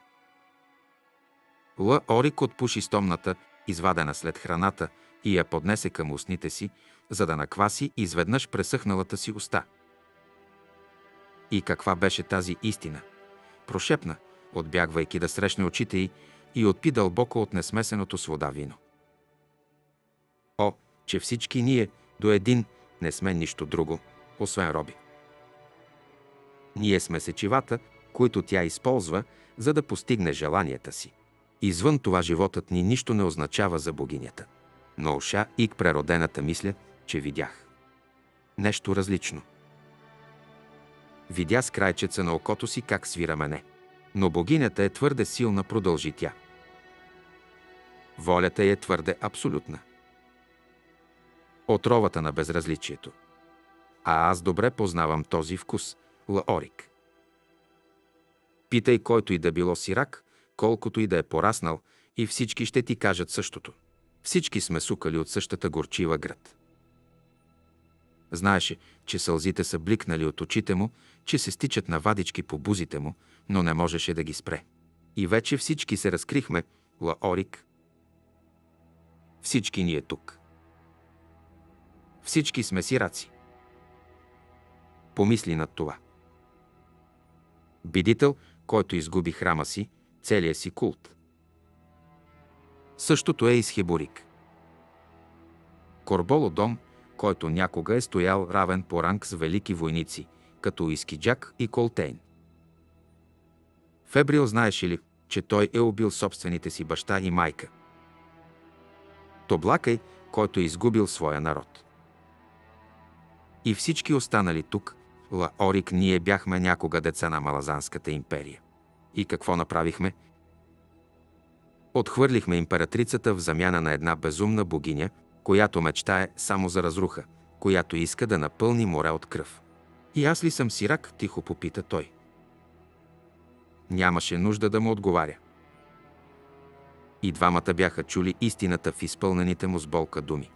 Ла Орик отпуши стомната, извадена след храната, и я поднесе към устните си, за да накваси изведнъж пресъхналата си уста. И каква беше тази истина? Прошепна, отбягвайки да срещне очите й и отпи дълбоко от несмесеното с вода вино. О, че всички ние до един не сме нищо друго, освен роби. Ние сме сечивата, които тя използва, за да постигне желанията си. Извън това животът ни нищо не означава за богинята. Но уша и к преродената мисля, че видях. Нещо различно. Видя с крайчеца на окото си как свира мене. Но богинята е твърде силна, продължи тя. Волята е твърде абсолютна. Отровата на безразличието. А аз добре познавам този вкус, Лаорик. Питай който и да било сирак, колкото и да е пораснал, и всички ще ти кажат същото. Всички сме сукали от същата горчива град. Знаеше, че сълзите са бликнали от очите му, че се стичат на вадички по бузите му, но не можеше да ги спре. И вече всички се разкрихме, Лаорик. Всички ние тук. Всички сме сираци. Помисли над това. Бидител, който изгуби храма си, целия си култ. Същото е и с Хеборик. Корболо дом, който някога е стоял равен по ранг с велики войници, като Искиджак и Колтейн. Фебрил знаеше ли, че той е убил собствените си баща и майка? Тоблакай, който е изгубил своя народ. И всички останали тук, Лаорик, ние бяхме някога деца на Малазанската империя. И какво направихме? Отхвърлихме императрицата в замяна на една безумна богиня, която мечтае само за разруха, която иска да напълни море от кръв. И аз ли съм сирак? Тихо попита той. Нямаше нужда да му отговаря. И двамата бяха чули истината в изпълнените му с болка думи.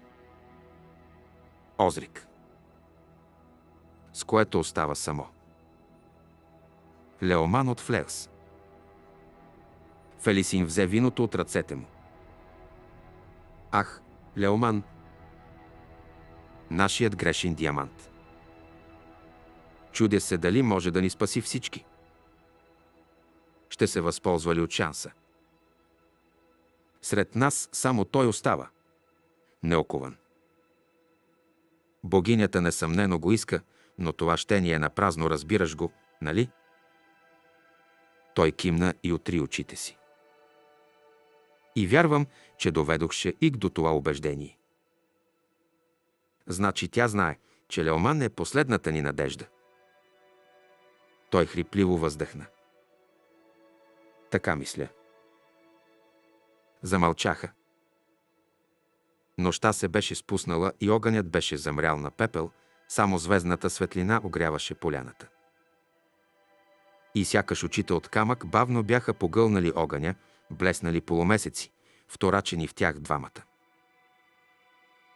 Озрик. С което остава само. Леоман от Флеус. Фелисин взе виното от ръцете му. Ах, Леоман, нашият грешен диамант. Чудя се дали може да ни спаси всички. Ще се възползва ли от шанса? Сред нас само той остава. Неокован. Богинята несъмнено го иска, но това ще ни е на празно, разбираш го, нали? Той кимна и отри очите си. И вярвам, че доведох Шеик до това убеждение. Значи тя знае, че Леоман е последната ни надежда. Той хрипливо въздъхна. Така мисля. Замълчаха. Нощта се беше спуснала и огънят беше замрял на пепел, само звездната светлина огряваше поляната. И сякаш очите от камък бавно бяха погълнали огъня, блеснали полумесеци, вторачени в тях двамата.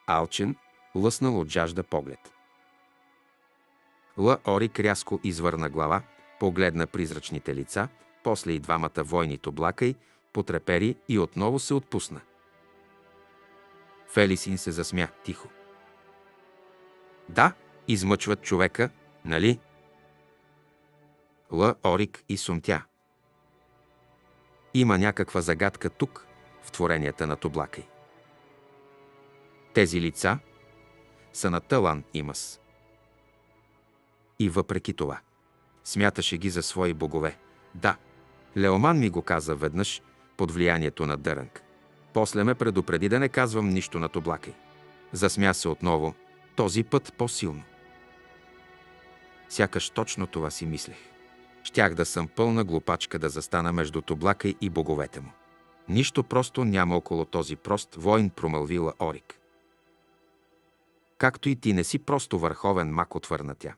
Алчен, лъснал от жажда поглед. Ла Орик рязко извърна глава, погледна призрачните лица, после и двамата войни облакай, потрепери и отново се отпусна. Фелисин се засмя тихо. Да, измъчват човека, нали? Ла Орик и сумтя. Има някаква загадка тук, в творенията на Тоблакай. Тези лица са на Талан Имас. И въпреки това, смяташе ги за свои богове. Да, Леоман ми го каза веднъж под влиянието на Дърънг. После ме предупреди да не казвам нищо на Тоблакай. Засмя се отново, този път по-силно. Сякаш точно това си мислех. Щях да съм пълна глупачка да застана между Тоблака и боговете му. Нищо просто няма около този прост воин, промълвила Орик. Както и ти не си просто върховен мак, отвърна тя.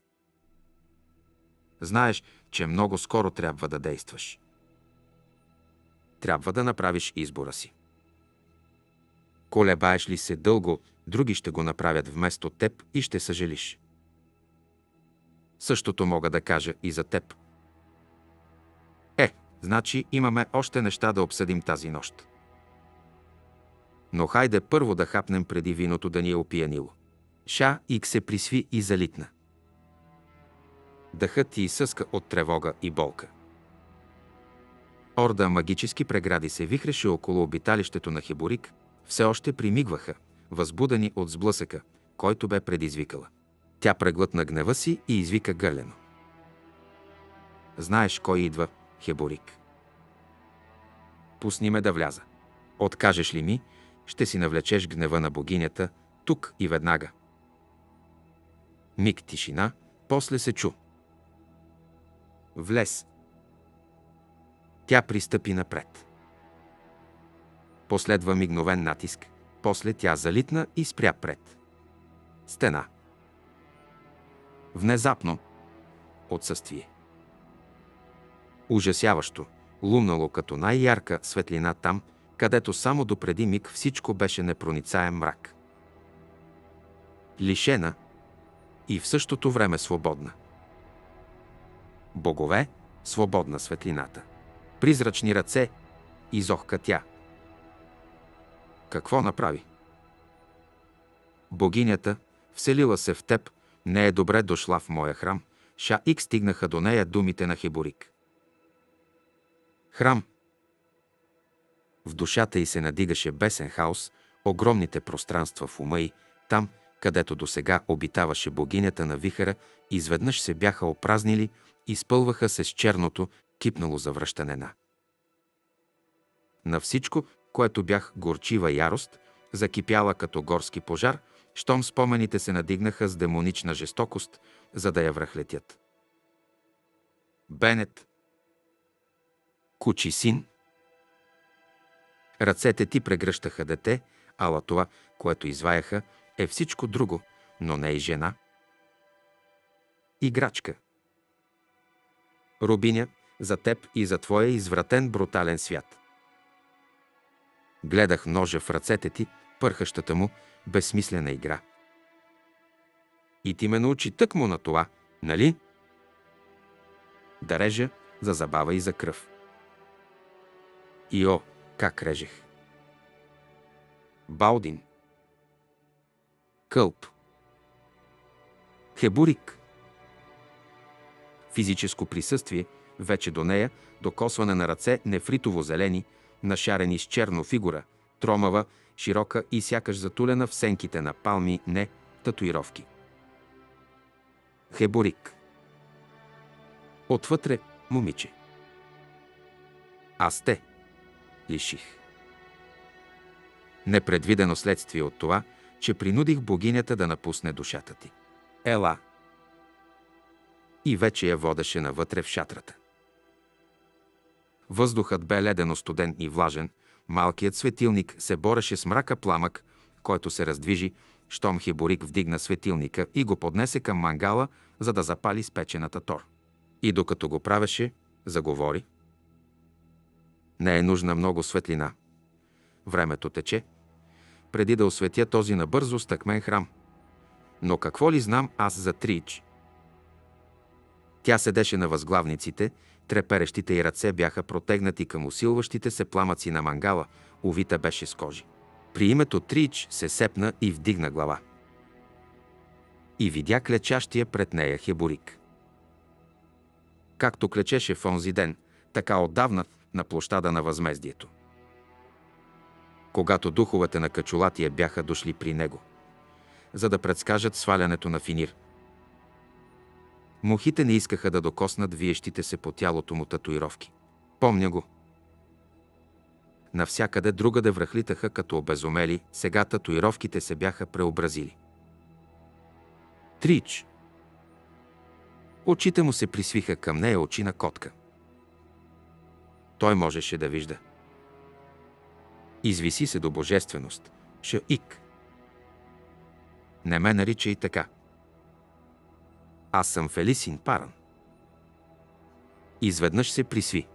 Знаеш, че много скоро трябва да действаш. Трябва да направиш избора си. Колебаеш ли се дълго, други ще го направят вместо теб и ще съжалиш. Същото мога да кажа и за теб. Значи имаме още неща да обсъдим тази нощ. Но хайде първо да хапнем преди виното да ни е опиянило. Ша Ик се присви и залитна. Дъхът ти изсъска от тревога и болка. Орда магически прегради се вихреше около обиталището на Хеборик, все още примигваха, възбудени от сблъсъка, който бе предизвикала. Тя преглътна гнева си и извика гърлено. Знаеш кой идва, Хеборик. Пусни ме да вляза. Откажеш ли ми, ще си навлечеш гнева на богинята тук и веднага. Миг тишина, после се чу. Влез. Тя пристъпи напред. Последва мигновен натиск, после тя залитна и спря пред. Стена. Внезапно. Отсъствие. Ужасяващо, лунало като най-ярка светлина там, където само допреди миг всичко беше непроницаем мрак. Лишена и в същото време свободна. Богове, свободна светлината. Призрачни ръце, изохка тя. Какво направи? Богинята, вселила се в теб, не е добре дошла в моя храм. Ша Ик стигнаха до нея думите на Хеборик. Храм. В душата й се надигаше бесен хаос, огромните пространства в ума й, там, където досега обитаваше богинята на вихара, изведнъж се бяха опразнили и спълваха се с черното, кипнало завръщанена. На всичко, което бях горчива ярост, закипяла като горски пожар, щом спомените се надигнаха с демонична жестокост, за да я връхлетят. Бенет. Кучи син. Ръцете ти прегръщаха дете, ала това, което изваяха, е всичко друго, но не и жена. Играчка. Рубиня, за теб и за твоя извратен брутален свят. Гледах ножа в ръцете ти, пърхащата му, безсмислена игра. И ти ме научи тъкмо на това, нали? Да режа за забава и за кръв. И о, как режех! Балдин. Кълп. Хебурик. Физическо присъствие, вече до нея, докосване на ръце нефритово зелени, нашарени с черно фигура, тромава, широка и сякаш затулена в сенките на палми, не татуировки. Хеборик. Отвътре момиче. Аз лиших. Непредвидено следствие от това, че принудих богинята да напусне душата ти. Ела. И вече я водеше навътре в шатрата. Въздухът бе ледено студен и влажен, малкият светилник се бореше с мрака пламък, който се раздвижи, щом Хиборик вдигна светилника и го поднесе към мангала, за да запали спечената тор. И докато го правеше, заговори. Не е нужна много светлина. Времето тече, преди да осветя този набързо стъкмен храм. Но какво ли знам аз за Трич? Тя седеше на възглавниците, треперещите й ръце бяха протегнати към усилващите се пламъци на мангала, увита беше с кожи. При името Трич се сепна и вдигна глава. И видя клечащия пред нея Хеборик. Както клечеше в онзи ден, така отдавна на площада на възмездието. Когато духовете на качулатия бяха дошли при него, за да предскажат свалянето на Финир – Мухите не искаха да докоснат виещите се по тялото му татуировки. Помня го. Навсякъде другаде връхлитаха като обезумели, сега татуировките се бяха преобразили. Трич. Очите му се присвиха към нея очи на котка. Той можеше да вижда. Извиси се до божественост. Ик. Не ме нарича и така. Аз съм Фелисин Паран. Изведнъж се присви.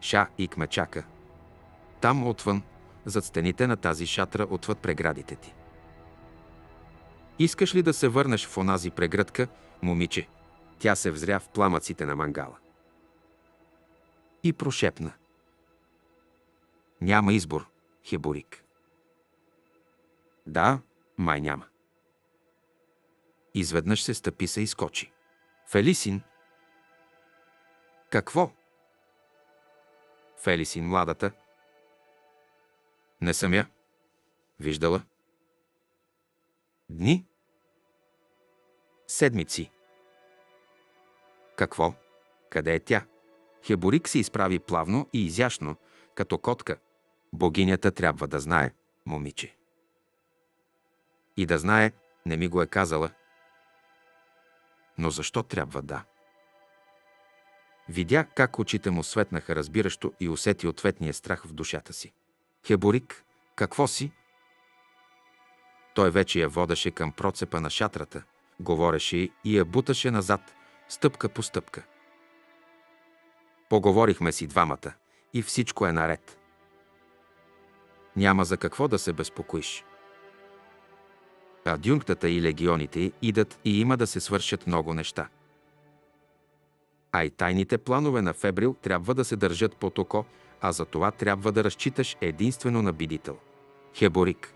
Ша Ик ме чака. Там отвън, зад стените на тази шатра, отвъд преградите ти. Искаш ли да се върнеш в онази прегръдка, момиче? Тя се взря в пламъците на мангала. И прошепна. Няма избор, Хеборик. Да, май няма. Изведнъж се стъпи се и скочи. Фелисин. Какво? Фелисин младата. Не съм я. Виждала? Дни? Седмици. Какво? Къде е тя? Хеборик се изправи плавно и изящно, като котка. Богинята трябва да знае, момиче. И да знае, не ми го е казала. Но защо трябва да? Видя как очите му светнаха разбиращо и усети ответния страх в душата си. Хеборик, какво си? Той вече я водеше към процепа на шатрата, говореше и я буташе назад, стъпка по стъпка. Поговорихме си двамата и всичко е наред. Няма за какво да се безпокоиш. Адюнктата и легионите идат и има да се свършат много неща. А и тайните планове на Фебрил трябва да се държат под око, а за това трябва да разчиташ единствено на бидител. Хеборик.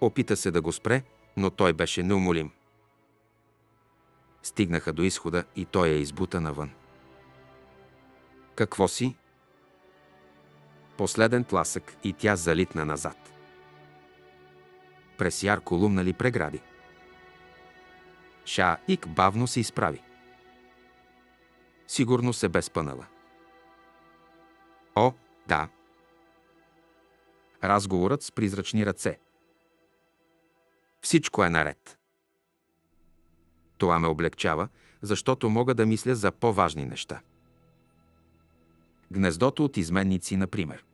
Опита се да го спре, но той беше неумолим. Стигнаха до изхода и той я избута навън. Какво си? Последен тласък и тя залитна назад. През ярко лумнали прегради. Ша Ик бавно се изправи. Сигурно се бе спънала. О, да. Разговорът с призрачни ръце. Всичко е наред. Това ме облегчава, защото мога да мисля за по-важни неща. Гнездото от изменници, например.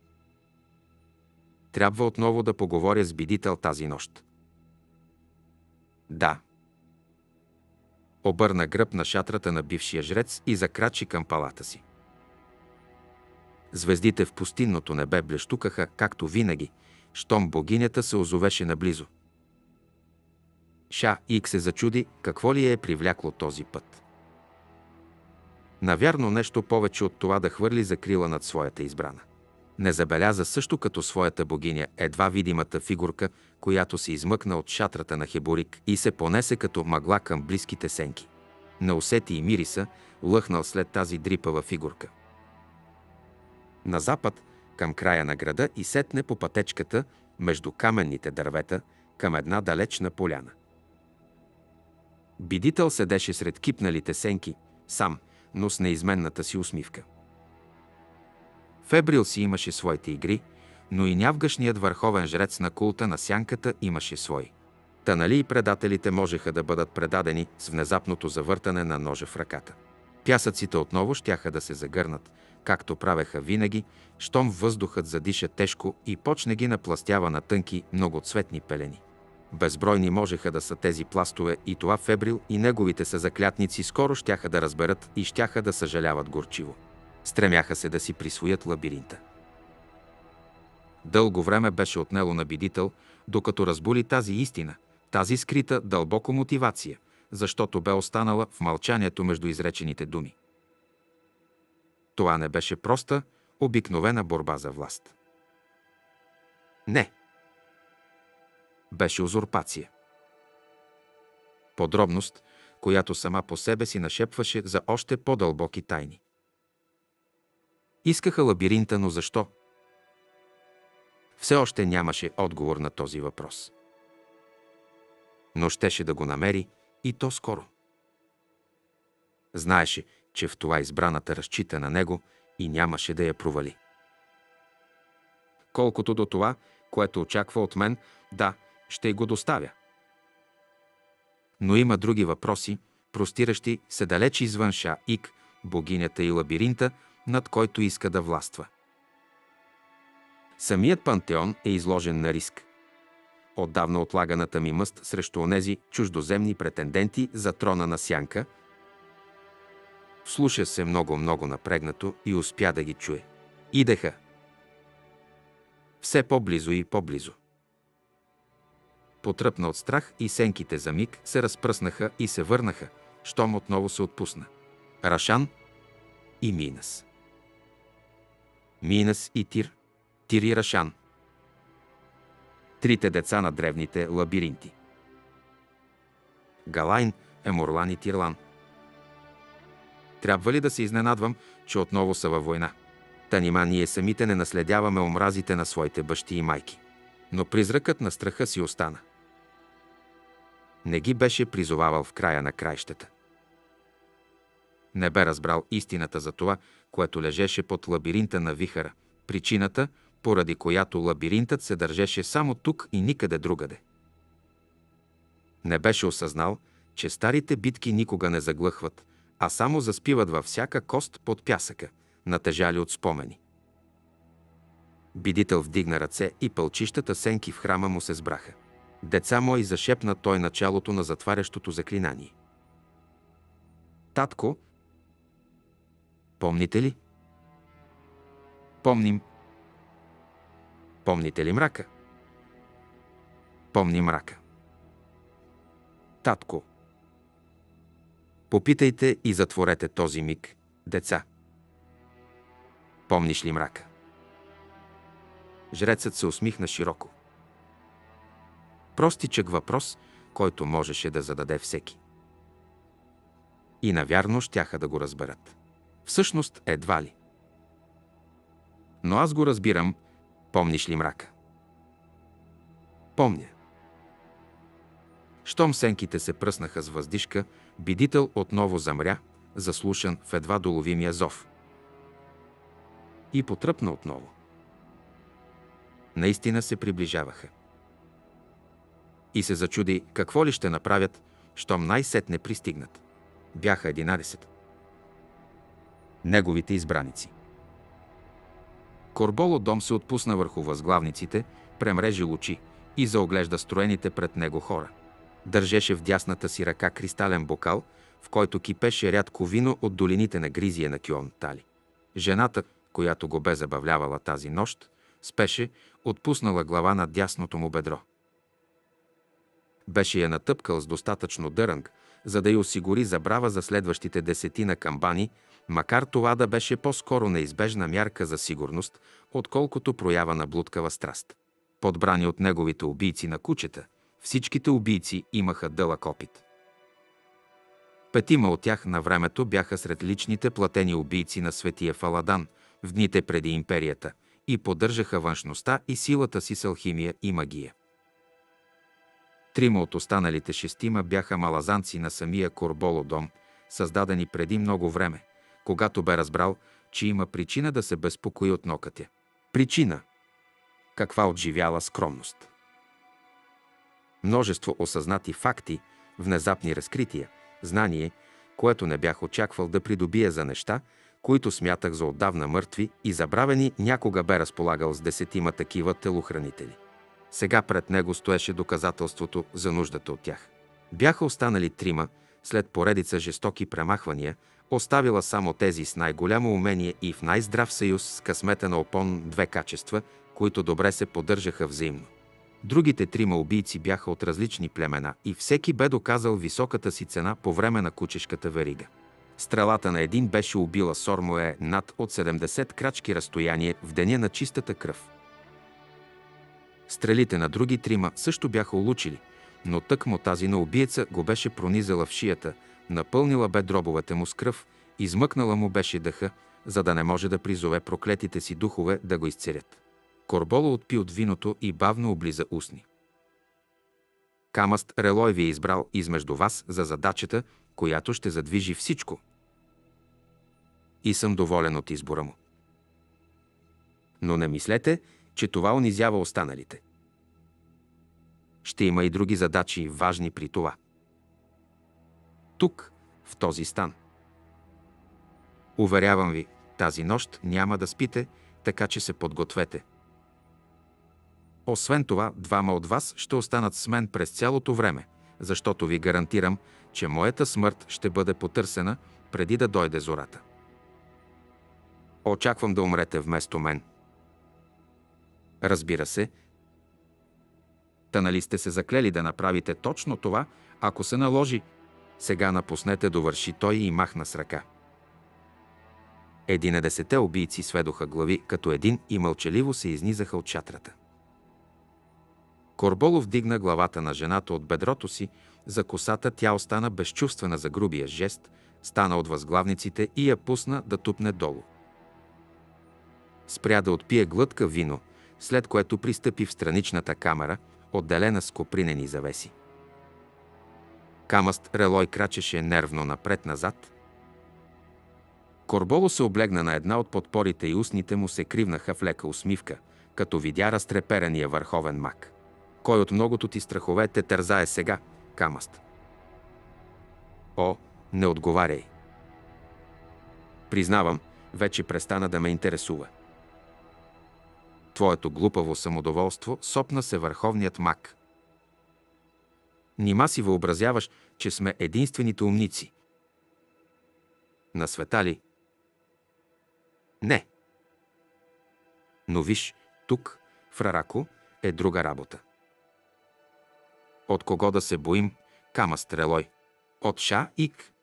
Трябва отново да поговоря с бидител тази нощ. Да. Обърна гръб на шатрата на бившия жрец и закрачи към палата си. Звездите в пустинното небе блещукаха, както винаги, щом богинята се озовеше наблизо. Ша Ик се зачуди какво ли е привлякло този път. Навярно нещо повече от това да хвърли закрила над своята избрана. Не забеляза също като своята богиня едва видимата фигурка, която се измъкна от шатрата на Хеборик и се понесе като мъгла към близките сенки. Не усети и мириса, лъхнал след тази дрипава фигурка. На запад, към края на града и сетне по пътечката между каменните дървета към една далечна поляна. Бидител седеше сред кипналите сенки, сам, но с неизменната си усмивка. Фебрил си имаше своите игри, но и нявгашният върховен жрец на култа на сянката имаше свои. Та нали и предателите можеха да бъдат предадени с внезапното завъртане на ножа в ръката. Пясъците отново щяха да се загърнат, както правеха винаги, щом въздухът задиша тежко и почне ги напластява на тънки, многоцветни пелени. Безбройни можеха да са тези пластове и това Фебрил и неговите са заклятници скоро щяха да разберат и щяха да съжаляват горчиво. Стремяха се да си присвоят лабиринта. Дълго време беше отнело на бидител, докато разбули тази истина, тази скрита дълбоко мотивация, защото бе останала в мълчанието между изречените думи. Това не беше проста, обикновена борба за власт. Не. Беше узурпация. Подробност, която сама по себе си нашепваше за още по-дълбоки тайни. Искаха лабиринта, но защо? Все още нямаше отговор на този въпрос. Но щеше да го намери и то скоро. Знаеше, че в това избраната разчита на него и нямаше да я провали. Колкото до това, което очаква от мен, да, ще го доставя. Но има други въпроси, простиращи се далеч извън Ша-Ик, богинята и лабиринта, над който иска да властва. Самият пантеон е изложен на риск. Отдавна отлаганата ми мъст срещу онези чуждоземни претенденти за трона на сянка – Слуша се много-много напрегнато и успя да ги чуе. Идеха. Все по-близо и по-близо. Потръпна от страх и сенките за миг се разпръснаха и се върнаха, щом отново се отпусна. Рашан и Минас. Минас и Тир. Тир и Рашан. Трите деца на древните лабиринти. Галайн, Еморлан и Тирлан – трябва ли да се изненадвам, че отново са във война? Та нима ние самите не наследяваме омразите на своите бащи и майки. Но призракът на страха си остана. Не ги беше призовавал в края на краищата. Не бе разбрал истината за това, което лежеше под лабиринта на вихара, причината, поради която лабиринтът се държеше само тук и никъде другаде. Не беше осъзнал, че старите битки никога не заглъхват, а само заспиват във всяка кост под пясъка, натежали от спомени. Бидител вдигна ръце и пълчищата сенки в храма му се сбраха. Деца мои зашепна той началото на затварящото заклинание. Татко, помните ли? Помним. Помните ли мрака? Помни мрака. Татко, Попитайте и затворете този миг, деца. Помниш ли мрака? Жрецът се усмихна широко. Простичък въпрос, който можеше да зададе всеки. И навярно щяха да го разберат. Всъщност едва ли. Но аз го разбирам. Помниш ли мрака? Помня. Щом сенките се пръснаха с въздишка, Бидител отново замря, заслушан в едва доловимия зов. И потръпна отново. Наистина се приближаваха. И се зачуди какво ли ще направят, щом най-сетне пристигнат. Бяха 11. Неговите избраници. Корболо дом се отпусна върху възглавниците, премрежи лучи и заоглежда строените пред него хора – Държеше в дясната си ръка кристален бокал, в който кипеше рядко вино от долините на Гризия на Кюон Тали. Жената, която го бе забавлявала тази нощ, спеше, отпуснала глава на дясното му бедро. Беше я натъпкал с достатъчно дърънг, за да й осигури забрава за следващите десетина камбани, макар това да беше по-скоро неизбежна мярка за сигурност, отколкото проява на блудкава страст. Подбрани от неговите убийци на кучета, Всичките убийци имаха дълъг опит. Петима от тях на времето бяха сред личните платени убийци на светия Фаладан в дните преди империята и поддържаха външността и силата си с алхимия и магия. Трима от останалите шестима бяха малазанци на самия Корболодом, създадени преди много време, когато бе разбрал, че има причина да се безпокои от нокътя. Причина. Каква отживяла скромност множество осъзнати факти, внезапни разкрития, знание, което не бях очаквал да придобия за неща, които смятах за отдавна мъртви и забравени, някога бе разполагал с десетима такива телохранители. Сега пред него стоеше доказателството за нуждата от тях. Бяха останали трима, след поредица жестоки премахвания, оставила само тези с най-голямо умение и в най-здрав съюз с късмета на опон две качества, които добре се поддържаха взаимно. Другите трима убийци бяха от различни племена и всеки бе доказал високата си цена по време на кучешката верига. Стрелата на един беше убила Сормое над от 70 крачки разстояние в деня на чистата кръв. Стрелите на други трима също бяха улучили, но тъкмо тази на убиеца го беше пронизала в шията, напълнила бе дробовете му с кръв, измъкнала му беше дъха, за да не може да призове проклетите си духове да го изцерят. Корболо отпи от виното и бавно облиза устни. Камъст Релой ви е избрал измежду вас за задачата, която ще задвижи всичко. И съм доволен от избора му. Но не мислете, че това унизява останалите. Ще има и други задачи, важни при това. тук, в този стан. Уверявам ви, тази нощ няма да спите, така че се подгответе. Освен това, двама от вас ще останат с мен през цялото време, защото ви гарантирам, че моята смърт ще бъде потърсена преди да дойде зората. Очаквам да умрете вместо мен. Разбира се, та нали сте се заклели да направите точно това, ако се наложи, сега напуснете довърши той и махна с ръка. Единадесете убийци сведоха глави като един и мълчаливо се изнизаха от шатрата. Корболов дигна главата на жената от бедрото си, за косата тя остана безчувствена за грубия жест, стана от възглавниците и я пусна да тупне долу. Спря да отпие глътка вино, след което пристъпи в страничната камера, отделена с копринени завеси. Камъст Релой крачеше нервно напред-назад. Корболо се облегна на една от подпорите и устните му се кривнаха в лека усмивка, като видя разтреперения върховен мак. Кой от многото ти страхове те тързае сега, Камъст? О, не отговаряй. Признавам, вече престана да ме интересува. Твоето глупаво самодоволство сопна се върховният мак. Нима си въобразяваш, че сме единствените умници. На света ли? Не. Но виж, тук, в Рарако, е друга работа. От кого да се боим, Кама Стрелой? От Ша Ик.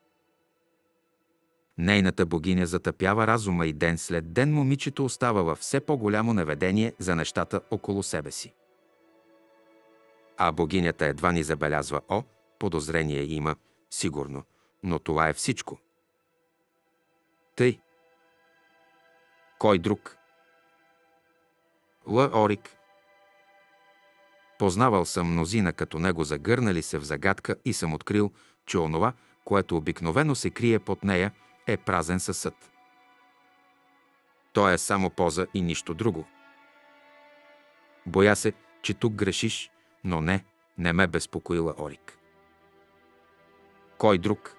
Нейната богиня затъпява разума и ден след ден момичето остава във все по-голямо наведение за нещата около себе си. А богинята едва ни забелязва, о, подозрение има, сигурно, но това е всичко. Тъй. Кой друг? Ла Орик. Познавал съм мнозина като него загърнали се в загадка и съм открил, че онова, което обикновено се крие под нея, е празен със съд. Той е само поза и нищо друго. Боя се, че тук грешиш, но не, не ме безпокоила Орик. Кой друг?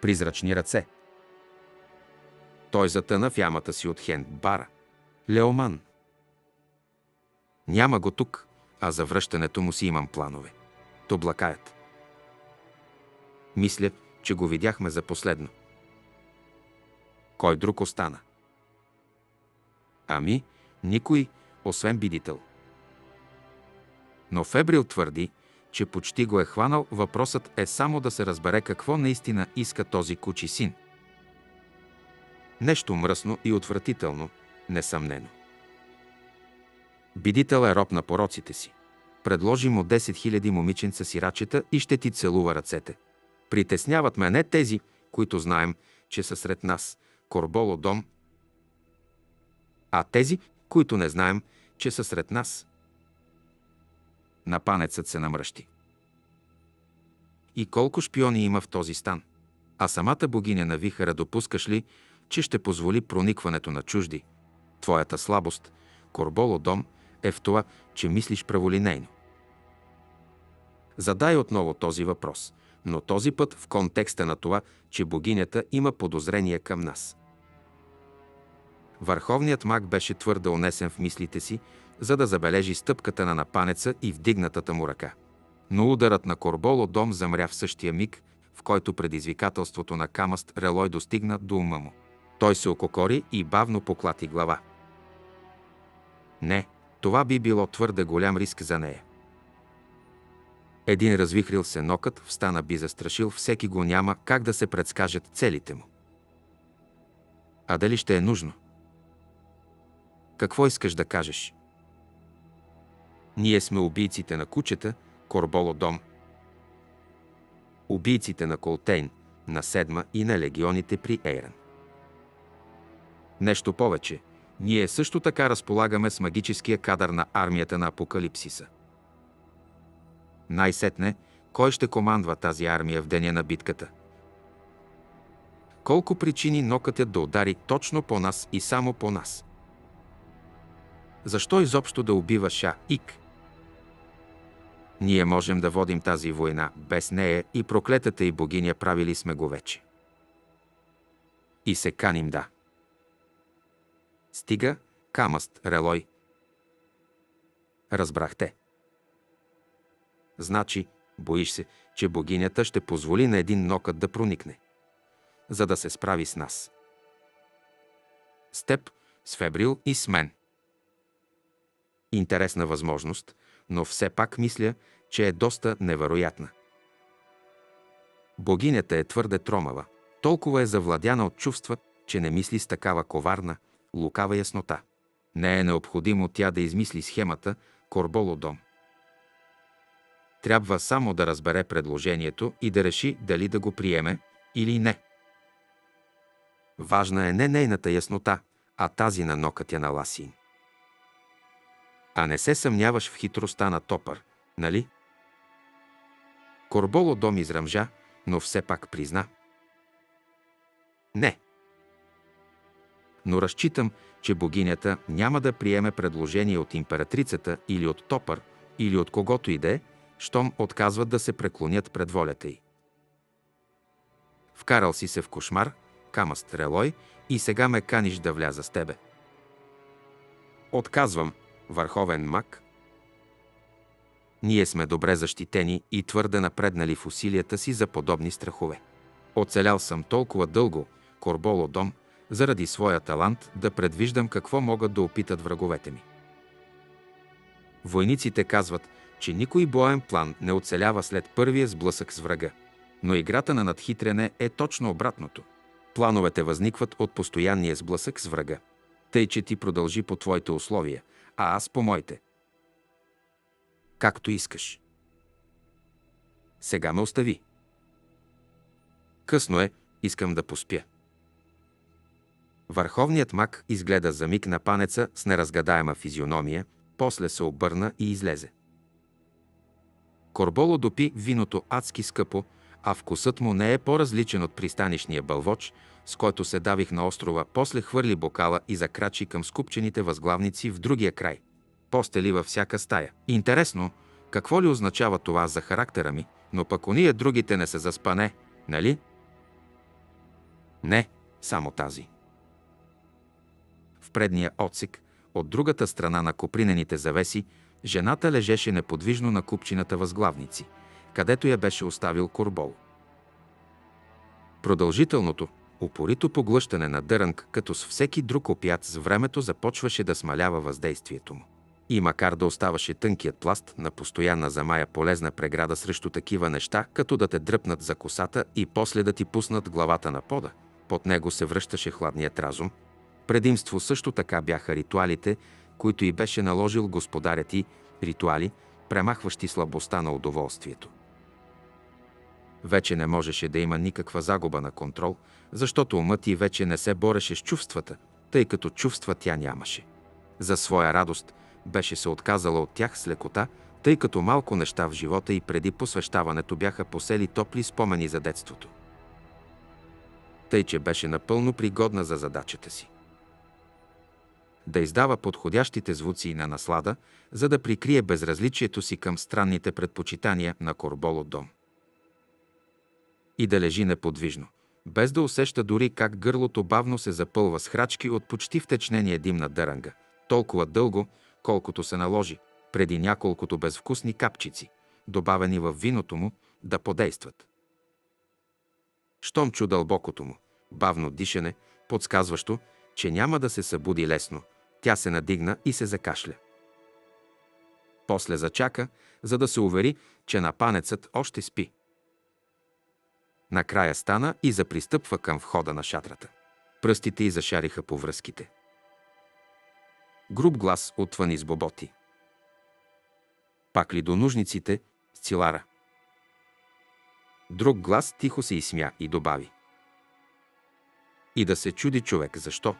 Призрачни ръце. Той затъна в ямата си от Хен Бара. Леоман. Няма го тук, а за връщането му си имам планове. Тоблакаят. Мисля, че го видяхме за последно. Кой друг остана? Ами, никой, освен бидител. Но Фебрил твърди, че почти го е хванал, въпросът е само да се разбере какво наистина иска този кучи син. Нещо мръсно и отвратително, несъмнено. Бидител е роб на пороците си. Предложи му 10 000 момиченца сирачета и ще ти целува ръцете. Притесняват ме не тези, които знаем, че са сред нас, Корболо дом, а тези, които не знаем, че са сред нас. Напанецът се намръщи. И колко шпиони има в този стан? А самата богиня на вихара допускаш ли, че ще позволи проникването на чужди? Твоята слабост, Корболо дом, е в това, че мислиш праволинейно. Задай отново този въпрос, но този път в контекста на това, че богинята има подозрение към нас. Върховният маг беше твърде унесен в мислите си, за да забележи стъпката на напанеца и вдигнатата му ръка. Но ударът на Корболо дом замря в същия миг, в който предизвикателството на Камъст Релой достигна до ума му. Той се ококори и бавно поклати глава. Не, това би било твърде голям риск за нея. Един развихрил се нокът, встана би застрашил, всеки го няма как да се предскажат целите му. А дали ще е нужно? Какво искаш да кажеш? Ние сме убийците на кучета, Корболо дом. Убийците на Колтейн, на Седма и на легионите при Ейран. Нещо повече, ние също така разполагаме с магическия кадър на армията на Апокалипсиса. Най-сетне, кой ще командва тази армия в деня на битката? Колко причини нокътят да удари точно по нас и само по нас? Защо изобщо да убива Ша Ик? Ние можем да водим тази война без нея и проклетата и богиня правили сме го вече. И се каним да. Стига, камъст, релой. Разбрахте. Значи, боиш се, че богинята ще позволи на един нокът да проникне, за да се справи с нас. С теб, с Фебрил и с мен. Интересна възможност, но все пак мисля, че е доста невероятна. Богинята е твърде тромава. Толкова е завладяна от чувства, че не мисли с такава коварна, лукава яснота. Не е необходимо тя да измисли схемата Корболодом. Трябва само да разбере предложението и да реши дали да го приеме или не. Важна е не нейната яснота, а тази на нокътя на Ласин. А не се съмняваш в хитростта на Топър, нали? Корболо дом изръмжа, но все пак призна. Не. Но разчитам, че богинята няма да приеме предложение от императрицата или от Топър, или от когото и да е, щом отказват да се преклонят пред волята й. Вкарал си се в кошмар, кама стрелой, и сега ме каниш да вляза с тебе. Отказвам, върховен мак. Ние сме добре защитени и твърде напреднали в усилията си за подобни страхове. Оцелял съм толкова дълго, Корболо дом, заради своя талант да предвиждам какво могат да опитат враговете ми. Войниците казват, че никой боен план не оцелява след първия сблъсък с врага. Но играта на надхитрене е точно обратното. Плановете възникват от постоянния сблъсък с врага. Тъй, че ти продължи по твоите условия, а аз по моите. Както искаш. Сега ме остави. Късно е, искам да поспя. Върховният мак изгледа за миг на панеца с неразгадаема физиономия, после се обърна и излезе. Корболо допи виното адски скъпо, а вкусът му не е по-различен от пристанишния бълвоч, с който се давих на острова, после хвърли бокала и закрачи към скупчените възглавници в другия край. Постели във всяка стая. Интересно, какво ли означава това за характера ми, но пък уния другите не са за спане, нали? Не, само тази. В предния отсек, от другата страна на копринените завеси, Жената лежеше неподвижно на купчината възглавници, където я беше оставил Корбол. Продължителното, упорито поглъщане на дърънк, като с всеки друг опят с времето започваше да смалява въздействието му. И макар да оставаше тънкият пласт на постоянна замая полезна преграда срещу такива неща, като да те дръпнат за косата и после да ти пуснат главата на пода, под него се връщаше хладният разум. Предимство също така бяха ритуалите, които и беше наложил господарят ти, ритуали, премахващи слабостта на удоволствието. Вече не можеше да има никаква загуба на контрол, защото умът ти вече не се бореше с чувствата, тъй като чувства тя нямаше. За своя радост беше се отказала от тях с лекота, тъй като малко неща в живота и преди посвещаването бяха посели топли спомени за детството. Тъй, че беше напълно пригодна за задачата си да издава подходящите звуци на наслада, за да прикрие безразличието си към странните предпочитания на Корболо дом. И да лежи неподвижно, без да усеща дори как гърлото бавно се запълва с храчки от почти втечнения дим на дъранга, толкова дълго, колкото се наложи, преди няколкото безвкусни капчици, добавени в виното му, да подействат. Щом чу дълбокото му, бавно дишане, подсказващо, че няма да се събуди лесно – тя се надигна и се закашля. После зачака, за да се увери, че напанецът още спи. Накрая стана и запристъпва към входа на шатрата. Пръстите й зашариха по връзките. Груб глас отвън из боботи. Пак ли до нужниците с цилара? Друг глас тихо се изсмя и добави. И да се чуди човек защо.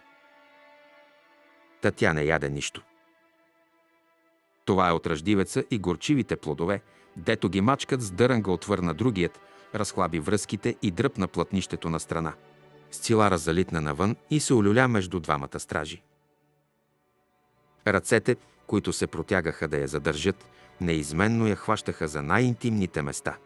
Та тя не яде нищо. Това е от ръждивеца и горчивите плодове, дето ги мачкат с дърънга отвърна другият, разхлаби връзките и дръпна плътнището на страна. Сцилара залитна навън и се олюля между двамата стражи. Ръцете, които се протягаха да я задържат, неизменно я хващаха за най-интимните места.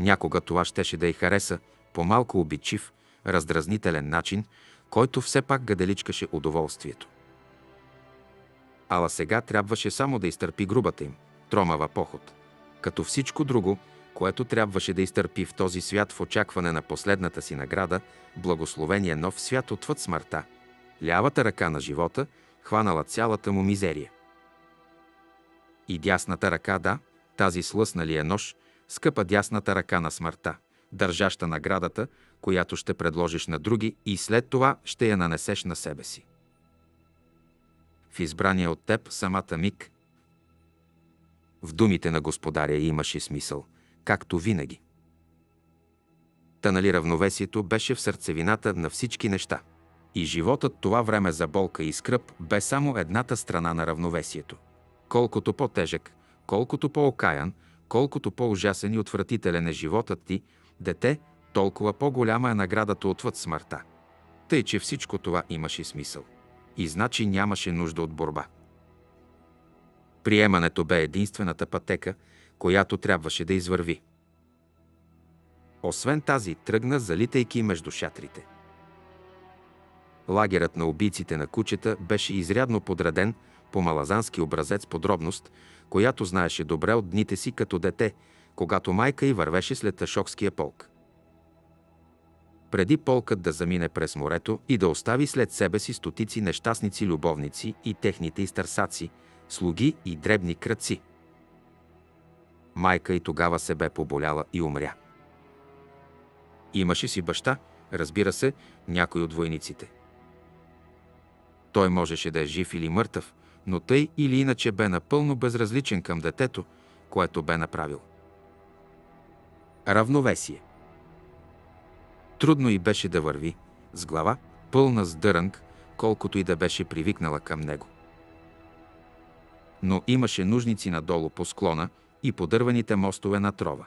Някога това щеше да й хареса по малко обичив, раздразнителен начин, който все пак гаделичкаше удоволствието. Ала сега трябваше само да изтърпи грубата им, тромава поход. Като всичко друго, което трябваше да изтърпи в този свят в очакване на последната си награда, благословение нов свят отвъд смъртта. Лявата ръка на живота хванала цялата му мизерия. И дясната ръка, да, тази слъснали е нож, скъпа дясната ръка на смъртта, държаща наградата, която ще предложиш на други и след това ще я нанесеш на себе си. В избрания от теб самата миг, в думите на господаря имаше смисъл, както винаги. Та нали равновесието беше в сърцевината на всички неща. И животът това време за болка и скръп бе само едната страна на равновесието. Колкото по-тежък, колкото по-окаян, колкото по-ужасен и отвратителен е животът ти, дете, толкова по-голяма е наградата отвъд смъртта. Тъй, че всичко това имаше смисъл. И значи нямаше нужда от борба. Приемането бе единствената пътека, която трябваше да извърви. Освен тази, тръгна, залитайки между шатрите. Лагерът на убийците на кучета беше изрядно подреден по малазански образец подробност, която знаеше добре от дните си като дете, когато майка й вървеше след Ташокския полк. Преди полкът да замине през морето и да остави след себе си стотици нещастници любовници и техните изтърсаци, слуги и дребни кръци. Майка и тогава се бе поболяла и умря. Имаше си баща, разбира се, някой от войниците. Той можеше да е жив или мъртъв, но тъй или иначе бе напълно безразличен към детето, което бе направил. Равновесие. Трудно и беше да върви, с глава, пълна с дърънг, колкото и да беше привикнала към него. Но имаше нужници надолу по склона и по дървените мостове на трова.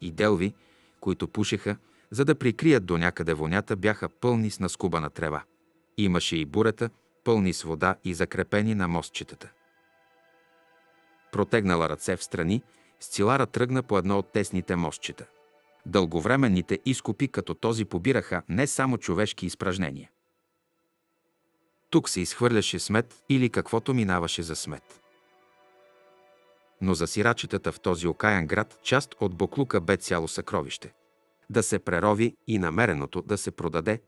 И делви, които пушеха, за да прикрият до някъде вонята, бяха пълни с наскубана трева. Имаше и бурета, пълни с вода и закрепени на мостчетата. Протегнала ръце в страни, Сцилара тръгна по едно от тесните мостчета. Дълговременните изкупи като този побираха не само човешки изпражнения. Тук се изхвърляше смет или каквото минаваше за смет. Но за сирачетата в този окаян град част от Боклука бе цяло съкровище. Да се прерови и намереното да се продаде.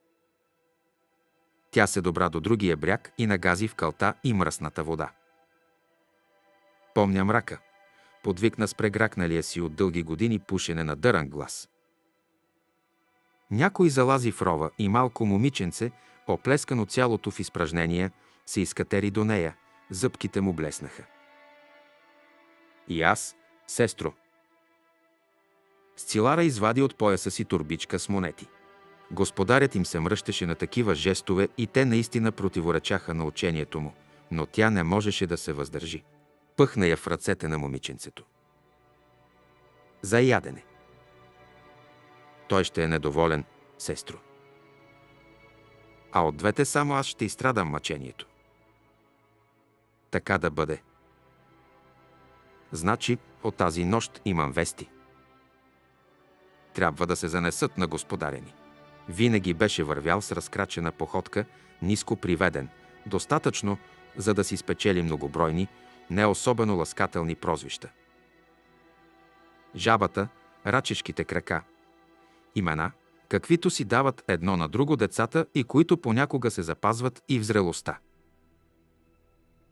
Тя се добра до другия бряг и нагази в кълта и мръсната вода. Помня мрака. Подвикна с прегракналия си от дълги години пушене на дърън глас. Някой залази в рова и малко момиченце, оплескано цялото в изпражнение, се изкатери до нея, зъбките му блеснаха. И аз, сестро. Сцилара извади от пояса си турбичка с монети. Господарят им се мръщеше на такива жестове и те наистина противоречаха на учението му, но тя не можеше да се въздържи. Пъхна я в ръцете на момиченцето. За ядене. Той ще е недоволен, сестро. А от двете само аз ще изстрадам мъчението. Така да бъде. Значи, от тази нощ имам вести. Трябва да се занесат на господарени. Винаги беше вървял с разкрачена походка, ниско приведен, достатъчно, за да си спечели многобройни, не особено ласкателни прозвища. Жабата, рачешките крака. Имена, каквито си дават едно на друго децата и които понякога се запазват и в зрелостта.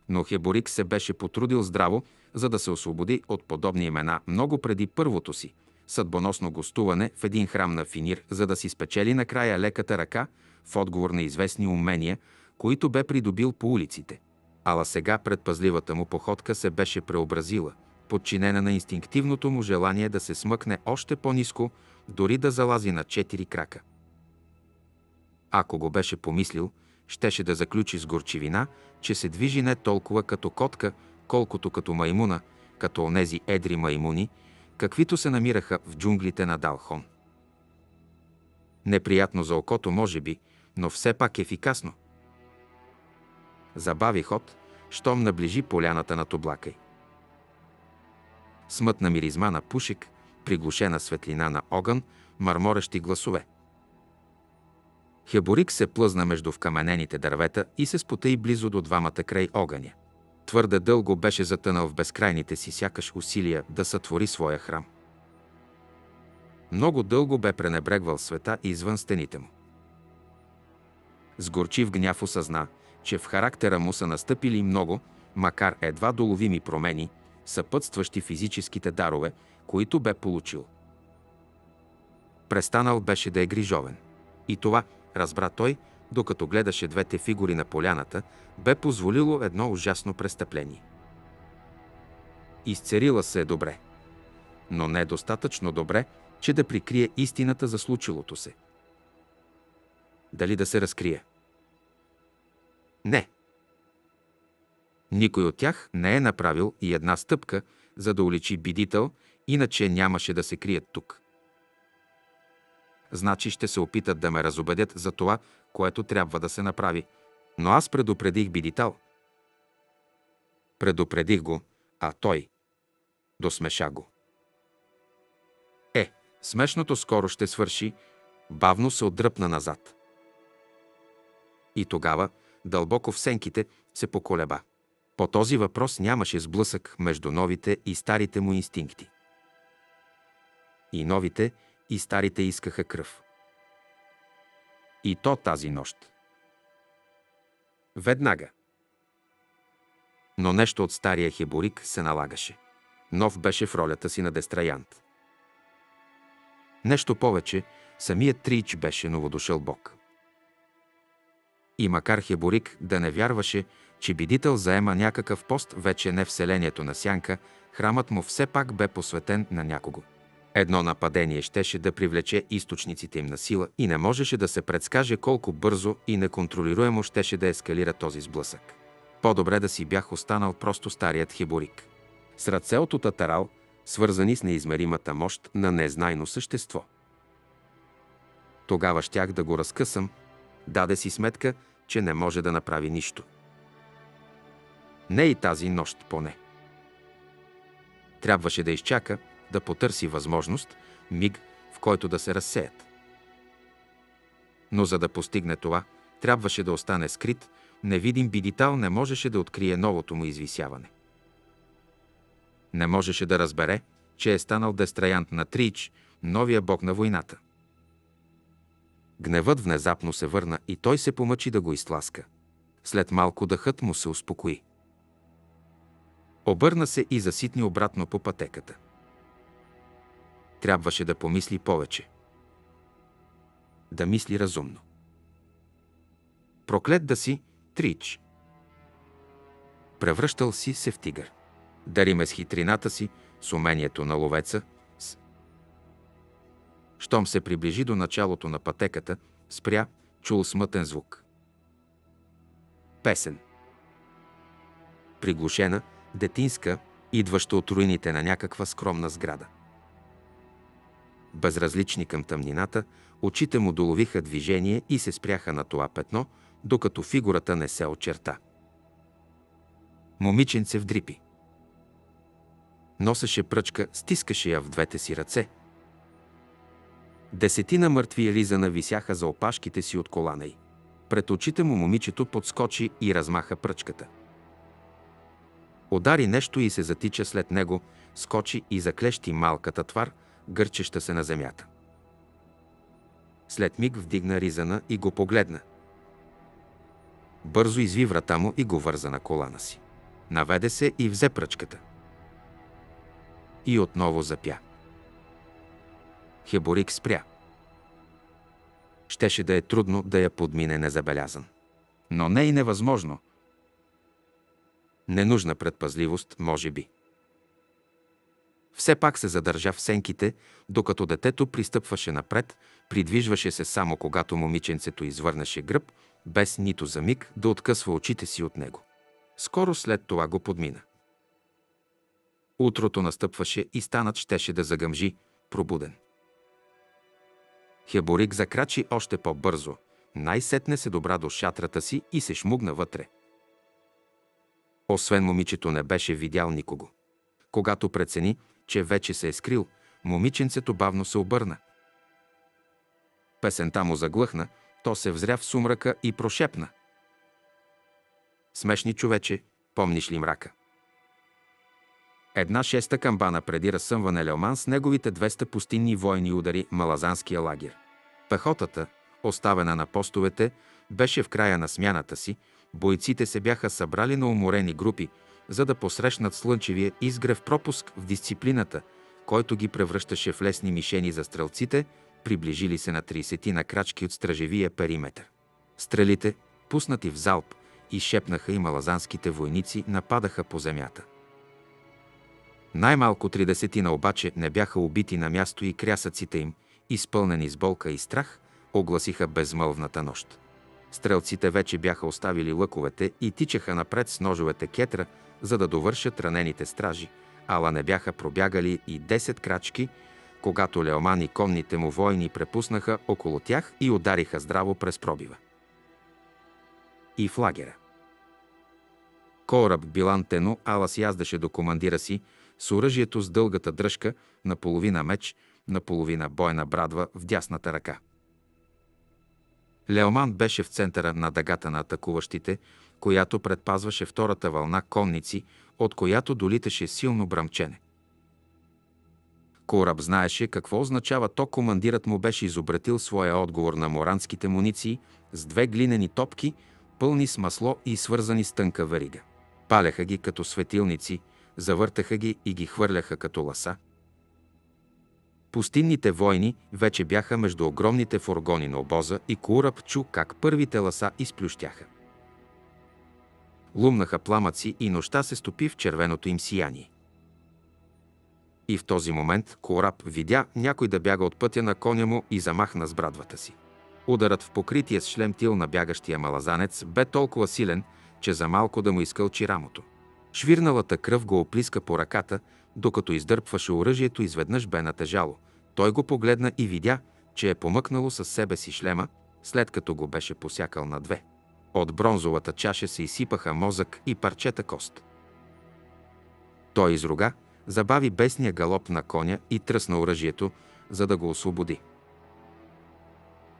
Но Хеборик се беше потрудил здраво, за да се освободи от подобни имена много преди първото си съдбоносно гостуване в един храм на Финир, за да си спечели накрая леката ръка в отговор на известни умения, които бе придобил по улиците. Ала сега предпазливата му походка се беше преобразила, подчинена на инстинктивното му желание да се смъкне още по-низко, дори да залази на четири крака. Ако го беше помислил, щеше да заключи с горчивина, че се движи не толкова като котка, колкото като маймуна, като онези едри маймуни, каквито се намираха в джунглите на Далхон. Неприятно за окото, може би, но все пак ефикасно. Забави ход, щом наближи поляната над облака й. Смътна миризма на пушек, приглушена светлина на огън, мърморещи гласове. Хеборик се плъзна между вкаменените дървета и се спотаи близо до двамата край огъня. Твърде дълго беше затънал в безкрайните си сякаш усилия да сътвори своя храм. Много дълго бе пренебрегвал света извън стените му. С горчив гняв осъзна, че в характера му са настъпили много, макар едва доловими промени, съпътстващи физическите дарове, които бе получил. Престанал беше да е грижовен. И това, разбра той, докато гледаше двете фигури на поляната, бе позволило едно ужасно престъпление. Изцерила се е добре, но не достатъчно добре, че да прикрие истината за случилото се. Дали да се разкрие? Не. Никой от тях не е направил и една стъпка, за да уличи бидител, иначе нямаше да се крият тук. Значи ще се опитат да ме разобедят за това, което трябва да се направи. Но аз предупредих бидител. Предупредих го, а той досмеша го. Е, смешното скоро ще свърши, бавно се отдръпна назад. И тогава, дълбоко в сенките, се поколеба. По този въпрос нямаше сблъсък между новите и старите му инстинкти. И новите, и старите искаха кръв. И то тази нощ. Веднага. Но нещо от стария хеборик се налагаше. Нов беше в ролята си на дестраянт. Нещо повече, самият Трич беше новодушъл бог. И макар Хеборик да не вярваше, че бидител заема някакъв пост вече не вселението на Сянка, храмът му все пак бе посветен на някого. Едно нападение щеше да привлече източниците им на сила и не можеше да се предскаже колко бързо и неконтролируемо щеше да ескалира този сблъсък. По-добре да си бях останал просто старият хеборик. С ръце от татарал, свързани с неизмеримата мощ на незнайно същество. Тогава щях да го разкъсам, даде си сметка, че не може да направи нищо. Не и тази нощ поне. Трябваше да изчака, да потърси възможност, миг, в който да се разсеят. Но за да постигне това, трябваше да остане скрит, невидим бидитал не можеше да открие новото му извисяване. Не можеше да разбере, че е станал дестраянт на Трич, новия бог на войната. Гневът внезапно се върна и той се помъчи да го изтласка. След малко дъхът му се успокои. Обърна се и заситни обратно по пътеката. Трябваше да помисли повече. Да мисли разумно. Проклет да си, Трич. Превръщал си се в тигър. Дари ме с хитрината си, с умението на ловеца. Щом се приближи до началото на пътеката, спря, чул смътен звук. Песен. Приглушена, детинска, идваща от руините на някаква скромна сграда. Безразлични към тъмнината, очите му доловиха движение и се спряха на това петно, докато фигурата не се очерта. Момиченце в дрипи. Носеше пръчка, стискаше я в двете си ръце. Десетина мъртви елизана висяха за опашките си от колана й. Пред очите му момичето подскочи и размаха пръчката. Удари нещо и се затича след него, скочи и заклещи малката твар, гърчеща се на земята. След миг вдигна Ризана и го погледна. Бързо изви врата му и го върза на колана си. Наведе се и взе пръчката. И отново запя. Хеборик спря. Щеше да е трудно да я подмине незабелязан. Но не и невъзможно. Ненужна предпазливост, може би. Все пак се задържа в сенките, докато детето пристъпваше напред, придвижваше се само когато момиченцето извърнеше гръб, без нито за миг да откъсва очите си от него. Скоро след това го подмина. Утрото настъпваше и станът щеше да загъмжи, пробуден. Хеборик закрачи още по-бързо, най-сетне се добра до шатрата си и се шмугна вътре. Освен момичето не беше видял никого. Когато прецени, че вече се е скрил, момиченцето бавно се обърна. Песента му заглъхна, то се взря в сумрака и прошепна. Смешни човече, помниш ли мрака? Една шеста камбана преди разсъмване Леоман с неговите 200 пустинни войни удари Малазанския лагер. Пехотата, оставена на постовете, беше в края на смяната си, бойците се бяха събрали на уморени групи, за да посрещнат слънчевия изгрев пропуск в дисциплината, който ги превръщаше в лесни мишени за стрелците, приближили се на 30 на крачки от стражевия периметр. Стрелите, пуснати в залп, и шепнаха и малазанските войници нападаха по земята. Най-малко тридесетина обаче не бяха убити на място и крясъците им, изпълнени с болка и страх, огласиха безмълвната нощ. Стрелците вече бяха оставили лъковете и тичаха напред с ножовете кетра, за да довършат ранените стражи, ала не бяха пробягали и 10 крачки, когато Леоман и конните му войни препуснаха около тях и удариха здраво през пробива. И в лагера. Кораб Билан Тено Алас яздеше до командира си с оръжието с дългата дръжка, наполовина меч, наполовина бойна брадва в дясната ръка. Леоман беше в центъра на дъгата на атакуващите, която предпазваше втората вълна конници, от която долиташе силно бръмчене. Кораб знаеше какво означава то, командирът му беше изобретил своя отговор на моранските муниции с две глинени топки, пълни с масло и свързани с тънка верига. Паляха ги като светилници, завъртаха ги и ги хвърляха като ласа. Пустинните войни вече бяха между огромните фургони на обоза и Кураб чу как първите ласа изплющяха. Лумнаха пламъци и нощта се стопи в червеното им сияние. И в този момент Кораб видя някой да бяга от пътя на коня му и замахна с брадвата си. Ударът в покритие с шлем тил на бягащия малазанец бе толкова силен, че за малко да му изкълчи рамото. Швирналата кръв го оплиска по ръката, докато издърпваше оръжието, изведнъж бе натежало. Той го погледна и видя, че е помъкнало със себе си шлема, след като го беше посякал на две. От бронзовата чаша се изсипаха мозък и парчета кост. Той изруга, забави бесния галоп на коня и тръсна оръжието, за да го освободи.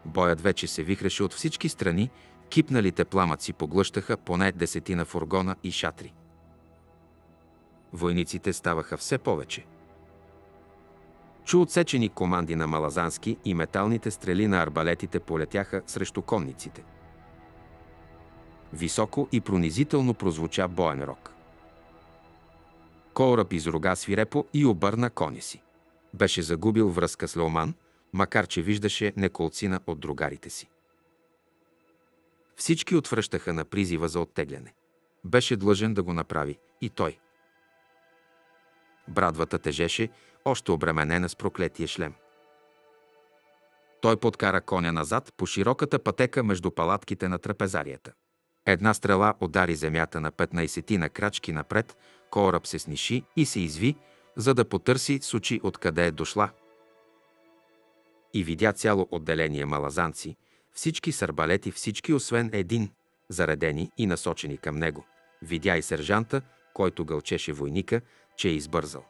Боят вече се вихреше от всички страни, кипналите пламъци поглъщаха поне десетина фургона и шатри. Войниците ставаха все повече. Чу отсечени команди на Малазански и металните стрели на арбалетите полетяха срещу конниците. Високо и пронизително прозвуча боен рок. Кораб изрога свирепо и обърна коня си. Беше загубил връзка с Леоман, макар че виждаше неколцина от другарите си. Всички отвръщаха на призива за оттегляне. Беше длъжен да го направи и той. Брадвата тежеше, още обременена с проклетия шлем. Той подкара коня назад по широката пътека между палатките на трапезарията. Една стрела удари земята на 15 на крачки напред, кораб се сниши и се изви, за да потърси с очи откъде е дошла. И видя цяло отделение малазанци, всички с арбалети, всички освен един, заредени и насочени към него. Видя и сержанта, който гълчеше войника, че е избързал.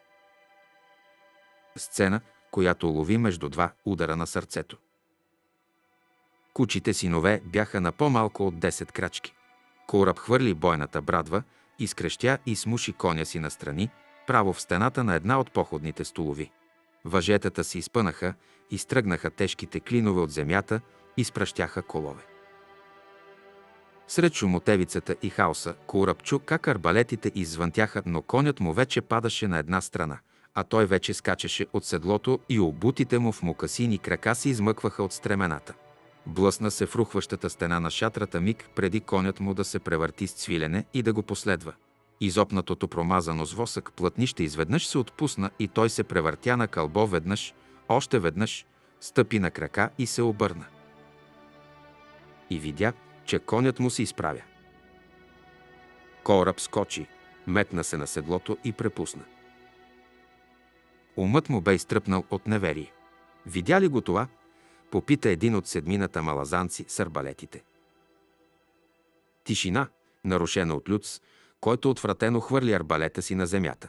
Сцена, която лови между два удара на сърцето. Кучите синове бяха на по-малко от 10 крачки. Кораб хвърли бойната брадва, изкрещя и смуши коня си настрани, право в стената на една от походните столови. Въжетата си изпънаха, изтръгнаха тежките клинове от земята, изпращяха колове. Сред шумотевицата и хаоса, Кораб чу как арбалетите извънтяха, но конят му вече падаше на една страна, а той вече скачаше от седлото и обутите му в мукасини крака се измъкваха от стремената. Блъсна се в рухващата стена на шатрата миг, преди конят му да се превърти с цвилене и да го последва. Изопнатото промазано с восък плътнище изведнъж се отпусна и той се превъртя на кълбо веднъж, още веднъж, стъпи на крака и се обърна. И видя, че конят му се изправя. Кораб скочи, метна се на седлото и препусна. Умът му бе изтръпнал от неверие. Видя ли го това? Попита един от седмината малазанци с арбалетите. Тишина, нарушена от люц, който отвратено хвърли арбалета си на земята.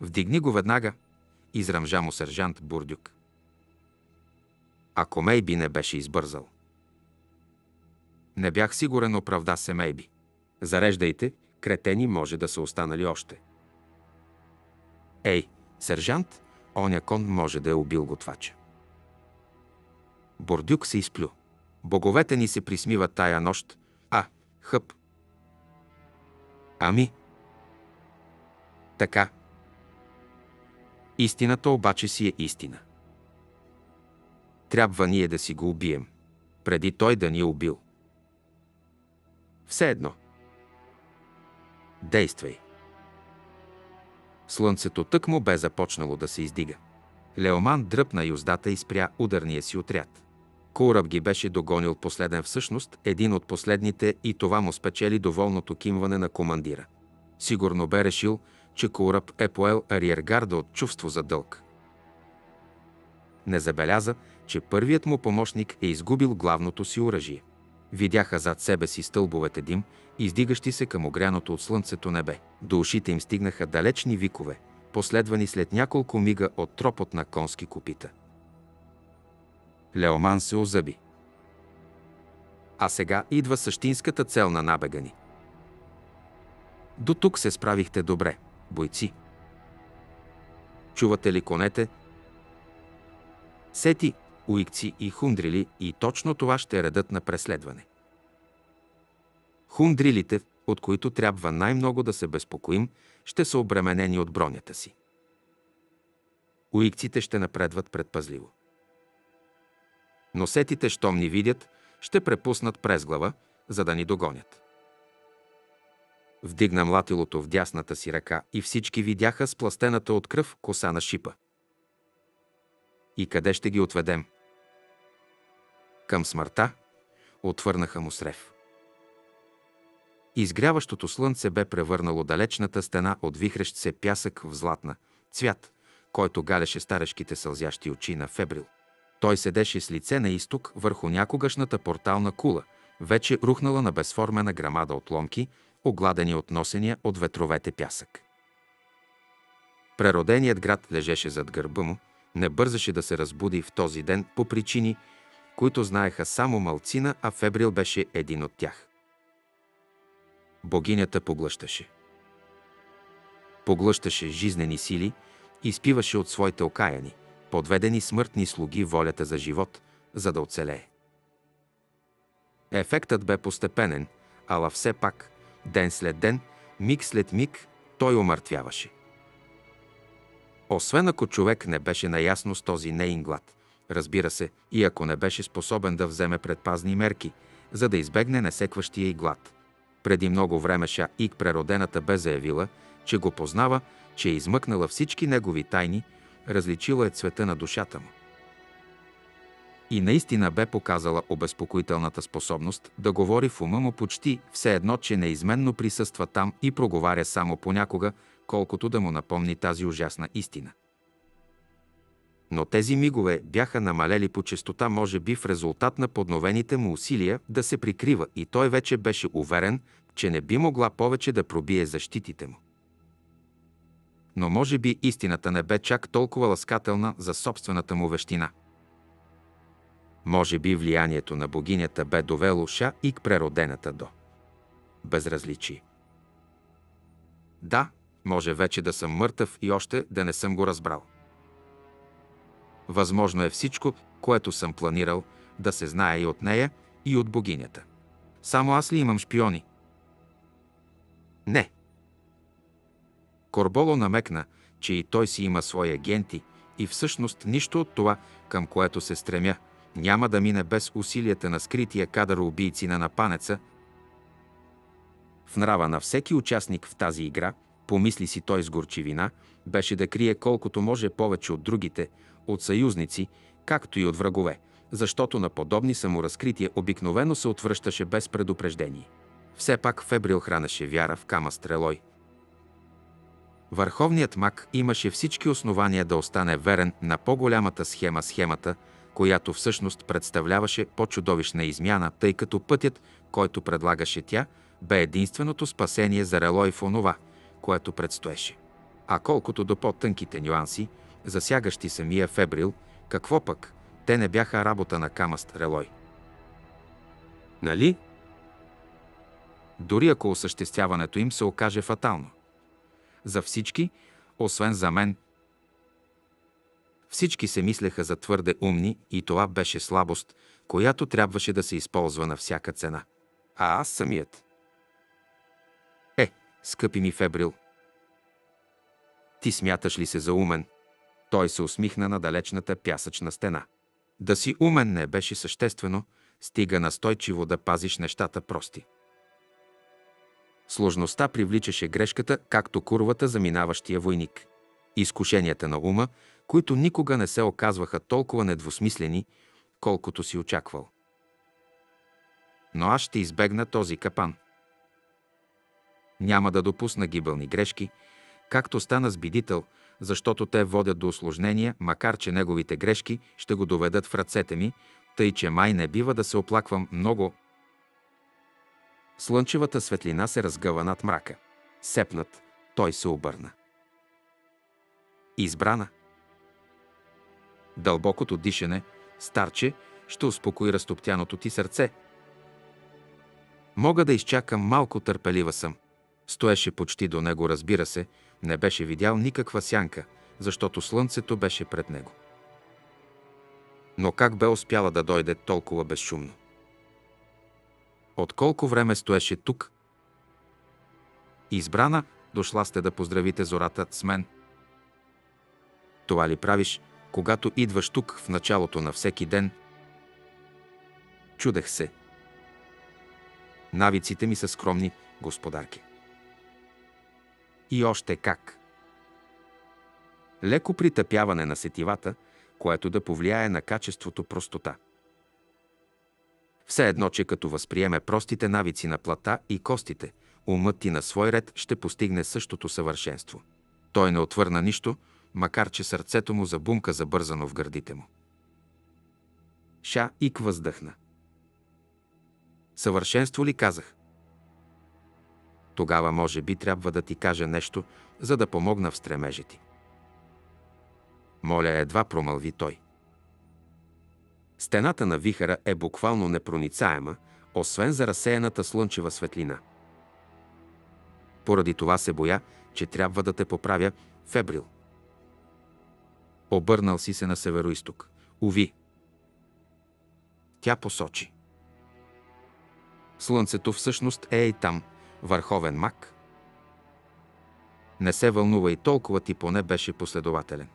Вдигни го веднага, израмжа му сержант Бурдюк. Ако Мейби не беше избързал. Не бях сигурен, оправда се Мейби. Зареждайте, кретени може да са останали още. Ей, сержант, оня кон може да е убил готвача. Бордюк се изплю. Боговете ни се присмиват тая нощ. А, хъп. Ами. Така. Истината обаче си е истина. Трябва ние да си го убием, преди той да ни е убил. Все едно. Действай. Слънцето тък му бе започнало да се издига. Леоман дръпна юздата и спря ударния си отряд. Кораб ги беше догонил последен всъщност, един от последните и това му спечели доволното кимване на командира. Сигурно бе решил, че Кораб е поел ариергарда от чувство за дълг. Не забеляза, че първият му помощник е изгубил главното си оръжие. Видяха зад себе си стълбовете дим, издигащи се към огряното от слънцето небе. До ушите им стигнаха далечни викове, последвани след няколко мига от тропот на конски копита. Леоман се озъби. А сега идва същинската цел на набега ни. До тук се справихте добре, бойци. Чувате ли конете? Сети, уикци и хундрили и точно това ще редът на преследване. Хундрилите, от които трябва най-много да се безпокоим, ще са обременени от бронята си. Уикците ще напредват предпазливо. Но сетите, щом ни видят, ще препуснат през глава, за да ни догонят. Вдигна млатилото в дясната си ръка и всички видяха спластената от кръв коса на шипа. И къде ще ги отведем? Към смъртта, отвърнаха му с рев. Изгряващото слънце бе превърнало далечната стена от вихрещ се пясък в златна цвят, който галеше старешките сълзящи очи на Фебрил. Той седеше с лице на изток върху някогашната портална кула, вече рухнала на безформена грамада от ломки, огладени от носения от ветровете пясък. Прероденият град лежеше зад гърба му, не бързаше да се разбуди в този ден по причини, които знаеха само малцина, а Фебрил беше един от тях. Богинята поглъщаше. Поглъщаше жизнени сили, изпиваше от своите окаяни, подведени смъртни слуги волята за живот, за да оцелее. Ефектът бе постепенен, ала все пак, ден след ден, миг след миг, той омъртвяваше. Освен ако човек не беше наясно с този нейн глад, разбира се, и ако не беше способен да вземе предпазни мерки, за да избегне несекващия и глад. Преди много време Ша Ик преродената бе заявила, че го познава, че е измъкнала всички негови тайни, различила е цвета на душата му. И наистина бе показала обезпокоителната способност да говори в ума му почти все едно, че неизменно присъства там и проговаря само понякога, колкото да му напомни тази ужасна истина. Но тези мигове бяха намалели по честота, може би в резултат на подновените му усилия да се прикрива и той вече беше уверен, че не би могла повече да пробие защитите му. Но може би истината не бе чак толкова ласкателна за собствената му вещина. Може би влиянието на богинята бе довело Ша и к преродената до безразличие. Да, може вече да съм мъртъв и още да не съм го разбрал. Възможно е всичко, което съм планирал, да се знае и от нея, и от богинята. Само аз ли имам шпиони? Не. Корболо намекна, че и той си има свои агенти и всъщност нищо от това, към което се стремя, няма да мине без усилията на скрития кадър убийци на напанеца. В нрава на всеки участник в тази игра, помисли си той с горчивина, беше да крие колкото може повече от другите, от съюзници, както и от врагове, защото на подобни саморазкрития обикновено се отвръщаше без предупреждение. Все пак Фебрил хранеше вяра в Кама Стрелой. Върховният маг имаше всички основания да остане верен на по-голямата схема схемата, която всъщност представляваше по-чудовищна измяна, тъй като пътят, който предлагаше тя, бе единственото спасение за Релой в онова, което предстоеше. А колкото до по-тънките нюанси, засягащи самия Фебрил, какво пък, те не бяха работа на Камаст Релой. Нали? Дори ако осъществяването им се окаже фатално. За всички, освен за мен, всички се мислеха за твърде умни и това беше слабост, която трябваше да се използва на всяка цена. А аз самият. Скъпи ми Фебрил, ти смяташ ли се за умен? Той се усмихна на далечната пясъчна стена. Да си умен не беше съществено, стига настойчиво да пазиш нещата прости. Сложността привличаше грешката, както курвата за минаващия войник. Изкушенията на ума, които никога не се оказваха толкова недвусмислени, колкото си очаквал. Но аз ще избегна този капан. Няма да допусна гибелни грешки, както стана с бидител, защото те водят до осложнения, макар че неговите грешки ще го доведат в ръцете ми, тъй че май не бива да се оплаквам много. Слънчевата светлина се разгъва над мрака. Сепнат, той се обърна. Избрана. Дълбокото дишане, старче, ще успокои разтоптяното ти сърце. Мога да изчакам малко търпелива съм. Стоеше почти до него, разбира се, не беше видял никаква сянка, защото слънцето беше пред него. Но как бе успяла да дойде толкова безшумно? От колко време стоеше тук? Избрана, дошла сте да поздравите зората с мен. Това ли правиш, когато идваш тук в началото на всеки ден? Чудех се. Навиците ми са скромни, господарки. И още как. Леко притъпяване на сетивата, което да повлияе на качеството простота. Все едно, че като възприеме простите навици на плата и костите, умът ти на свой ред ще постигне същото съвършенство. Той не отвърна нищо, макар че сърцето му забумка забързано в гърдите му. Ша Ик въздъхна. Съвършенство ли казах? Тогава може би трябва да ти кажа нещо, за да помогна в стремежи ти. Моля, едва промълви той. Стената на вихара е буквално непроницаема, освен за разсеяната слънчева светлина. Поради това се боя, че трябва да те поправя, Фебрил. Обърнал си се на североисток. Уви. Тя посочи. Слънцето всъщност е и там, върховен мак. Не се вълнува и толкова ти поне беше последователен.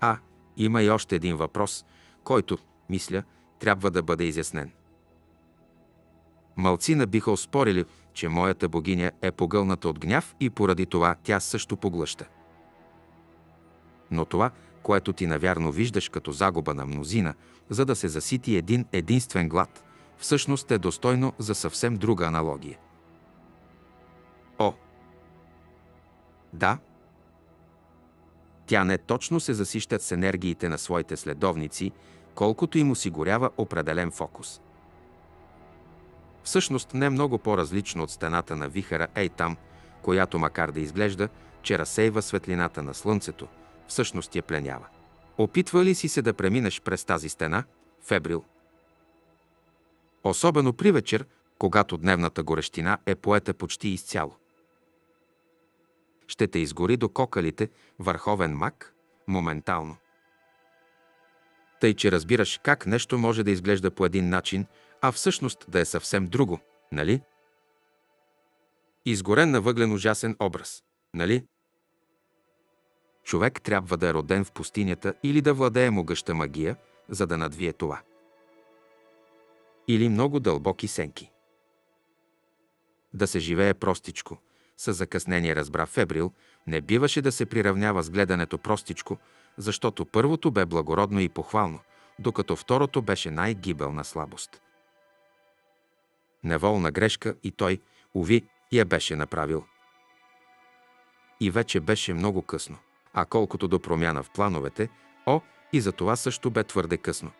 А, има и още един въпрос, който, мисля, трябва да бъде изяснен. Малцина биха оспорили, че моята богиня е погълната от гняв и поради това тя също поглъща. Но това, което ти навярно виждаш като загуба на мнозина, за да се засити един единствен глад, всъщност е достойно за съвсем друга аналогия. Да, тя не точно се засищат с енергиите на своите следовници, колкото им осигурява определен фокус. Всъщност не много по-различно от стената на вихара ей там, която макар да изглежда, че разсейва светлината на слънцето, всъщност я пленява. Опитва ли си се да преминеш през тази стена, Фебрил? Особено при вечер, когато дневната горещина е поета почти изцяло ще те изгори до кокалите, върховен мак, моментално. Тъй, че разбираш как нещо може да изглежда по един начин, а всъщност да е съвсем друго, нали? Изгорен на въглен ужасен образ, нали? Човек трябва да е роден в пустинята или да владее могъща магия, за да надвие това. Или много дълбоки сенки. Да се живее простичко, с закъснение разбра Фебрил, не биваше да се приравнява с гледането простичко, защото първото бе благородно и похвално, докато второто беше най-гибелна слабост. Неволна грешка и той, уви, я беше направил. И вече беше много късно. А колкото до промяна в плановете, о, и за това също бе твърде късно.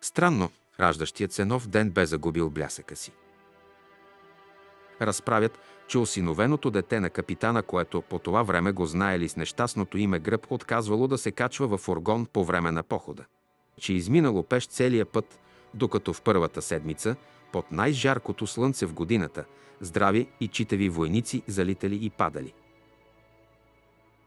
Странно, раждащият се нов ден бе загубил блясъка си. Разправят, че осиновеното дете на капитана, което по това време го знаели с нещастното име Гръб, отказвало да се качва в фургон по време на похода. Че изминало пеш целия път, докато в първата седмица, под най-жаркото слънце в годината, здрави и читави войници залитали и падали.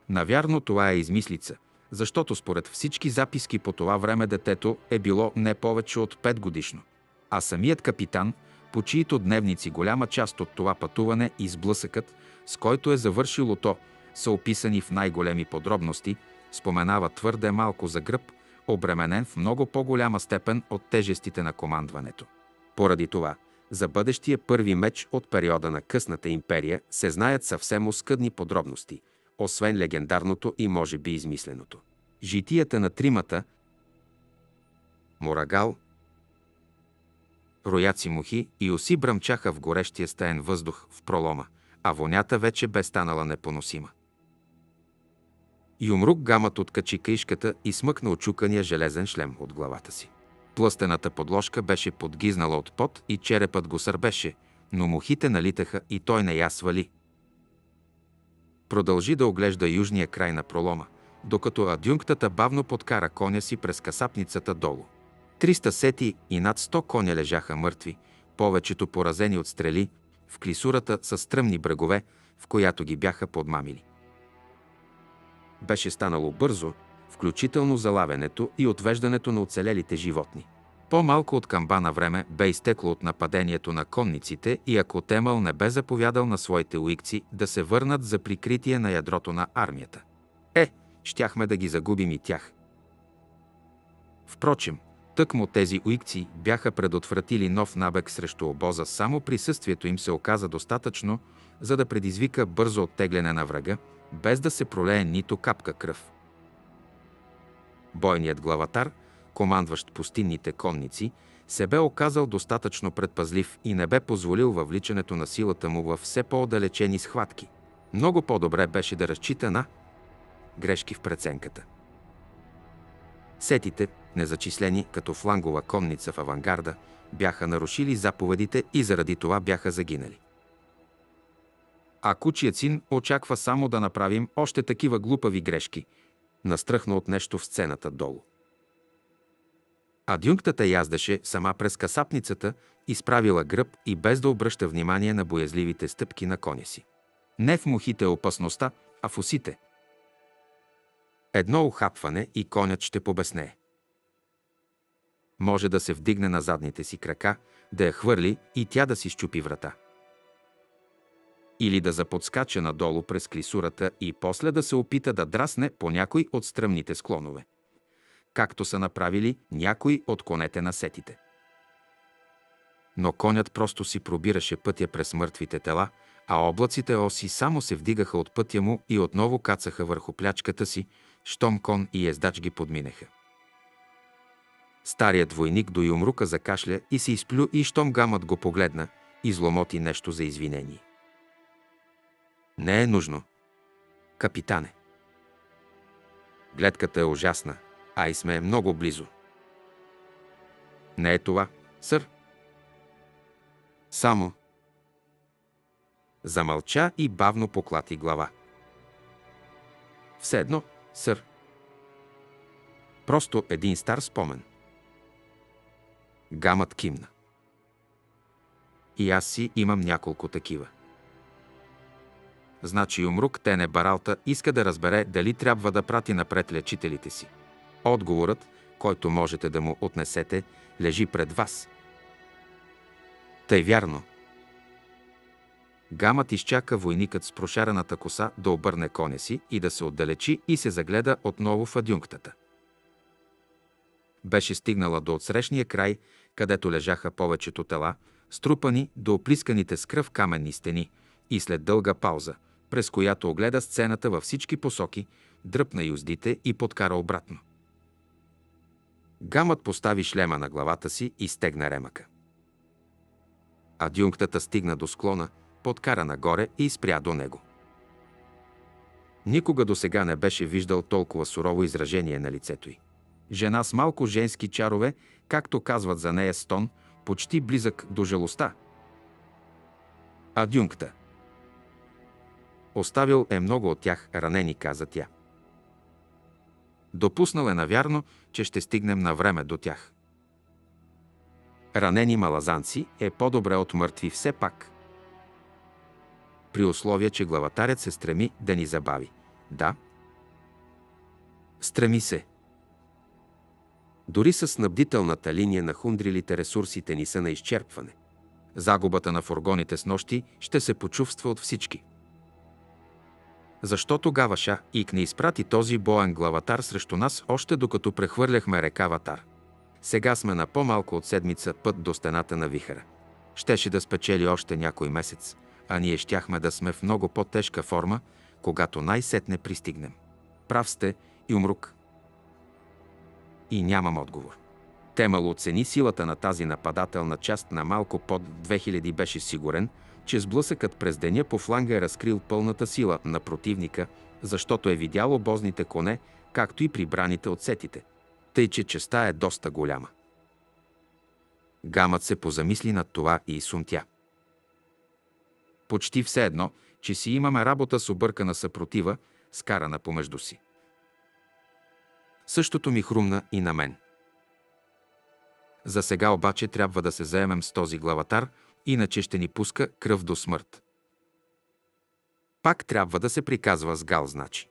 Навярно това е измислица, защото според всички записки по това време детето е било не повече от 5 годишно. А самият капитан, по чието дневници голяма част от това пътуване и сблъсъкът, с който е завършило то, са описани в най-големи подробности, споменава твърде малко за гръб, обременен в много по-голяма степен от тежестите на командването. Поради това, за бъдещия първи меч от периода на късната империя се знаят съвсем оскъдни подробности, освен легендарното и може би измисленото. Житията на тримата Морагал, рояци мухи и оси бръмчаха в горещия стаен въздух в пролома, а вонята вече бе станала непоносима. Юмрук гамът откачи каишката и смъкна очукания железен шлем от главата си. Плъстената подложка беше подгизнала от пот и черепът го сърбеше, но мухите налитаха и той не я свали. Продължи да оглежда южния край на пролома, докато адюнктата бавно подкара коня си през касапницата долу. 300 сети и над 100 коня лежаха мъртви, повечето поразени от стрели, в клисурата с стръмни брегове, в която ги бяха подмамили. Беше станало бързо, включително залавянето и отвеждането на оцелелите животни. По-малко от камбана време бе изтекло от нападението на конниците и ако Темъл не бе заповядал на своите уикци да се върнат за прикритие на ядрото на армията. Е, щяхме да ги загубим и тях. Впрочем, тъкмо тези уикци бяха предотвратили нов набег срещу обоза, само присъствието им се оказа достатъчно, за да предизвика бързо оттегляне на врага, без да се пролее нито капка кръв. Бойният главатар, командващ пустинните конници, се бе оказал достатъчно предпазлив и не бе позволил въвличането на силата му във все по-отдалечени схватки. Много по-добре беше да разчита на грешки в преценката. Сетите, незачислени като флангова конница в авангарда, бяха нарушили заповедите и заради това бяха загинали. А кучият син очаква само да направим още такива глупави грешки – настръхна от нещо в сцената долу. Адюнктата яздеше сама през касапницата, изправила гръб и без да обръща внимание на боязливите стъпки на коня си. Не в мухите е опасността, а в усите. Едно ухапване и конят ще побеснее. Може да се вдигне на задните си крака, да я хвърли и тя да си щупи врата или да заподскача надолу през клисурата и после да се опита да драсне по някой от стръмните склонове, както са направили някои от конете на сетите. Но конят просто си пробираше пътя през мъртвите тела, а облаците оси само се вдигаха от пътя му и отново кацаха върху плячката си, щом кон и ездач ги подминеха. Старият войник до юмрука закашля и се изплю и щом гамът го погледна, изломоти нещо за извинение. Не е нужно. Капитане. Гледката е ужасна, а и сме много близо. Не е това, сър. Само. Замълча и бавно поклати глава. Все едно, сър. Просто един стар спомен. Гамът кимна. И аз си имам няколко такива. Значи Умрук Тене Баралта иска да разбере дали трябва да прати напред лечителите си. Отговорът, който можете да му отнесете, лежи пред вас. Тъй вярно. Гамът изчака войникът с прошарената коса да обърне коня си и да се отдалечи и се загледа отново в адюнктата. Беше стигнала до отсрещния край, където лежаха повечето тела, струпани до оплисканите с кръв каменни стени, и след дълга пауза – през която огледа сцената във всички посоки, дръпна юздите и подкара обратно. Гамът постави шлема на главата си и стегна ремъка. Адюнктата стигна до склона, подкара нагоре и спря до него. Никога до сега не беше виждал толкова сурово изражение на лицето й. Жена с малко женски чарове, както казват за нея стон, почти близък до жалостта. Адюнкта. Оставил е много от тях ранени, каза тя. Допуснал е навярно, че ще стигнем на време до тях. Ранени малазанци е по-добре от мъртви все пак. При условие, че главатарят се стреми да ни забави. Да. Стреми се. Дори с снабдителната линия на хундрилите ресурсите ни са на изчерпване. Загубата на фургоните с нощи ще се почувства от всички. Защо тогава Ша Ик не изпрати този боен главатар срещу нас, още докато прехвърляхме река Ватар? Сега сме на по-малко от седмица път до стената на вихара. Щеше да спечели още някой месец, а ние щяхме да сме в много по-тежка форма, когато най-сетне пристигнем. Прав сте и умрук. И нямам отговор. Темал оцени силата на тази нападателна част на малко под 2000 беше сигурен, че сблъсъкът през деня по фланга е разкрил пълната сила на противника, защото е видял обозните коне, както и прибраните от сетите. Тъй, че честа е доста голяма. Гамът се позамисли над това и сумтя. Почти все едно, че си имаме работа с объркана съпротива, скарана помежду си. Същото ми хрумна и на мен. За сега обаче трябва да се заемем с този главатар, иначе ще ни пуска кръв до смърт. Пак трябва да се приказва с гал, значи.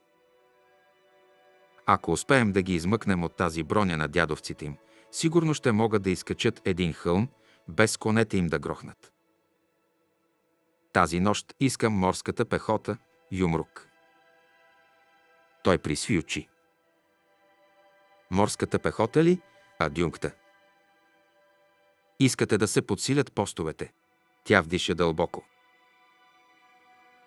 Ако успеем да ги измъкнем от тази броня на дядовците им, сигурно ще могат да изкачат един хълм, без конете им да грохнат. Тази нощ искам морската пехота, Юмрук. Той присви очи. Морската пехота ли, адюнкта? Искате да се подсилят постовете. Тя вдиша дълбоко.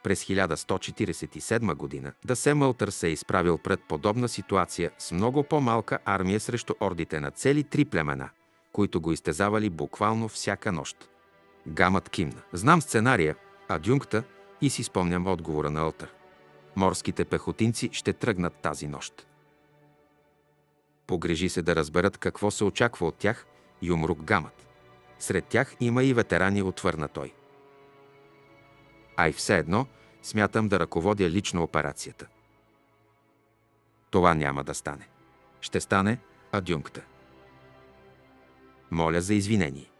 През 1147 година Дасе Мълтър се е изправил пред подобна ситуация с много по-малка армия срещу ордите на цели три племена, които го изтезавали буквално всяка нощ. Гамът кимна. Знам сценария, адюнкта и си спомням отговора на Алтър. Морските пехотинци ще тръгнат тази нощ. Погрежи се да разберат какво се очаква от тях и умрук гамът. Сред тях има и ветерани, отвърна той. А и все едно смятам да ръководя лично операцията. Това няма да стане. Ще стане адюнкта. Моля за извинение.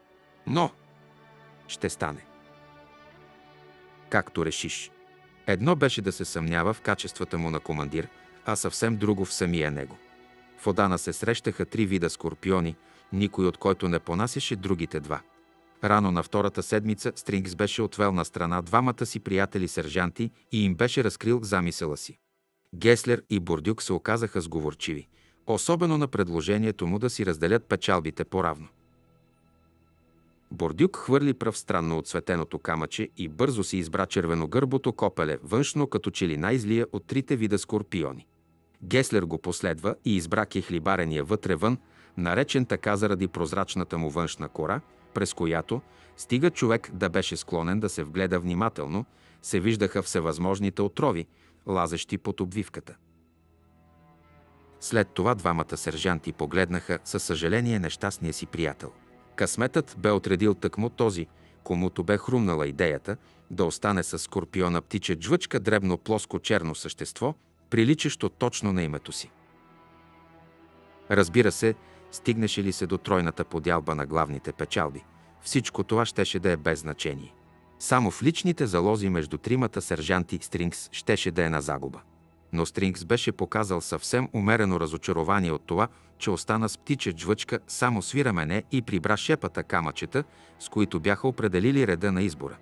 Но ще стане. Както решиш. Едно беше да се съмнява в качествата му на командир, а съвсем друго в самия него. В се срещаха три вида скорпиони, никой от който не понасяше другите два. Рано на втората седмица Стрингс беше отвел на страна двамата си приятели сержанти и им беше разкрил замисъла си. Геслер и Бордюк се оказаха сговорчиви, особено на предложението му да си разделят печалбите по-равно. Бордюк хвърли пръв странно от светеното камъче и бързо си избра червеногърбото копеле, външно като че ли най-злия от трите вида скорпиони. Геслер го последва и избра кехлибарения вътре вън, наречен така заради прозрачната му външна кора, през която, стига човек да беше склонен да се вгледа внимателно, се виждаха всевъзможните отрови, лазещи под обвивката. След това двамата сержанти погледнаха със съжаление нещастния си приятел. Късметът бе отредил тъкмо този, комуто бе хрумнала идеята да остане с скорпиона птиче джвъчка дребно плоско черно същество, приличащо точно на името си. Разбира се, стигнеше ли се до тройната подялба на главните печалби, всичко това щеше да е без значение. Само в личните залози между тримата сержанти Стрингс щеше да е на загуба. Но Стрингс беше показал съвсем умерено разочарование от това, че остана с птиче джвъчка, само свира мене и прибра шепата камъчета, с които бяха определили реда на избора.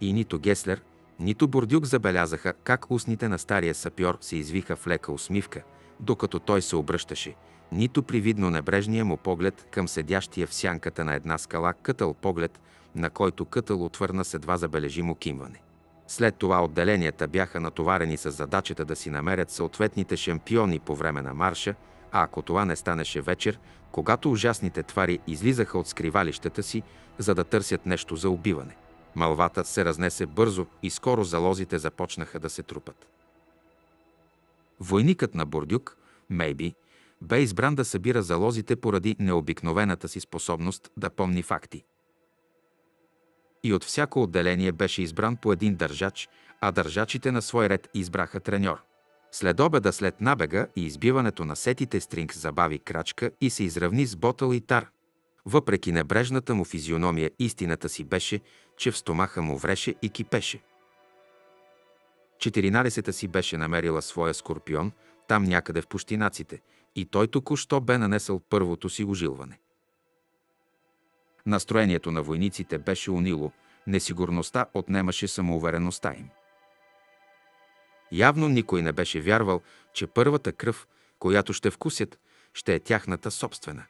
И нито Геслер, нито Бордюк забелязаха как устните на стария сапьор се извиха в лека усмивка, докато той се обръщаше, нито привидно небрежния му поглед към седящия в сянката на една скала кътъл поглед, на който кътъл отвърна с едва забележимо кимване. След това отделенията бяха натоварени с задачата да си намерят съответните шампиони по време на марша, а ако това не станеше вечер, когато ужасните твари излизаха от скривалищата си, за да търсят нещо за убиване. Малвата се разнесе бързо и скоро залозите започнаха да се трупат. Войникът на Бордюк, Мейби, бе избран да събира залозите поради необикновената си способност да помни факти. и от всяко отделение беше избран по един държач, а държачите на свой ред избраха треньор. След обеда, след набега и избиването на сетите, Стринг забави крачка и се изравни с Ботъл и Тар. Въпреки небрежната му физиономия, истината си беше, че в стомаха му вреше и кипеше. Четиринадесета си беше намерила своя скорпион, там някъде в пущинаците, и той току-що бе нанесъл първото си ожилване. Настроението на войниците беше унило, несигурността отнемаше самоувереността им. Явно никой не беше вярвал, че първата кръв, която ще вкусят, ще е тяхната собствена.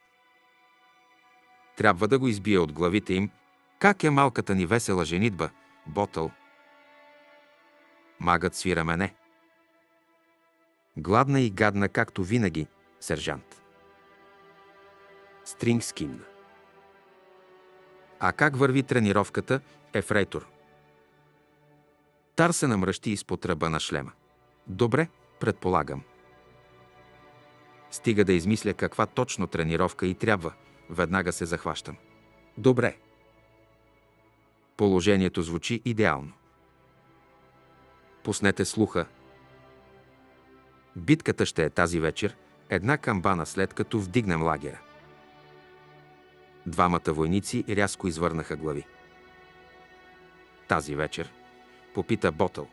Трябва да го избие от главите им. Как е малката ни весела женитба, Ботъл? Магът свира мене. Гладна и гадна, както винаги, сержант. Стринг скимна. А как върви тренировката, ефрейтор? Тар се намръщи изпод ръба на шлема. Добре, предполагам. Стига да измисля каква точно тренировка и трябва. Веднага се захващам. Добре. Положението звучи идеално. Пуснете слуха. Битката ще е тази вечер, една камбана след като вдигнем лагера. Двамата войници рязко извърнаха глави. Тази вечер, попита Ботъл.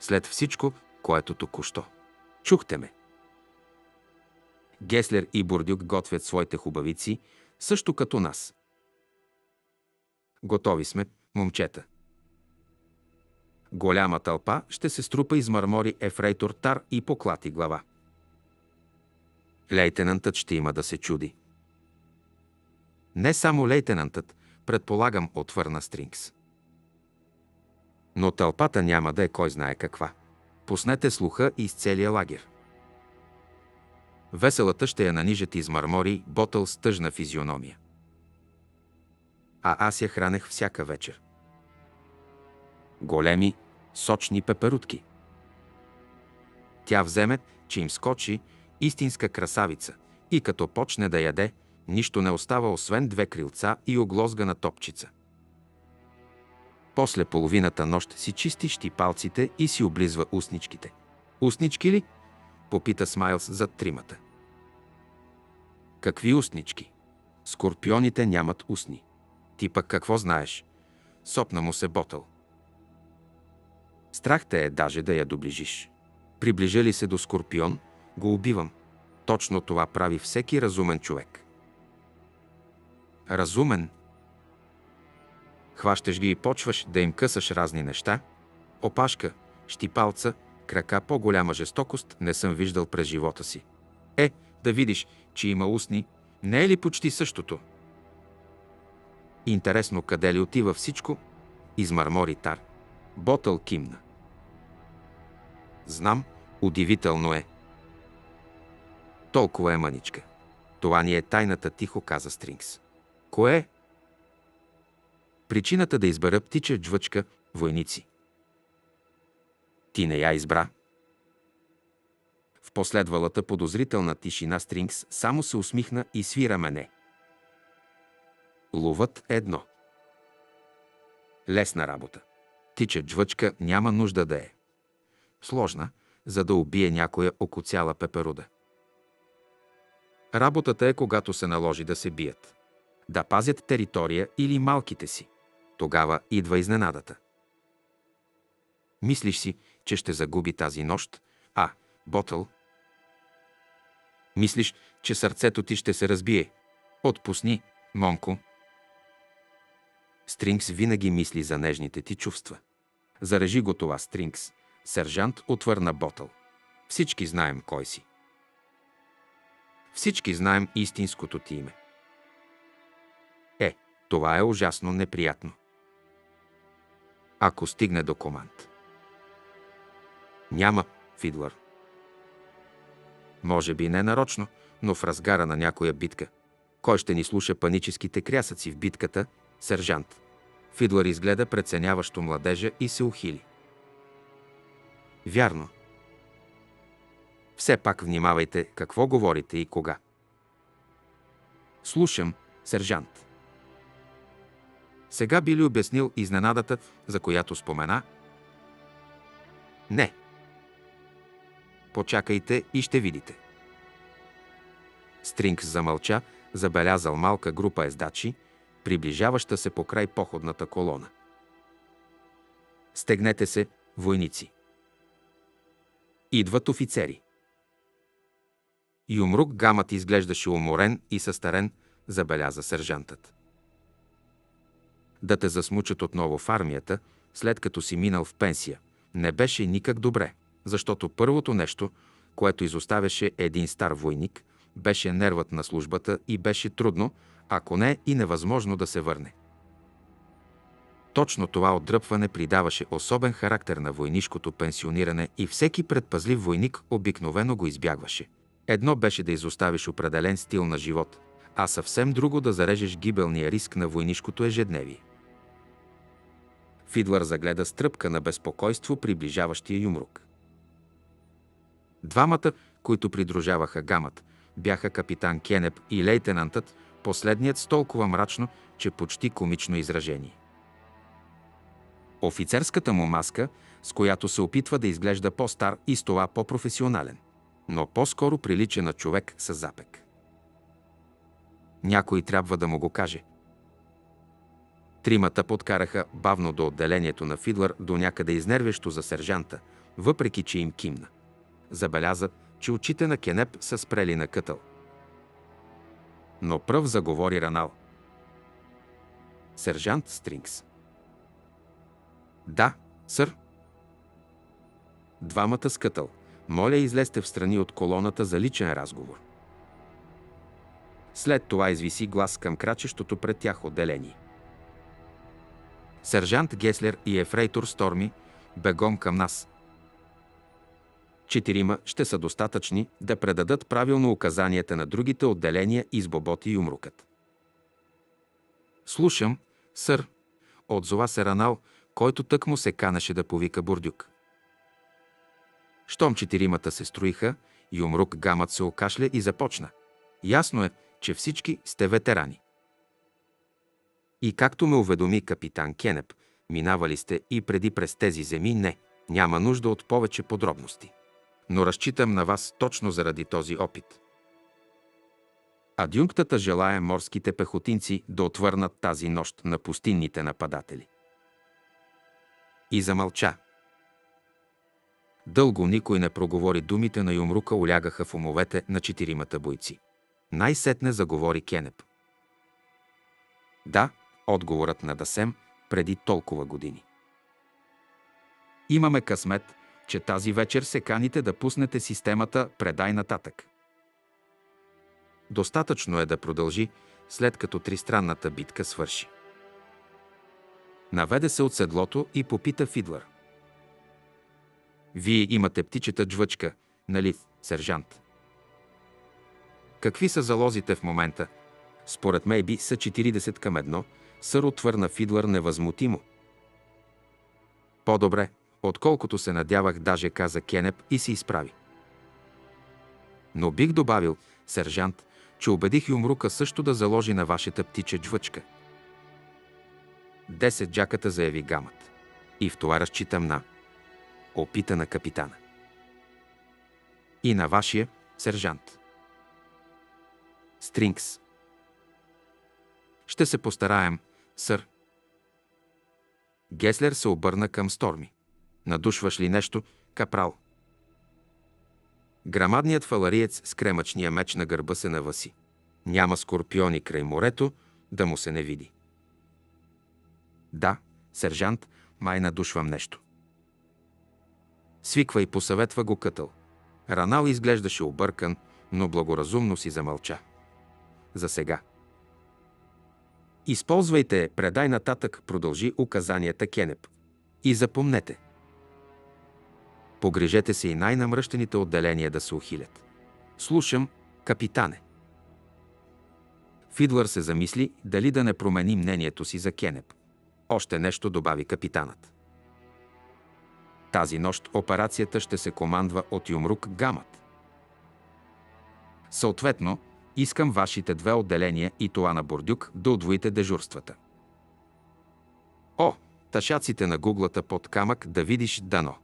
След всичко, което току-що. Чухте ме. Геслер и Бурдюк готвят своите хубавици, също като нас. Готови сме, момчета. Голяма тълпа ще се струпа из мармори ефрейтор Тар и поклати глава. Лейтенантът ще има да се чуди. Не само лейтенантът, предполагам, отвърна Стрингс. Но тълпата няма да е кой знае каква. Пуснете слуха из целия лагер. Веселата ще я нанижат из мармори, ботъл с тъжна физиономия. А аз я хранех всяка вечер. Големи, сочни пеперутки. Тя вземе, че им скочи, истинска красавица, и като почне да яде, нищо не остава освен две крилца и оглозгана топчица. После половината нощ си чисти щипалците и си облизва устничките. Устнички ли? Попита Смайлс зад тримата. Какви устнички? Скорпионите нямат устни. Ти пък какво знаеш? Сопна му се ботъл. Страх те е даже да я доближиш. Приближа ли се до скорпион, го убивам. Точно това прави всеки разумен човек. Разумен. Хващаш ги и почваш да им късаш разни неща. Опашка, щипалца, крака по-голяма жестокост не съм виждал през живота си. Е, да видиш, че има устни, не е ли почти същото? Интересно, къде ли отива всичко? Измърмори Тар. Ботъл кимна. Знам, удивително е. Толкова е мъничка. Това ни е тайната, тихо каза Стрингс. Кое? Причината да избера птича джвъчка войници. Ти не я избра. В последвалата подозрителна тишина Стрингс само се усмихна и свира мене. Ловът едно. Лесна работа. Тича джвъчка няма нужда да е. Сложна, за да убие някоя окоцяла пеперуда. Работата е, когато се наложи да се бият. Да пазят територия или малките си. Тогава идва изненадата. Мислиш си, че ще загуби тази нощ, а, Ботъл? Мислиш, че сърцето ти ще се разбие. Отпусни, Монко. Стрингс винаги мисли за нежните ти чувства. Зарежи го това, Стрингс. Сержант отвърна Ботъл. Всички знаем кой си. Всички знаем истинското ти име. Е, това е ужасно неприятно. Ако стигне до команд. Няма, Фидлър. Може би не нарочно, но в разгара на някоя битка. Кой ще ни слуша паническите крясъци в битката? Сержант. Фидлър изгледа преценяващо младежа и се ухили. Вярно. Все пак внимавайте какво говорите и кога. Слушам, сержант. Сега би ли обяснил изненадата, за която спомена? Не. Почакайте и ще видите. Стрингс замълча, забелязал малка група ездачи, приближаваща се по край походната колона. Стегнете се, войници. Идват офицери. Юмрук гамът изглеждаше уморен и състарен, забеляза сержантът. Да те засмучат отново в армията, след като си минал в пенсия, не беше никак добре, защото първото нещо, което изоставяше един стар войник, беше нервът на службата и беше трудно, ако не и невъзможно да се върне. Точно това отдръпване придаваше особен характер на войнишкото пенсиониране и всеки предпазлив войник обикновено го избягваше. Едно беше да изоставиш определен стил на живот, а съвсем друго да зарежеш гибелния риск на войнишкото ежедневие. Фидлър загледа стръпка на безпокойство приближаващия юмрук. Двамата, които придружаваха гамът, бяха капитан Кенеп и лейтенантът, последният с толкова мрачно, че почти комично изражение. Офицерската му маска, с която се опитва да изглежда по-стар и с това по-професионален, но по-скоро прилича на човек с запек. Някой трябва да му го каже. Тримата подкараха бавно до отделението на Фидлър до някъде изнервящо за сержанта, въпреки че им кимна. Забеляза, че очите на Кенеп са спрели на кътъл. Но пръв заговори Ранал. Сержант Стрингс. Да, сър. Двамата скътъл. Моля, излезте в страни от колоната за личен разговор. След това извиси глас към крачещото пред тях отделение. Сержант Геслер и ефрейтор Сторми, бегом към нас. Четирима ще са достатъчни да предадат правилно указанията на другите отделения и сбоботи и умрукът. Слушам, сър, отзова се Ранал, който тък му се канеше да повика Бурдюк. Щом четиримата се строиха, Юмрук гамът се окашля и започна. Ясно е, че всички сте ветерани. И както ме уведоми капитан Кенеп, минавали сте и преди през тези земи, не, няма нужда от повече подробности. Но разчитам на вас точно заради този опит. Адюнктата желая морските пехотинци да отвърнат тази нощ на пустинните нападатели. И замълча. Дълго никой не проговори думите на Юмрука, улягаха в умовете на четиримата бойци. Най-сетне заговори Кенеп. Да, отговорът на Дасем преди толкова години. Имаме късмет, че тази вечер се каните да пуснете системата «Предай нататък». Достатъчно е да продължи, след като тристранната битка свърши. Наведе се от седлото и попита Фидлър. Вие имате птичета джвъчка, нали, сержант? Какви са залозите в момента? Според Мейби са 40 към едно, сър отвърна Фидлър невъзмутимо. По-добре, отколкото се надявах, даже каза Кенеп и се изправи. Но бих добавил, сержант, че убедих Юмрука също да заложи на вашата птича джвъчка. Десет джаката заяви гамът. И в това разчитам на опита на капитана. И на вашия сержант. Стрингс. Ще се постараем, сър. Геслер се обърна към Сторми. Надушваш ли нещо, капрал? Грамадният фалариец с кремъчния меч на гърба се наваси. Няма скорпиони край морето, да му се не види. Да, сержант, май надушвам нещо. Свиква и посъветва го кътъл. Ранал изглеждаше объркан, но благоразумно си замълча. За сега. Използвайте, предай нататък, продължи указанията Кенеп. И запомнете. Погрежете се и най-намръщените отделения да се ухилят. Слушам, капитане. Фидлър се замисли дали да не промени мнението си за Кенеп. Още нещо добави капитанът. Тази нощ операцията ще се командва от Юмрук Гамът. Съответно, искам вашите две отделения и това на Бордюк да удвоите дежурствата. О, ташаците на гуглата под камък да видиш дано.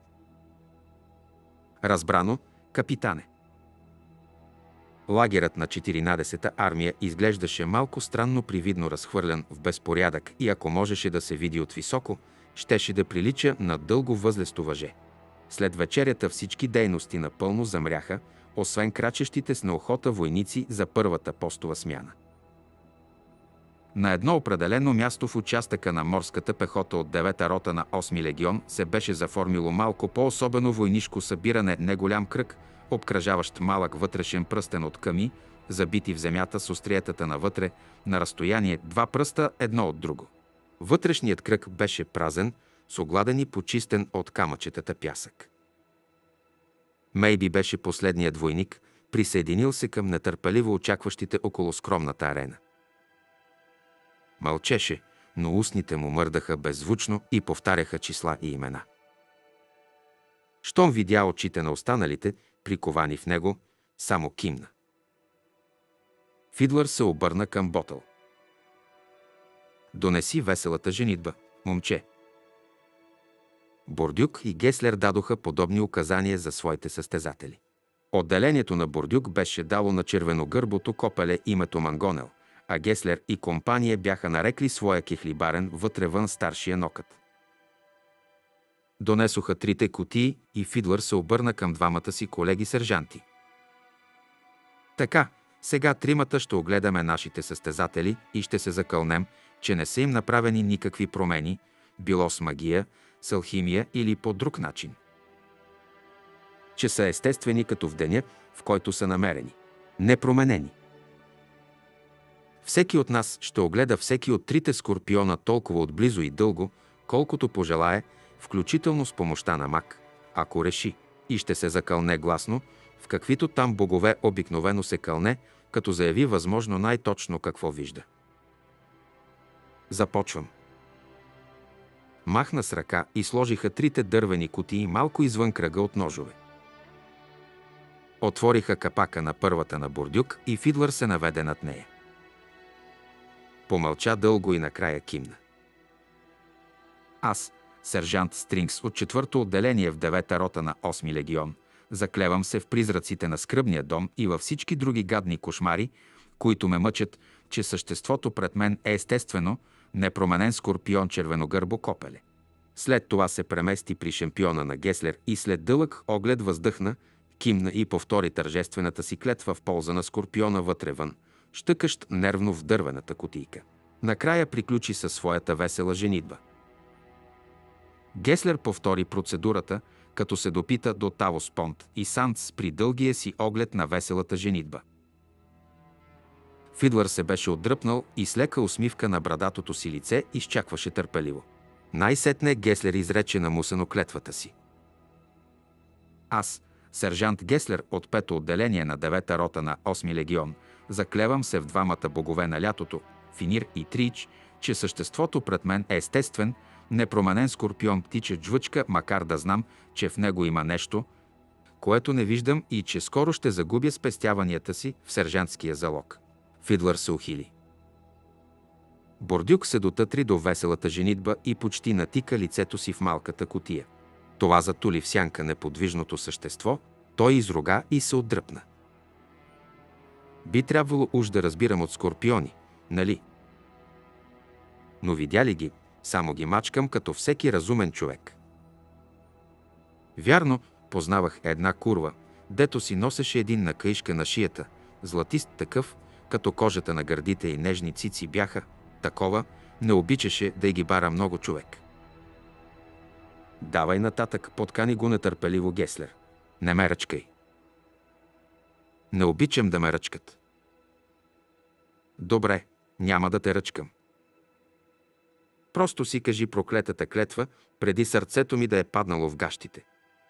Разбрано, капитане. Лагерът на 14-та армия изглеждаше малко странно привидно разхвърлян в безпорядък и ако можеше да се види от високо, щеше да прилича на дълго възлесто въже. След вечерята всички дейности напълно замряха, освен крачещите с неохота войници за първата постова смяна. На едно определено място в участъка на морската пехота от 9-та рота на 8 легион се беше заформило малко по-особено войнишко събиране, неголям кръг, обкръжаващ малък вътрешен пръстен от къми, забити в земята с остриетата навътре, на разстояние два пръста едно от друго. Вътрешният кръг беше празен, с огладен и почистен от камъчетата пясък. Мейби беше последният войник, присъединил се към нетърпеливо очакващите около скромната арена. Мълчеше, но устните му мърдаха беззвучно и повтаряха числа и имена. Щом видя очите на останалите, приковани в него, само кимна. Фидлър се обърна към Ботъл. Донеси веселата женитба, момче. Бордюк и Геслер дадоха подобни указания за своите състезатели. Отделението на Бордюк беше дало на червеногърбото копеле името Мангонел, а Геслер и компания бяха нарекли своя кехлибарен вътре-вън старшия нокът. Донесоха трите кутии и Фидлър се обърна към двамата си колеги-сержанти. Така, сега тримата ще огледаме нашите състезатели и ще се закълнем, че не са им направени никакви промени, било с магия, с алхимия или по друг начин. Че са естествени като в деня, в който са намерени. Непроменени. Всеки от нас ще огледа всеки от трите скорпиона толкова отблизо и дълго, колкото пожелае, включително с помощта на мак, ако реши, и ще се закълне гласно, в каквито там богове обикновено се кълне, като заяви възможно най-точно какво вижда. Започвам. Махна с ръка и сложиха трите дървени кутии малко извън кръга от ножове. Отвориха капака на първата на Бордюк и Фидлър се наведе над нея. Помълча дълго и накрая кимна. Аз, сержант Стрингс от четвърто отделение в девета рота на 8 легион, заклевам се в призраците на скръбния дом и във всички други гадни кошмари, които ме мъчат, че съществото пред мен е естествено, непроменен скорпион червеногърбо копеле. След това се премести при шампиона на Геслер и след дълъг оглед въздъхна, кимна и повтори тържествената си клетва в полза на скорпиона вътре-вън, щъкащ нервно в дървената котийка. Накрая приключи със своята весела женитба. Геслер повтори процедурата, като се допита до Тавос Понт и Санц при дългия си оглед на веселата женитба. Фидлър се беше отдръпнал и с лека усмивка на брадатото си лице изчакваше търпеливо. Най-сетне Геслер изрече намусено клетвата си. Аз, сержант Геслер от пето отделение на девета рота на 8 легион, заклевам се в двамата богове на лятото, Финир и Трич, че съществото пред мен е естествен, непроменен скорпион птиче джвъчка, макар да знам, че в него има нещо, което не виждам и че скоро ще загубя спестяванията си в сержантския залог. Фидлър се ухили. Бордюк се дотътри до веселата женитба и почти натика лицето си в малката котия. Това затули в сянка неподвижното същество, той изрога и се отдръпна. Би трябвало уж да разбирам от скорпиони, нали? Но видя ли ги, само ги мачкам като всеки разумен човек. Вярно, познавах една курва, дето си носеше един накаишка на шията, златист такъв, като кожата на гърдите и нежни цици бяха, такова, не обичаше да ги бара много човек. Давай нататък, подкани го нетърпеливо Геслер. Не ме ръчкай. Не обичам да ме ръчкат. Добре, няма да те ръчкам. Просто си кажи проклетата клетва, преди сърцето ми да е паднало в гащите.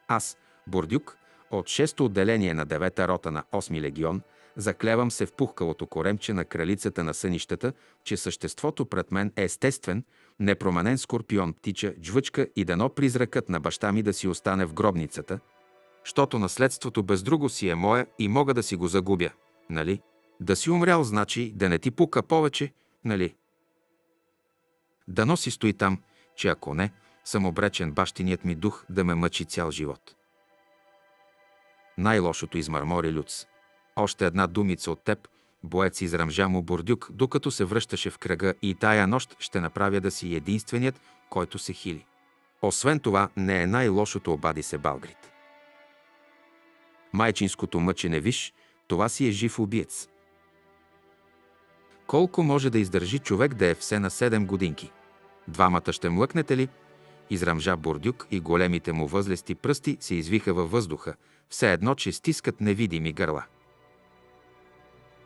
Аз, Бордюк, от 6-то отделение на 9-та рота на 8 легион, заклевам се в пухкалото коремче на кралицата на сънищата, че съществото пред мен е естествен, непроменен скорпион, птича, джвъчка и дано призракът на баща ми да си остане в гробницата, щото наследството без друго си е мое и мога да си го загубя, нали? Да си умрял, значи да не ти пука повече, нали? Дано си стои там че ако не, съм обречен бащиният ми дух да ме мъчи цял живот. Най-лошото измърмори Люц. Още една думица от теб, боец израмжа му Бордюк, докато се връщаше в кръга и тая нощ ще направя да си единственият, който се хили. Освен това, не е най-лошото обади се Балгрид. Майчинското мъчене виж, това си е жив убиец. Колко може да издържи човек да е все на седем годинки? Двамата ще млъкнете ли? Израмжа Бордюк и големите му възлести пръсти се извиха във въздуха, все едно, че стискат невидими гърла.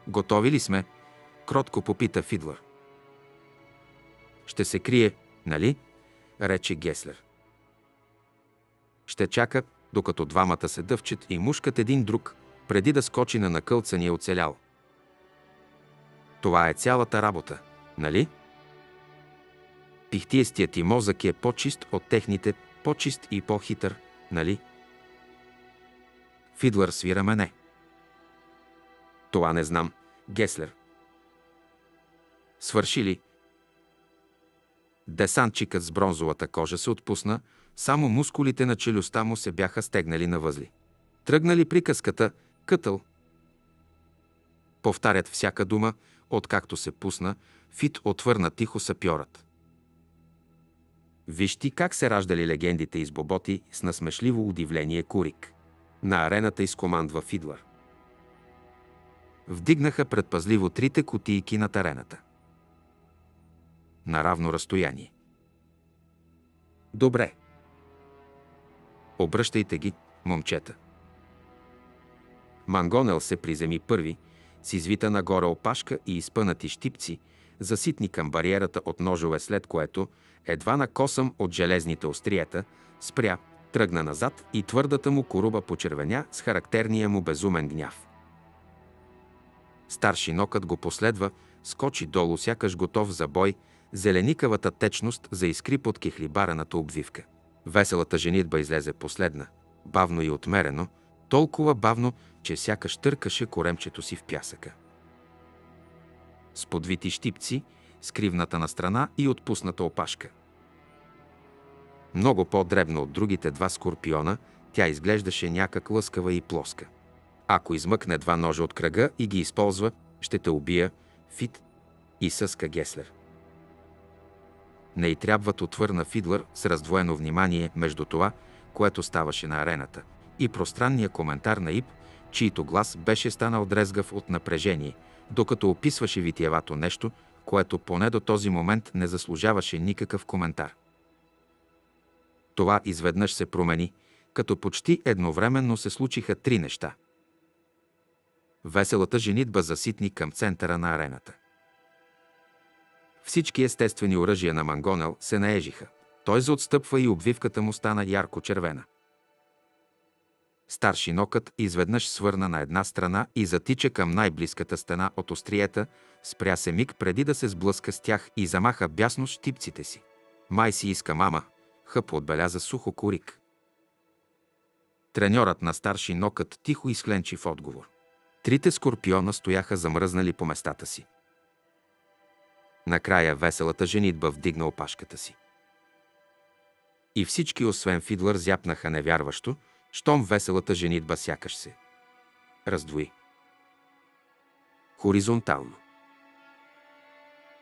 Готови ли сме? Кротко попита Фидлър. Ще се крие, нали? рече Геслер. Ще чака, докато двамата се дъвчат и мушкат един друг, преди да скочи на накълцания оцелял. Това е цялата работа, нали? Пихтиестият ти мозък е по-чист от техните, по-чист и по-хитър, нали? Фидлър свира мене. Това не знам. Геслер. Свърши ли? Десантчикът с бронзовата кожа се отпусна, само мускулите на челюстта му се бяха стегнали на възли. Тръгнали приказката «Кътъл». Повтарят всяка дума, откакто се пусна, Фит отвърна тихо сапьорът. Виж ти как се раждали легендите из Боботи с насмешливо удивление Курик. На арената изкомандва Фидлър. Вдигнаха предпазливо трите кутийки на арената. На равно разстояние. Добре. Обръщайте ги, момчета. Мангонел се приземи първи, с извита нагоре опашка и изпънати щипци, заситни към бариерата от ножове, след което, едва на косъм от железните остриета, спря, тръгна назад и твърдата му коруба почервеня с характерния му безумен гняв. Старши нокът го последва, скочи долу, сякаш готов за бой, зеленикавата течност за изкри под кехлибарената обвивка. Веселата женитба излезе последна, бавно и отмерено, толкова бавно, че сякаш търкаше коремчето си в пясъка. С подвити щипци, скривната на страна и отпусната опашка. Много по-дребно от другите два скорпиона, тя изглеждаше някак лъскава и плоска. Ако измъкне два ножа от кръга и ги използва, ще те убия, Фит и съска Геслер. Не й трябват отвърна Фидлър с раздвоено внимание между това, което ставаше на арената, и пространния коментар на Ип, чийто глас беше станал дрезгав от напрежение, докато описваше витиевато нещо, което поне до този момент не заслужаваше никакъв коментар. Това изведнъж се промени, като почти едновременно се случиха три неща. Веселата женитба заситни към центъра на арената. Всички естествени оръжия на Мангонел се наежиха. Той заотстъпва и обвивката му стана ярко-червена. Старши нокът изведнъж свърна на една страна и затича към най-близката стена от остриета, спря се миг преди да се сблъска с тях и замаха бясно с щипците си. Май си иска мама, хъп отбеляза сухо корик. Треньорът на старши нокът тихо изхленчи в отговор. Трите скорпиона стояха замръзнали по местата си. Накрая веселата женитба вдигна опашката си. И всички, освен Фидлър, зяпнаха невярващо, щом веселата женитба сякаш се. Раздвои. Хоризонтално.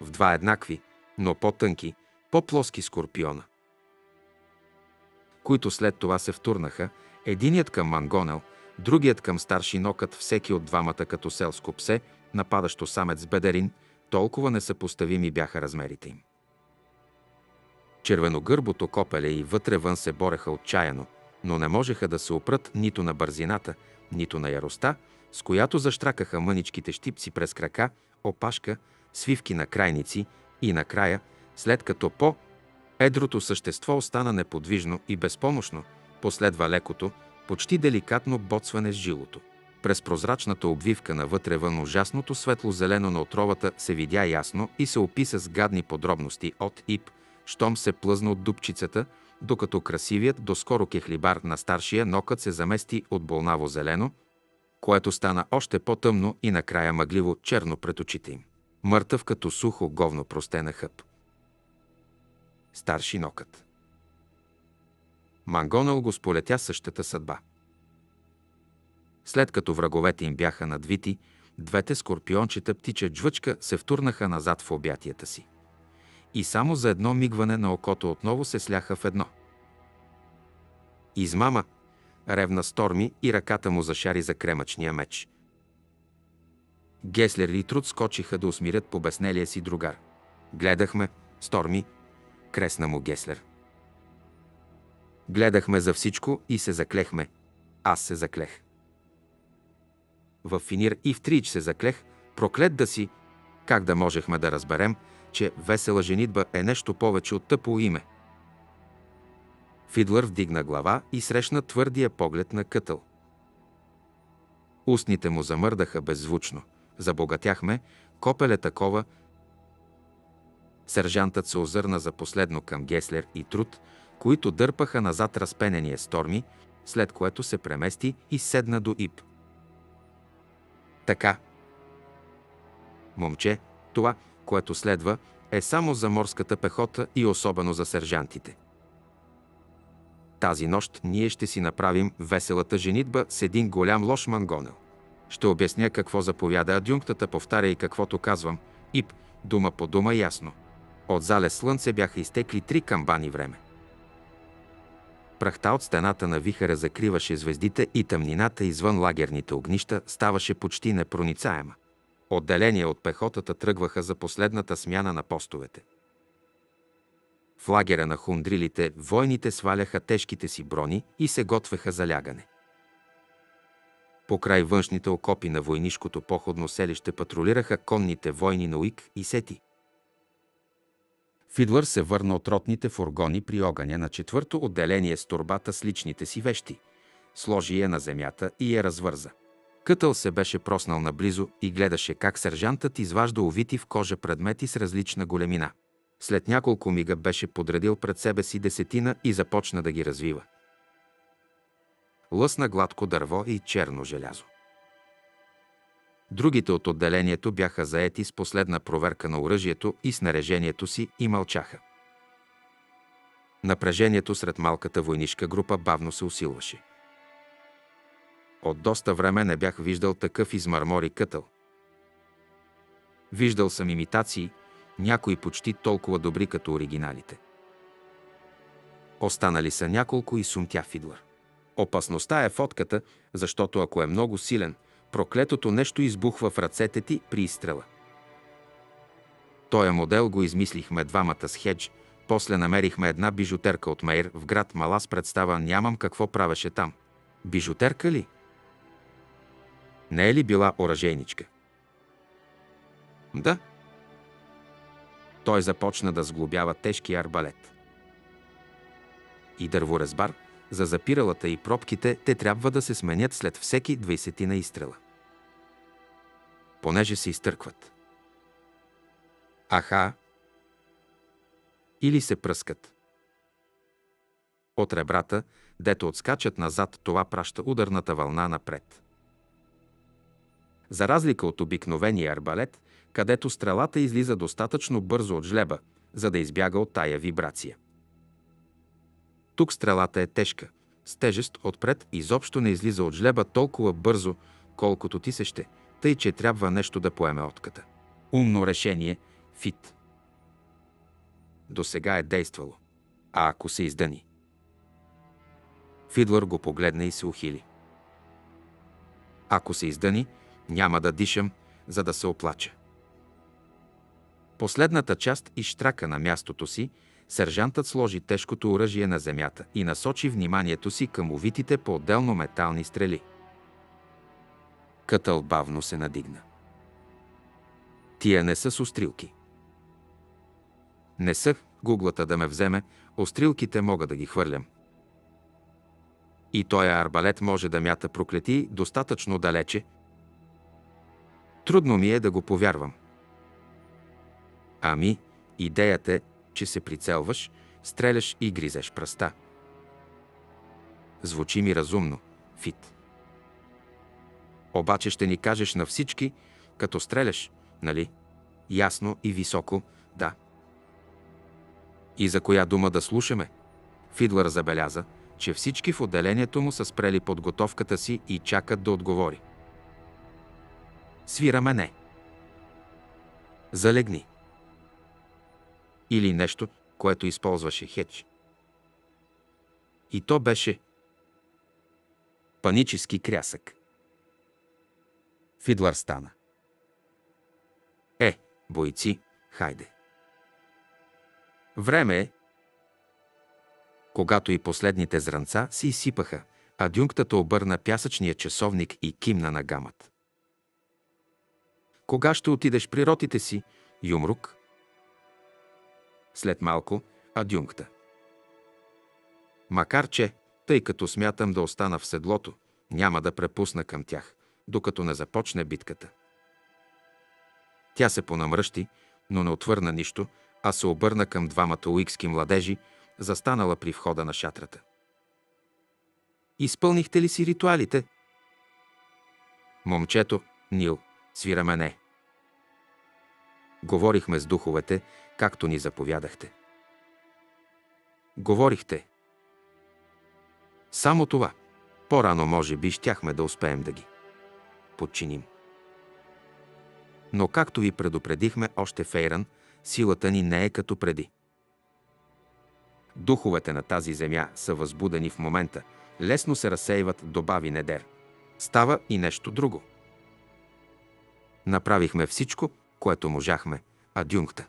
В два еднакви, но по-тънки, по-плоски скорпиона. Които след това се втурнаха, единият към Мангонел, другият към старши нокът, всеки от двамата като селско псе, нападащо самец бедерин, толкова несъпоставими бяха размерите им. Червеногърбото копеле и вътре вън се бореха отчаяно – но не можеха да се опрат нито на бързината, нито на яростта, с която заштракаха мъничките щипци през крака, опашка, свивки на крайници и накрая, след като по едрото същество остана неподвижно и безпомощно, последва лекото, почти деликатно боцване с жилото. През прозрачната обвивка навътре вън ужасното светло-зелено на отровата се видя ясно и се описа с гадни подробности от Ип, щом се плъзна от дупчицата, докато красивият, доскоро кехлибар на старшия нокът се замести от болнаво зелено, което стана още по-тъмно и накрая мъгливо черно пред очите им. Мъртъв като сухо говно простена хъп. старши нокът. Мангонал го сполетя същата съдба. След като враговете им бяха надвити, двете скорпиончета птича джвъчка се втурнаха назад в обятията си. И само за едно мигване на окото отново се сляха в едно. Измама, ревна Сторми и ръката му зашари за кремъчния меч. Геслер и Труд скочиха да усмирят побеснелия си другар. Гледахме, Сторми, кресна му Геслер. Гледахме за всичко и се заклехме. Аз се заклех. В Финир и в Трич се заклех, проклет да си, как да можехме да разберем, че весела женитба е нещо повече от тъпо име. Фидлър вдигна глава и срещна твърдия поглед на кътъл. Устните му замърдаха беззвучно. Забогатяхме, копеле такова. Сержантът се озърна за последно към Геслер и Труд, които дърпаха назад разпенения Сторми, след което се премести и седна до Ип. Така. Момче, това, което следва, е само за морската пехота и особено за сержантите. Тази нощ ние ще си направим веселата женитба с един голям лош мангонел. Ще обясня какво заповяда адюнктата, повтаря и каквото казвам. Ип, дума по дума ясно. От залез слънце бяха изтекли три камбани време. Прахта от стената на вихара закриваше звездите и тъмнината извън лагерните огнища ставаше почти непроницаема. Отделения от пехотата тръгваха за последната смяна на постовете. В лагера на хундрилите войните сваляха тежките си брони и се готвеха за лягане. По край външните окопи на войнишкото походно селище патрулираха конните войни на Уик и Сети. Фидлър се върна от ротните фургони при огъня на четвърто отделение с турбата с личните си вещи. Сложи я на земята и я развърза. Кътъл се беше проснал наблизо и гледаше как сержантът изважда увити в кожа предмети с различна големина. След няколко мига беше подредил пред себе си десетина и започна да ги развива. Лъсна гладко дърво и черно желязо. Другите от отделението бяха заети с последна проверка на оръжието и снаряжението си и мълчаха. Напрежението сред малката войнишка група бавно се усилваше. От доста време не бях виждал такъв измармори кътъл. Виждал съм имитации, някои почти толкова добри като оригиналите. Останали са няколко и сумтя Фидлър. Опасността е фотката, защото ако е много силен, проклетото нещо избухва в ръцете ти при изстрела. Тоя модел го измислихме двамата с хедж, после намерихме една бижутерка от Мейр в град Малас представа нямам какво правеше там. Бижутерка ли? Не е ли била оръжейничка? Да. Той започна да сглобява тежки арбалет. И дърворезбар, за запиралата и пробките, те трябва да се сменят след всеки 20 на изстрела. Понеже се изтъркват. Аха. Или се пръскат. От ребрата, дето отскачат назад, това праща ударната вълна напред. За разлика от обикновения арбалет, където стрелата излиза достатъчно бързо от жлеба, за да избяга от тая вибрация. Тук стрелата е тежка, с тежест отпред изобщо не излиза от жлеба толкова бързо, колкото ти се ще, тъй че трябва нещо да поеме отката. Умно решение – фит. До сега е действало. А ако се издъни? Фидлър го погледна и се ухили. Ако се издъни, няма да дишам, за да се оплача. Последната част изштрака на мястото си, сержантът сложи тежкото оръжие на земята и насочи вниманието си към увитите по-отделно метални стрели. Кътъл бавно се надигна. Тия не са с острилки. Не са гуглата да ме вземе, острилките мога да ги хвърлям. И той арбалет може да мята проклети достатъчно далече. Трудно ми е да го повярвам. Ами, идеята е, че се прицелваш, стреляш и гризеш пръста. Звучи ми разумно, Фит. Обаче ще ни кажеш на всички, като стреляш, нали? Ясно и високо, да. И за коя дума да слушаме? Фидлър забеляза, че всички в отделението му са спрели подготовката си и чакат да отговори. Свираме не. Залегни. Или нещо, което използваше Хеч. И то беше панически крясък. Фидлър стана. Е, бойци, хайде. Време е. Когато и последните зранца се изсипаха, адюнктата обърна пясъчния часовник и кимна на гамът. Кога ще отидеш при ротите си, Юмрук? След малко адюнкта. Макар че, тъй като смятам да остана в седлото, няма да препусна към тях, докато не започне битката. Тя се понамръщи, но не отвърна нищо, а се обърна към двамата уикски младежи, застанала при входа на шатрата. Изпълнихте ли си ритуалите? Момчето, Нил, свира мене. Говорихме с духовете, както ни заповядахте. Говорихте. Само това. По-рано, може би, щяхме да успеем да ги подчиним. Но както ви предупредихме още Фейран, силата ни не е като преди. Духовете на тази земя са възбудени в момента, лесно се разсейват, добави Недер. Става и нещо друго. Направихме всичко, което можахме, адюнкта.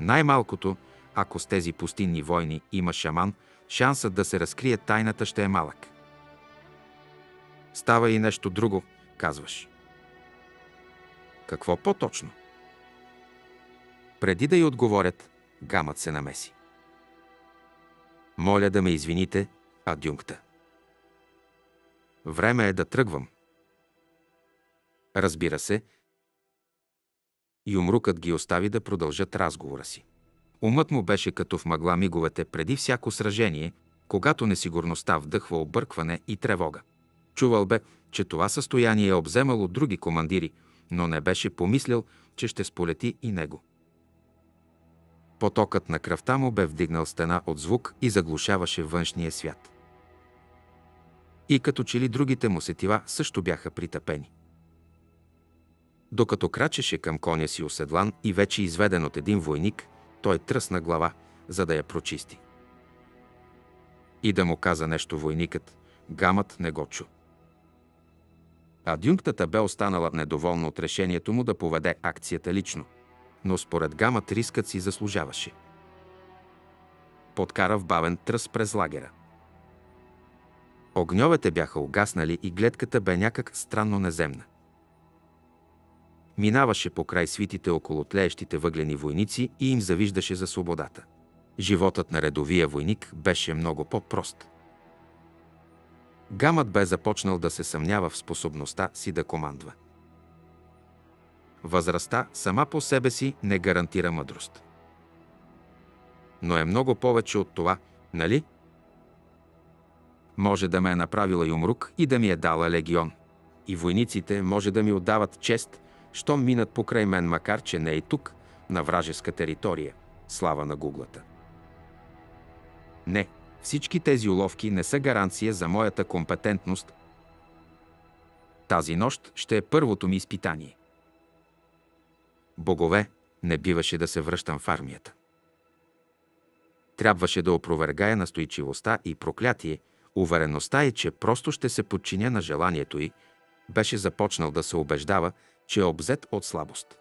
Най-малкото, ако с тези пустинни войни има шаман, шансът да се разкрие тайната ще е малък. Става и нещо друго, казваш. Какво по-точно? Преди да й отговорят, гамът се намеси. Моля да ме извините, адюнкта. Време е да тръгвам. Разбира се, Юмрукът ги остави да продължат разговора си. Умът му беше като в мъгла миговете преди всяко сражение, когато несигурността вдъхва объркване и тревога. Чувал бе, че това състояние е обземало други командири, но не беше помислял, че ще сполети и него. Потокът на кръвта му бе вдигнал стена от звук и заглушаваше външния свят. И като че ли другите му сетива също бяха притъпени. Докато крачеше към коня си оседлан и вече изведен от един войник, той тръсна глава, за да я прочисти. И да му каза нещо войникът, гамът не го чу. Адюнктата бе останала недоволна от решението му да поведе акцията лично, но според гамът рискът си заслужаваше. Подкара в бавен тръс през лагера. Огньовете бяха угаснали и гледката бе някак странно неземна. Минаваше по край свитите около тлеещите въглени войници и им завиждаше за свободата. Животът на редовия войник беше много по-прост. Гамът бе започнал да се съмнява в способността си да командва. Възрастта сама по себе си не гарантира мъдрост. Но е много повече от това, нали? Може да ме е направила юмрук и да ми е дала легион. И войниците може да ми отдават чест, щом минат покрай мен, макар че не е тук, на вражеска територия. Слава на гуглата. Не, всички тези уловки не са гаранция за моята компетентност. Тази нощ ще е първото ми изпитание. Богове, не биваше да се връщам в армията. Трябваше да опровергая настойчивостта и проклятие, увереността е, че просто ще се подчиня на желанието й, беше започнал да се убеждава, че е обзет от слабост.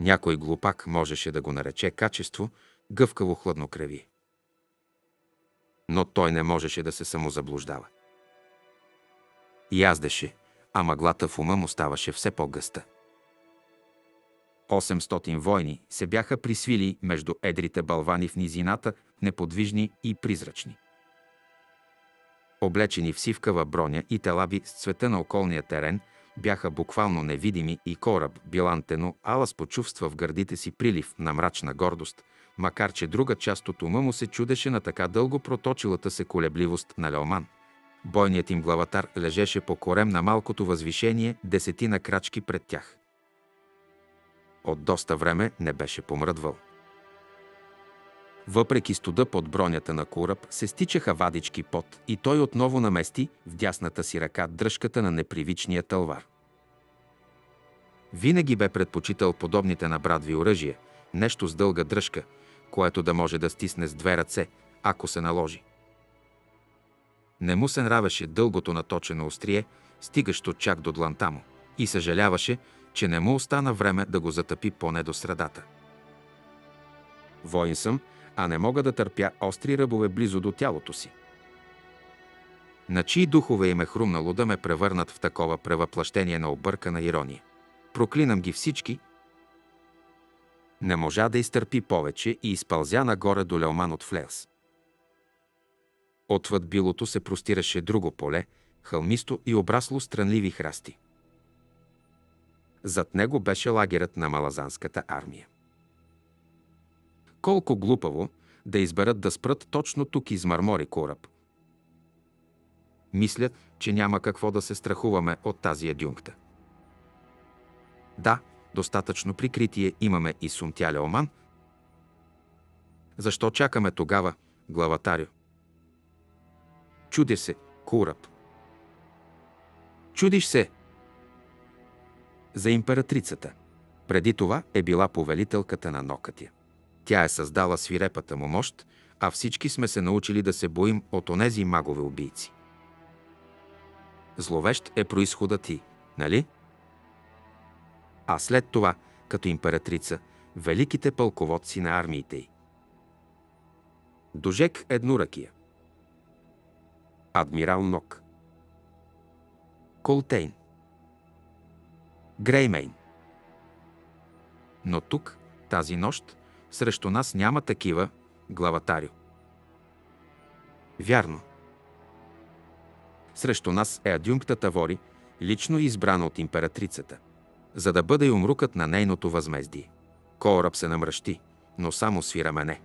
Някой глупак можеше да го нарече качество, гъвкаво хладнокревие. Но той не можеше да се самозаблуждава. Яздеше, а мъглата в ума му ставаше все по-гъста. 800 войни се бяха присвили между едрите балвани в низината, неподвижни и призрачни. Облечени в сивкава броня и телаби с цвета на околния терен – бяха буквално невидими и кораб Билантено Алас почувства в гърдите си прилив на мрачна гордост, макар че друга част от ума му се чудеше на така дълго проточилата се колебливост на Леоман. Бойният им главатар лежеше по корем на малкото възвишение, десетина крачки пред тях. От доста време не беше помръдвал. Въпреки студа под бронята на кораб се стичаха вадички пот и той отново намести в дясната си ръка дръжката на непривичния тълвар. Винаги бе предпочитал подобните набрадви оръжия, нещо с дълга дръжка, което да може да стисне с две ръце, ако се наложи. Не му се нравеше дългото наточено острие, стигащо чак до дланта му, и съжаляваше, че не му остана време да го затъпи поне до средата. Воин съм, а не мога да търпя остри ръбове близо до тялото си. На чии духове им е хрумнало да ме превърнат в такова превъплъщение на объркана ирония. Проклинам ги всички. Не можа да изтърпи повече и изпълзя нагоре до Леоман от Флеас. Отвъд билото се простираше друго поле, хълмисто и обрасло странливи храсти. Зад него беше лагерът на малазанската армия. Колко глупаво да изберат да спрат точно тук измърмори кораб. Мислят, че няма какво да се страхуваме от тази адюнкта. Да, достатъчно прикритие имаме и Сумтяля Оман. Защо чакаме тогава, главатарю? Чуди се, Кураб. Чудиш се за императрицата. Преди това е била повелителката на Нокатия. Тя е създала свирепата му мощ, а всички сме се научили да се боим от онези магове убийци. Зловещ е происходът ти, нали? А след това, като императрица, великите пълководци на армиите й. Дожек Едноракия Адмирал Нок Колтейн Греймейн Но тук, тази нощ, срещу нас няма такива, главатарю. Вярно. Срещу нас е адюнкта Тавори, лично избрана от императрицата, за да бъде умрукът на нейното възмездие. Кораб се намръщи, но само свира мене.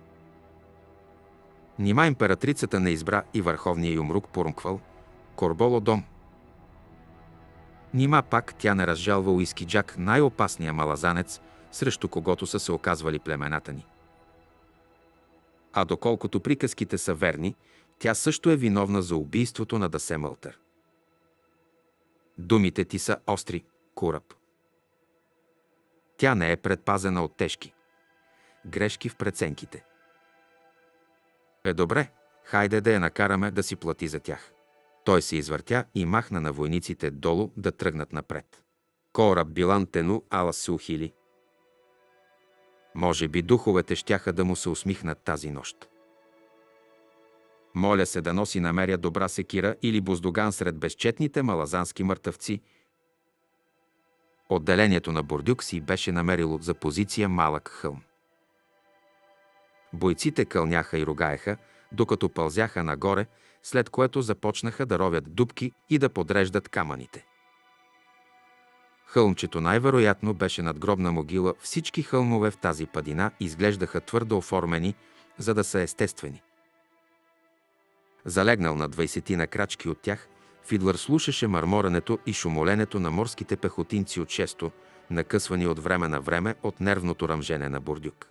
Нима императрицата не избра и върховния юмрук Пурмквал, Корболо дом. Нима пак тя не разжалва уиски Джак, най-опасния малазанец, срещу когото са се оказвали племената ни. А доколкото приказките са верни, тя също е виновна за убийството на Дасе Мълтър. Думите ти са остри, Кураб. Тя не е предпазена от тежки. Грешки в преценките. Е добре, хайде да я накараме да си плати за тях. Той се извъртя и махна на войниците долу да тръгнат напред. Кораб Билан Тену Ала се ухили. Може би духовете щяха да му се усмихнат тази нощ. Моля се да носи намеря добра секира или буздоган сред безчетните малазански мъртъвци. Отделението на Бордюк си беше намерило за позиция малък хълм. Бойците кълняха и ругаеха, докато пълзяха нагоре, след което започнаха да ровят дубки и да подреждат камъните. Хълмчето най-вероятно беше надгробна могила. Всички хълмове в тази падина изглеждаха твърдо оформени, за да са естествени. Залегнал на 20 на крачки от тях, Фидлър слушаше мърморането и шумоленето на морските пехотинци от шесто, накъсвани от време на време от нервното ръмжене на Бурдюк.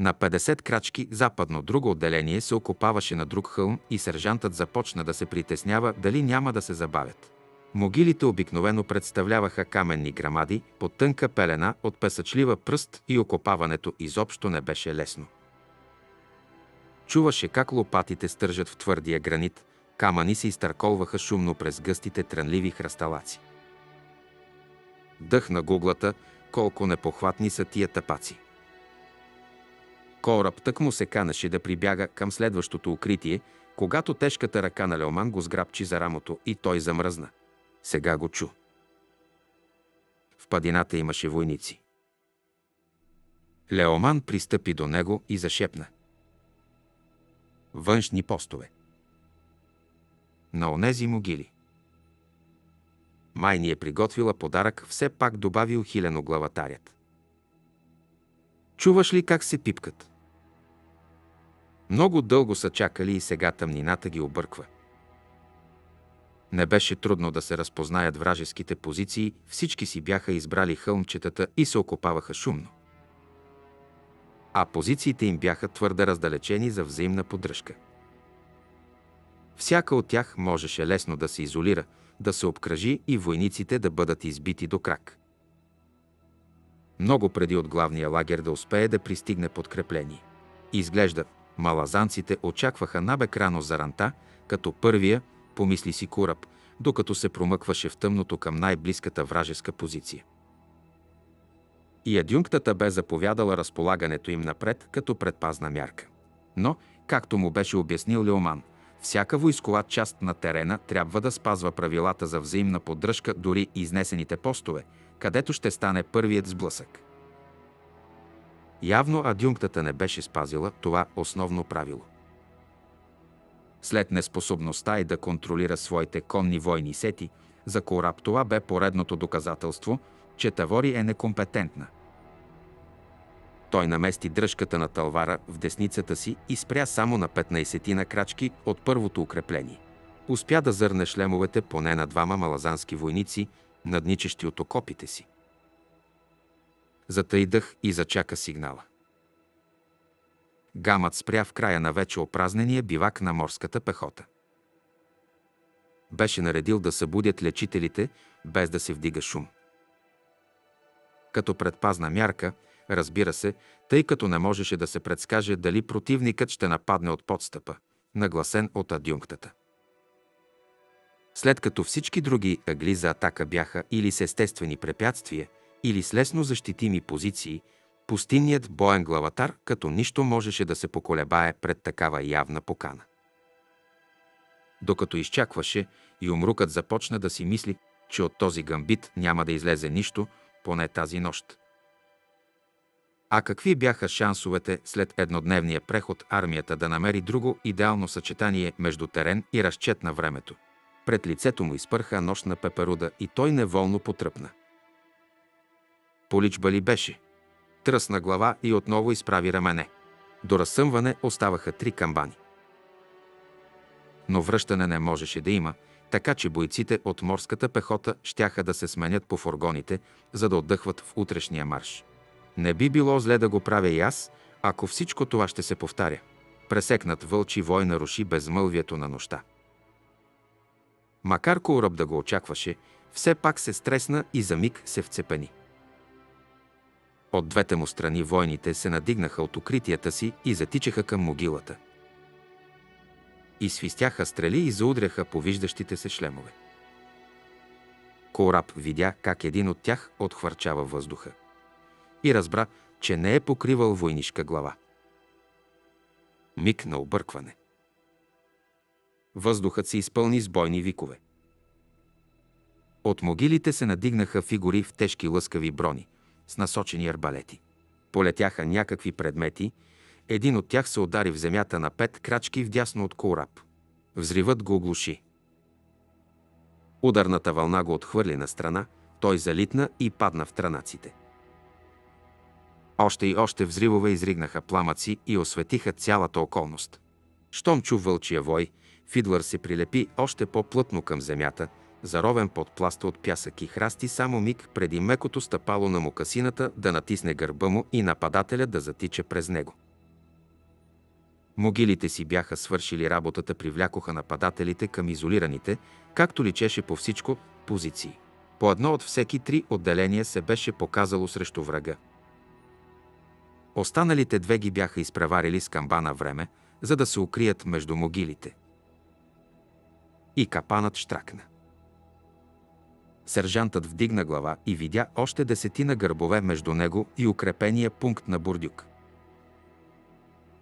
На 50 крачки западно друго отделение се окопаваше на друг хълм и сержантът започна да се притеснява дали няма да се забавят. Могилите обикновено представляваха каменни грамади под тънка пелена от песъчлива пръст и окопаването изобщо не беше лесно. Чуваше как лопатите стържат в твърдия гранит, камъни се изтърколваха шумно през гъстите трънливи хръсталаци. Дъх на гуглата, колко непохватни са тия тъпаци. Кораб тък му се канеше да прибяга към следващото укритие, когато тежката ръка на Леоман го сграбчи за рамото и той замръзна. Сега го чу. В падината имаше войници. Леоман пристъпи до него и зашепна. Външни постове. На онези могили. Май ни е приготвила подарък, все пак добави ухилено главатарят. Чуваш ли как се пипкат? Много дълго са чакали и сега тъмнината ги обърква. Не беше трудно да се разпознаят вражеските позиции, всички си бяха избрали хълмчетата и се окопаваха шумно. а позициите им бяха твърде раздалечени за взаимна поддръжка. Всяка от тях можеше лесно да се изолира, да се обкръжи и войниците да бъдат избити до крак. Много преди от главния лагер да успее да пристигне подкрепление. Изглежда, малазанците очакваха набек рано заранта, като първия, помисли си кораб, докато се промъкваше в тъмното към най-близката вражеска позиция. И адюнктата бе заповядала разполагането им напред като предпазна мярка. Но, както му беше обяснил Леоман, всяка войскова част на терена трябва да спазва правилата за взаимна поддръжка дори изнесените постове, където ще стане първият сблъсък. Явно адюнктата не беше спазила това основно правило. След неспособността и да контролира своите конни войни сети, за кораб това бе поредното доказателство, че Тавори е некомпетентна. Той намести дръжката на талвара в десницата си и спря само на 15 на крачки от първото укрепление. Успя да зърне шлемовете поне на двама малазански войници, надничещи от окопите си. Затъй дъх и зачака сигнала. Гамът спря в края на вече опразнения бивак на морската пехота. Беше наредил да събудят лечителите, без да се вдига шум. Като предпазна мярка, разбира се, тъй като не можеше да се предскаже дали противникът ще нападне от подстъпа, нагласен от адюнктата. След като всички други ъгли за атака бяха или с естествени препятствия, или с лесно защитими позиции, пустинният боен главатар като нищо можеше да се поколебае пред такава явна покана. Докато изчакваше, и умрукът започна да си мисли, че от този гамбит няма да излезе нищо, поне тази нощ. А какви бяха шансовете след еднодневния преход армията да намери друго идеално съчетание между терен и разчет на времето? Пред лицето му изпърха нощна пеперуда и той неволно потръпна. Поличба ли беше? Тръсна глава и отново изправи рамене. До разсъмване оставаха три камбани. Но връщане не можеше да има, така че бойците от морската пехота щяха да се сменят по фургоните, за да отдъхват в утрешния марш. Не би било зле да го правя и аз, ако всичко това ще се повтаря. Пресекнат вълчи вой наруши безмълвието на нощта. Макар кораб да го очакваше, все пак се стресна и за миг се вцепени. От двете му страни войните се надигнаха от укритията си и затичаха към могилата. И свистяха стрели и заудряха по виждащите се шлемове. Кораб видя как един от тях отхвърчава въздуха. И разбра, че не е покривал войнишка глава. Миг на объркване. Въздухът се изпълни с бойни викове. От могилите се надигнаха фигури в тежки лъскави брони, с насочени арбалети. Полетяха някакви предмети, един от тях се удари в земята на пет крачки вдясно от кораб. Взривът го оглуши. Ударната вълна го отхвърли на страна, той залитна и падна в транаците. Още и още взривове изригнаха пламъци и осветиха цялата околност. Щом чу вълчия вой, Фидлър се прилепи още по-плътно към земята, заровен под пласта от пясък и храсти само миг преди мекото стъпало на мукасината да натисне гърба му и нападателя да затича през него. Могилите си бяха свършили работата, привлякоха нападателите към изолираните, както личеше по всичко, позиции. По едно от всеки три отделения се беше показало срещу врага. Останалите две ги бяха изпреварили с камбана време, за да се укрият между могилите. И капанът штракна. Сержантът вдигна глава и видя още десетина гърбове между него и укрепения пункт на Бурдюк.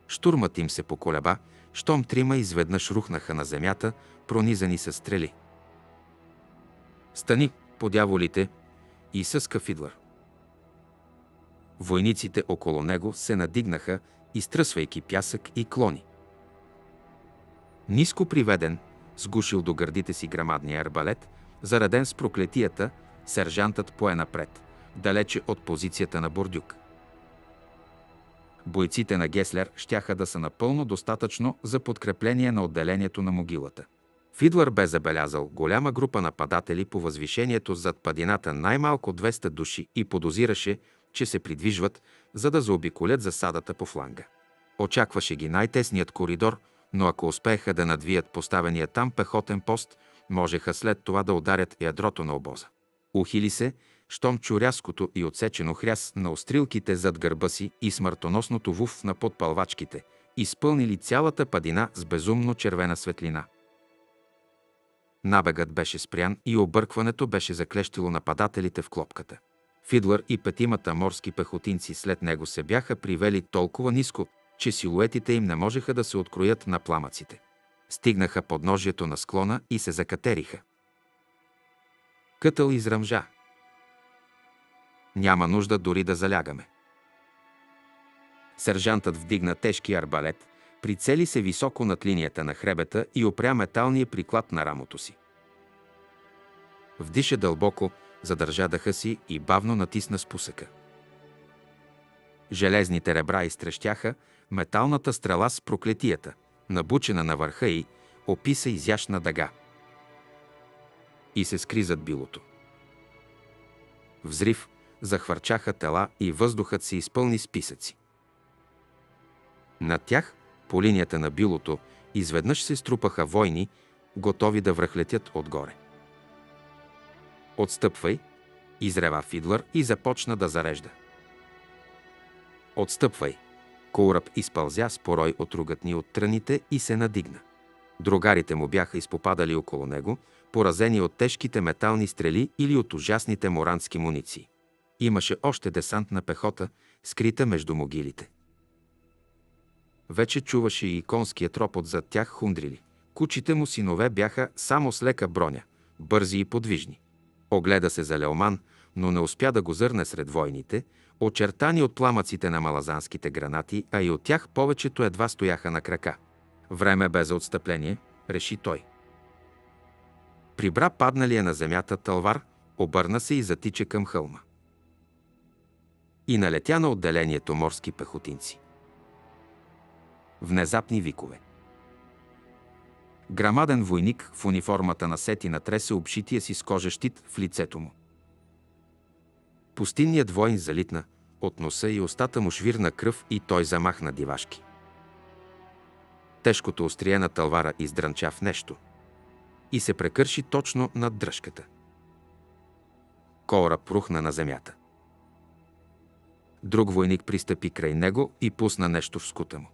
Штурмът им се поколеба, щом трима изведнъж рухнаха на земята, пронизани с стрели. Стани, подяволите, и съска Фидлър. Войниците около него се надигнаха, изтръсвайки пясък и клони. Ниско приведен, сгушил до гърдите си грамадния арбалет, зареден с проклетията, сержантът пое напред, далече от позицията на Бордюк. Бойците на Геслер щяха да са напълно достатъчно за подкрепление на отделението на могилата. Фидлър бе забелязал голяма група нападатели по възвишението зад падината най-малко 200 души и подозираше, че се придвижват, за да заобиколят засадата по фланга. Очакваше ги най-тесният коридор, но ако успееха да надвият поставения там пехотен пост, можеха след това да ударят ядрото на обоза. Ухили се, щом чу рязкото и отсечено хряс на острилките зад гърба си и смъртоносното вув на подпалвачките, изпълнили цялата падина с безумно червена светлина. Набегът беше спрян и объркването беше заклещило нападателите в клопката. Фидлър и петимата морски пехотинци след него се бяха привели толкова ниско, че силуетите им не можеха да се откроят на пламъците. Стигнаха под ножието на склона и се закатериха. Кътъл изръмжа. Няма нужда дори да залягаме. Сержантът вдигна тежки арбалет, прицели се високо над линията на хребета и опря металния приклад на рамото си. Вдиша дълбоко, задържа дъха си и бавно натисна спусъка. Железните ребра изтрещяха, металната стрела с проклетията, набучена на върха й, описа изящна дъга. И се скри зад билото. Взрив, захвърчаха тела и въздухът се изпълни с писъци. Над тях, по линията на билото, изведнъж се струпаха войни, готови да връхлетят отгоре. Отстъпвай, изрева Фидлър и започна да зарежда. Отстъпвай! Коуръб изпълзя с порой от ругатни от тръните и се надигна. Другарите му бяха изпопадали около него, поразени от тежките метални стрели или от ужасните морански муниции. Имаше още десант на пехота, скрита между могилите. Вече чуваше и конският ропот зад тях хундрили. Кучите му синове бяха само с лека броня, бързи и подвижни. Огледа се за Леоман, но не успя да го зърне сред войните, очертани от пламъците на малазанските гранати, а и от тях повечето едва стояха на крака. Време бе за отстъпление, реши той. Прибра падналия на земята тълвар, обърна се и затича към хълма. И налетя на отделението морски пехотинци. Внезапни викове. Грамаден войник в униформата на Сети натресе обшития си с кожа щит в лицето му. Пустинният воин залитна, от носа и устата му швирна кръв и той замахна дивашки. Тежкото острие на талвара издрънча в нещо и се прекърши точно над дръжката. Кора прухна на земята. Друг войник пристъпи край него и пусна нещо в скута му.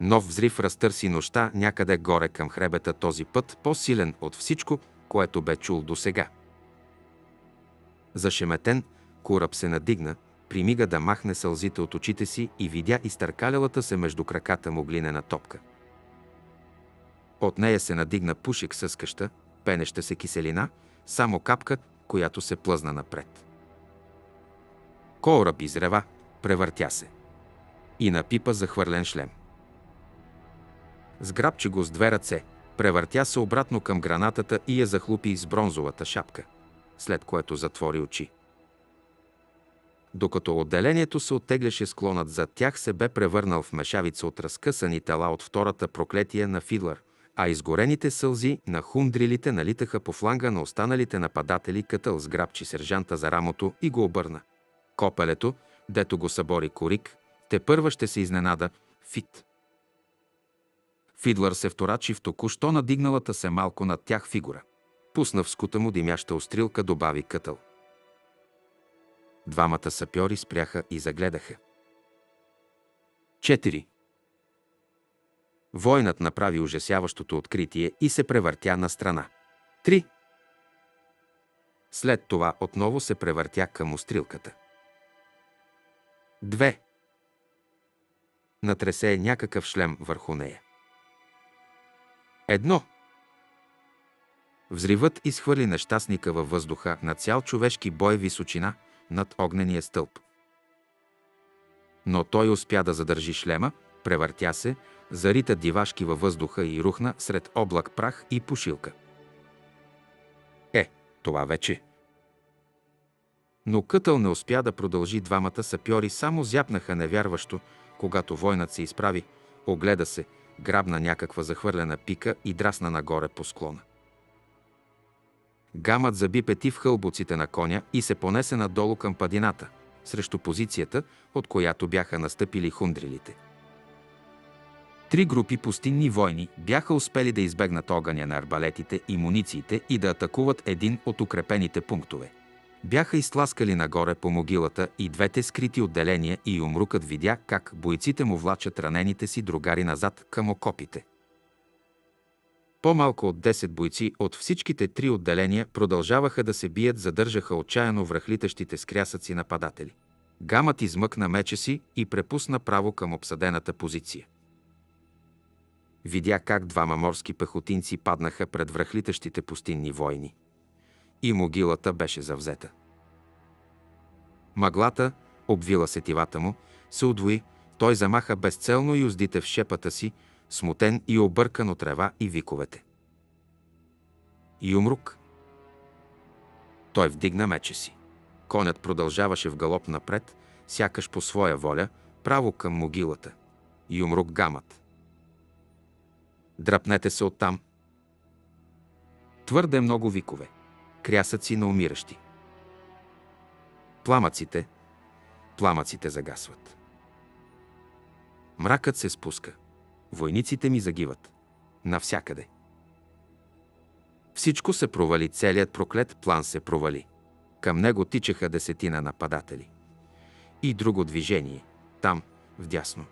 Нов взрив разтърси нощта някъде горе към хребета този път, по-силен от всичко, което бе чул досега. Зашеметен, Кураб се надигна, примига да махне сълзите от очите си и видя изтъркалялата се между краката му глинена топка. От нея се надигна пушек с къща, пенеща се киселина, само капка, която се плъзна напред. Кораб изрева, превъртя се. И напипа захвърлен шлем. Сграбчи го с две ръце, превъртя се обратно към гранатата и я захлупи с бронзовата шапка, след което затвори очи. Докато отделението се оттегляше склонът зад тях се бе превърнал в мешавица от разкъсани тела от втората проклетия на Фидлър, а изгорените сълзи на хундрилите налитаха по фланга на останалите нападатели, кътъл сграбчи сержанта за рамото и го обърна. Копелето, дето го събори Корик, те първа ще се изненада Фит. Фидлър се вторачи в току-що надигналата се малко над тях фигура. Пусна в скута му димяща острилка, добави кътъл. Двамата сапьори спряха и загледаха. 4. Войнат направи ужасяващото откритие и се превъртя на страна. 3. След това отново се превъртя към острилката. 2. Натресе някакъв шлем върху нея. Едно. Взривът изхвърли нещастника във въздуха на цял човешки бой височина над огнения стълб. Но той успя да задържи шлема, превъртя се, зарита дивашки във въздуха и рухна сред облак прах и пушилка. Е, това вече. Но Кътъл не успя да продължи двамата сапьори, само зяпнаха невярващо, когато войнат се изправи, огледа се, грабна някаква захвърлена пика и драсна нагоре по склона. Гамът заби пети в хълбоците на коня и се понесе надолу към падината. срещу позицията, от която бяха настъпили хундрилите. Три групи пустинни войни бяха успели да избегнат огъня на арбалетите и мунициите и да атакуват един от укрепените пунктове. Бяха изтласкали нагоре по могилата и двете скрити отделения и умрукът видя как бойците му влачат ранените си другари назад към окопите. По-малко от 10 бойци от всичките три отделения продължаваха да се бият, задържаха отчаяно връхлитащите скрясъци нападатели. Гамът измъкна меча си и препусна право към обсадената позиция. Видя как двама морски пехотинци паднаха пред връхлитащите пустинни войни. И могилата беше завзета. Маглата, обвила сетивата му, се удвои, той замаха безцелно и уздите в шепата си, смутен и объркан от рева и виковете. Юмрук. Той вдигна мече си. Конят продължаваше в галоп напред, сякаш по своя воля, право към могилата. Юмрук гамът. Дръпнете се оттам. Твърде много викове. Крясъци на умиращи. Пламъците, пламъците загасват. Мракът се спуска. Войниците ми загиват. Навсякъде. Всичко се провали, целият проклет план се провали. Към него тичаха десетина нападатели. И друго движение, там, вдясно.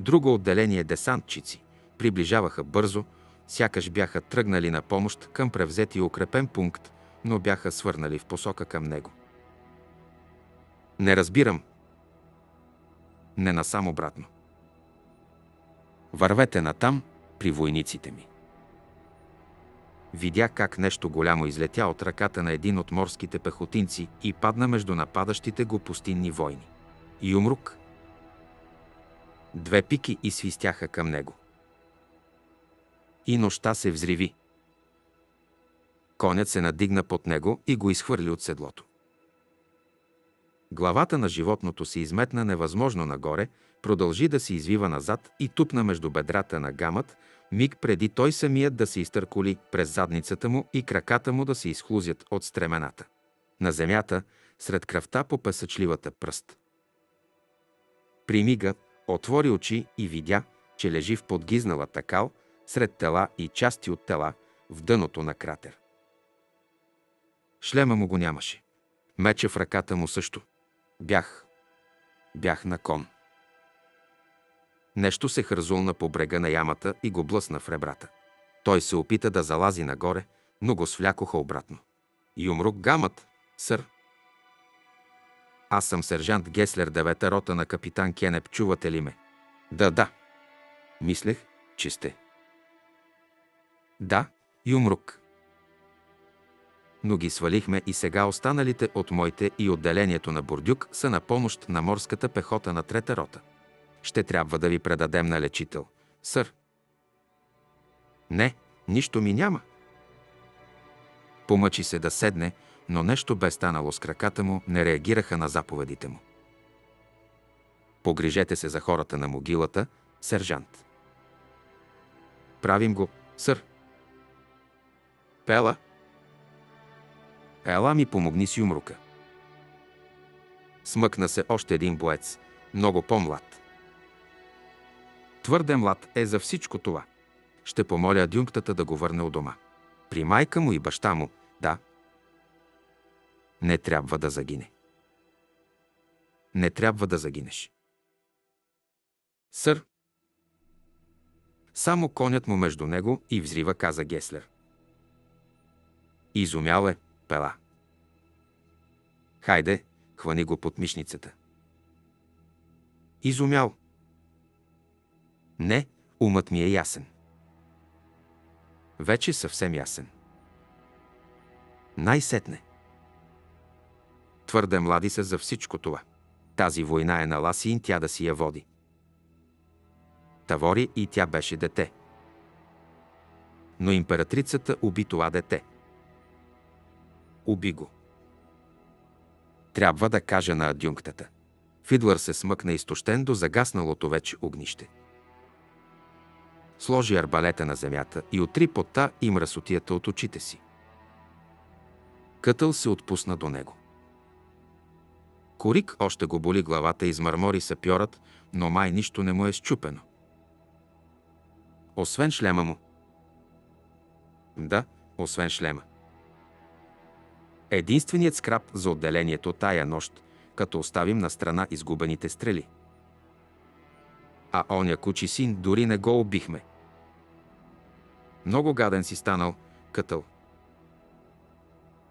Друго отделение десантчици приближаваха бързо, сякаш бяха тръгнали на помощ към превзети укрепен пункт, но бяха свърнали в посока към него. Не разбирам. Не насам обратно. Вървете натам при войниците ми. Видя как нещо голямо излетя от ръката на един от морските пехотинци и падна между нападащите го пустинни войни. Юмрук. Две пики и свистяха към него. И нощта се взриви. Конят се надигна под него и го изхвърли от седлото. Главата на животното се изметна невъзможно нагоре, продължи да се извива назад и тупна между бедрата на гамът, миг преди той самият да се изтърколи през задницата му и краката му да се изхлузят от стремената. На земята, сред кръвта по песъчливата пръст. Примига, отвори очи и видя, че лежи в подгизнала такал, сред тела и части от тела, в дъното на кратер. Шлема му го нямаше. Мече в ръката му също. Бях. Бях на кон. Нещо се хързулна по брега на ямата и го блъсна в ребрата. Той се опита да залази нагоре, но го свлякоха обратно. Юмрук гамът, сър. Аз съм сержант Геслер, девета рота на капитан Кенеп. Чувате ли ме? Да, да. Мислех, че сте. Да, Юмрук. Но ги свалихме и сега останалите от моите и отделението на Бордюк са на помощ на морската пехота на трета рота. Ще трябва да ви предадем на лечител. Сър. Не, нищо ми няма. Помъчи се да седне, но нещо бе станало с краката му, не реагираха на заповедите му. Погрижете се за хората на могилата, сержант. Правим го, сър. Пела. Ела ми помогни с юмрука. Смъкна се още един боец, много по-млад. Твърде млад е за всичко това. Ще помоля адюнктата да го върне у дома. При майка му и баща му, да. Не трябва да загине. Не трябва да загинеш. Сър. Само конят му между него и взрива, каза Геслер. Изумял е, пела. Хайде, хвани го под мишницата. Изумял. Не, умът ми е ясен. Вече съвсем ясен. Най-сетне. Твърде млади са за всичко това. Тази война е на Ласин, тя да си я води. Тавори и тя беше дете. Но императрицата уби това дете. Уби го. Трябва да кажа на адюнктата. Фидлър се смъкна изтощен до загасналото вече огнище. Сложи арбалета на земята и отри пота и мръсотията от очите си. Кътъл се отпусна до него. Корик още го боли главата, измърмори сапьорът, но май нищо не му е щупено. Освен шлема му. Да, освен шлема. Единственият скраб за отделението тая нощ, като оставим на страна изгубените стрели. А оня кучи син дори не го убихме. Много гаден си станал, кътъл.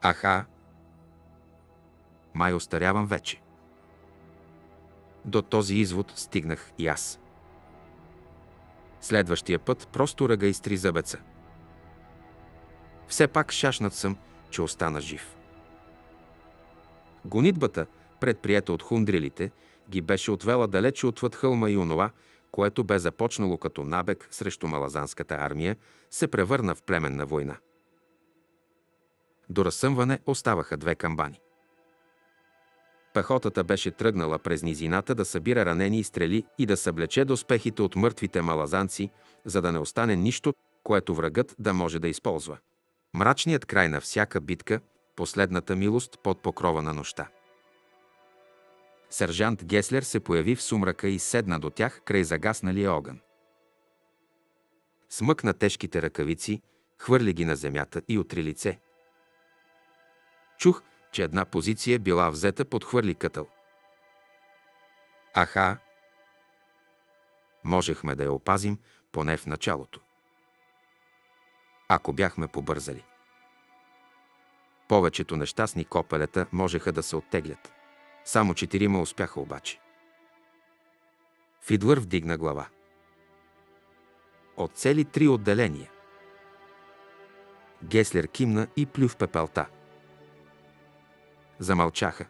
Аха, май остарявам вече. До този извод стигнах и аз. Следващия път просто ръга из три зъбеца. Все пак шашнат съм, че остана жив. Гонитбата, предприета от хундрилите, ги беше отвела далече отвъд хълма и онова, което бе започнало като набег срещу малазанската армия, се превърна в племенна война. До разсъмване оставаха две камбани. Пехотата беше тръгнала през низината да събира ранени и стрели и да съблече доспехите от мъртвите малазанци, за да не остане нищо, което врагът да може да използва. Мрачният край на всяка битка, последната милост под покрова на нощта. Сержант Геслер се появи в сумрака и седна до тях край загасналия огън. Смъкна тежките ръкавици, хвърли ги на земята и отри лице. Чух, че една позиция била взета, подхвърли кътъл. Аха! Можехме да я опазим, поне в началото. Ако бяхме побързали. Повечето нещастни копелета можеха да се оттеглят. Само четирима успяха обаче. Фидлър вдигна глава. От цели три отделения. Геслер кимна и плю в пепелта. Замълчаха.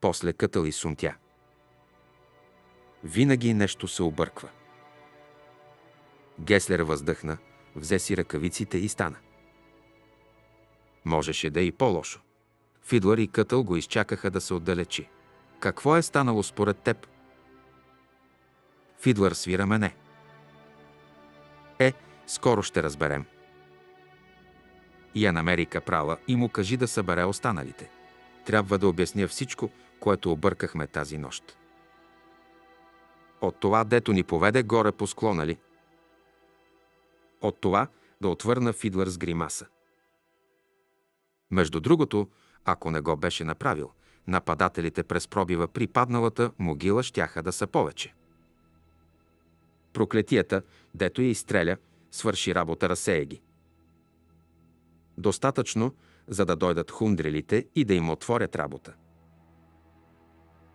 После кътъл и сунтя. Винаги нещо се обърква. Геслер въздъхна, взе си ръкавиците и стана. Можеше да е и по-лошо. Фидлър и Кътъл го изчакаха да се отдалечи. Какво е станало според теб? Фидлър свира мене. Е, скоро ще разберем. Я намери капрала и му кажи да събере останалите. Трябва да обясня всичко, което объркахме тази нощ. От това, дето ни поведе горе по склона ли? От това да отвърна Фидлър с гримаса. Между другото, ако не го беше направил, нападателите през пробива при падналата могила щяха да са повече. Проклетията, дето я изстреля, свърши работа, разсея ги. Достатъчно, за да дойдат хундрилите и да им отворят работа.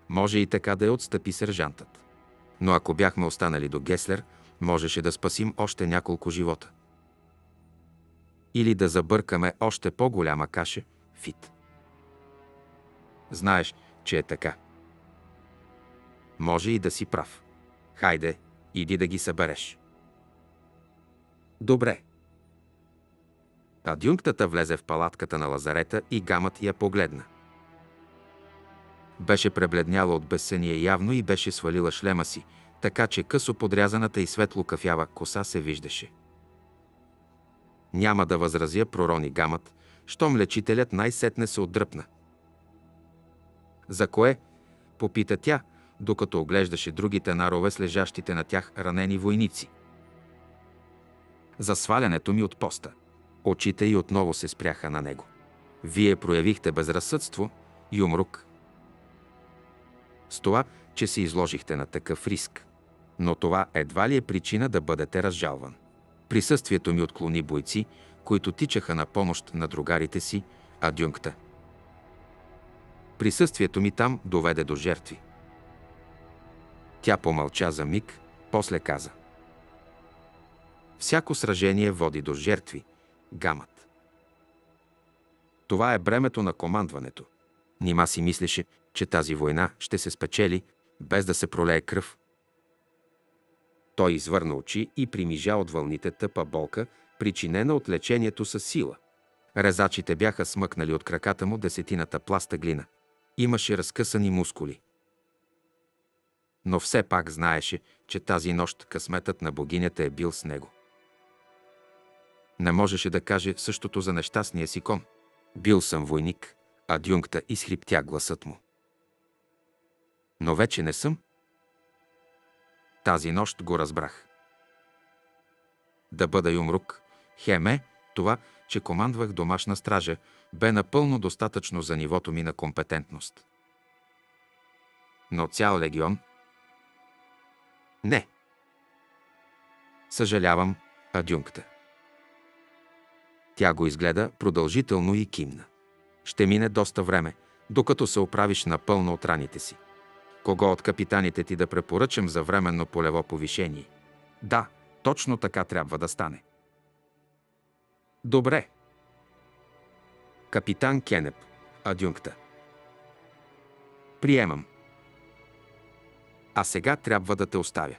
Може и така да я отстъпи сержантът. Но ако бяхме останали до Геслер, можеше да спасим още няколко живота. Или да забъркаме още по-голяма каша – фит. Знаеш, че е така. Може и да си прав. Хайде, иди да ги събереш. Добре. Адюнктата влезе в палатката на лазарета и гамът я погледна. Беше пребледняла от безсъние явно и беше свалила шлема си, така че късо подрязаната и светло кафява коса се виждаше. Няма да възразя, пророни гамът, щом лечителят най-сетне се отдръпна. За кое? Попита тя, докато оглеждаше другите нарове с лежащите на тях ранени войници. За свалянето ми от поста. Очите й отново се спряха на него. Вие проявихте безразсъдство и умрук. С това, че се изложихте на такъв риск. Но това едва ли е причина да бъдете разжалван. Присъствието ми отклони бойци, които тичаха на помощ на другарите си, адюнкта. Присъствието ми там доведе до жертви. Тя помълча за миг, после каза. Всяко сражение води до жертви, гамът. Това е бремето на командването. Нима си мислеше, че тази война ще се спечели, без да се пролее кръв. Той извърна очи и примижа от вълните тъпа болка, причинена от лечението с сила. Резачите бяха смъкнали от краката му десетината пласта глина. Имаше разкъсани мускули. Но все пак знаеше, че тази нощ късметът на богинята е бил с него. Не можеше да каже същото за нещастния си кон. Бил съм войник, Адюнкта изхриптя гласът му. Но вече не съм. Тази нощ го разбрах. Да бъда юмрук, хеме, това, че командвах домашна стража, бе напълно достатъчно за нивото ми на компетентност. Но цял легион? Не. Съжалявам, адюнкта. Тя го изгледа продължително и кимна. Ще мине доста време, докато се оправиш напълно от раните си. Кого от капитаните ти да препоръчам за временно полево повишение? Да, точно така трябва да стане. Добре. Капитан Кенеп, адюнкта. Приемам. А сега трябва да те оставя.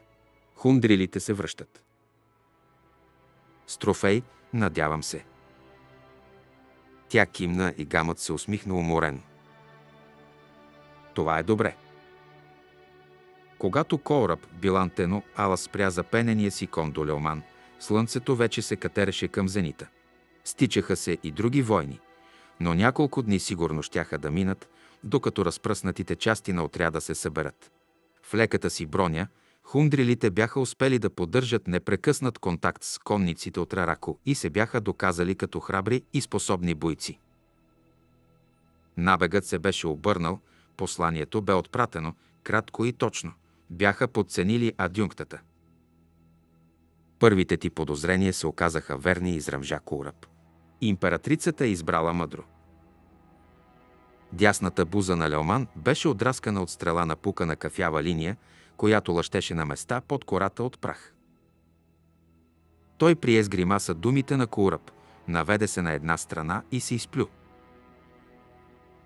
Хундрилите се връщат. С трофей, надявам се. Тя кимна и гамът се усмихна уморен. Това е добре. Когато кораб Билантено Ала спря за пенения си кон до Леоман, слънцето вече се катереше към зенита. Стичаха се и други войни, но няколко дни сигурно щяха да минат, докато разпръснатите части на отряда се съберат. В леката си броня, хундрилите бяха успели да поддържат непрекъснат контакт с конниците от Рарако и се бяха доказали като храбри и способни бойци. Набегът се беше обърнал, посланието бе отпратено, кратко и точно. Бяха подценили адюнктата. Първите ти подозрения се оказаха верни, изръмжа Куръп. Императрицата е избрала мъдро. Дясната буза на Леоман беше отраскана от стрела на пука на кафява линия, която лъщеше на места под кората от прах. Той прие с гримаса думите на Куръп, наведе се на една страна и се изплю.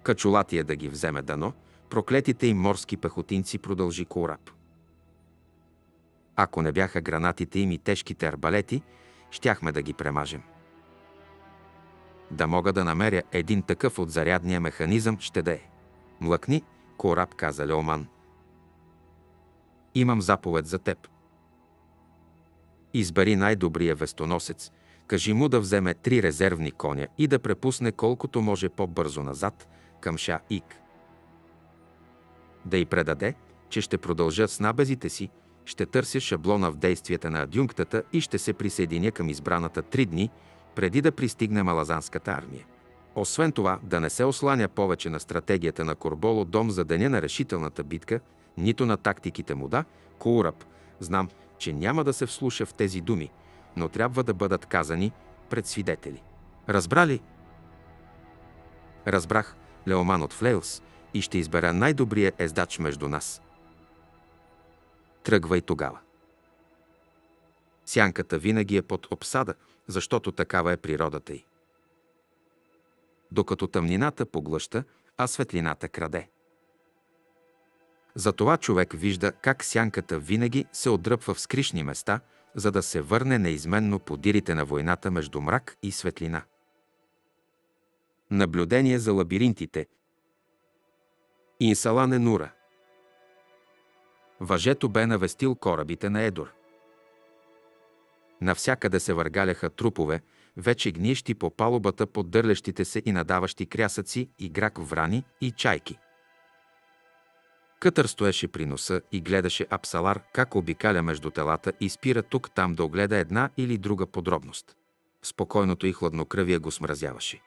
Качулатия да ги вземе дано, проклетите им морски пехотинци продължи Курап. Ако не бяха гранатите им и тежките арбалети, щяхме да ги премажем. Да мога да намеря един такъв от зарядния механизъм, ще да е. Млъкни, кораб, каза Леоман. Имам заповед за теб. Избери най-добрия вестоносец, кажи му да вземе три резервни коня и да препусне колкото може по-бързо назад към Ша Ик. Да й предаде, че ще продължа с набезите си, ще търся шаблона в действията на адюнктата и ще се присъединя към избраната три дни, преди да пристигне малазанската армия. Освен това, да не се осланя повече на стратегията на Корболо Дом за деня на решителната битка, нито на тактиките му, да, Кураб, знам, че няма да се вслуша в тези думи, но трябва да бъдат казани пред свидетели. Разбрали? Разбрах, Леоман от Флейлс, и ще избера най-добрия ездач между нас. Тръгвай тогава. Сянката винаги е под обсада, защото такава е природата й. Докато тъмнината поглъща, а светлината краде. Затова човек вижда как сянката винаги се отдръпва в скришни места, за да се върне неизменно по дирите на войната между мрак и светлина. Наблюдение за лабиринтите. Инсалане Нура. Въжето бе навестил корабите на Едор. Навсякъде се въргаляха трупове, вече гнищи по палубата под дърлещите се и надаващи крясъци и грак врани и чайки. Кътър стоеше при носа и гледаше Апсалар как обикаля между телата и спира тук-там да огледа една или друга подробност. Спокойното и хладнокръвие го смразяваше.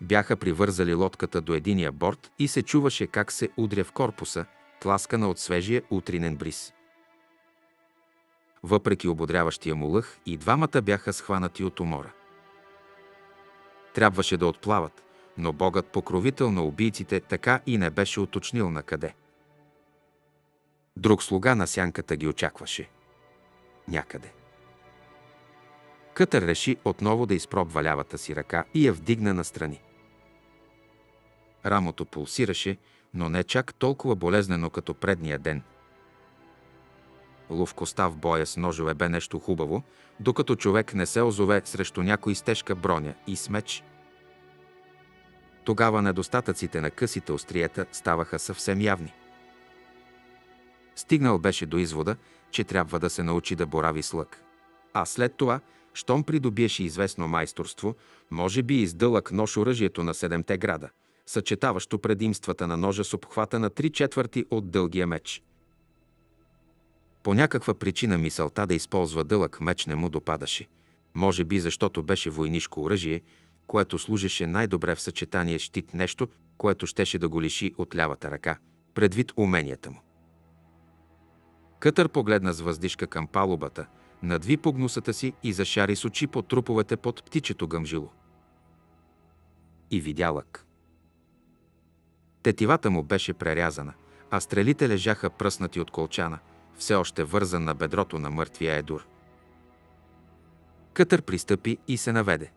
Бяха привързали лодката до единия борт и се чуваше как се удря в корпуса, тласкана от свежия утринен бриз. Въпреки ободряващия му лъх, и двамата бяха схванати от умора. Трябваше да отплават, но Богът покровител на убийците така и не беше уточнил на къде. Друг слуга на сянката ги очакваше. Някъде. Кътър реши отново да изпробва лявата си ръка и я вдигна настрани. Рамото пулсираше, но не чак толкова болезнено като предния ден. Ловкостта в боя с ножове бе нещо хубаво, докато човек не се озове срещу някой с тежка броня и с меч. Тогава недостатъците на късите остриета ставаха съвсем явни. Стигнал беше до извода, че трябва да се научи да борави с лък. А след това щом придобиеше известно майсторство, може би дълъг нож оръжието на седемте града, съчетаващо предимствата на ножа с обхвата на три четвърти от дългия меч. По някаква причина мисълта да използва дълъг меч не му допадаше. Може би защото беше войнишко оръжие, което служеше най-добре в съчетание щит нещо, което щеше да го лиши от лявата ръка, предвид уменията му. Кътър погледна с въздишка към палубата, надви погнусата си и зашари с очи по труповете под птичето гъмжило. И видя лък. Тетивата му беше прерязана, а стрелите лежаха пръснати от колчана, все още вързан на бедрото на мъртвия едур. Кътър пристъпи и се наведе.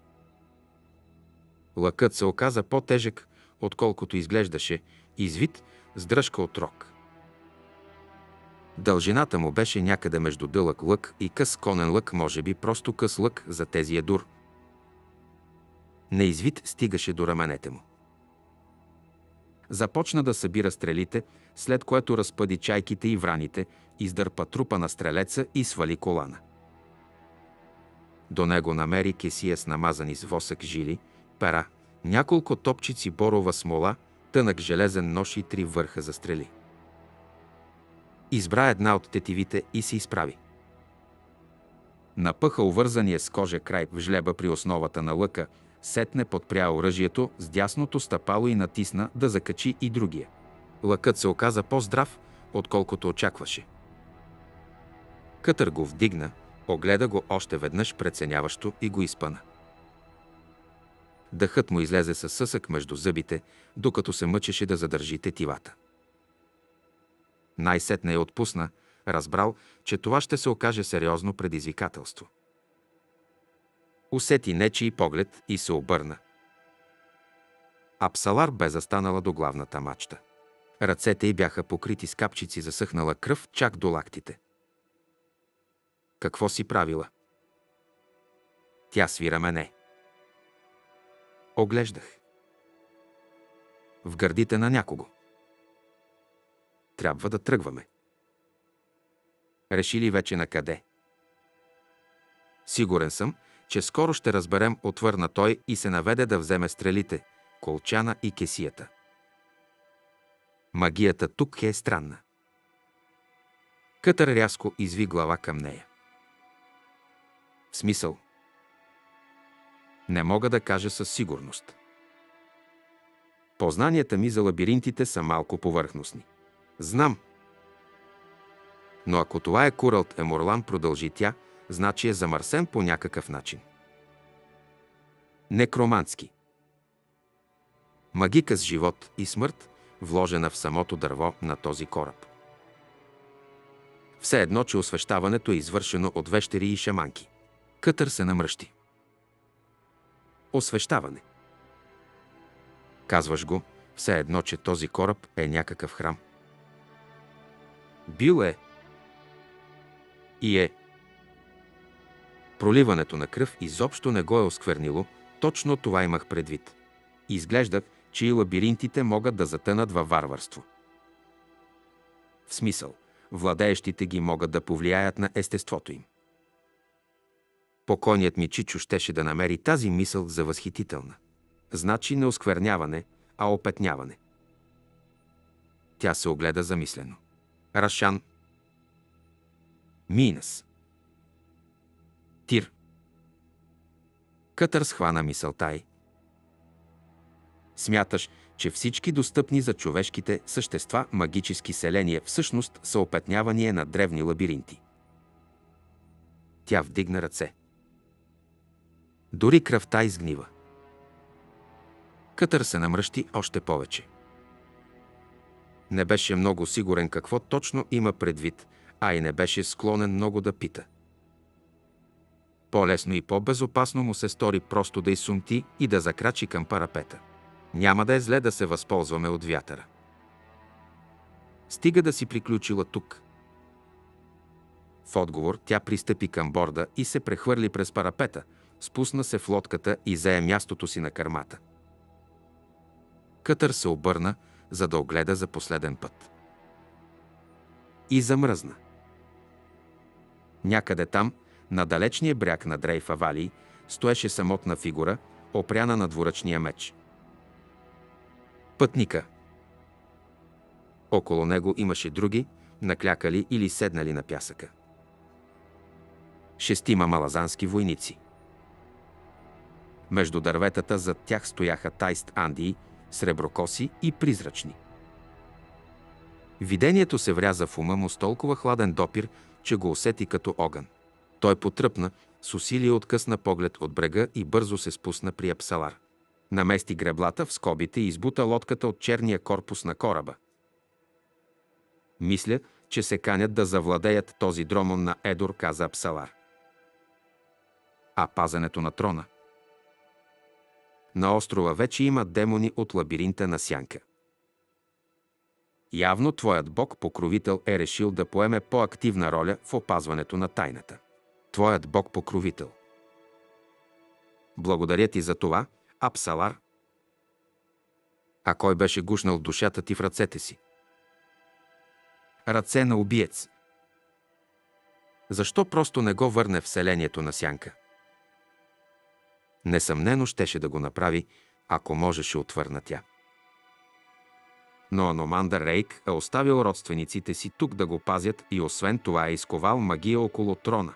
Лъкът се оказа по-тежък, отколкото изглеждаше, извит с дръжка от рок. Дължината му беше някъде между дълъг лък и къс конен лък, може би просто къс лък за тези едур. Неизвит стигаше до раменете му. Започна да събира стрелите, след което разпъди чайките и враните, издърпа трупа на стрелеца и свали колана. До него намери кесия с намазани с восък жили, пера, няколко топчици борова смола, тънък железен нож и три върха за стрели. Избра една от тетивите и се изправи. Напъха увързания с кожа край в жлеба при основата на лъка, сетне подпря оръжието с дясното стъпало и натисна да закачи и другия. Лъкът се оказа по-здрав, отколкото очакваше. Кътър го вдигна, огледа го още веднъж преценяващо и го изпъна. Дъхът му излезе със съсък между зъбите, докато се мъчеше да задържи тетивата. Най-сетне я отпусна, разбрал, че това ще се окаже сериозно предизвикателство. Усети нечи поглед и се обърна. Апсалар бе застанала до главната мачта. Ръцете й бяха покрити с капчици засъхнала кръв чак до лактите. Какво си правила? Тя свира мене. Оглеждах. В гърдите на някого. Трябва да тръгваме. Решили вече на къде? Сигурен съм, че скоро ще разберем, отвърна той и се наведе да вземе стрелите, колчана и кесията. Магията тук е странна. Кътър рязко изви глава към нея. Смисъл. Не мога да кажа със сигурност. Познанията ми за лабиринтите са малко повърхностни. Знам. Но ако това е Куралт Еморлан, продължи тя, значи е замърсен по някакъв начин. Некромански. Магика с живот и смърт, вложена в самото дърво на този кораб. Все едно, че освещаването е извършено от вещери и шаманки. Кътър се намръщи. Освещаване. Казваш го, все едно, че този кораб е някакъв храм. Бил е. И е. Проливането на кръв изобщо не го е осквернило, точно това имах предвид. Изглежда, че и лабиринтите могат да затънат във варварство. В смисъл, владеещите ги могат да повлияят на естеството им. Покойният ми Чичо щеше да намери тази мисъл за възхитителна. Значи не оскверняване, а опетняване. Тя се огледа замислено. Рашан. Минас. Тир. Кътър схвана мисълта й. Смяташ, че всички достъпни за човешките същества магически селения всъщност са опетнявания на древни лабиринти. Тя вдигна ръце. Дори кръвта изгнива. Кътър се намръщи още повече. Не беше много сигурен какво точно има предвид, а и не беше склонен много да пита. По-лесно и по-безопасно му се стори просто да изсумти и да закрачи към парапета. Няма да е зле да се възползваме от вятъра. Стига да си приключила тук. В отговор тя пристъпи към борда и се прехвърли през парапета, спусна се в лодката и зае мястото си на кърмата. Кътър се обърна, за да огледа за последен път. И замръзна. Някъде там, на далечния бряг на Дрейфа Валии, стоеше самотна фигура, опряна на двуръчния меч. Пътника. Около него имаше други, наклякали или седнали на пясъка. Шестима малазански войници. Между дърветата зад тях стояха тайст андии, среброкоси и призрачни. Видението се вряза в ума му с толкова хладен допир, че го усети като огън. Той потръпна, с усилие откъсна поглед от брега и бързо се спусна при Апсалар. Намести греблата в скобите и избута лодката от черния корпус на кораба. Мисля, че се канят да завладеят този дромон на Едор, каза Апсалар. А пазенето на трона? На острова вече има демони от лабиринта на Сянка. Явно твоят бог-покровител е решил да поеме по-активна роля в опазването на тайната. Твоят бог-покровител. Благодаря ти за това, Апсалар. А кой беше гушнал душата ти в ръцете си? Ръце на убиец. Защо просто не го върне в селението на Сянка? Несъмнено щеше да го направи, ако можеше отвърна тя. Но Аномандър Рейк е оставил родствениците си тук да го пазят и освен това е изковал магия около трона.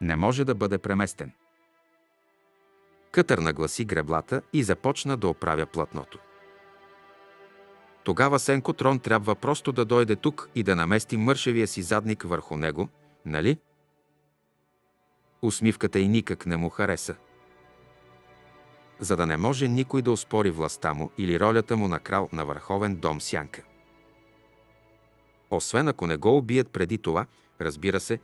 Не може да бъде преместен. Кътър нагласи греблата и започна да оправя платното. Тогава Сенко Трон трябва просто да дойде тук и да намести мършевия си задник върху него, нали? Усмивката и никак не му хареса за да не може никой да оспори властта му или ролята му на крал на върховен дом Сянка. Освен ако не го убият преди това, разбира се,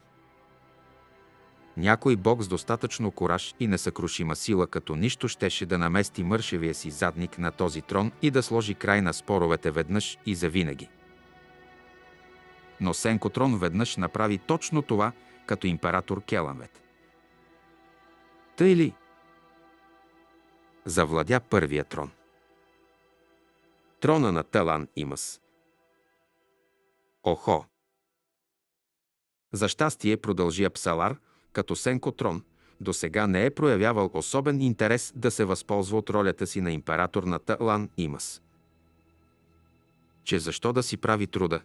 някой бог с достатъчно кораж и несъкрушима сила като нищо щеше да намести мършевия си задник на този трон и да сложи край на споровете веднъж и завинаги. Но Сенко Трон веднъж направи точно това, като император Келанвет. Тъй ли? Завладя първия трон. Трона на Талан Имас. Охо! За щастие продължи Апсалар, като Сенко Трон, до сега не е проявявал особен интерес да се възползва от ролята си на император на Талан Имас. Че защо да си прави труда?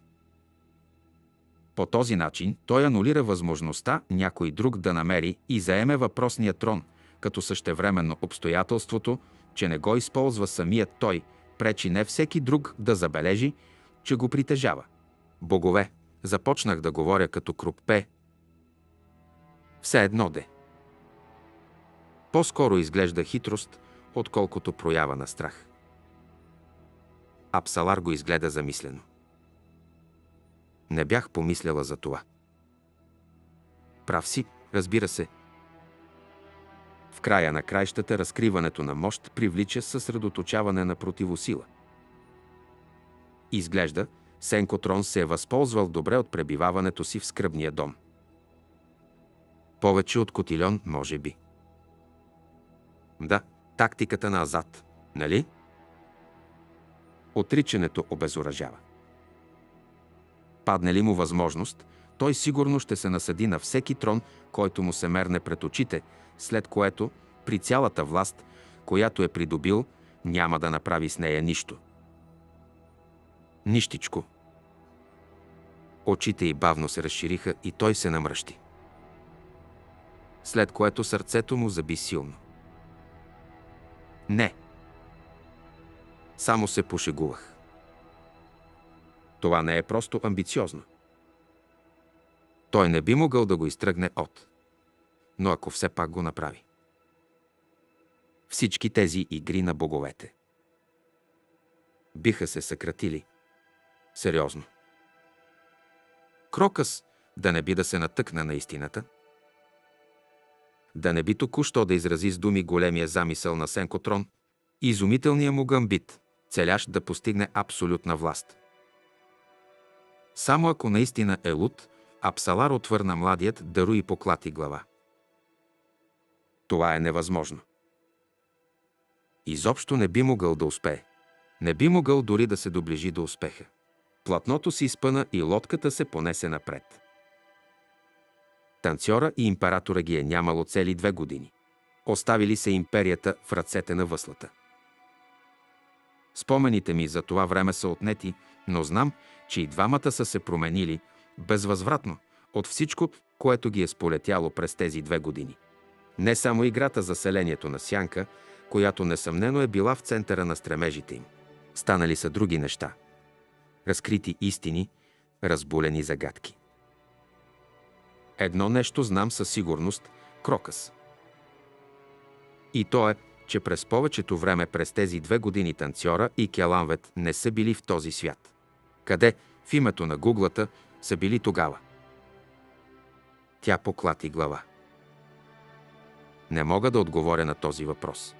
По този начин той анулира възможността някой друг да намери и заеме въпросния трон – като същевременно обстоятелството, че не го използва самият той, пречи не всеки друг да забележи, че го притежава. Богове, започнах да говоря като круппе. Все едно де. По-скоро изглежда хитрост, отколкото проява на страх. Апсалар го изгледа замислено. Не бях помисляла за това. Прав си, разбира се, в края на краищата разкриването на мощ привлича съсредоточаване на противосила. Изглежда, Сенко Трон се е възползвал добре от пребиваването си в скръбния дом. Повече от Котильон, може би. Да, тактиката на Азад, нали? Отричането обезоръжава. Падне ли му възможност, той сигурно ще се насъди на всеки трон, който му се мерне пред очите, след което, при цялата власт, която е придобил, няма да направи с нея нищо. Нищичко. Очите й бавно се разшириха и той се намръщи. След което сърцето му заби силно. Не. Само се пошегувах. Това не е просто амбициозно. Той не би могъл да го изтръгне от но ако все пак го направи. Всички тези игри на боговете биха се съкратили. Сериозно. Крокъс да не би да се натъкне на истината, да не би току-що да изрази с думи големия замисъл на Сенкотрон и изумителния му гамбит, целящ да постигне абсолютна власт. Само ако наистина е луд, Апсалар отвърна младият да руи поклати глава. Това е невъзможно. Изобщо не би могъл да успее. Не би могъл дори да се доближи до успеха. Платното си изпъна и лодката се понесе напред. Танцора и императора ги е нямало цели две години. Оставили се империята в ръцете на въслата. Спомените ми за това време са отнети, но знам, че и двамата са се променили безвъзвратно от всичко, което ги е сполетяло през тези две години. Не само играта за селението на Сянка, която несъмнено е била в центъра на стремежите им. Станали са други неща. Разкрити истини, разболени загадки. Едно нещо знам със сигурност – Крокъс. И то е, че през повечето време през тези две години танцора и Келанвет не са били в този свят. Къде, в името на гуглата, са били тогава? Тя поклати глава. Не мога да отговоря на този въпрос.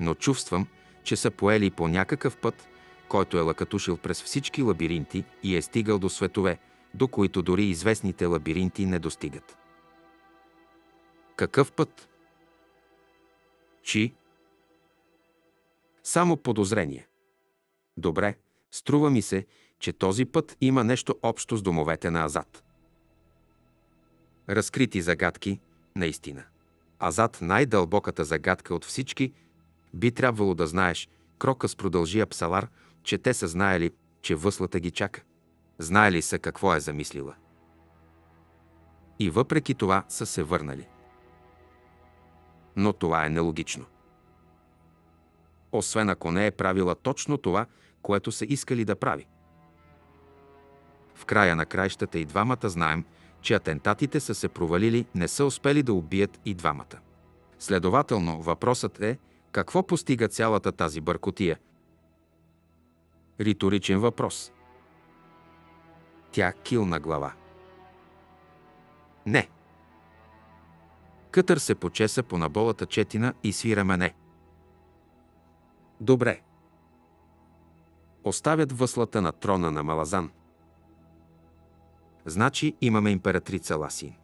Но чувствам, че са поели по някакъв път, който е лакатушил през всички лабиринти и е стигал до светове, до които дори известните лабиринти не достигат. Какъв път? Чи? Само подозрение. Добре, струва ми се, че този път има нещо общо с домовете на Азад. Разкрити загадки, наистина. Азад, най-дълбоката загадка от всички, би трябвало да знаеш, Крокъс продължи Апсалар, че те са знаели, че въслата ги чака. Знаели са какво е замислила. И въпреки това са се върнали. Но това е нелогично. Освен ако не е правила точно това, което са искали да прави. В края на краищата и двамата знаем, че атентатите са се провалили, не са успели да убият и двамата. Следователно, въпросът е какво постига цялата тази бъркотия. Риторичен въпрос. Тя килна глава. Не. Кътър се почеса по наболата четина и свира мене. Добре. Оставят въслата на трона на Малазан. Значи имаме императрица Ласин.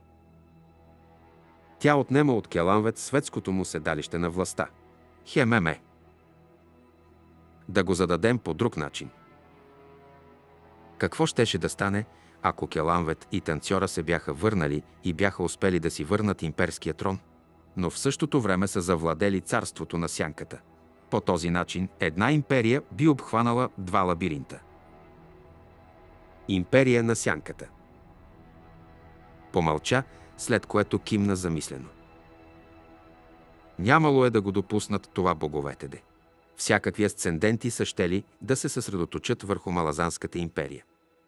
Тя отнема от Келанвет светското му седалище на властта. Хемеме. Да го зададем по друг начин. Какво щеше да стане, ако Келанвет и танцора се бяха върнали и бяха успели да си върнат имперския трон, но в същото време са завладели царството на сянката. По този начин една империя би обхванала два лабиринта. Империя на сянката. Помълча, след което кимна замислено. Нямало е да го допуснат това боговете де. Всякакви асценденти са щели да се съсредоточат върху Малазанската империя.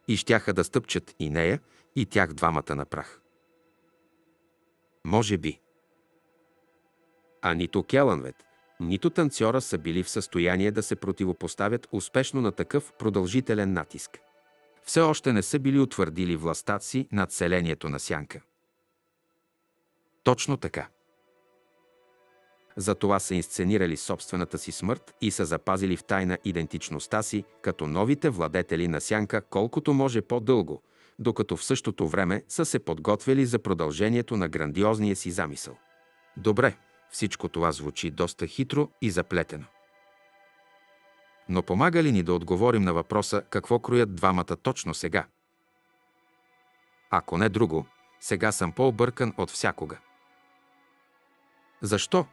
И щяха да стъпчат и нея, и тях двамата на прах. Може би. А нито Келанвет, нито танцора са били в състояние да се противопоставят успешно на такъв продължителен натиск. Все още не са били утвърдили властта си над селението на Сянка. Точно така. Затова са инсценирали собствената си смърт и са запазили в тайна идентичността си като новите владетели на Сянка колкото може по-дълго, докато в същото време са се подготвили за продължението на грандиозния си замисъл. Добре, всичко това звучи доста хитро и заплетено. Но помага ли ни да отговорим на въпроса какво кроят двамата точно сега? Ако не друго, сега съм по-объркан от всякога. Защо?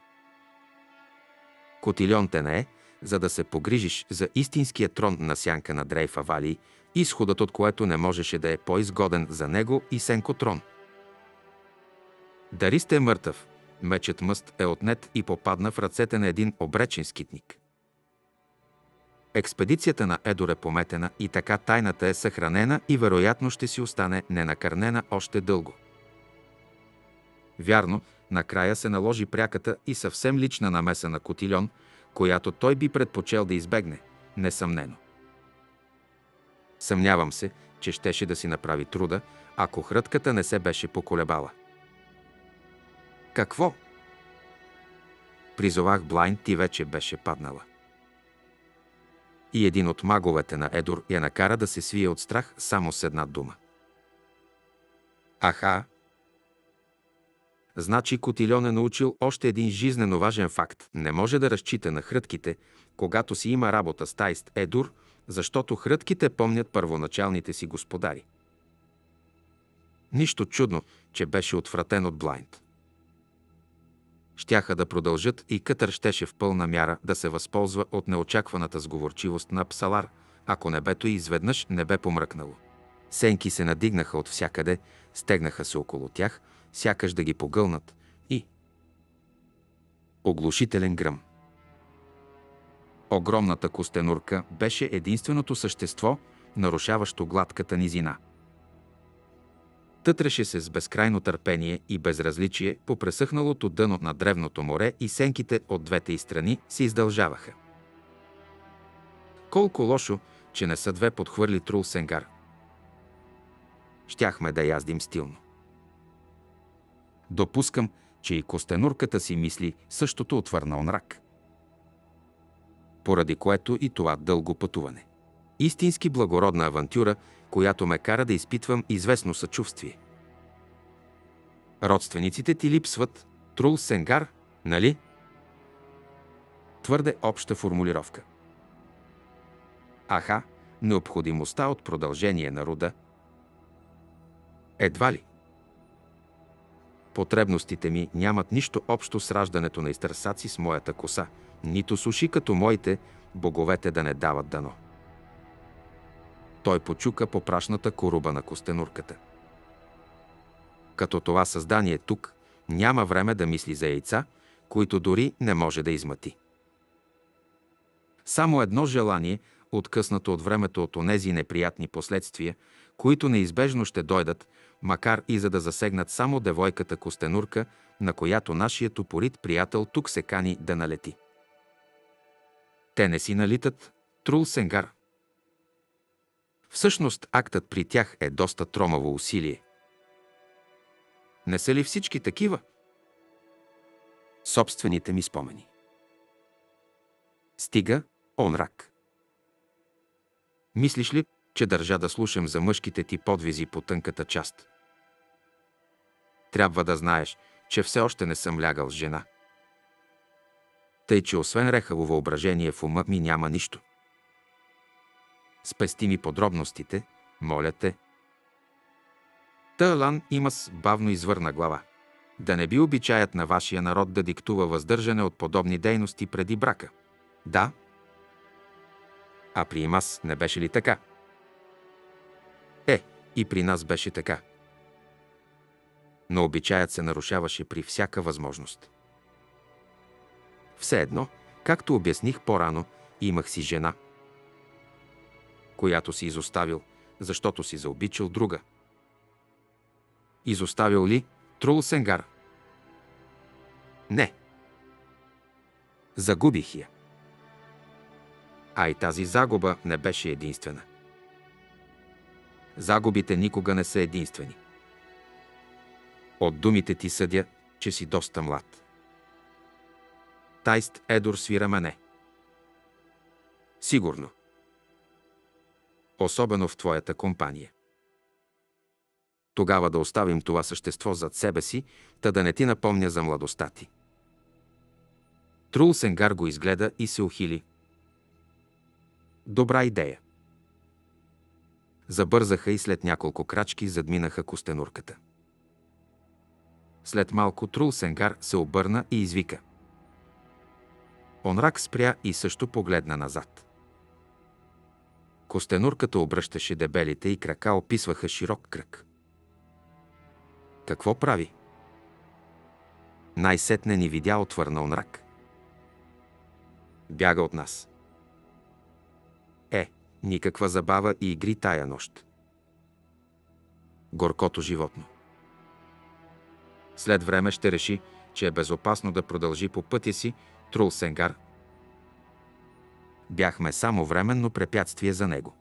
Котилион те не е, за да се погрижиш за истинския трон на сянка на Дрейфа Вали, изходът от което не можеше да е по-изгоден за него и Сенко трон. Дарист е мъртъв, мечът мъст е отнет и попадна в ръцете на един обречен скитник. Експедицията на Едор е пометена и така тайната е съхранена и вероятно ще си остане ненакърнена още дълго. Вярно, накрая се наложи пряката и съвсем лична намеса на Котильон, която той би предпочел да избегне, несъмнено. Съмнявам се, че щеше да си направи труда, ако хрътката не се беше поколебала. Какво? Призовах Блайн, ти вече беше паднала. И един от маговете на Едор я накара да се свие от страх само с една дума. Аха, Значи Котильон е научил още един жизнено важен факт. Не може да разчита на хрътките, когато си има работа с Тайст Едур, защото хрътките помнят първоначалните си господари. Нищо чудно, че беше отвратен от Блайнд. Щяха да продължат и Кътър щеше в пълна мяра да се възползва от неочакваната сговорчивост на Псалар, ако небето изведнъж не бе помръкнало. Сенки се надигнаха от всякъде, стегнаха се около тях, сякаш да ги погълнат и... Оглушителен гръм. Огромната костенурка беше единственото същество, нарушаващо гладката низина. Тътреше се с безкрайно търпение и безразличие по пресъхналото дъно на древното море и сенките от двете и страни се издължаваха. Колко лошо, че не са две подхвърли Трул Сенгар. Щяхме да яздим стилно. Допускам, че и костенурката си мисли същото отвърна онрак. Поради което и това дълго пътуване. Истински благородна авантюра, която ме кара да изпитвам известно съчувствие. Родствениците ти липсват, Трул Сенгар, нали? Твърде обща формулировка. Аха, необходимостта от продължение на рода. Едва ли. Потребностите ми нямат нищо общо с раждането на изтърсаци с моята коса, нито суши като моите, боговете да не дават дано. Той почука по прашната коруба на костенурката. Като това създание тук, няма време да мисли за яйца, които дори не може да измъти. Само едно желание, откъснато от времето от онези неприятни последствия, които неизбежно ще дойдат, макар и за да засегнат само девойката Костенурка, на която нашият упорит приятел тук се кани да налети. Те не си налитат, Трул Сенгар. Всъщност актът при тях е доста тромаво усилие. Не са ли всички такива? Собствените ми спомени. Стига, онрак. Мислиш ли, че държа да слушам за мъжките ти подвизи по тънката част? Трябва да знаеш, че все още не съм лягал с жена. Тъй, че освен рехаво въображение в ума ми няма нищо. Спести ми подробностите, моля те. Тълан има с бавно извърна глава. Да не би обичаят на вашия народ да диктува въздържане от подобни дейности преди брака. Да. А при Имас не беше ли така? Е, и при нас беше така. Но обичаят се нарушаваше при всяка възможност. Все едно, както обясних по-рано, имах си жена – която си изоставил, защото си заобичал друга. Изоставил ли Трул Сенгар? Не. Загубих я. А и тази загуба не беше единствена. Загубите никога не са единствени. От думите ти съдя, че си доста млад. Тайст Едор свира мене. Сигурно особено в твоята компания. Тогава да оставим това същество зад себе си, та да не ти напомня за младостта ти. Трул Сенгар го изгледа и се ухили. Добра идея. Забързаха и след няколко крачки задминаха костенурката. След малко Трул Сенгар се обърна и извика. Онрак спря и също погледна назад. Костенурката обръщаше дебелите и крака описваха широк кръг. Какво прави? Най-сетне ни видя отвърнал мрак. Бяга от нас. Е, никаква забава и игри тая нощ. Горкото животно. След време ще реши, че е безопасно да продължи по пътя си Трул Сенгар бяхме само временно препятствие за него.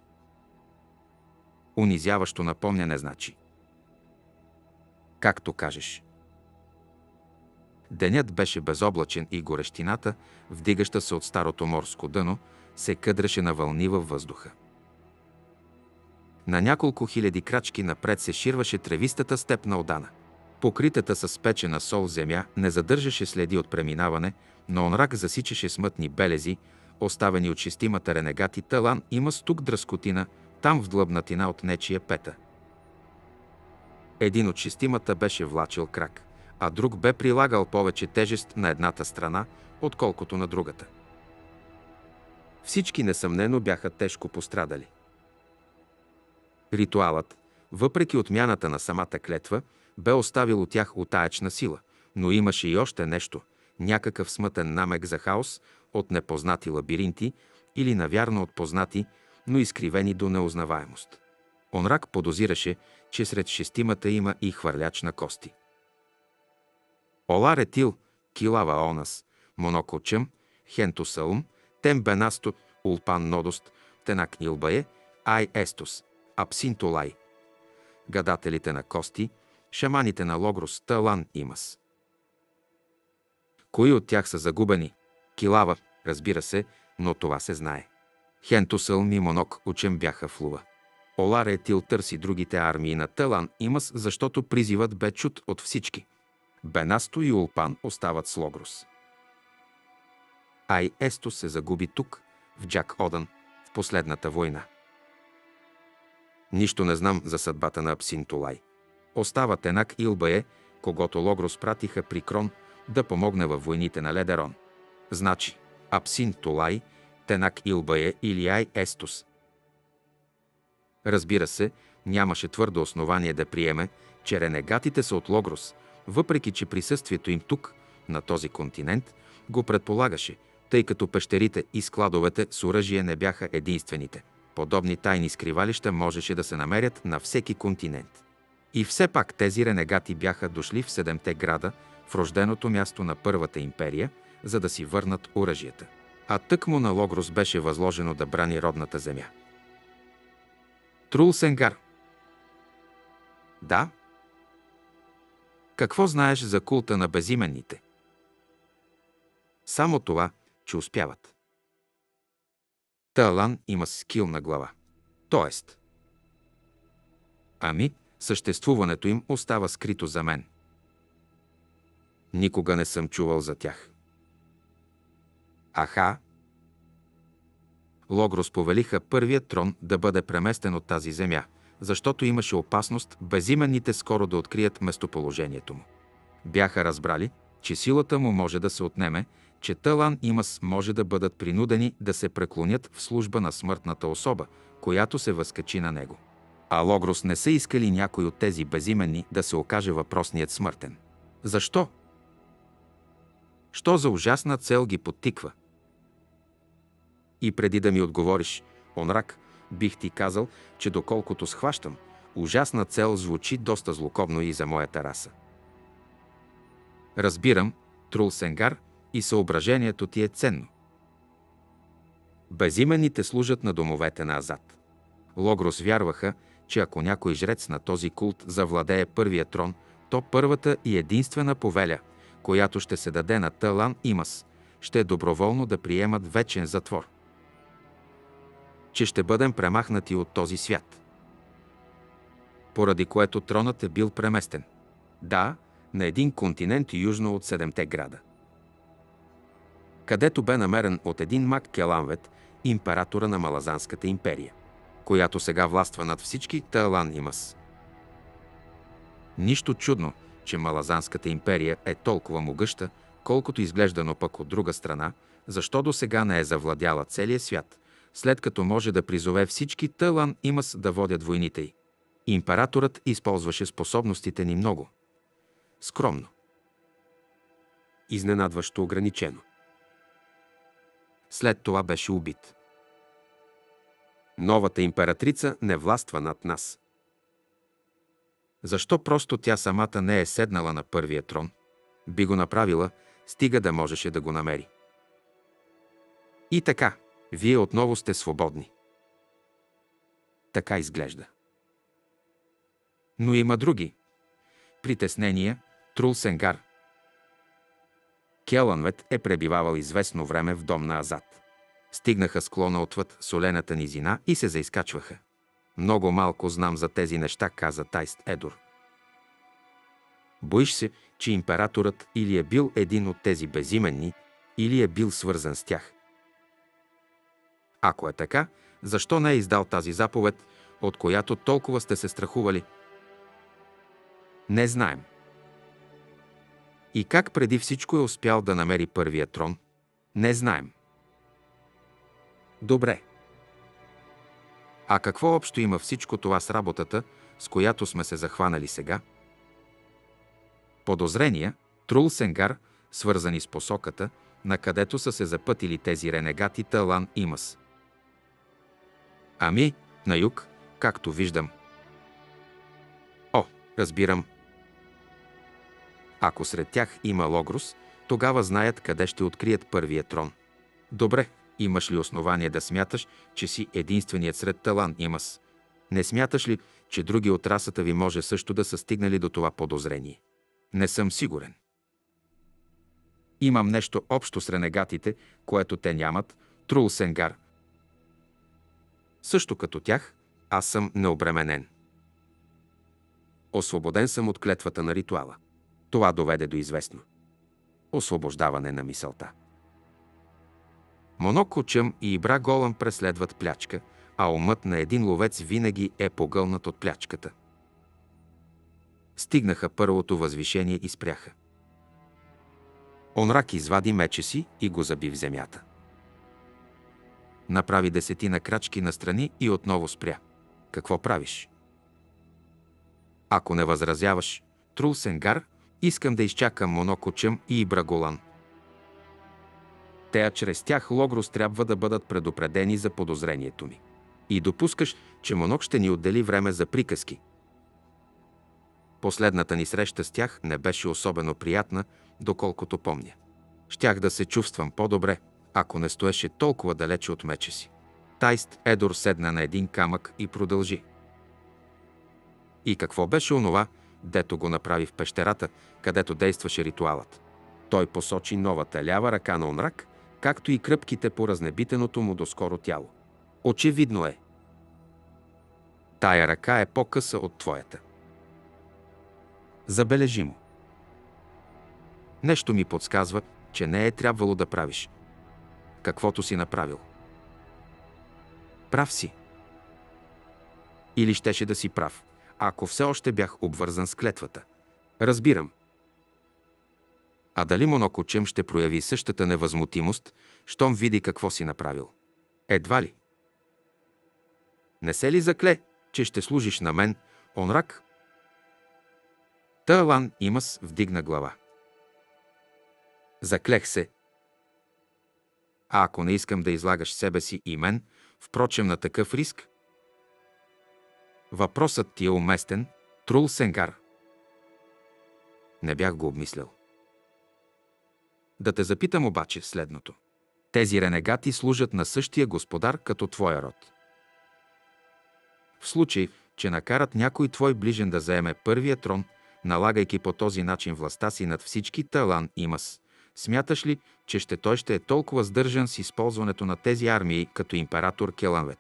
Унизяващо напомняне значи. Както кажеш. Денят беше безоблачен и горещината, вдигаща се от старото морско дъно, се къдреше на вълни във въздуха. На няколко хиляди крачки напред се ширваше тревистата степ на Одана. Покритата с печена сол земя не задържаше следи от преминаване, но онрак засичаше смътни белези, оставени от шестимата ренегати, талан има стук дръскотина, там в длъбнатина от нечия пета. Един от шестимата беше влачил крак, а друг бе прилагал повече тежест на едната страна, отколкото на другата. Всички несъмнено бяха тежко пострадали. Ритуалът, въпреки отмяната на самата клетва, бе оставил от тях утаечна сила, но имаше и още нещо – някакъв смътен намек за хаос от непознати лабиринти или навярно от познати, но изкривени до неузнаваемост. Онрак подозираше, че сред шестимата има и хвърляч на кости. Ола ретил, килава онас, монокочъм, хентосаум, тем бенасто, улпан нодост, тенак нилбае, ай естос, апсинтолай. Гадателите на кости, шаманите на Логрос, Талан имас. Кои от тях са загубени? Килава, разбира се, но това се знае. Хентусъл и Монок учен бяха в Лува. Олар Етил търси другите армии на Талан Имас, защото призивът бе чут от всички. Бенасто и Улпан остават с Логрос. Ай Есто се загуби тук, в Джак Одан, в последната война. Нищо не знам за съдбата на Апсин Тулай. Остава Тенак Илбае, когато Логрос пратиха при Крон да помогне във войните на Ледерон. Значи, Апсин Тулай, Тенак Илбае или Ай Естус. Разбира се, нямаше твърдо основание да приеме, че ренегатите са от Логрос, въпреки че присъствието им тук, на този континент, го предполагаше, тъй като пещерите и складовете с оръжие не бяха единствените. Подобни тайни скривалища можеше да се намерят на всеки континент. И все пак тези ренегати бяха дошли в седемте града, в рожденото място на Първата империя, за да си върнат оръжията. А тъкмо на Логрос беше възложено да брани родната земя. Трул Сенгар. Да. Какво знаеш за култа на безименните? Само това, че успяват. Талан има скил на глава. Тоест. Ами, съществуването им остава скрито за мен. Никога не съм чувал за тях. Аха. Логрос повелиха първият трон да бъде преместен от тази земя, защото имаше опасност безименните скоро да открият местоположението му. Бяха разбрали, че силата му може да се отнеме, че Талан Имас може да бъдат принудени да се преклонят в служба на смъртната особа, която се възкачи на него. А Логрос не са искали някой от тези безименни да се окаже въпросният смъртен. Защо? Що за ужасна цел ги подтиква? И преди да ми отговориш, онрак, бих ти казал, че доколкото схващам, ужасна цел звучи доста злокобно и за моята раса. Разбирам, Трул Сенгар, и съображението ти е ценно. Безименните служат на домовете на Азад. Логрос вярваха, че ако някой жрец на този култ завладее първия трон, то първата и единствена повеля, която ще се даде на Талан Имас, ще е доброволно да приемат вечен затвор. Че ще бъдем премахнати от този свят. Поради което тронът е бил преместен. Да, на един континент южно от седемте града. Където бе намерен от един мак Келанвет, императора на Малазанската империя, която сега властва над всички Талан Имас. Нищо чудно, че Малазанската империя е толкова могъща, колкото изглеждано пък от друга страна, защо до сега не е завладяла целия свят, след като може да призове всички Талан Имас да водят войните й. Императорът използваше способностите ни много. Скромно. Изненадващо ограничено. След това беше убит. Новата императрица не властва над нас. Защо просто тя самата не е седнала на първия трон? Би го направила, стига да можеше да го намери. И така, вие отново сте свободни. Така изглежда. Но има други. Притеснения, Трул Сенгар. Келанвет е пребивавал известно време в дом на Азад. Стигнаха склона отвъд солената низина и се заискачваха. Много малко знам за тези неща, каза Тайст Едор. Боиш се, че императорът или е бил един от тези безименни, или е бил свързан с тях. Ако е така, защо не е издал тази заповед, от която толкова сте се страхували? Не знаем. И как преди всичко е успял да намери първия трон? Не знаем. Добре. А какво общо има всичко това с работата, с която сме се захванали сега? Подозрения, Трул Сенгар, свързани с посоката, на където са се запътили тези ренегати Талан и Мас. Ами, на юг, както виждам. О, разбирам. Ако сред тях има Логрус, тогава знаят къде ще открият първия трон. Добре, имаш ли основание да смяташ, че си единственият сред талант имас? Не смяташ ли, че други от расата ви може също да са стигнали до това подозрение? Не съм сигурен. Имам нещо общо с ренегатите, което те нямат, Трул Сенгар. Също като тях, аз съм необременен. Освободен съм от клетвата на ритуала. Това доведе до известно. Освобождаване на мисълта. Моноко Чъм и Ибра Голъм преследват плячка, а умът на един ловец винаги е погълнат от плячката. Стигнаха първото възвишение и спряха. Онрак извади мече си и го заби в земята. Направи десетина крачки настрани и отново спря. Какво правиш? Ако не възразяваш, Трул Сенгар, искам да изчакам Монокочъм и Ибраголан. Тея чрез тях Логрос трябва да бъдат предупредени за подозрението ми. И допускаш, че Монок ще ни отдели време за приказки. Последната ни среща с тях не беше особено приятна, доколкото помня. Щях да се чувствам по-добре, ако не стоеше толкова далече от меча си. Тайст Едор седна на един камък и продължи. И какво беше онова, дето го направи в пещерата, където действаше ритуалът? Той посочи новата лява ръка на онрак, както и кръпките по разнебитеното му доскоро тяло. Очевидно е. Тая ръка е по-къса от твоята. Забележимо. Нещо ми подсказва, че не е трябвало да правиш. Каквото си направил. Прав си. Или щеше да си прав, ако все още бях обвързан с клетвата. Разбирам. А дали монокочем ще прояви същата невъзмутимост, щом види какво си направил? Едва ли. Не се ли закле, че ще служиш на мен, онрак? Талан Имас вдигна глава. Заклех се. А ако не искам да излагаш себе си и мен, впрочем на такъв риск? Въпросът ти е уместен, Трул Сенгар. Не бях го обмислял. Да те запитам обаче следното. Тези ренегати служат на същия господар като твоя род. В случай, че накарат някой твой ближен да заеме първия трон, налагайки по този начин властта си над всички Талан Имас, смяташ ли, че ще той ще е толкова сдържан с използването на тези армии като император Келанвет?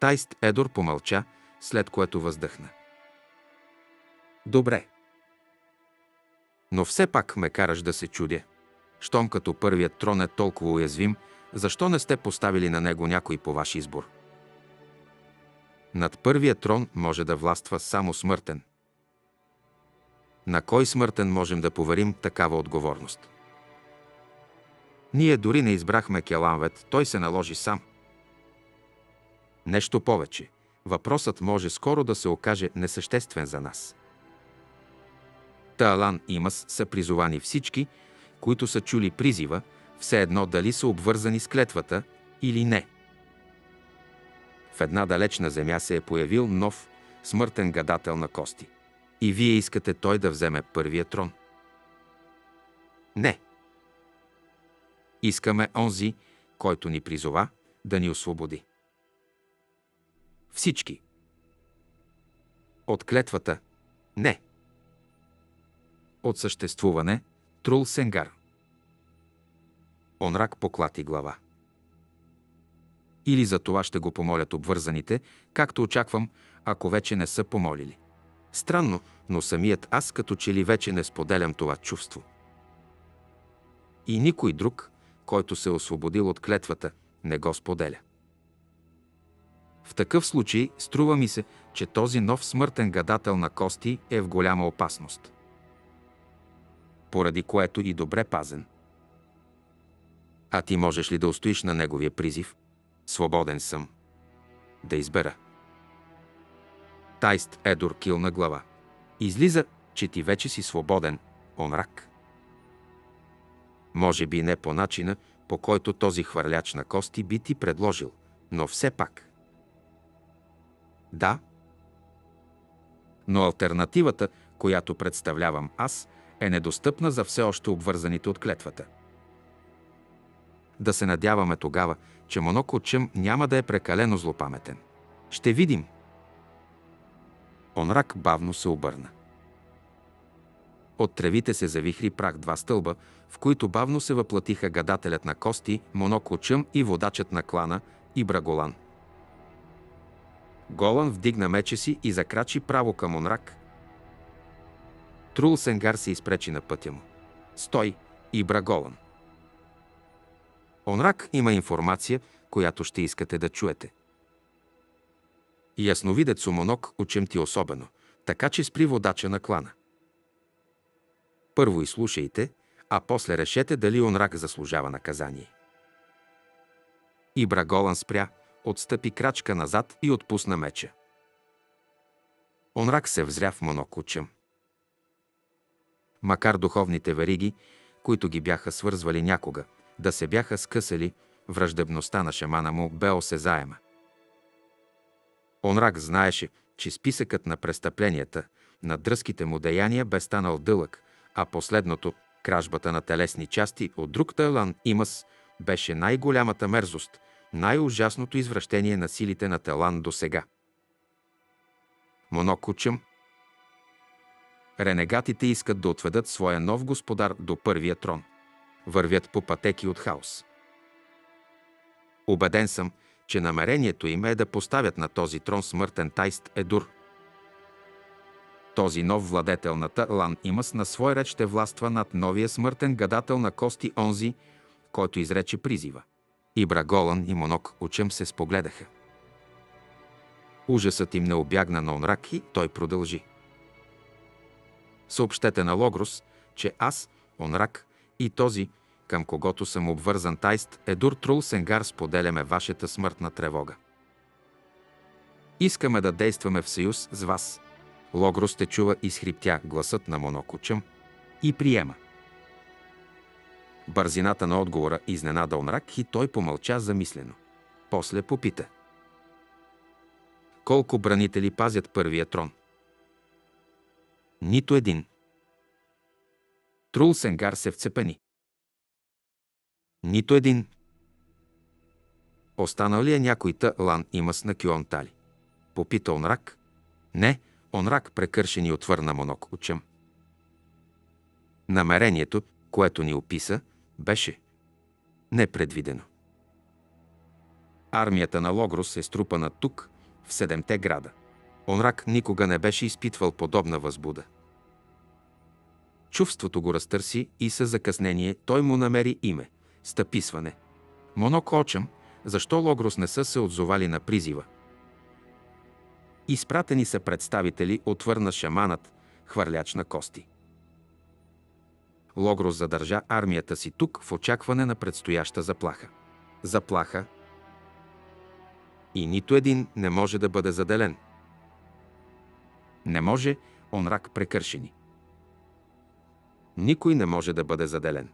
Тайст Едор помълча, след което въздъхна. Добре. Но все пак ме караш да се чудя. Щом като първият трон е толкова уязвим, защо не сте поставили на него някой по ваш избор? Над първия трон може да властва само смъртен. На кой смъртен можем да поверим такава отговорност? Ние дори не избрахме Келанвет, той се наложи сам. Нещо повече. Въпросът може скоро да се окаже несъществен за нас. Таалан и Мас са призовани всички, които са чули призива, все едно дали са обвързани с клетвата или не. В една далечна земя се е появил нов, смъртен гадател на кости. И вие искате той да вземе първия трон. Не. Искаме онзи, който ни призова да ни освободи. Всички. От клетвата – не. От съществуване – Трул Сенгар. Онрак поклати глава. Или за това ще го помолят обвързаните, както очаквам, ако вече не са помолили. Странно, но самият аз като че ли вече не споделям това чувство. И никой друг, който се е освободил от клетвата, не го споделя. В такъв случай струва ми се, че този нов смъртен гадател на кости е в голяма опасност. Поради което и добре пазен. А ти можеш ли да устоиш на неговия призив? Свободен съм. Да избера. Тайст Едор килна глава. Излиза, че ти вече си свободен, онрак. Може би не по начина, по който този хвърляч на кости би ти предложил, но все пак. Да. Но альтернативата, която представлявам аз, е недостъпна за все още обвързаните от клетвата. Да се надяваме тогава, че Моноко Чъм няма да е прекалено злопаметен. Ще видим. Онрак бавно се обърна. От тревите се завихри прах два стълба, в които бавно се въплатиха гадателят на кости, Моноко и водачът на клана Ибраголан. Голан вдигна мече си и закрачи право към Онрак. Трул Сенгар се изпречи на пътя му. Стой, Ибра Голан. Онрак има информация, която ще искате да чуете. Ясновидец Сумонок учем ти особено, така че спри водача на клана. Първо изслушайте, а после решете дали Онрак заслужава наказание. Ибра Голан спря, отстъпи крачка назад и отпусна меча. Онрак се взря в монокучъм. Макар духовните вериги, които ги бяха свързвали някога, да се бяха скъсали, враждебността на шамана му бе осезаема. Онрак знаеше, че списъкът на престъпленията, на дръзките му деяния бе станал дълъг, а последното, кражбата на телесни части от друг Тайлан Имас, беше най-голямата мерзост, най-ужасното извращение на силите на Телан до сега. Монокучъм Ренегатите искат да отведат своя нов господар до първия трон. Вървят по пътеки от хаос. Обеден съм, че намерението им е да поставят на този трон смъртен тайст Едур. Този нов владетел на Талан Имас на свой ред ще властва над новия смъртен гадател на кости онзи, който изрече призива. Ибра Голан и Монок Учем се спогледаха. Ужасът им не обягна на Онрак и той продължи. Съобщете на Логрос, че аз, Онрак и този, към когото съм обвързан тайст, Едур Трул Сенгар споделяме вашата смъртна тревога. Искаме да действаме в съюз с вас. Логрос те чува и схриптя гласът на Монокучъм и приема. Бързината на отговора изненада Онрак и той помълча замислено. После попита. Колко бранители пазят първия трон? Нито един. Трул Сенгар се вцепени. Нито един. Останал ли е някой Лан имас на Кюонтали? Попита Онрак. Не, Онрак прекършен и отвърна Монок учем. Намерението, което ни описа, беше непредвидено. Армията на Логрос е струпана тук, в седемте града. Онрак никога не беше изпитвал подобна възбуда. Чувството го разтърси и със закъснение той му намери име – стъписване. Монок очам, защо Логрос не са се отзовали на призива. Изпратени са представители, отвърна шаманът, хвърляч на кости. Логрос задържа армията си тук в очакване на предстояща заплаха. Заплаха. И нито един не може да бъде заделен. Не може онрак прекършени. Никой не може да бъде заделен.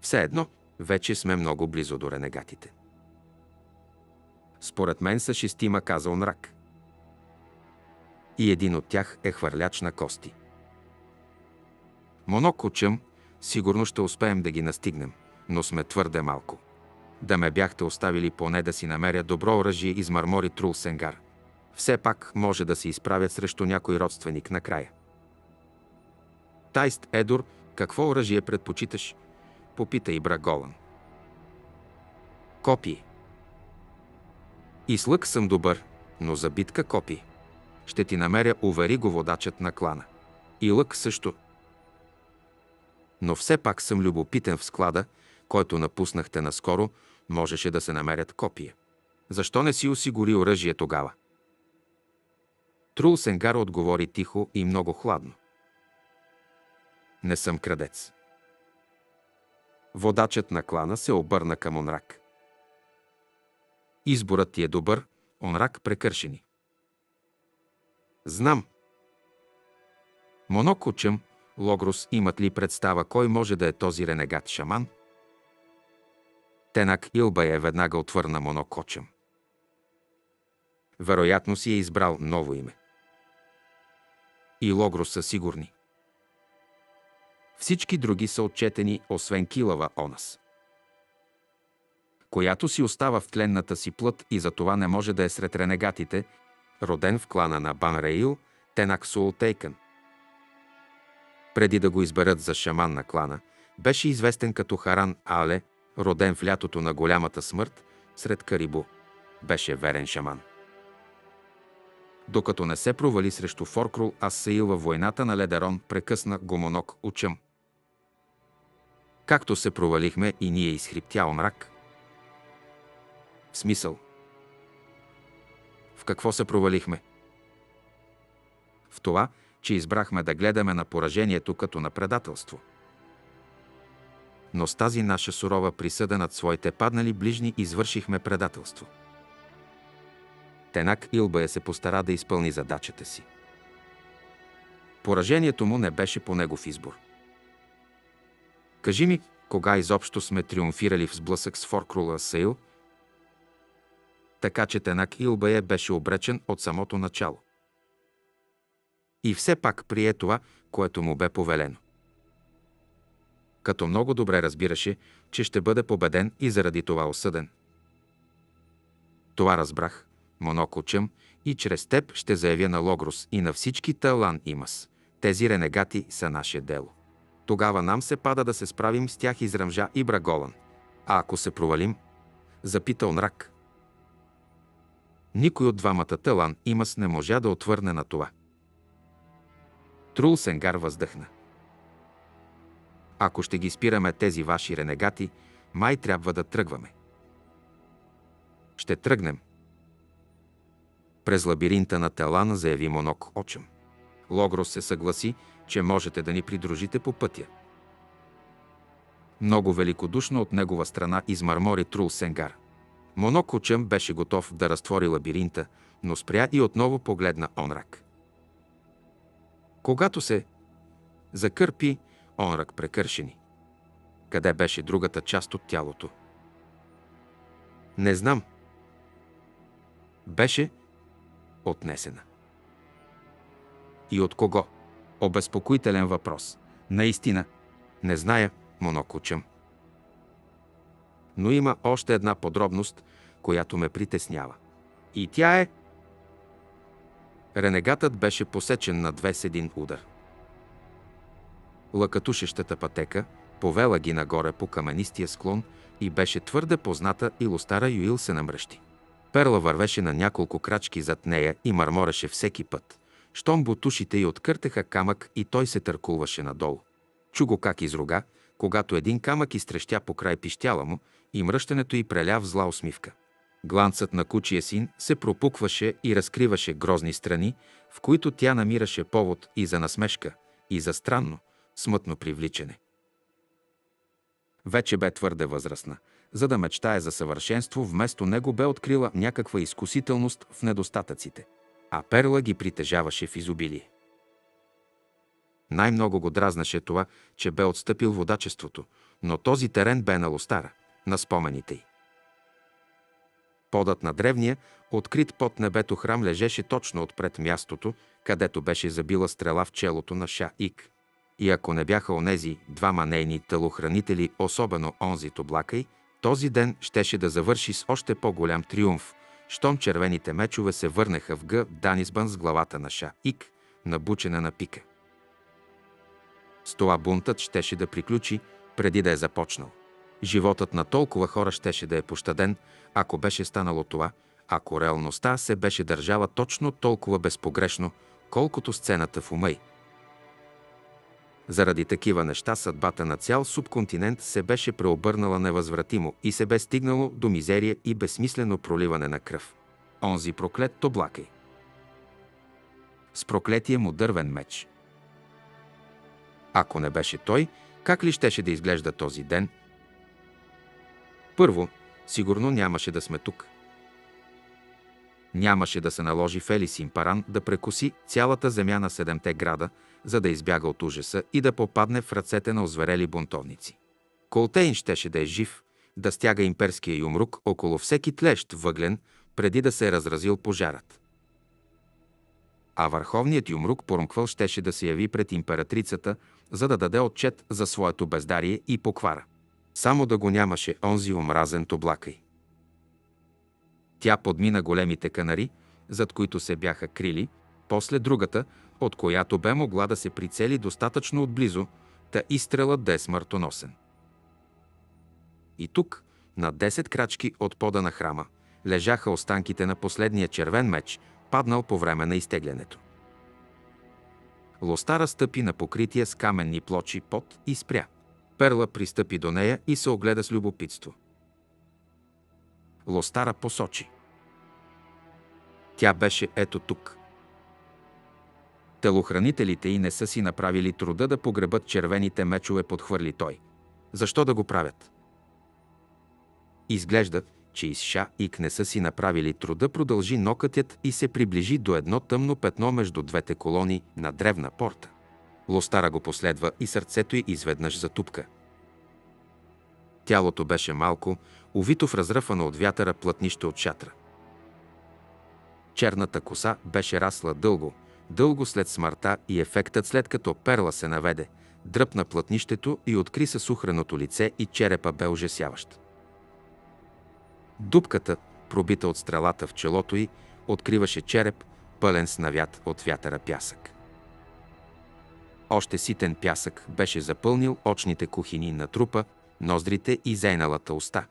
Все едно, вече сме много близо до ренегатите. Според мен са шестима, каза онрак. И един от тях е хвърляч на кости. Монокочъм Сигурно ще успеем да ги настигнем, но сме твърде малко. Да ме бяхте оставили поне да си намеря добро оръжие из мармори Трул Сенгар. Все пак може да се изправят срещу някой родственик накрая. Тайст Едор, какво оръжие предпочиташ? Попита и Голан. Копие. И с лък съм добър, но за битка копие. Ще ти намеря, увери го водачът на клана. И лък също – но все пак съм любопитен в склада, който напуснахте наскоро, можеше да се намерят копия. Защо не си осигури оръжие тогава? Трул Сенгар отговори тихо и много хладно. Не съм крадец. Водачът на клана се обърна към Онрак. Изборът ти е добър, Онрак прекършени. Знам. Монокучъм, Логрос имат ли представа кой може да е този ренегат шаман? Тенак Илба е веднага отвърна Монокочъм. Вероятно си е избрал ново име. И Логрос са сигурни. Всички други са отчетени, освен Килава Онас, която си остава в тленната си плът и за това не може да е сред ренегатите, роден в клана на Банреил, Тенак Султейкън. Преди да го изберат за шаман на клана, беше известен като Харан Але, роден в лятото на голямата смърт сред Карибу. Беше верен шаман. Докато не се провали срещу Форкрул Ассаил във войната на Ледерон, прекъсна Гомонок Учъм. Както се провалихме и ние изхриптял мрак. В смисъл. В какво се провалихме? В това, че избрахме да гледаме на поражението като на предателство. Но с тази наша сурова присъда над своите паднали ближни извършихме предателство. Тенак Илбая се постара да изпълни задачата си. Поражението му не беше по негов избор. Кажи ми, кога изобщо сме триумфирали в сблъсък с Форкрула Сейл, така че Тенак Илбая беше обречен от самото начало. И все пак прие това, което му бе повелено. Като много добре разбираше, че ще бъде победен и заради това осъден. Това разбрах, Монокочъм, и чрез теб ще заявя на Логрос и на всички Талан Имас. Тези ренегати са наше дело. Тогава нам се пада да се справим с тях изръмжа и Браголан. А ако се провалим? Запитал Нрак. Никой от двамата Талан Имас не можа да отвърне на това. Трул Сенгар въздъхна. Ако ще ги спираме тези ваши ренегати, май трябва да тръгваме. Ще тръгнем. През лабиринта на Телана заяви Монок Очъм. Логрос се съгласи, че можете да ни придружите по пътя. Много великодушно от негова страна измърмори Трул Сенгар. Монок Очъм беше готов да разтвори лабиринта, но спря и отново погледна Онрак. Когато се закърпи, онрак прекършени. Къде беше другата част от тялото? Не знам. Беше отнесена. И от кого? Обезпокоителен въпрос. Наистина, не зная, монокучам. Но има още една подробност, която ме притеснява. И тя е... Ренегатът беше посечен на две с един удар. Лъкатушещата пътека повела ги нагоре по каменистия склон и беше твърде позната и лостара Юил се намръщи. Перла вървеше на няколко крачки зад нея и мърмореше всеки път. Щом бутушите й откъртеха камък и той се търкуваше надолу. Чу го как изруга, когато един камък изтрещя по край пищяла му и мръщането й преля в зла усмивка. Гланцът на кучия син се пропукваше и разкриваше грозни страни, в които тя намираше повод и за насмешка, и за странно, смътно привличане. Вече бе твърде възрастна, за да мечтае за съвършенство, вместо него бе открила някаква изкусителност в недостатъците, а Перла ги притежаваше в изобилие. Най-много го дразнаше това, че бе отстъпил водачеството, но този терен бе на Лостара, на спомените й. Подът на древния, открит под небето храм лежеше точно отпред мястото, където беше забила стрела в челото на Ша Ик. И ако не бяха онези двама нейни телохранители, особено онзи Тоблакай, този ден щеше да завърши с още по-голям триумф, щом червените мечове се върнаха в Г. Данисбън с главата на Ша Ик, набучена на пика. С това бунтът щеше да приключи, преди да е започнал. Животът на толкова хора щеше да е пощаден, ако беше станало това, ако реалността се беше държала точно толкова безпогрешно, колкото сцената в ума. Заради такива неща съдбата на цял субконтинент се беше преобърнала невъзвратимо и се бе стигнало до мизерия и безсмислено проливане на кръв. Онзи проклет Тоблакай. С проклетия му дървен меч. Ако не беше той, как ли щеше да изглежда този ден? Първо, сигурно нямаше да сме тук. Нямаше да се наложи Фелис Импаран да прекуси цялата земя на седемте града, за да избяга от ужаса и да попадне в ръцете на озверели бунтовници. Колтейн щеше да е жив, да стяга имперския юмрук около всеки тлещ въглен, преди да се е разразил пожарът. А върховният юмрук Порумквал щеше да се яви пред императрицата, за да даде отчет за своето бездарие и поквара. Само да го нямаше онзи омразен тоблакай. Тя подмина големите канари, зад които се бяха крили, после другата, от която бе могла да се прицели достатъчно отблизо, та изстрелът да е смъртоносен. И тук, на 10 крачки от пода на храма, лежаха останките на последния червен меч, паднал по време на изтеглянето. Лостара стъпи на покрития с каменни плочи под и спря. Перла пристъпи до нея и се огледа с любопитство. Лостара посочи. Тя беше ето тук. Телохранителите и не са си направили труда да погребат червените мечове, подхвърли той. Защо да го правят? Изглежда, че изша и не са си направили труда, продължи нокътят и се приближи до едно тъмно петно между двете колони на древна порта. Лостара го последва и сърцето й изведнъж затупка. Тялото беше малко, увито в разръфано от вятъра плътнище от шатра. Черната коса беше расла дълго, дълго след смъртта и ефектът след като перла се наведе, дръпна плътнището и откри със сухреното лице и черепа бе ужасяващ. Дупката, пробита от стрелата в челото й, откриваше череп, пълен с навят от вятъра пясък. Още ситен пясък беше запълнил очните кухини на трупа, ноздрите и зейналата уста.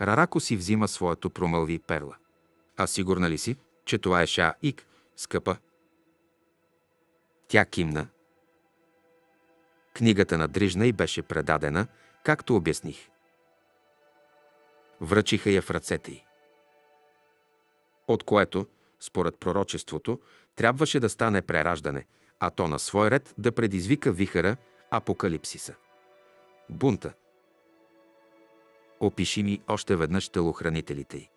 Рарако си взима своето промълви перла. А сигурна ли си, че това е Ша Ик, скъпа? Тя кимна. Книгата на Дрижна й беше предадена, както обясних. Връчиха я в ръцете й. От което, според пророчеството, трябваше да стане прераждане, а то на свой ред да предизвика вихара апокалипсиса. Бунта. Опиши ми още веднъж телохранителите й.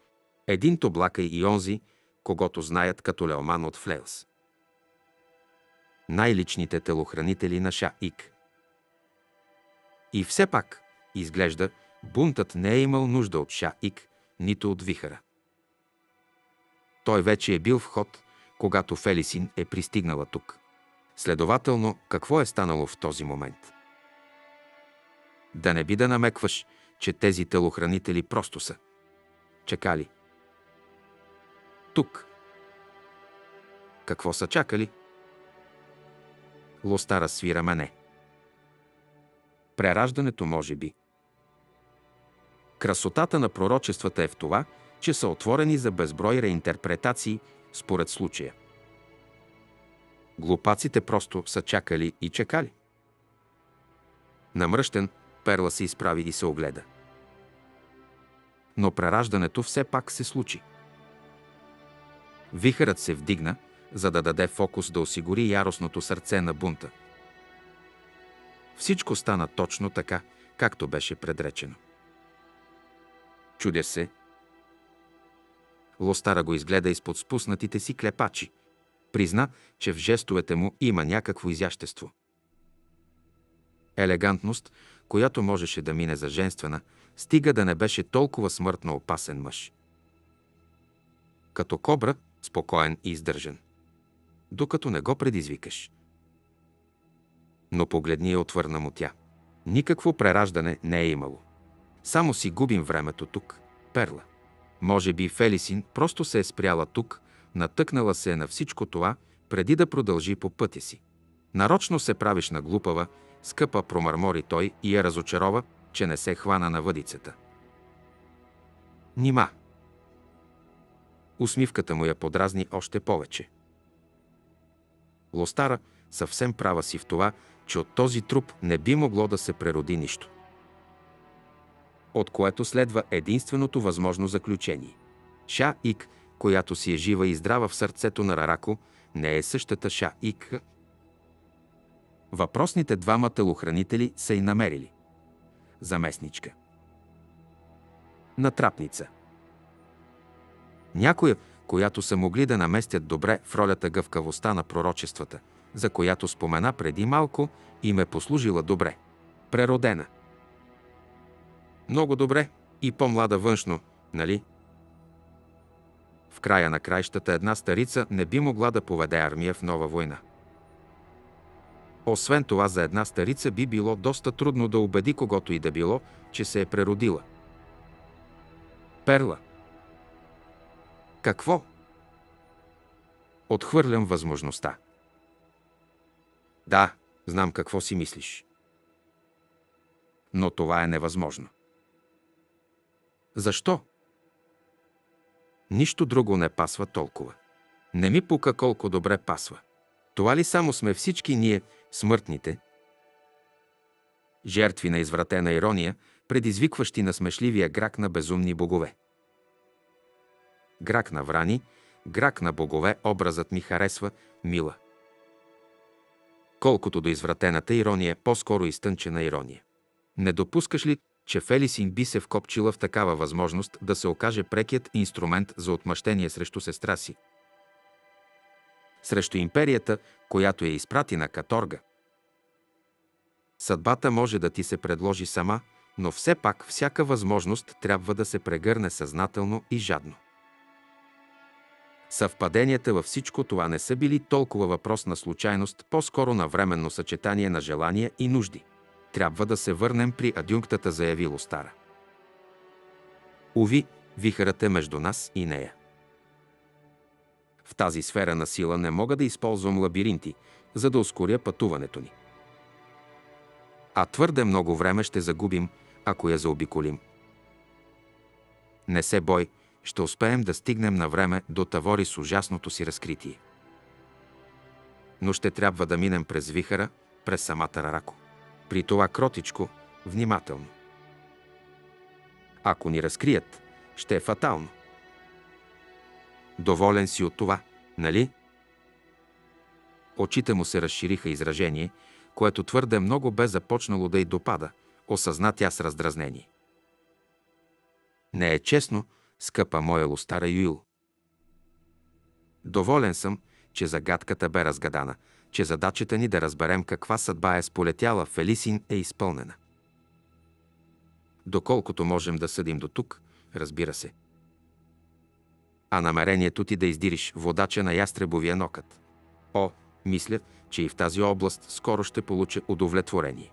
Един тоблакай и онзи, когато знаят като Леоман от Флейлс. Най-личните телохранители на Ша-Ик. И все пак, изглежда, бунтът не е имал нужда от Ша-Ик, нито от вихара. Той вече е бил в ход, когато Фелисин е пристигнала тук. Следователно, какво е станало в този момент? Да не би да намекваш, че тези телохранители просто са. Чекали. Тук. Какво са чакали? Лостара свира мене. Прераждането може би. Красотата на пророчествата е в това, че са отворени за безброй реинтерпретации според случая. Глупаците просто са чакали и чекали. Намръщен, Перла се изправи и се огледа. Но прераждането все пак се случи. Вихърът се вдигна, за да даде фокус да осигури яростното сърце на бунта. Всичко стана точно така, както беше предречено. Чудя се. Лостара го изгледа изпод спуснатите си клепачи. Призна, че в жестовете му има някакво изящество. Елегантност, която можеше да мине за женствена, стига да не беше толкова смъртно опасен мъж. Като кобра, спокоен и издържан. Докато не го предизвикаш. Но погледни я отвърна му тя. Никакво прераждане не е имало. Само си губим времето тук, перла. Може би Фелисин просто се е спряла тук, натъкнала се е на всичко това, преди да продължи по пътя си. Нарочно се правиш на глупава, скъпа промърмори той и я разочарова, че не се хвана на въдицата. Нима. Усмивката му я подразни още повече. Лостара, съвсем права си в това, че от този труп не би могло да се прероди нищо. От което следва единственото възможно заключение. Ша Ик, която си е жива и здрава в сърцето на Рарако, не е същата Ша Ик. Въпросните двама телохранители са и намерили. Заместничка. Натрапница. Някоя, която са могли да наместят добре в ролята гъвкавостта на пророчествата, за която спомена преди малко, им е послужила добре. Преродена. Много добре и по-млада външно, нали? В края на краищата една старица не би могла да поведе армия в нова война. Освен това, за една старица би било доста трудно да убеди когото и да било, че се е преродила. Перла. Какво? Отхвърлям възможността. Да, знам какво си мислиш. Но това е невъзможно. Защо? Нищо друго не пасва толкова. Не ми пука колко добре пасва. Това ли само сме всички ние, смъртните? Жертви на извратена ирония, предизвикващи на смешливия грак на безумни богове. Грак на врани, грак на богове, образът ми харесва, мила. Колкото до извратената ирония, по-скоро изтънчена ирония. Не допускаш ли, че Фелисин би се вкопчила в такава възможност да се окаже прекият инструмент за отмъщение срещу сестра си? Срещу империята, която е изпрати на каторга. Съдбата може да ти се предложи сама, но все пак всяка възможност трябва да се прегърне съзнателно и жадно. Съвпаденията във всичко това не са били толкова въпрос на случайност, по-скоро на временно съчетание на желания и нужди. Трябва да се върнем при адюнктата, заявило Стара. Уви, вихърът е между нас и нея. В тази сфера на сила не мога да използвам лабиринти, за да ускоря пътуването ни. А твърде много време ще загубим, ако я заобиколим. Не се бой, ще успеем да стигнем на време до Тавори с ужасното си разкритие. Но ще трябва да минем през вихара, през самата Рарако. При това кротичко, внимателно. Ако ни разкрият, ще е фатално. Доволен си от това, нали? Очите му се разшириха изражение, което твърде много бе започнало да й допада, осъзна тя с раздразнение. Не е честно, скъпа моя лостара Юил. Доволен съм, че загадката бе разгадана, че задачата ни да разберем каква съдба е сполетяла Фелисин е изпълнена. Доколкото можем да съдим до тук, разбира се. А намерението ти да издириш водача на ястребовия нокът. О, мисля, че и в тази област скоро ще получа удовлетворение.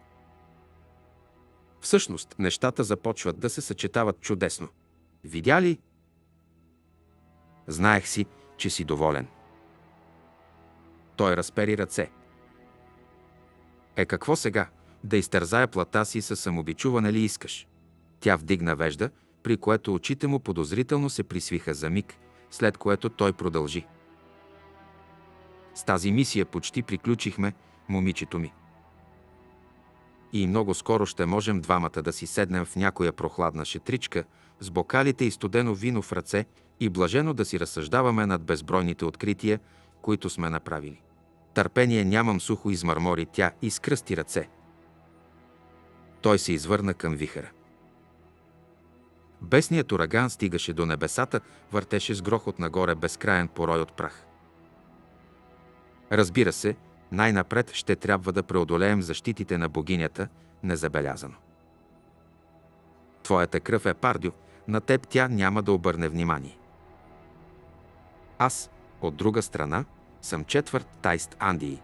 Всъщност, нещата започват да се съчетават чудесно – Видя ли? Знаех си, че си доволен. Той разпери ръце. Е какво сега? Да изтързая плата си със самобичуване ли искаш? Тя вдигна вежда, при което очите му подозрително се присвиха за миг, след което той продължи. С тази мисия почти приключихме, момичето ми. И много скоро ще можем двамата да си седнем в някоя прохладна шетричка – с бокалите и студено вино в ръце и блажено да си разсъждаваме над безбройните открития, които сме направили. Търпение нямам сухо измърмори тя и скръсти ръце. Той се извърна към вихара. Бесният ураган стигаше до небесата, въртеше с грохот нагоре безкраен порой от прах. Разбира се, най-напред ще трябва да преодолеем защитите на богинята, незабелязано. Твоята кръв е пардю, на теб тя няма да обърне внимание. Аз, от друга страна, съм четвърт тайст Андии.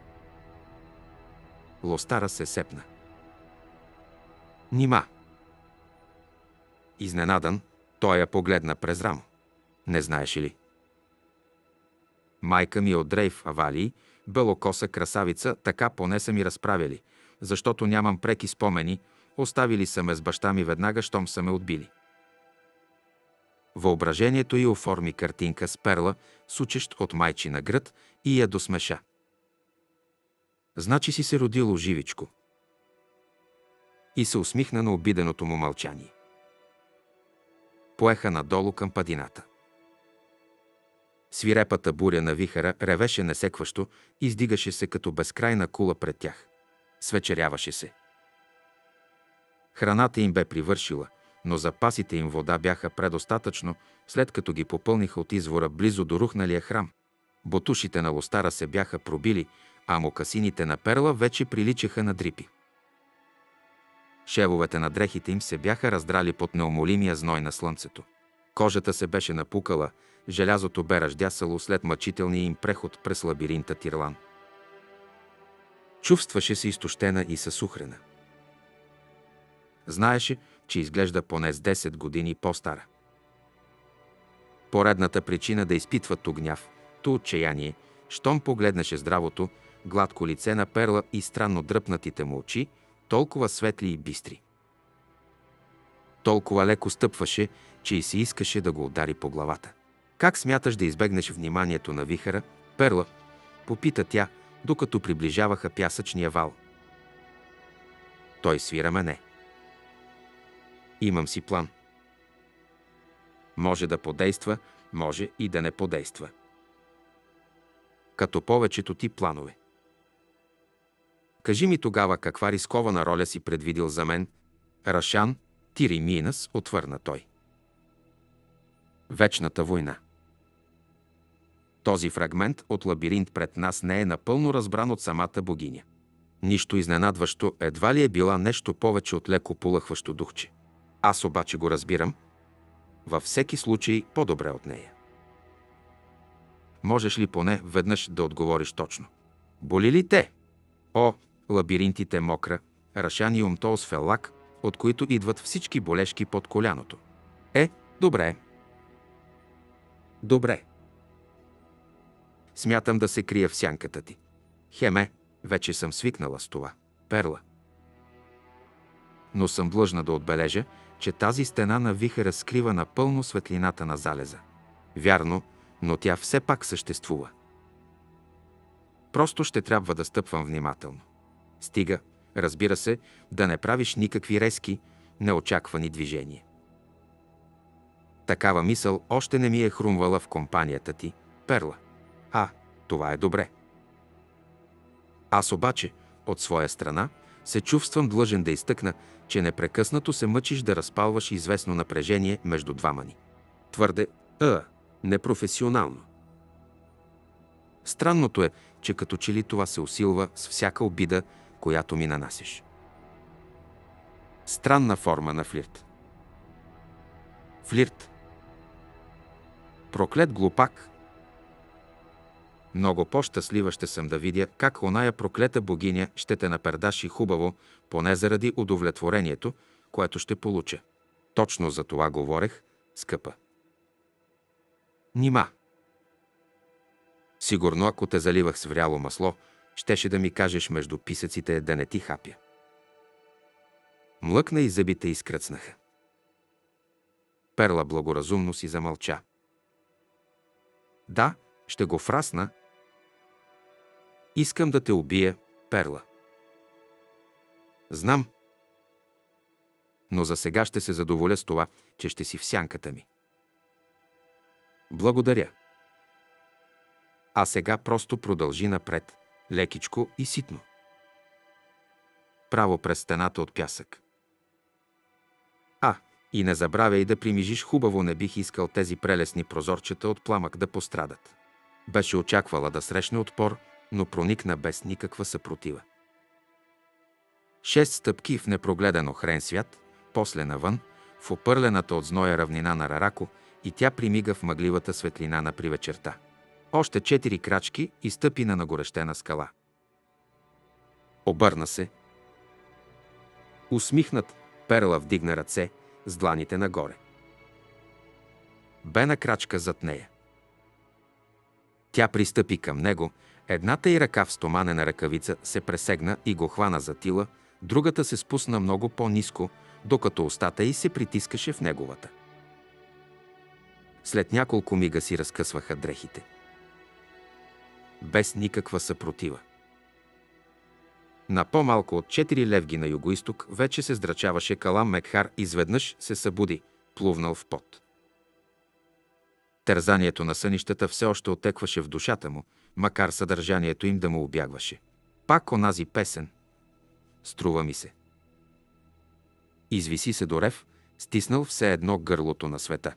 Лостара се сепна. Нима. Изненадан, той я погледна през рамо. Не знаеш ли? Майка ми от Дрейв Авалии, белокоса красавица, така поне са ми разправили, защото нямам преки спомени, оставили са ме с баща ми веднага, щом са ме отбили. Въображението й оформи картинка с перла, сучещ от майчина гръд и я досмеша. Значи си се родило живичко. И се усмихна на обиденото му мълчание. Поеха надолу към падината. Свирепата буря на вихара ревеше несекващо, издигаше се като безкрайна кула пред тях. Свечеряваше се. Храната им бе привършила, но запасите им вода бяха предостатъчно, след като ги попълниха от извора близо до рухналия храм. Ботушите на лостара се бяха пробили, а мокасините на перла вече приличаха на дрипи. Шевовете на дрехите им се бяха раздрали под неумолимия зной на слънцето. Кожата се беше напукала, желязото бе ръждясало след мъчителния им преход през лабиринта Тирлан. Чувстваше се изтощена и съсухрена. Знаеше, че изглежда поне с 10 години по-стара. Поредната причина да изпитва ту гняв, ту отчаяние, щом погледнеше здравото, гладко лице на перла и странно дръпнатите му очи, толкова светли и бистри. Толкова леко стъпваше, че и се искаше да го удари по главата. Как смяташ да избегнеш вниманието на вихара, перла? Попита тя, докато приближаваха пясъчния вал. Той свира мене. Имам си план. Може да подейства, може и да не подейства. Като повечето ти планове. Кажи ми тогава каква рискована роля си предвидил за мен. Рашан, Тири Минас, отвърна той. Вечната война. Този фрагмент от лабиринт пред нас не е напълно разбран от самата богиня. Нищо изненадващо едва ли е била нещо повече от леко полъхващо духче. Аз обаче го разбирам. Във всеки случай по-добре от нея. Можеш ли поне веднъж да отговориш точно? Боли ли те? О, лабиринтите мокра, рашаниум толс фелак, от които идват всички болешки под коляното. Е, добре. Добре. Смятам да се крия в сянката ти. Хеме, вече съм свикнала с това. Перла. Но съм длъжна да отбележа, че тази стена на виха разкрива напълно светлината на залеза. Вярно, но тя все пак съществува. Просто ще трябва да стъпвам внимателно. Стига, разбира се, да не правиш никакви резки, неочаквани движения. Такава мисъл още не ми е хрумвала в компанията ти, Перла. А, това е добре. Аз обаче, от своя страна, се чувствам длъжен да изтъкна, че непрекъснато се мъчиш да разпалваш известно напрежение между двама ни. Твърде «а», непрофесионално. Странното е, че като че ли това се усилва с всяка обида, която ми нанасиш. Странна форма на флирт. Флирт. Проклет глупак. Много по-щастлива ще съм да видя как оная проклета богиня ще те напердаши хубаво, поне заради удовлетворението, което ще получа. Точно за това говорех, скъпа. Нима. Сигурно, ако те заливах с вряло масло, щеше да ми кажеш между писъците да не ти хапя. Млъкна и зъбите изкръцнаха. Перла благоразумно си замълча. Да, ще го фрасна. Искам да те убия, Перла. Знам. Но за сега ще се задоволя с това, че ще си в сянката ми. Благодаря. А сега просто продължи напред, лекичко и ситно. Право през стената от пясък. А, и не забравяй да примижиш хубаво, не бих искал тези прелесни прозорчета от пламък да пострадат. Беше очаквала да срещне отпор, но проникна без никаква съпротива. Шест стъпки в непрогледан охрен свят, после навън, в опърлената от зноя равнина на Рарако и тя примига в мъгливата светлина на привечерта. Още четири крачки и стъпи на нагорещена скала. Обърна се. Усмихнат, Перла вдигна ръце с дланите нагоре. Бе на крачка зад нея. Тя пристъпи към него, едната й ръка в стоманена ръкавица се пресегна и го хвана за тила, другата се спусна много по-низко, докато устата й се притискаше в неговата. След няколко мига си разкъсваха дрехите. Без никаква съпротива. На по-малко от 4 левги на югоисток вече се здрачаваше Калам Мекхар, изведнъж се събуди, плувнал в пот. Тързанието на сънищата все още отекваше в душата му, макар съдържанието им да му обягваше. Пак онази песен. Струва ми се. Извиси се до рев, стиснал все едно гърлото на света.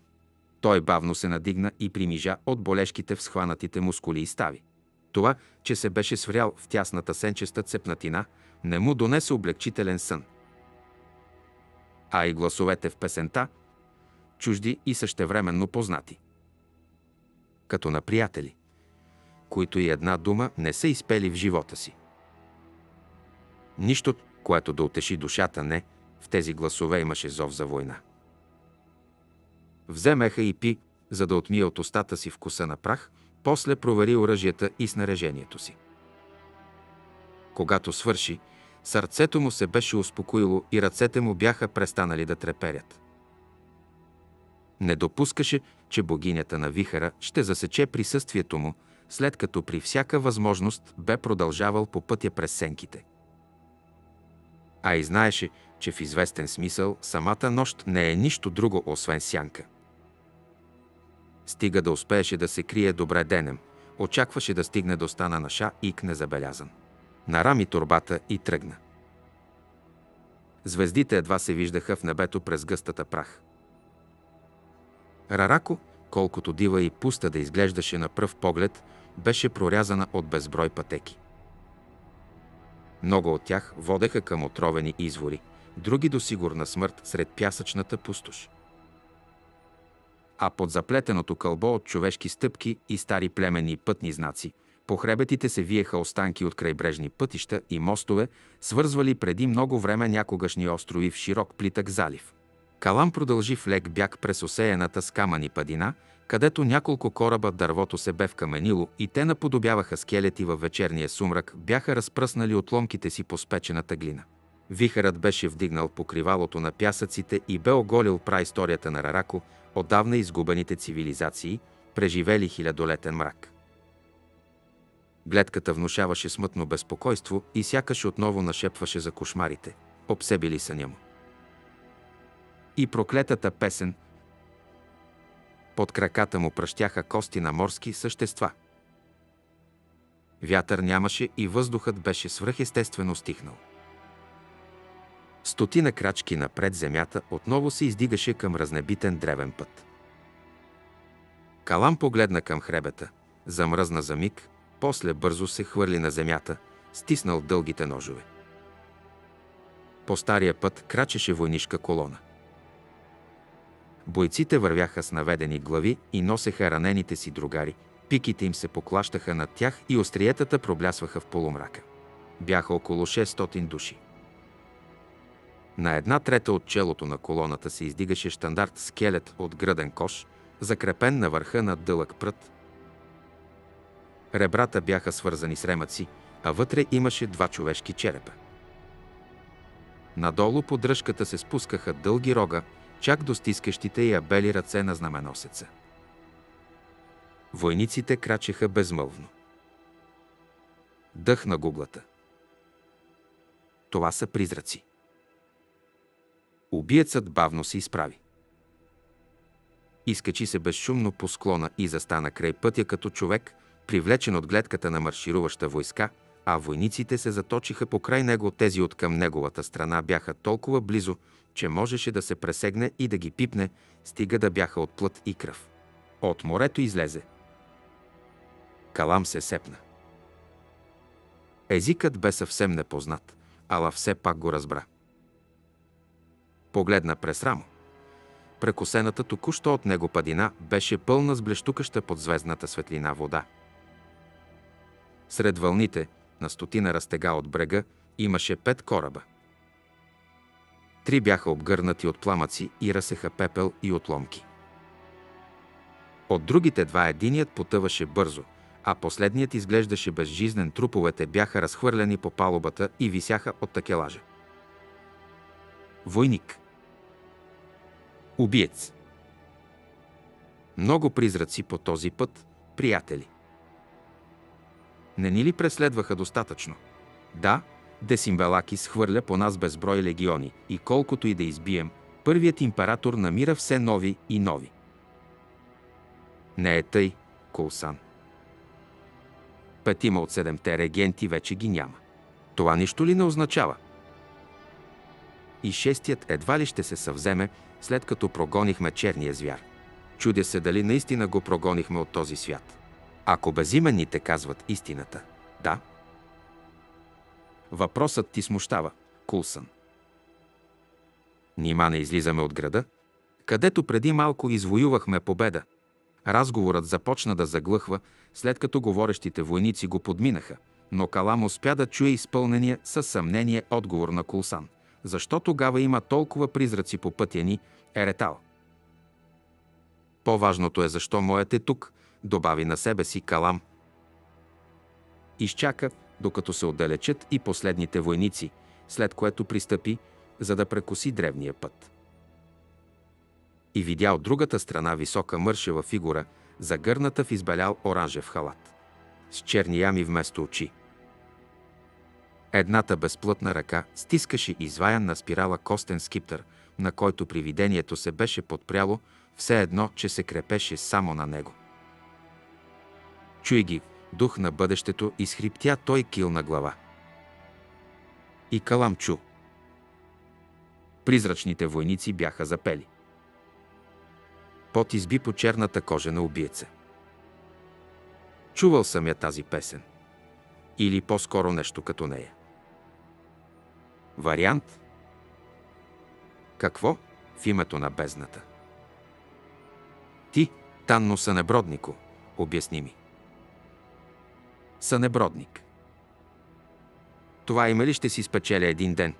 Той бавно се надигна и примижа от болешките в схванатите мускули и стави. Това, че се беше сврял в тясната сенчеста цепнатина, не му донесе облегчителен сън. А и гласовете в песента, чужди и същевременно познати. Като на приятели, които и една дума не са изпели в живота си. Нищо, което да утеши душата, не, в тези гласове имаше зов за война. Вземеха и пи, за да отмие от устата си вкуса на прах, после провери оръжията и снаряжението си. Когато свърши, сърцето му се беше успокоило и ръцете му бяха престанали да треперят. Не допускаше, че богинята на вихара ще засече присъствието му, след като при всяка възможност бе продължавал по пътя през сенките. А и знаеше, че в известен смисъл самата нощ не е нищо друго, освен сянка. Стига да успееше да се крие добре денем. Очакваше да стигне до стана на ша ик незабелязан. Нарами турбата и тръгна. Звездите едва се виждаха в небето през гъстата прах. Рарако, колкото дива и пуста да изглеждаше на пръв поглед, беше прорязана от безброй пътеки. Много от тях водеха към отровени извори, други до сигурна смърт сред пясъчната пустош а под заплетеното кълбо от човешки стъпки и стари племени пътни знаци, по хребетите се виеха останки от крайбрежни пътища и мостове, свързвали преди много време някогашни острови в широк плитък залив. Калам продължи в лек бяг през осеяната с камъни падина, където няколко кораба дървото се бе вкаменило и те наподобяваха скелети във вечерния сумрак, бяха разпръснали отломките си по спечената глина. Вихърът беше вдигнал покривалото на пясъците и бе оголил праисторията на Рарако, отдавна изгубените цивилизации, преживели хилядолетен мрак. Гледката внушаваше смътно безпокойство и сякаш отново нашепваше за кошмарите, обсебили съня му. И проклетата песен под краката му пръщяха кости на морски същества. Вятър нямаше и въздухът беше свръхестествено стихнал. Стотина крачки напред земята отново се издигаше към разнебитен древен път. Калам погледна към хребета, замръзна за миг, после бързо се хвърли на земята, стиснал дългите ножове. По стария път крачеше войнишка колона. Бойците вървяха с наведени глави и носеха ранените си другари, пиките им се поклащаха над тях и остриетата проблясваха в полумрака. Бяха около 600 души. На една трета от челото на колоната се издигаше штандарт скелет от гръден кош, закрепен на върха на дълъг прът. Ребрата бяха свързани с ремъци, а вътре имаше два човешки черепа. Надолу по дръжката се спускаха дълги рога, чак до стискащите я бели ръце на знаменосеца. Войниците крачеха безмълвно. Дъх на гуглата. Това са призраци. Убиецът бавно се изправи. Изкачи се безшумно по склона и застана край пътя като човек, привлечен от гледката на маршируваща войска, а войниците се заточиха покрай него, тези от към неговата страна бяха толкова близо, че можеше да се пресегне и да ги пипне, стига да бяха от плът и кръв. От морето излезе. Калам се сепна. Езикът бе съвсем непознат, ала все пак го разбра. Погледна през рамо. Прекосената току-що от него падина беше пълна с блещукаща под звездната светлина вода. Сред вълните, на стотина разтега от брега, имаше пет кораба. Три бяха обгърнати от пламъци и разсеха пепел и отломки. От другите два единият потъваше бързо, а последният изглеждаше безжизнен, труповете бяха разхвърлени по палубата и висяха от такелажа. Войник. Убиец. Много призраци по този път, приятели. Не ни ли преследваха достатъчно? Да, Десимбелакис хвърля по нас безброй легиони и колкото и да избием, първият император намира все нови и нови. Не е тъй, Кулсан. Петима от седемте регенти вече ги няма. Това нищо ли не означава? И шестият едва ли ще се съвземе, след като прогонихме черния звяр. Чудя се дали наистина го прогонихме от този свят. Ако безименните казват истината, да. Въпросът ти смущава, Кулсън. Нима не излизаме от града, където преди малко извоювахме победа. Разговорът започна да заглъхва, след като говорещите войници го подминаха, но Калам успя да чуе изпълнения със съмнение отговор на Кулсан. Защо тогава има толкова призраци по пътя ни, Еретал? По-важното е защо моят е тук, добави на себе си Калам. Изчака, докато се отдалечат и последните войници, след което пристъпи, за да прекоси древния път. И видя от другата страна висока мършева фигура, загърната в избелял оранжев халат, с черни ями вместо очи. Едната безплътна ръка стискаше изваян на спирала костен скиптър, на който привидението се беше подпряло, все едно, че се крепеше само на него. Чуй ги, дух на бъдещето, изхриптя той кил на глава. И Калам чу. Призрачните войници бяха запели. Пот изби по черната кожа на убиеца. Чувал съм я тази песен. Или по-скоро нещо като нея. Вариант? Какво? В името на бездната. Ти, Танно Сънеброднико, обясни ми. Сънебродник. Това има ли ще си спечеля един ден?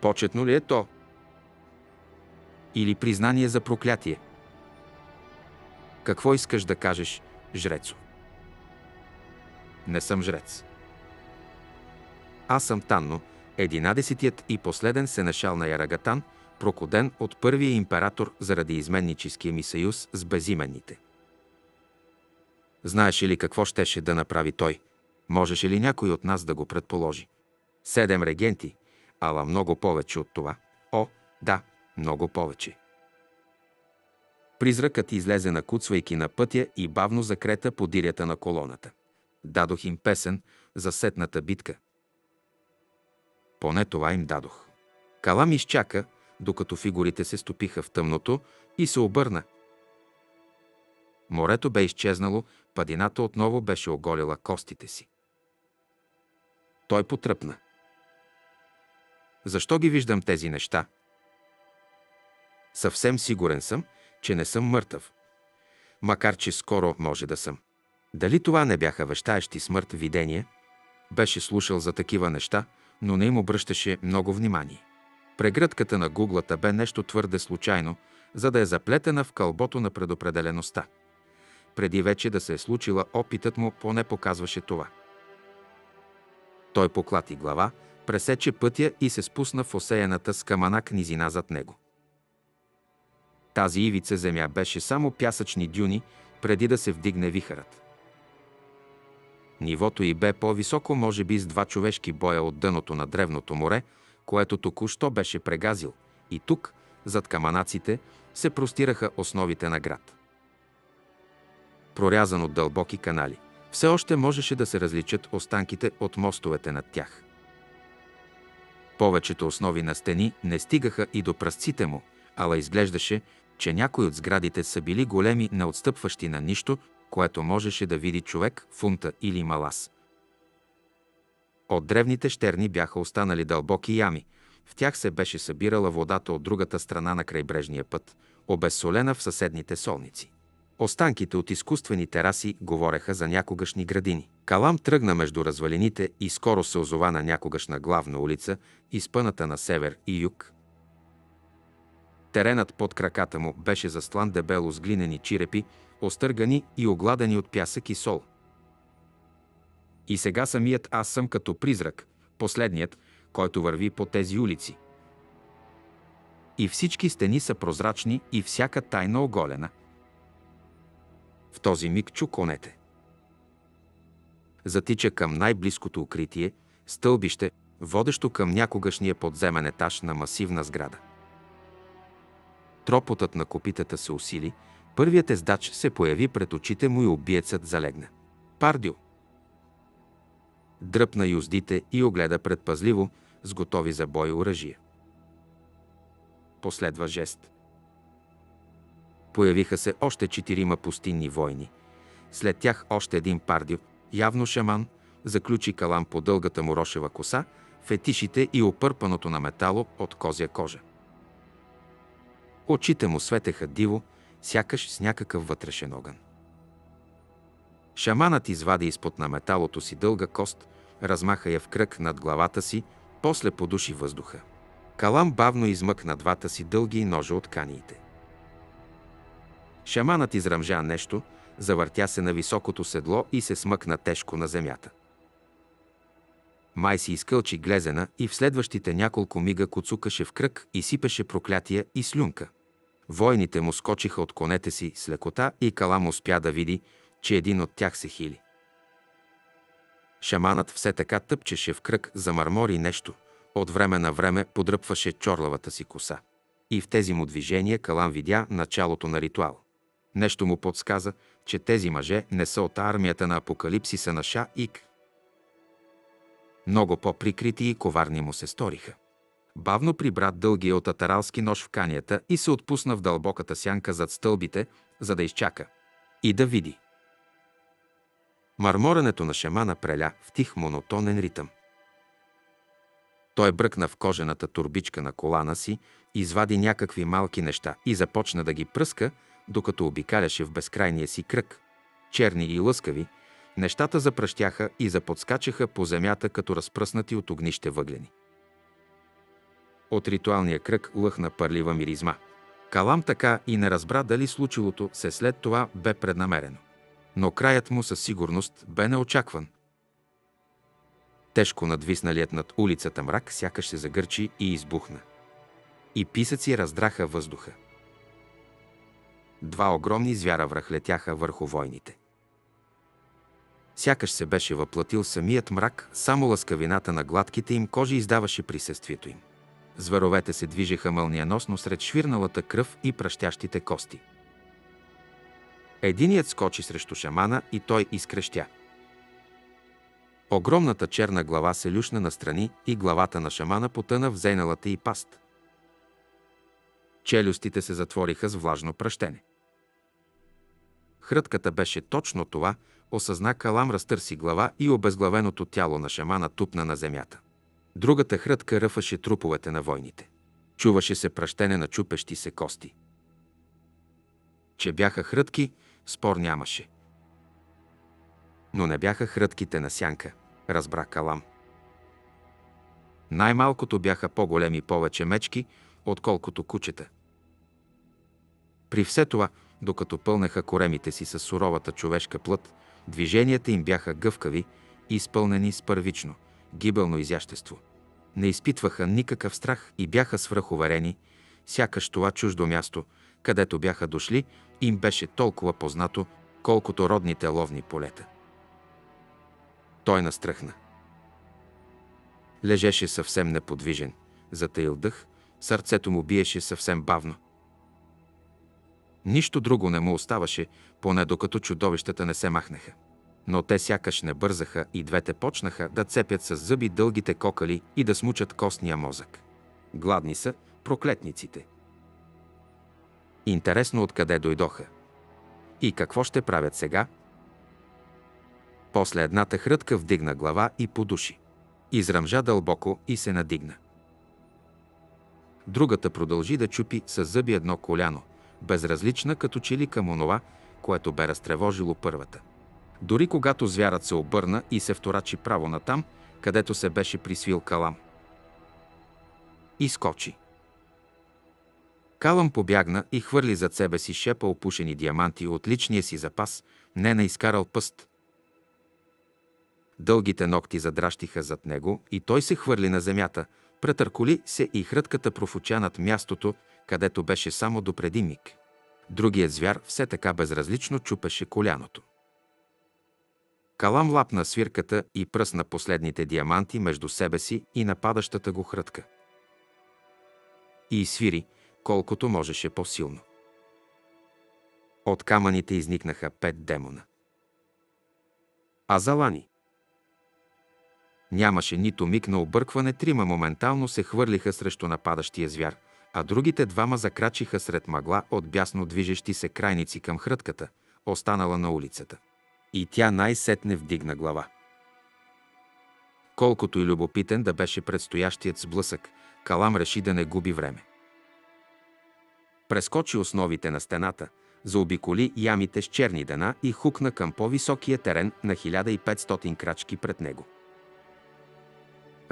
Почетно ли е то? Или признание за проклятие? Какво искаш да кажеш, жрецо? Не съм жрец. Аз съм Танно, единадесетият и последен сенешал на Ярагатан, прокоден от първия император заради изменническия ми съюз с безименните. Знаеш ли какво щеше да направи той? Можеше ли някой от нас да го предположи? Седем регенти, ала много повече от това. О, да, много повече. Призракът излезе накуцвайки на пътя и бавно закрета по дирята на колоната. Дадох им песен за сетната битка. Поне това им дадох. Калам изчака, докато фигурите се стопиха в тъмното и се обърна. Морето бе изчезнало, падината отново беше оголила костите си. Той потръпна. Защо ги виждам тези неща? Съвсем сигурен съм, че не съм мъртъв. Макар, че скоро може да съм. Дали това не бяха вещаещи смърт видения? Беше слушал за такива неща, но не им обръщаше много внимание. Прегръдката на гуглата бе нещо твърде случайно, за да е заплетена в кълбото на предопределеността. Преди вече да се е случила, опитът му поне показваше това. Той поклати глава, пресече пътя и се спусна в осеяната с камана низина зад него. Тази ивица земя беше само пясъчни дюни, преди да се вдигне вихърът. Нивото й бе по-високо, може би с два човешки боя от дъното на древното море, което току-що беше прегазил, и тук, зад каманаците, се простираха основите на град. Прорязан от дълбоки канали, все още можеше да се различат останките от мостовете над тях. Повечето основи на стени не стигаха и до пръстците му, ала изглеждаше, че някои от сградите са били големи, неотстъпващи на нищо, което можеше да види човек, фунта или малас. От древните щерни бяха останали дълбоки ями. В тях се беше събирала водата от другата страна на крайбрежния път, обезсолена в съседните солници. Останките от изкуствени тераси говореха за някогашни градини. Калам тръгна между развалините и скоро се озова на някогашна главна улица, изпъната на север и юг. Теренът под краката му беше застлан дебело с глинени чирепи, остъргани и огладени от пясък и сол. И сега самият аз съм като призрак, последният, който върви по тези улици. И всички стени са прозрачни и всяка тайна оголена. В този миг чу конете. Затича към най-близкото укритие, стълбище, водещо към някогашния подземен етаж на масивна сграда. Тропотът на копитата се усили, първият ездач се появи пред очите му и убиецът залегна. Пардио! Дръпна юздите и огледа предпазливо с готови за бой оръжия. Последва жест. Появиха се още четирима пустинни войни. След тях още един пардио, явно шаман, заключи калам по дългата му рошева коса, фетишите и опърпаното на метало от козя кожа. Очите му светеха диво, сякаш с някакъв вътрешен огън. Шаманът извади изпод на металото си дълга кост, размаха я в кръг над главата си, после подуши въздуха. Калам бавно измъкна двата си дълги ножа от каниите. Шаманът изръмжа нещо, завъртя се на високото седло и се смъкна тежко на земята. Май си изкълчи глезена и в следващите няколко мига коцукаше в кръг и сипеше проклятия и слюнка. Войните му скочиха от конете си с лекота и Калам успя да види, че един от тях се хили. Шаманът все така тъпчеше в кръг, замърмори нещо, от време на време подръпваше чорлавата си коса. И в тези му движения Калам видя началото на ритуал. Нещо му подсказа, че тези мъже не са от армията на апокалипсиса на Ша Ик. Много по-прикрити и коварни му се сториха. Бавно прибра дългия от атаралски нож в канията и се отпусна в дълбоката сянка зад стълбите, за да изчака. И да види. Марморенето на шамана преля в тих монотонен ритъм. Той бръкна в кожената турбичка на колана си, извади някакви малки неща и започна да ги пръска, докато обикаляше в безкрайния си кръг. Черни и лъскави, нещата запръщяха и заподскачаха по земята като разпръснати от огнище въглени. От ритуалния кръг лъхна пърлива миризма. Калам така и не разбра дали случилото се след това бе преднамерено. Но краят му със сигурност бе неочакван. Тежко надвисналият над улицата мрак сякаш се загърчи и избухна. И писъци раздраха въздуха. Два огромни звяра връхлетяха върху войните. Сякаш се беше въплатил самият мрак, само лъскавината на гладките им кожи издаваше присъствието им. Зверовете се движеха мълниеносно сред швирналата кръв и пръщящите кости. Единият скочи срещу шамана и той изкрещя. Огромната черна глава се люшна настрани и главата на шамана потъна в зейналата и паст. Челюстите се затвориха с влажно пръщене. Хрътката беше точно това, осъзна Калам разтърси глава и обезглавеното тяло на шамана тупна на земята. Другата хрътка ръфаше труповете на войните. Чуваше се пръщене на чупещи се кости. Че бяха хрътки, спор нямаше. Но не бяха хрътките на сянка, разбра Калам. Най-малкото бяха по-големи повече мечки, отколкото кучета. При все това, докато пълнеха коремите си с суровата човешка плът, движенията им бяха гъвкави и изпълнени с първично, гибелно изящество. Не изпитваха никакъв страх и бяха свръхуверени, сякаш това чуждо място, където бяха дошли, им беше толкова познато, колкото родните ловни полета. Той настръхна. Лежеше съвсем неподвижен, затаил дъх, сърцето му биеше съвсем бавно. Нищо друго не му оставаше, поне докато чудовищата не се махнаха. Но те сякаш не бързаха и двете почнаха да цепят с зъби дългите кокали и да смучат костния мозък. Гладни са проклетниците. Интересно откъде дойдоха. И какво ще правят сега? После едната хрътка вдигна глава и подуши. Изръмжа дълбоко и се надигна. Другата продължи да чупи с зъби едно коляно, безразлична като че ли към онова, което бе разтревожило първата. Дори когато звярат се обърна и се вторачи право натам, където се беше присвил Калам. Изкочи. Калам побягна и хвърли зад себе си шепа опушени диаманти от личния си запас, не на изкарал пъст. Дългите ногти задращиха зад него и той се хвърли на земята, претърколи се и хрътката профуча над мястото, където беше само допреди миг. Другият звяр все така безразлично чупеше коляното. Калам лапна свирката и пръсна последните диаманти между себе си и нападащата го хрътка. И свири, колкото можеше по-силно. От камъните изникнаха пет демона. Азалани. Нямаше нито миг на объркване, трима моментално се хвърлиха срещу нападащия звяр, а другите двама закрачиха сред мъгла от бясно движещи се крайници към хрътката, останала на улицата. И тя най-сетне вдигна глава. Колкото и любопитен да беше предстоящият сблъсък, Калам реши да не губи време. Прескочи основите на стената, заобиколи ямите с черни дена и хукна към по-високия терен на 1500 крачки пред него.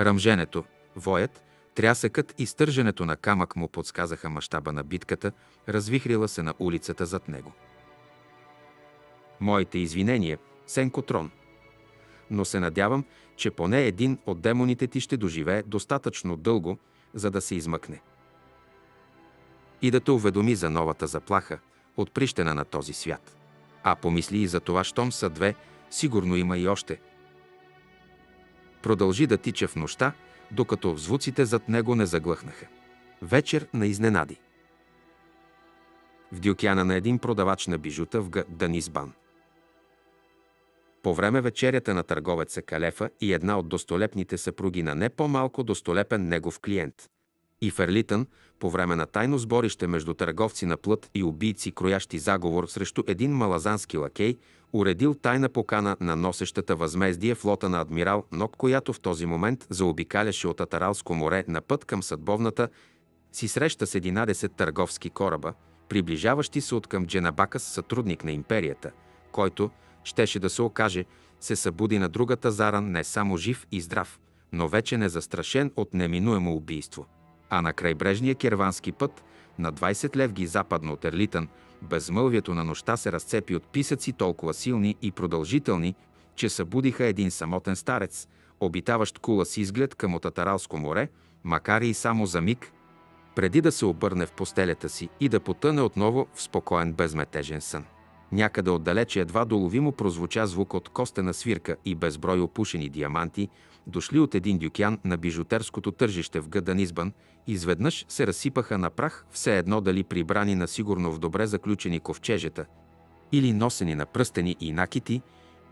Ръмженето, воят, трясъкът и стърженето на камък му подсказаха мащаба на битката, развихрила се на улицата зад него. Моите извинения, Сенко Трон. Но се надявам, че поне един от демоните ти ще доживее достатъчно дълго, за да се измъкне. И да те уведоми за новата заплаха, отприщена на този свят. А помисли и за това, щом са две, сигурно има и още. Продължи да тича в нощта, докато звуците зад него не заглъхнаха. Вечер на изненади. В дюкяна на един продавач на бижута в Данисбан. По време вечерята на търговеца Калефа и една от достолепните съпруги на не по-малко достолепен негов клиент. И Ферлитън, по време на тайно сборище между търговци на плът и убийци, кроящи заговор срещу един малазански лакей, уредил тайна покана на носещата възмездие флота на адмирал Нок, която в този момент заобикаляше от Атаралско море на път към съдбовната, си среща с 11 търговски кораба, приближаващи се от към Дженабакас, сътрудник на империята, който, щеше да се окаже, се събуди на другата заран не само жив и здрав, но вече не застрашен от неминуемо убийство. А на крайбрежния кервански път, на 20 левги западно от Ерлитън, безмълвието на нощта се разцепи от писъци толкова силни и продължителни, че събудиха един самотен старец, обитаващ кула с изглед към Отатаралско море, макар и само за миг, преди да се обърне в постелята си и да потъне отново в спокоен безметежен сън. Някъде отдалече едва доловимо прозвуча звук от костена свирка и безброй опушени диаманти, дошли от един дюкян на бижутерското тържище в Гъданизбан, изведнъж се разсипаха на прах, все едно дали прибрани на сигурно в добре заключени ковчежета, или носени на пръстени и накити,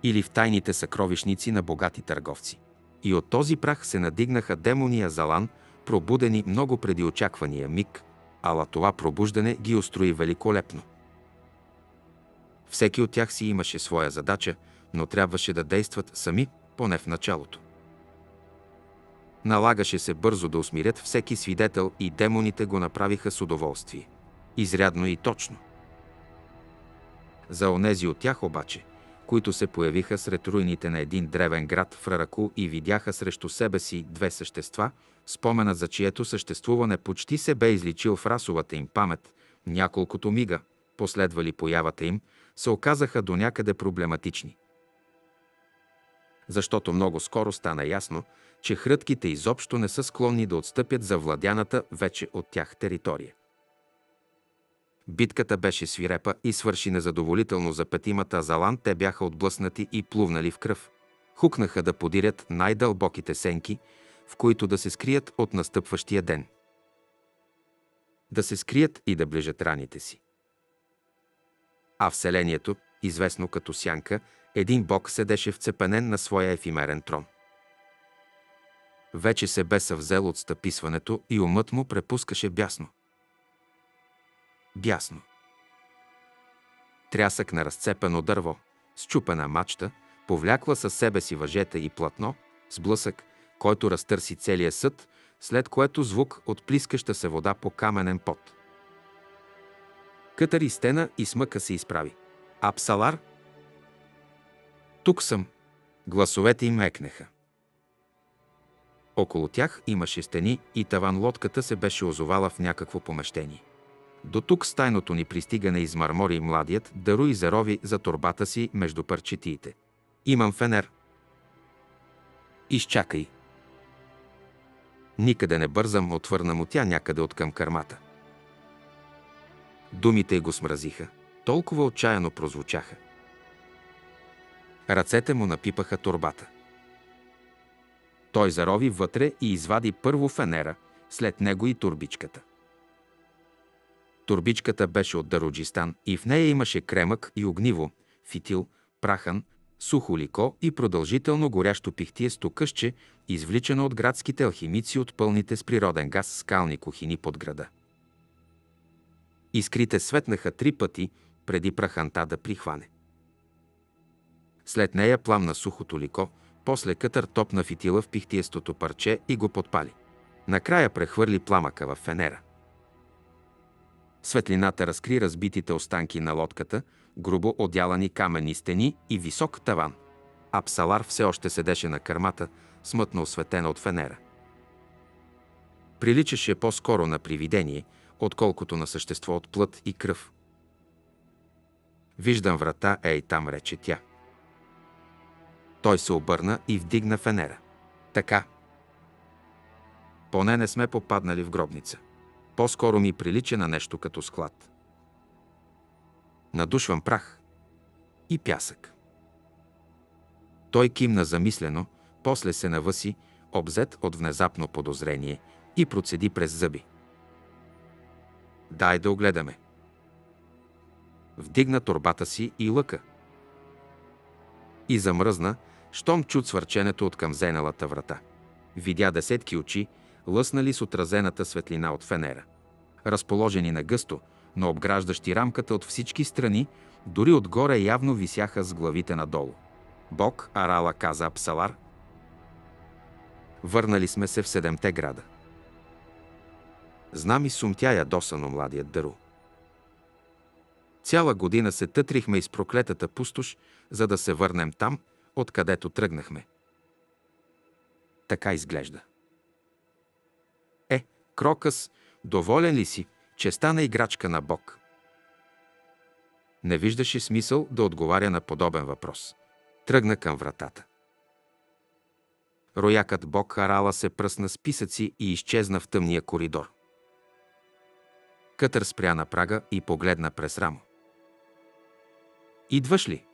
или в тайните съкровищници на богати търговци. И от този прах се надигнаха демония Залан, пробудени много преди очаквания миг, ала това пробуждане ги устрои великолепно. Всеки от тях си имаше своя задача, но трябваше да действат сами, поне в началото. Налагаше се бързо да усмирят всеки свидетел и демоните го направиха с удоволствие. Изрядно и точно. За онези от тях обаче, които се появиха сред руините на един древен град в Рараку и видяха срещу себе си две същества, споменът за чието съществуване почти се бе изличил в расовата им памет, няколкото мига, последвали появата им, се оказаха до някъде проблематични. Защото много скоро стана ясно, че хрътките изобщо не са склонни да отстъпят за владяната вече от тях територия. Битката беше свирепа и свърши незадоволително за петимата Азалан. Те бяха отблъснати и плувнали в кръв. Хукнаха да подирят най-дълбоките сенки, в които да се скрият от настъпващия ден. Да се скрият и да ближат раните си. А вселението, известно като сянка, един бог седеше вцепенен на своя ефимерен трон. Вече се бе съвзел от стъписването и умът му препускаше бясно. Бясно. Трясък на разцепено дърво, счупена мачта, повлякла със себе си въжета и платно, сблъсък, който разтърси целия съд, след което звук от плискаща се вода по каменен пот. Кътари стена и смъка се изправи. Апсалар? Тук съм. Гласовете им екнеха. Около тях имаше стени и таван лодката се беше озовала в някакво помещение. До тук с тайното ни пристигане измърмори младият, даруй зарови за турбата си между парчетиите. Имам фенер. Изчакай. Никъде не бързам, отвърна му тя някъде от към кърмата. Думите го смразиха. Толкова отчаяно прозвучаха. Ръцете му напипаха турбата. Той зарови вътре и извади първо фенера, след него и турбичката. Турбичката беше от Дароджистан и в нея имаше кремък и огниво, фитил, прахан, сухо лико и продължително горящо пихтие стокъще, извличано от градските алхимици от пълните с природен газ скални кухини под града. Искрите светнаха три пъти, преди праханта да прихване. След нея пламна сухото лико, после кътър топна фитила в пихтиестото парче и го подпали. Накрая прехвърли пламъка в фенера. Светлината разкри разбитите останки на лодката, грубо одялани камени стени и висок таван. А Псалар все още седеше на кърмата, смътно осветена от фенера. Приличаше по-скоро на привидение, отколкото на същество от плът и кръв. Виждам врата, ей там, рече тя. Той се обърна и вдигна фенера. Така. Поне не сме попаднали в гробница. По-скоро ми прилича на нещо като склад. Надушвам прах и пясък. Той кимна замислено, после се навъси, обзет от внезапно подозрение и процеди през зъби. Дай да огледаме. Вдигна турбата си и лъка. И замръзна, щом чуд свърченето от към зенелата врата. Видя десетки очи, лъснали с отразената светлина от фенера. Разположени на гъсто, но обграждащи рамката от всички страни, дори отгоре явно висяха с главите надолу. Бог, Арала каза Апсалар. Върнали сме се в седемте града. Знам и сумтя ядосано младият Дару. Цяла година се тътрихме из проклетата пустош, за да се върнем там, откъдето тръгнахме. Така изглежда. Е, Крокъс, доволен ли си, че стана играчка на Бог? Не виждаше смисъл да отговаря на подобен въпрос. Тръгна към вратата. Роякът Бог Харала се пръсна с писъци и изчезна в тъмния коридор. Кътър спря на прага и погледна през рамо. Идваш ли?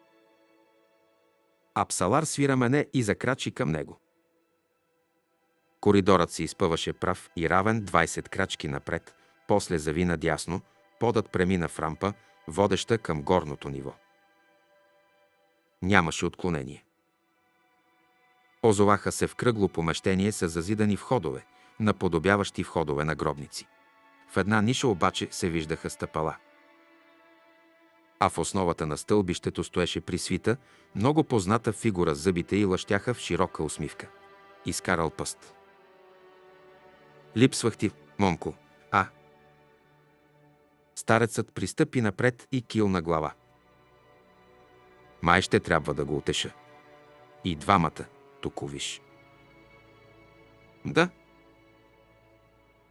Апсалар свира мене и закрачи към него. Коридорът се изпъваше прав и равен 20 крачки напред, после зави надясно, подът премина в рампа, водеща към горното ниво. Нямаше отклонение. Озоваха се в кръгло помещение с зазидани входове, наподобяващи входове на гробници. В една ниша обаче се виждаха стъпала. А в основата на стълбището стоеше при свита много позната фигура, зъбите и лъщяха в широка усмивка. Изкарал пъст. Липсвах ти, момко, а? Старецът пристъпи напред и килна глава. Май ще трябва да го утеша. И двамата, туковиш. Да.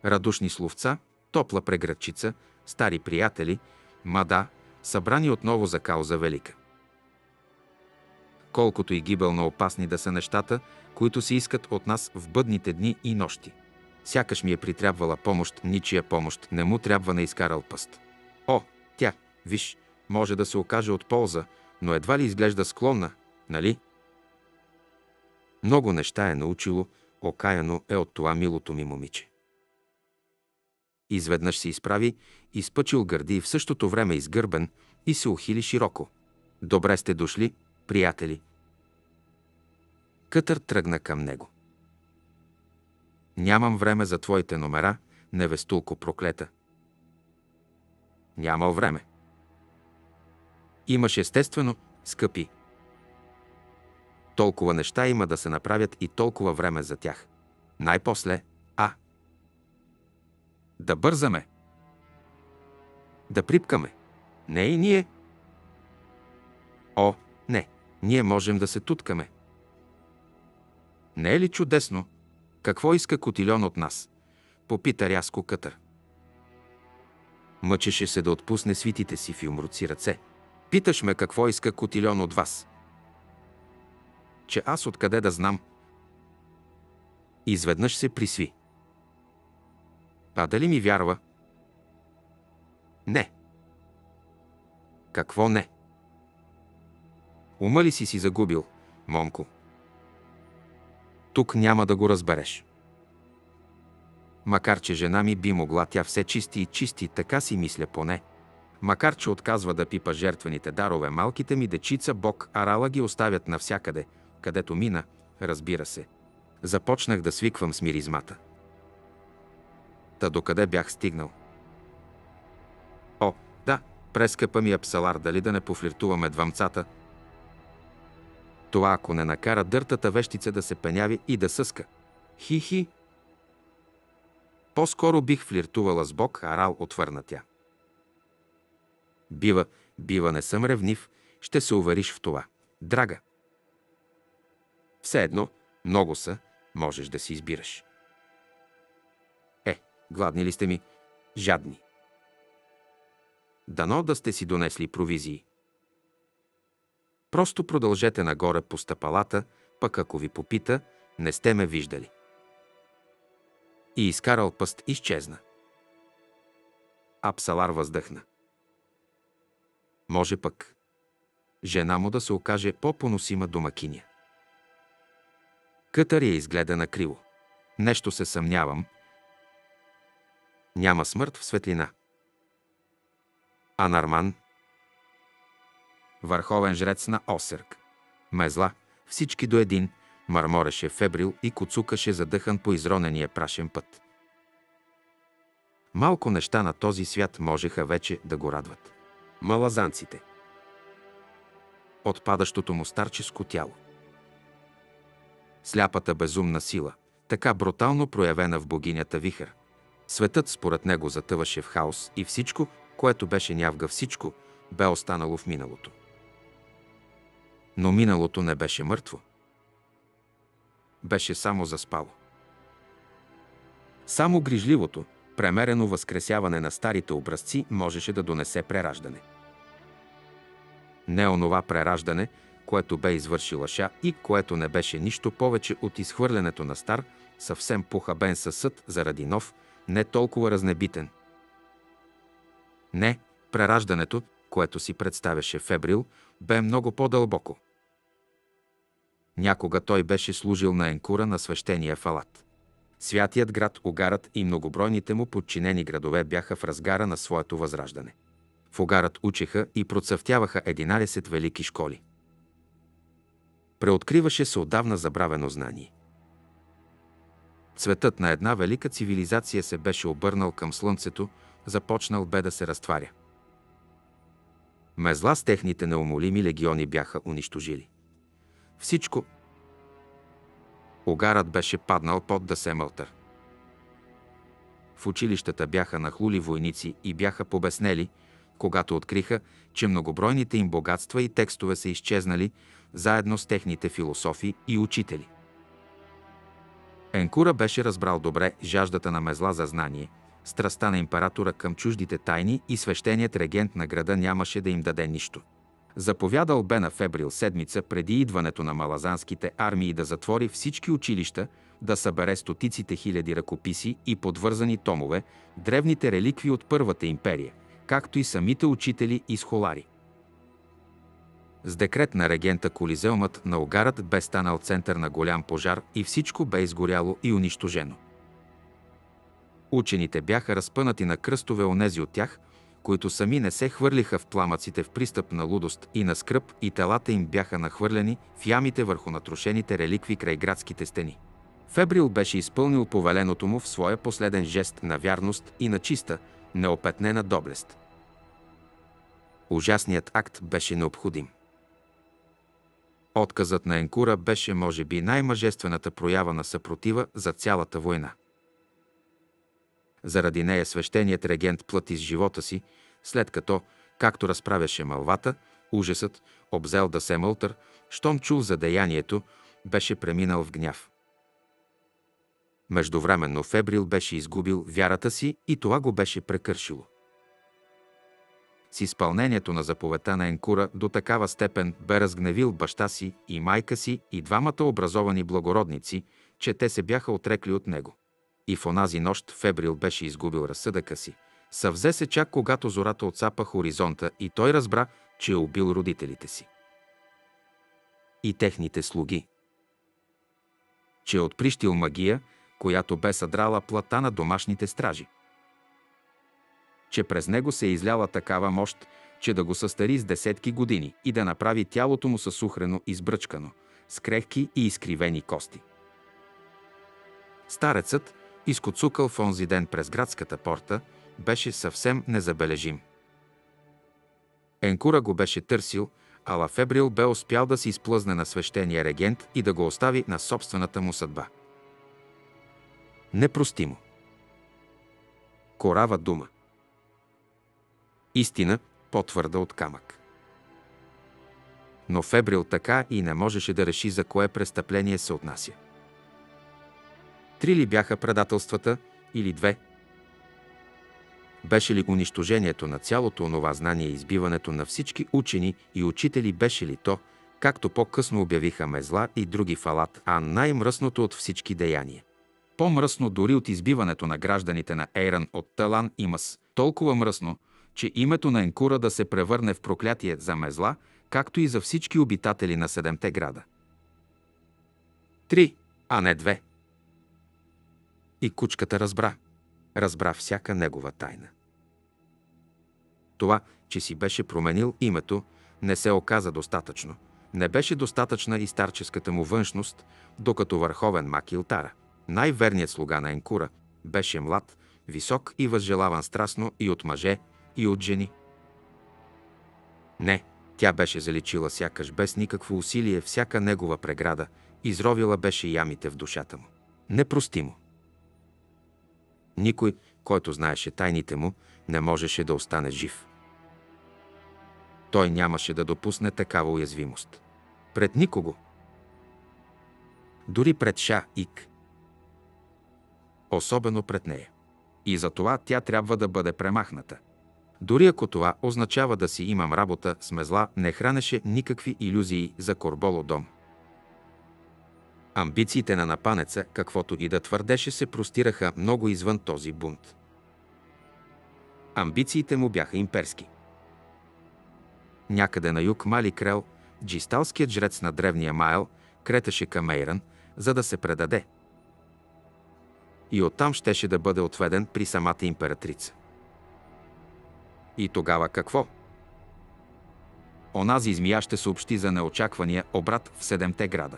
Радушни словца, топла преградчица, стари приятели, мада, събрани отново за кауза велика. Колкото и гибелно опасни да са нещата, които се искат от нас в бъдните дни и нощи. Сякаш ми е притрябвала помощ, ничия помощ не му трябва на изкарал пъст. О, тя, виж, може да се окаже от полза, но едва ли изглежда склонна, нали? Много неща е научило, окаяно е от това милото ми момиче. Изведнъж се изправи, изпъчил гърди и в същото време изгърбен и се ухили широко. Добре сте дошли, приятели. Кътър тръгна към него. Нямам време за твоите номера, невестулко проклета. Нямал време. Имаш естествено, скъпи. Толкова неща има да се направят и толкова време за тях. Най-после. Да бързаме. Да припкаме. Не и ние. О, не, ние можем да се туткаме. Не е ли чудесно? Какво иска Котильон от нас? Попита рязко Кътър. Мъчеше се да отпусне свитите си в юмруци ръце. Питаш ме какво иска Котильон от вас. Че аз откъде да знам? Изведнъж се присви. А дали ми вярва? Не. Какво не? Ума ли си си загубил, момко? Тук няма да го разбереш. Макар, че жена ми би могла, тя все чисти и чисти, така си мисля поне. Макар, че отказва да пипа жертвените дарове, малките ми дечица Бог Арала ги оставят навсякъде, където мина, разбира се. Започнах да свиквам с миризмата. Та докъде бях стигнал? О, да, прескъпа ми Апсалар, дали да не пофлиртуваме двамцата. Това ако не накара дъртата вещица да се пеняви и да съска. Хи-хи. По-скоро бих флиртувала с Бог, Арал отвърна тя. Бива, бива, не съм ревнив, ще се увериш в това. Драга. Все едно, много са, можеш да си избираш. Гладни ли сте ми? Жадни. Дано да сте си донесли провизии. Просто продължете нагоре по стъпалата, пък ако ви попита, не сте ме виждали. И изкарал пъст изчезна. Апсалар въздъхна. Може пък жена му да се окаже по-поносима домакиня. Кътър я изгледа на криво. Нещо се съмнявам. Няма смърт в светлина. Анарман, върховен жрец на Осерк. Мезла, всички до един, мърмореше фебрил и коцукаше задъхан по изронения прашен път. Малко неща на този свят можеха вече да го радват. Малазанците. Отпадащото му старческо тяло. Сляпата безумна сила, така брутално проявена в богинята Вихър. Светът според него затъваше в хаос и всичко, което беше нявга всичко, бе останало в миналото. Но миналото не беше мъртво. Беше само заспало. Само грижливото, премерено възкресяване на старите образци можеше да донесе прераждане. Не онова прераждане, което бе извършила Ша и което не беше нищо повече от изхвърлянето на стар, съвсем похабен със съд заради нов, не толкова разнебитен. Не, прераждането, което си представяше Фебрил, бе много по-дълбоко. Някога той беше служил на енкура на свещения Фалат. Святият град, Огарът и многобройните му подчинени градове бяха в разгара на своето възраждане. В Огарът учеха и процъфтяваха 11 велики школи. Преоткриваше се отдавна забравено знание. Цветът на една велика цивилизация се беше обърнал към слънцето, започнал бе да се разтваря. Мезла с техните неумолими легиони бяха унищожили. Всичко. Огарът беше паднал под да се мълтър. В училищата бяха нахлули войници и бяха побеснели, когато откриха, че многобройните им богатства и текстове са изчезнали заедно с техните философи и учители. Енкура беше разбрал добре жаждата на мезла за знание, страста на императора към чуждите тайни и свещеният регент на града нямаше да им даде нищо. Заповядал бе на Фебрил седмица преди идването на малазанските армии да затвори всички училища, да събере стотиците хиляди ръкописи и подвързани томове, древните реликви от Първата империя, както и самите учители и схолари. С декрет на регента Колизеумът на Огарът бе станал център на голям пожар и всичко бе изгоряло и унищожено. Учените бяха разпънати на кръстове онези от тях, които сами не се хвърлиха в пламъците в пристъп на лудост и на скръп и телата им бяха нахвърлени в ямите върху натрошените реликви край градските стени. Фебрил беше изпълнил повеленото му в своя последен жест на вярност и на чиста, неопетнена доблест. Ужасният акт беше необходим. Отказът на Енкура беше, може би, най-мъжествената проява на съпротива за цялата война. Заради нея свещеният регент плати с живота си, след като, както разправяше мълвата, ужасът, обзел да се мълтър, щом чул за деянието, беше преминал в гняв. Междувременно Фебрил беше изгубил вярата си и това го беше прекършило. С изпълнението на заповедта на Енкура до такава степен бе разгневил баща си и майка си и двамата образовани благородници, че те се бяха отрекли от него. И в онази нощ Фебрил беше изгубил разсъдъка си. Съвзе се чак когато зората отцапа хоризонта и той разбра, че е убил родителите си. и техните слуги. Че е отприщил магия, която бе съдрала плата на домашните стражи. Че през него се е изляла такава мощ, че да го състари с десетки години и да направи тялото му съсухрено и сбръчкано, с крехки и изкривени кости. Старецът, изкоцукал в онзи ден през градската порта, беше съвсем незабележим. Енкура го беше търсил, а Лафебрил бе успял да се изплъзне на свещения регент и да го остави на собствената му съдба. Непростимо. Корава дума. Истина по-твърда от камък. Но Фебрил така и не можеше да реши за кое престъпление се отнася. Три ли бяха предателствата или две? Беше ли унищожението на цялото онова знание и избиването на всички учени и учители беше ли то, както по-късно обявиха Мезла и други фалат, а най-мръсното от всички деяния? По-мръсно дори от избиването на гражданите на Ейран от Талан и Мас, толкова мръсно, че името на Енкура да се превърне в проклятие за Мезла, както и за всички обитатели на седемте града. Три, а не две. И кучката разбра. Разбра всяка негова тайна. Това, че си беше променил името, не се оказа достатъчно. Не беше достатъчна и старческата му външност, докато върховен мак Илтара, най-верният слуга на Енкура, беше млад, висок и възжелаван страстно и от мъже, и от жени. Не, тя беше заличила сякаш без никакво усилие всяка негова преграда, изровила беше ямите в душата му. Непростимо. Никой, който знаеше тайните му, не можеше да остане жив. Той нямаше да допусне такава уязвимост. Пред никого. Дори пред Ша Ик. Особено пред нея. И за това тя трябва да бъде премахната. Дори ако това означава да си имам работа с мезла, не хранеше никакви иллюзии за Корболо дом. Амбициите на напанеца, каквото и да твърдеше, се простираха много извън този бунт. Амбициите му бяха имперски. Някъде на юг Мали Крел, джисталският жрец на древния Майл, кретеше към Ейран, за да се предаде. И оттам щеше да бъде отведен при самата императрица. И тогава какво? Онази змия ще съобщи за неочаквания обрат в седемте града.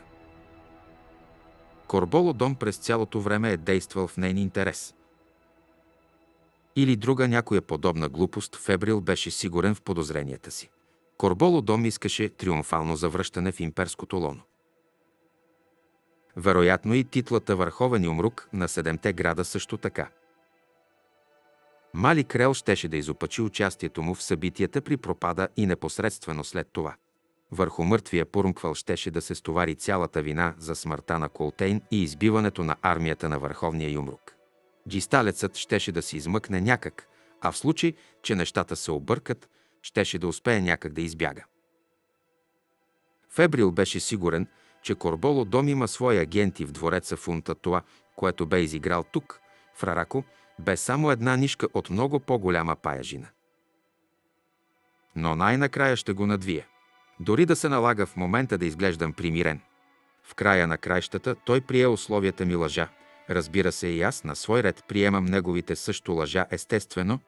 Корболо дом през цялото време е действал в нейни интерес. Или друга някоя подобна глупост, Фебрил беше сигурен в подозренията си. Корболо дом искаше триумфално завръщане в имперското лоно. Вероятно и титлата Върховен умрук на седемте града също така. Мали Крел щеше да изопачи участието му в събитията при пропада и непосредствено след това. Върху мъртвия Пурмквал щеше да се стовари цялата вина за смъртта на Колтейн и избиването на армията на Върховния Юмрук. Джисталецът щеше да се измъкне някак, а в случай, че нещата се объркат, щеше да успее някак да избяга. Фебрил беше сигурен, че Корболо Дом има свои агенти в двореца Фунта. Това, което бе изиграл тук, в Рарако, бе само една нишка от много по-голяма паяжина. Но най-накрая ще го надвия. Дори да се налага в момента да изглеждам примирен. В края на краищата той прие условията ми лъжа. Разбира се и аз на свой ред приемам неговите също лъжа естествено.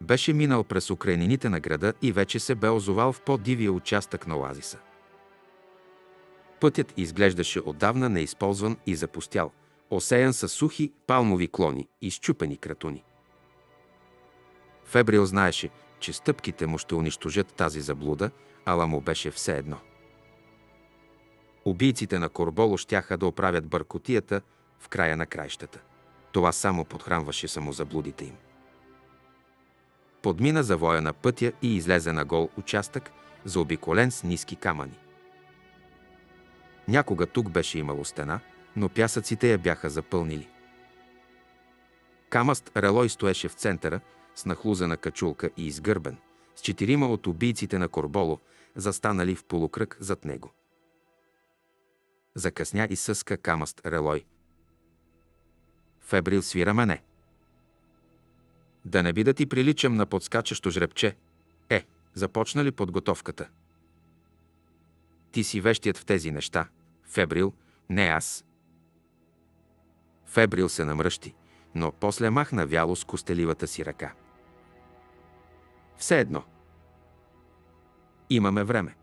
Беше минал през украинините на града и вече се бе озовал в по-дивия участък на оазиса. Пътят изглеждаше отдавна неизползван и запустял – осеян с сухи палмови клони и щупени кратуни. Фебрил знаеше, че стъпките му ще унищожат тази заблуда, ала му беше все едно. Убийците на Корболо щяха да оправят бъркотията в края на краищата. Това само подхранваше самозаблудите им. Подмина завоя на пътя и излезе на гол участък, заобиколен с ниски камъни. Някога тук беше имало стена – но пясъците я бяха запълнили. Камъст Релой стоеше в центъра с нахлузена качулка и изгърбен, с четирима от убийците на Корболо, застанали в полукръг зад него. Закъсня и съска Камъст Релой. Фебрил свира мене. Да не би да ти приличам на подскачащо жребче. Е, започна ли подготовката? Ти си вещият в тези неща. Фебрил, не аз. Фебрил се намръщи, но после махна вяло с костеливата си ръка. Все едно. Имаме време.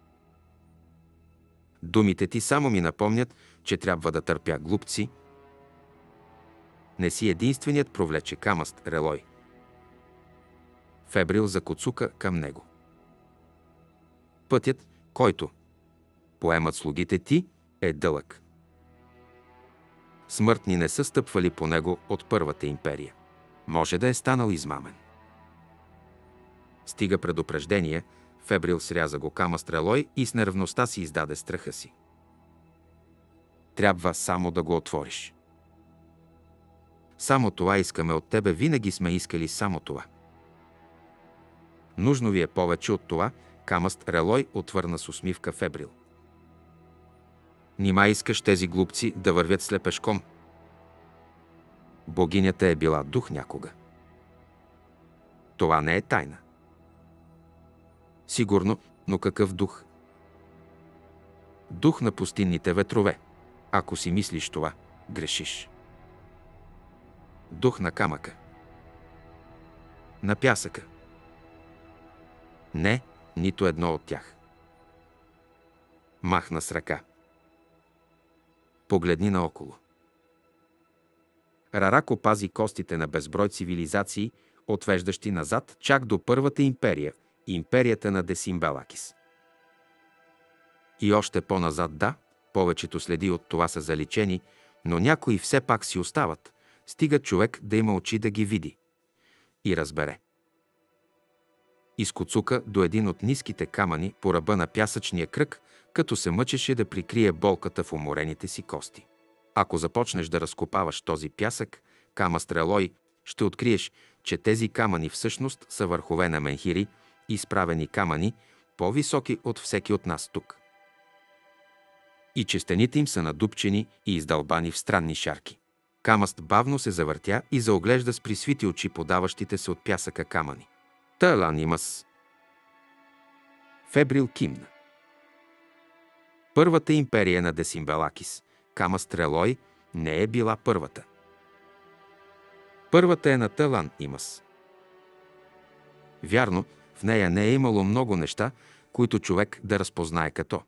Думите ти само ми напомнят, че трябва да търпя глупци. Не си единственият провлече камъст, Релой. Фебрил закоцука към него. Пътят, който поемат слугите ти, е дълъг. Смъртни не са стъпвали по него от Първата империя. Може да е станал измамен. Стига предупреждение, Фебрил сряза го кама стрелой и с нервността си издаде страха си. Трябва само да го отвориш. Само това искаме от тебе, винаги сме искали само това. Нужно ви е повече от това, Камъст Релой отвърна с усмивка Фебрил. Нима искаш тези глупци да вървят слепешком? Богинята е била дух някога. Това не е тайна. Сигурно, но какъв дух? Дух на пустинните ветрове. Ако си мислиш това, грешиш. Дух на камъка. На пясъка. Не, нито едно от тях. Махна с ръка. Погледни наоколо. Рарако пази костите на безброй цивилизации, отвеждащи назад чак до Първата империя, империята на Десимбелакис. И още по-назад, да, повечето следи от това са заличени, но някои все пак си остават. Стига човек да има очи да ги види. И разбере. Изкоцука до един от ниските камъни по ръба на пясъчния кръг, като се мъчеше да прикрие болката в уморените си кости. Ако започнеш да разкопаваш този пясък, кама стрелой, ще откриеш, че тези камъни всъщност са върхове на менхири, изправени камъни, по-високи от всеки от нас тук. И че стените им са надупчени и издълбани в странни шарки. Камъст бавно се завъртя и заоглежда с присвити очи подаващите се от пясъка камъни. Талан имас. Фебрил кимна. Първата империя на Десимбелакис, Кама Стрелой, не е била първата. Първата е на Талан Имас. Вярно, в нея не е имало много неща, които човек да разпознае като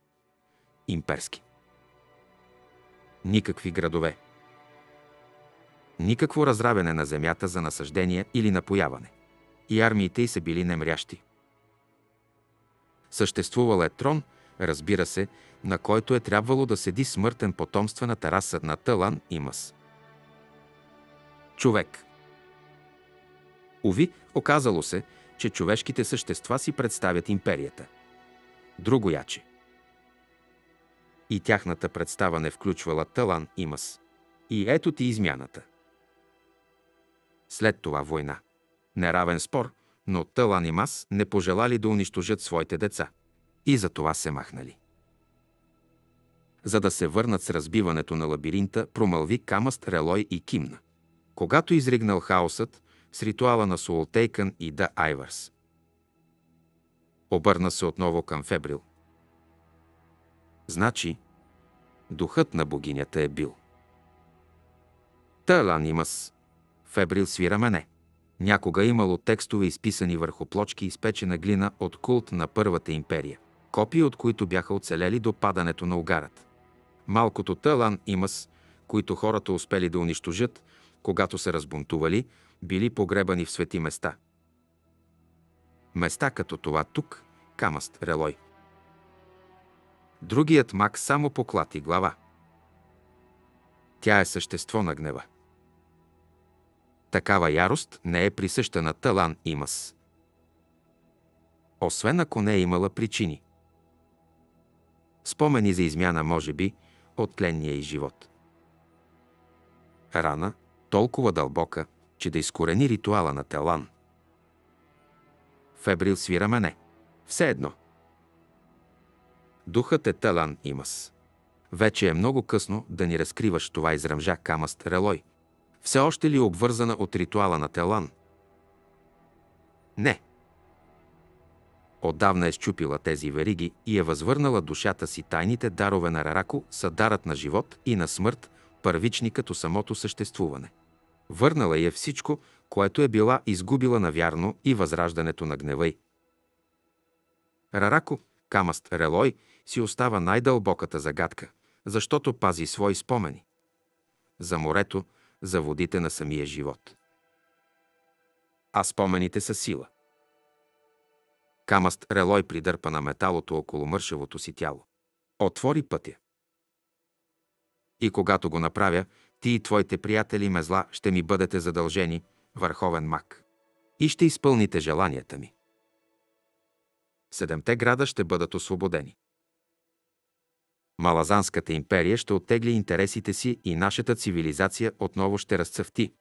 имперски. Никакви градове. Никакво разравяне на земята за насъждение или напояване. И армиите й са били немрящи. Съществувал е трон, разбира се, на който е трябвало да седи смъртен потомствена тараса на Талан и Мъс. Човек. Ови, оказало се, че човешките същества си представят империята. Друго яче. И тяхната представа не включвала Талан и Мъс. И ето ти измяната. След това война. Неравен спор, но Талан и Мас не пожелали да унищожат своите деца. И за това се махнали. За да се върнат с разбиването на лабиринта, промълви Камъст, Релой и Кимна. Когато изригнал хаосът, с ритуала на Суолтейкън и Да Айвърс. Обърна се отново към Фебрил. Значи, духът на богинята е бил. Талан имас. Фебрил свира мене. Някога имало текстове, изписани върху плочки, изпечена глина от култ на Първата империя, копии от които бяха оцелели до падането на угарът. Малкото Талан имас, които хората успели да унищожат, когато се разбунтували, били погребани в свети места. Места като това тук, Камъст, Релой. Другият мак само поклати глава. Тя е същество на гнева. Такава ярост не е присъща на Талан Имас. Освен ако не е имала причини. Спомени за измяна, може би, от тленния и живот. Рана, толкова дълбока, че да изкорени ритуала на Телан. Фебрил свира мене. Все едно. Духът е Телан имас. Вече е много късно да ни разкриваш това изръмжа камъст Релой. Все още ли е обвързана от ритуала на Телан? Не. Отдавна е щупила тези вериги и е възвърнала душата си тайните дарове на Рарако са дарът на живот и на смърт, първични като самото съществуване. Върнала е всичко, което е била изгубила навярно и възраждането на гнева й. Рарако, Камаст Релой, си остава най-дълбоката загадка, защото пази свои спомени. За морето, за водите на самия живот. А спомените са сила. Камаст Релой придърпа на металото около мършевото си тяло. Отвори пътя. И когато го направя, ти и твоите приятели мезла ще ми бъдете задължени, върховен мак. И ще изпълните желанията ми. Седемте града ще бъдат освободени. Малазанската империя ще оттегли интересите си и нашата цивилизация отново ще разцъфти.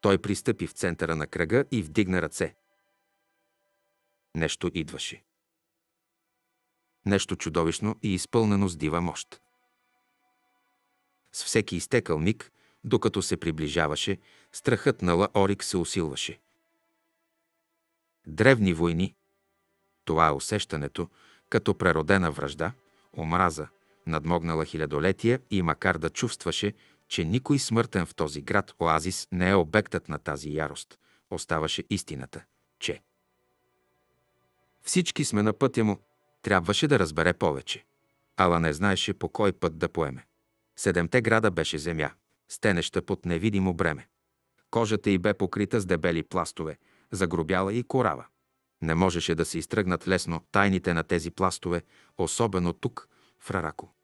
Той пристъпи в центъра на кръга и вдигна ръце. Нещо идваше. Нещо чудовищно и изпълнено с дива мощ. С всеки изтекал миг, докато се приближаваше, страхът на Лаорик се усилваше. Древни войни. Това е усещането, като преродена връжда, омраза, надмогнала хилядолетия и макар да чувстваше, че никой смъртен в този град Оазис не е обектът на тази ярост, оставаше истината, че всички сме на пътя му, трябваше да разбере повече. Ала не знаеше по кой път да поеме. Седемте града беше земя, стенеща под невидимо бреме. Кожата й бе покрита с дебели пластове, загробяла и корава. Не можеше да се изтръгнат лесно тайните на тези пластове, особено тук, в Рарако.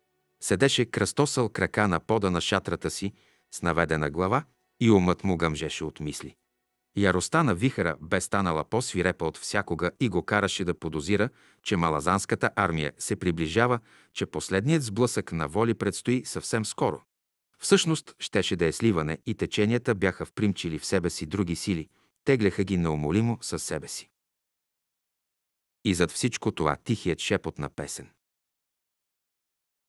Седеше кръстосъл крака на пода на шатрата си, с наведена глава и умът му гъмжеше от мисли. Яростта на вихара бе станала по-свирепа от всякога и го караше да подозира, че малазанската армия се приближава, че последният сблъсък на воли предстои съвсем скоро. Всъщност щеше да е сливане и теченията бяха впримчили в себе си други сили, тегляха ги неумолимо със себе си. И зад всичко това тихият шепот на песен.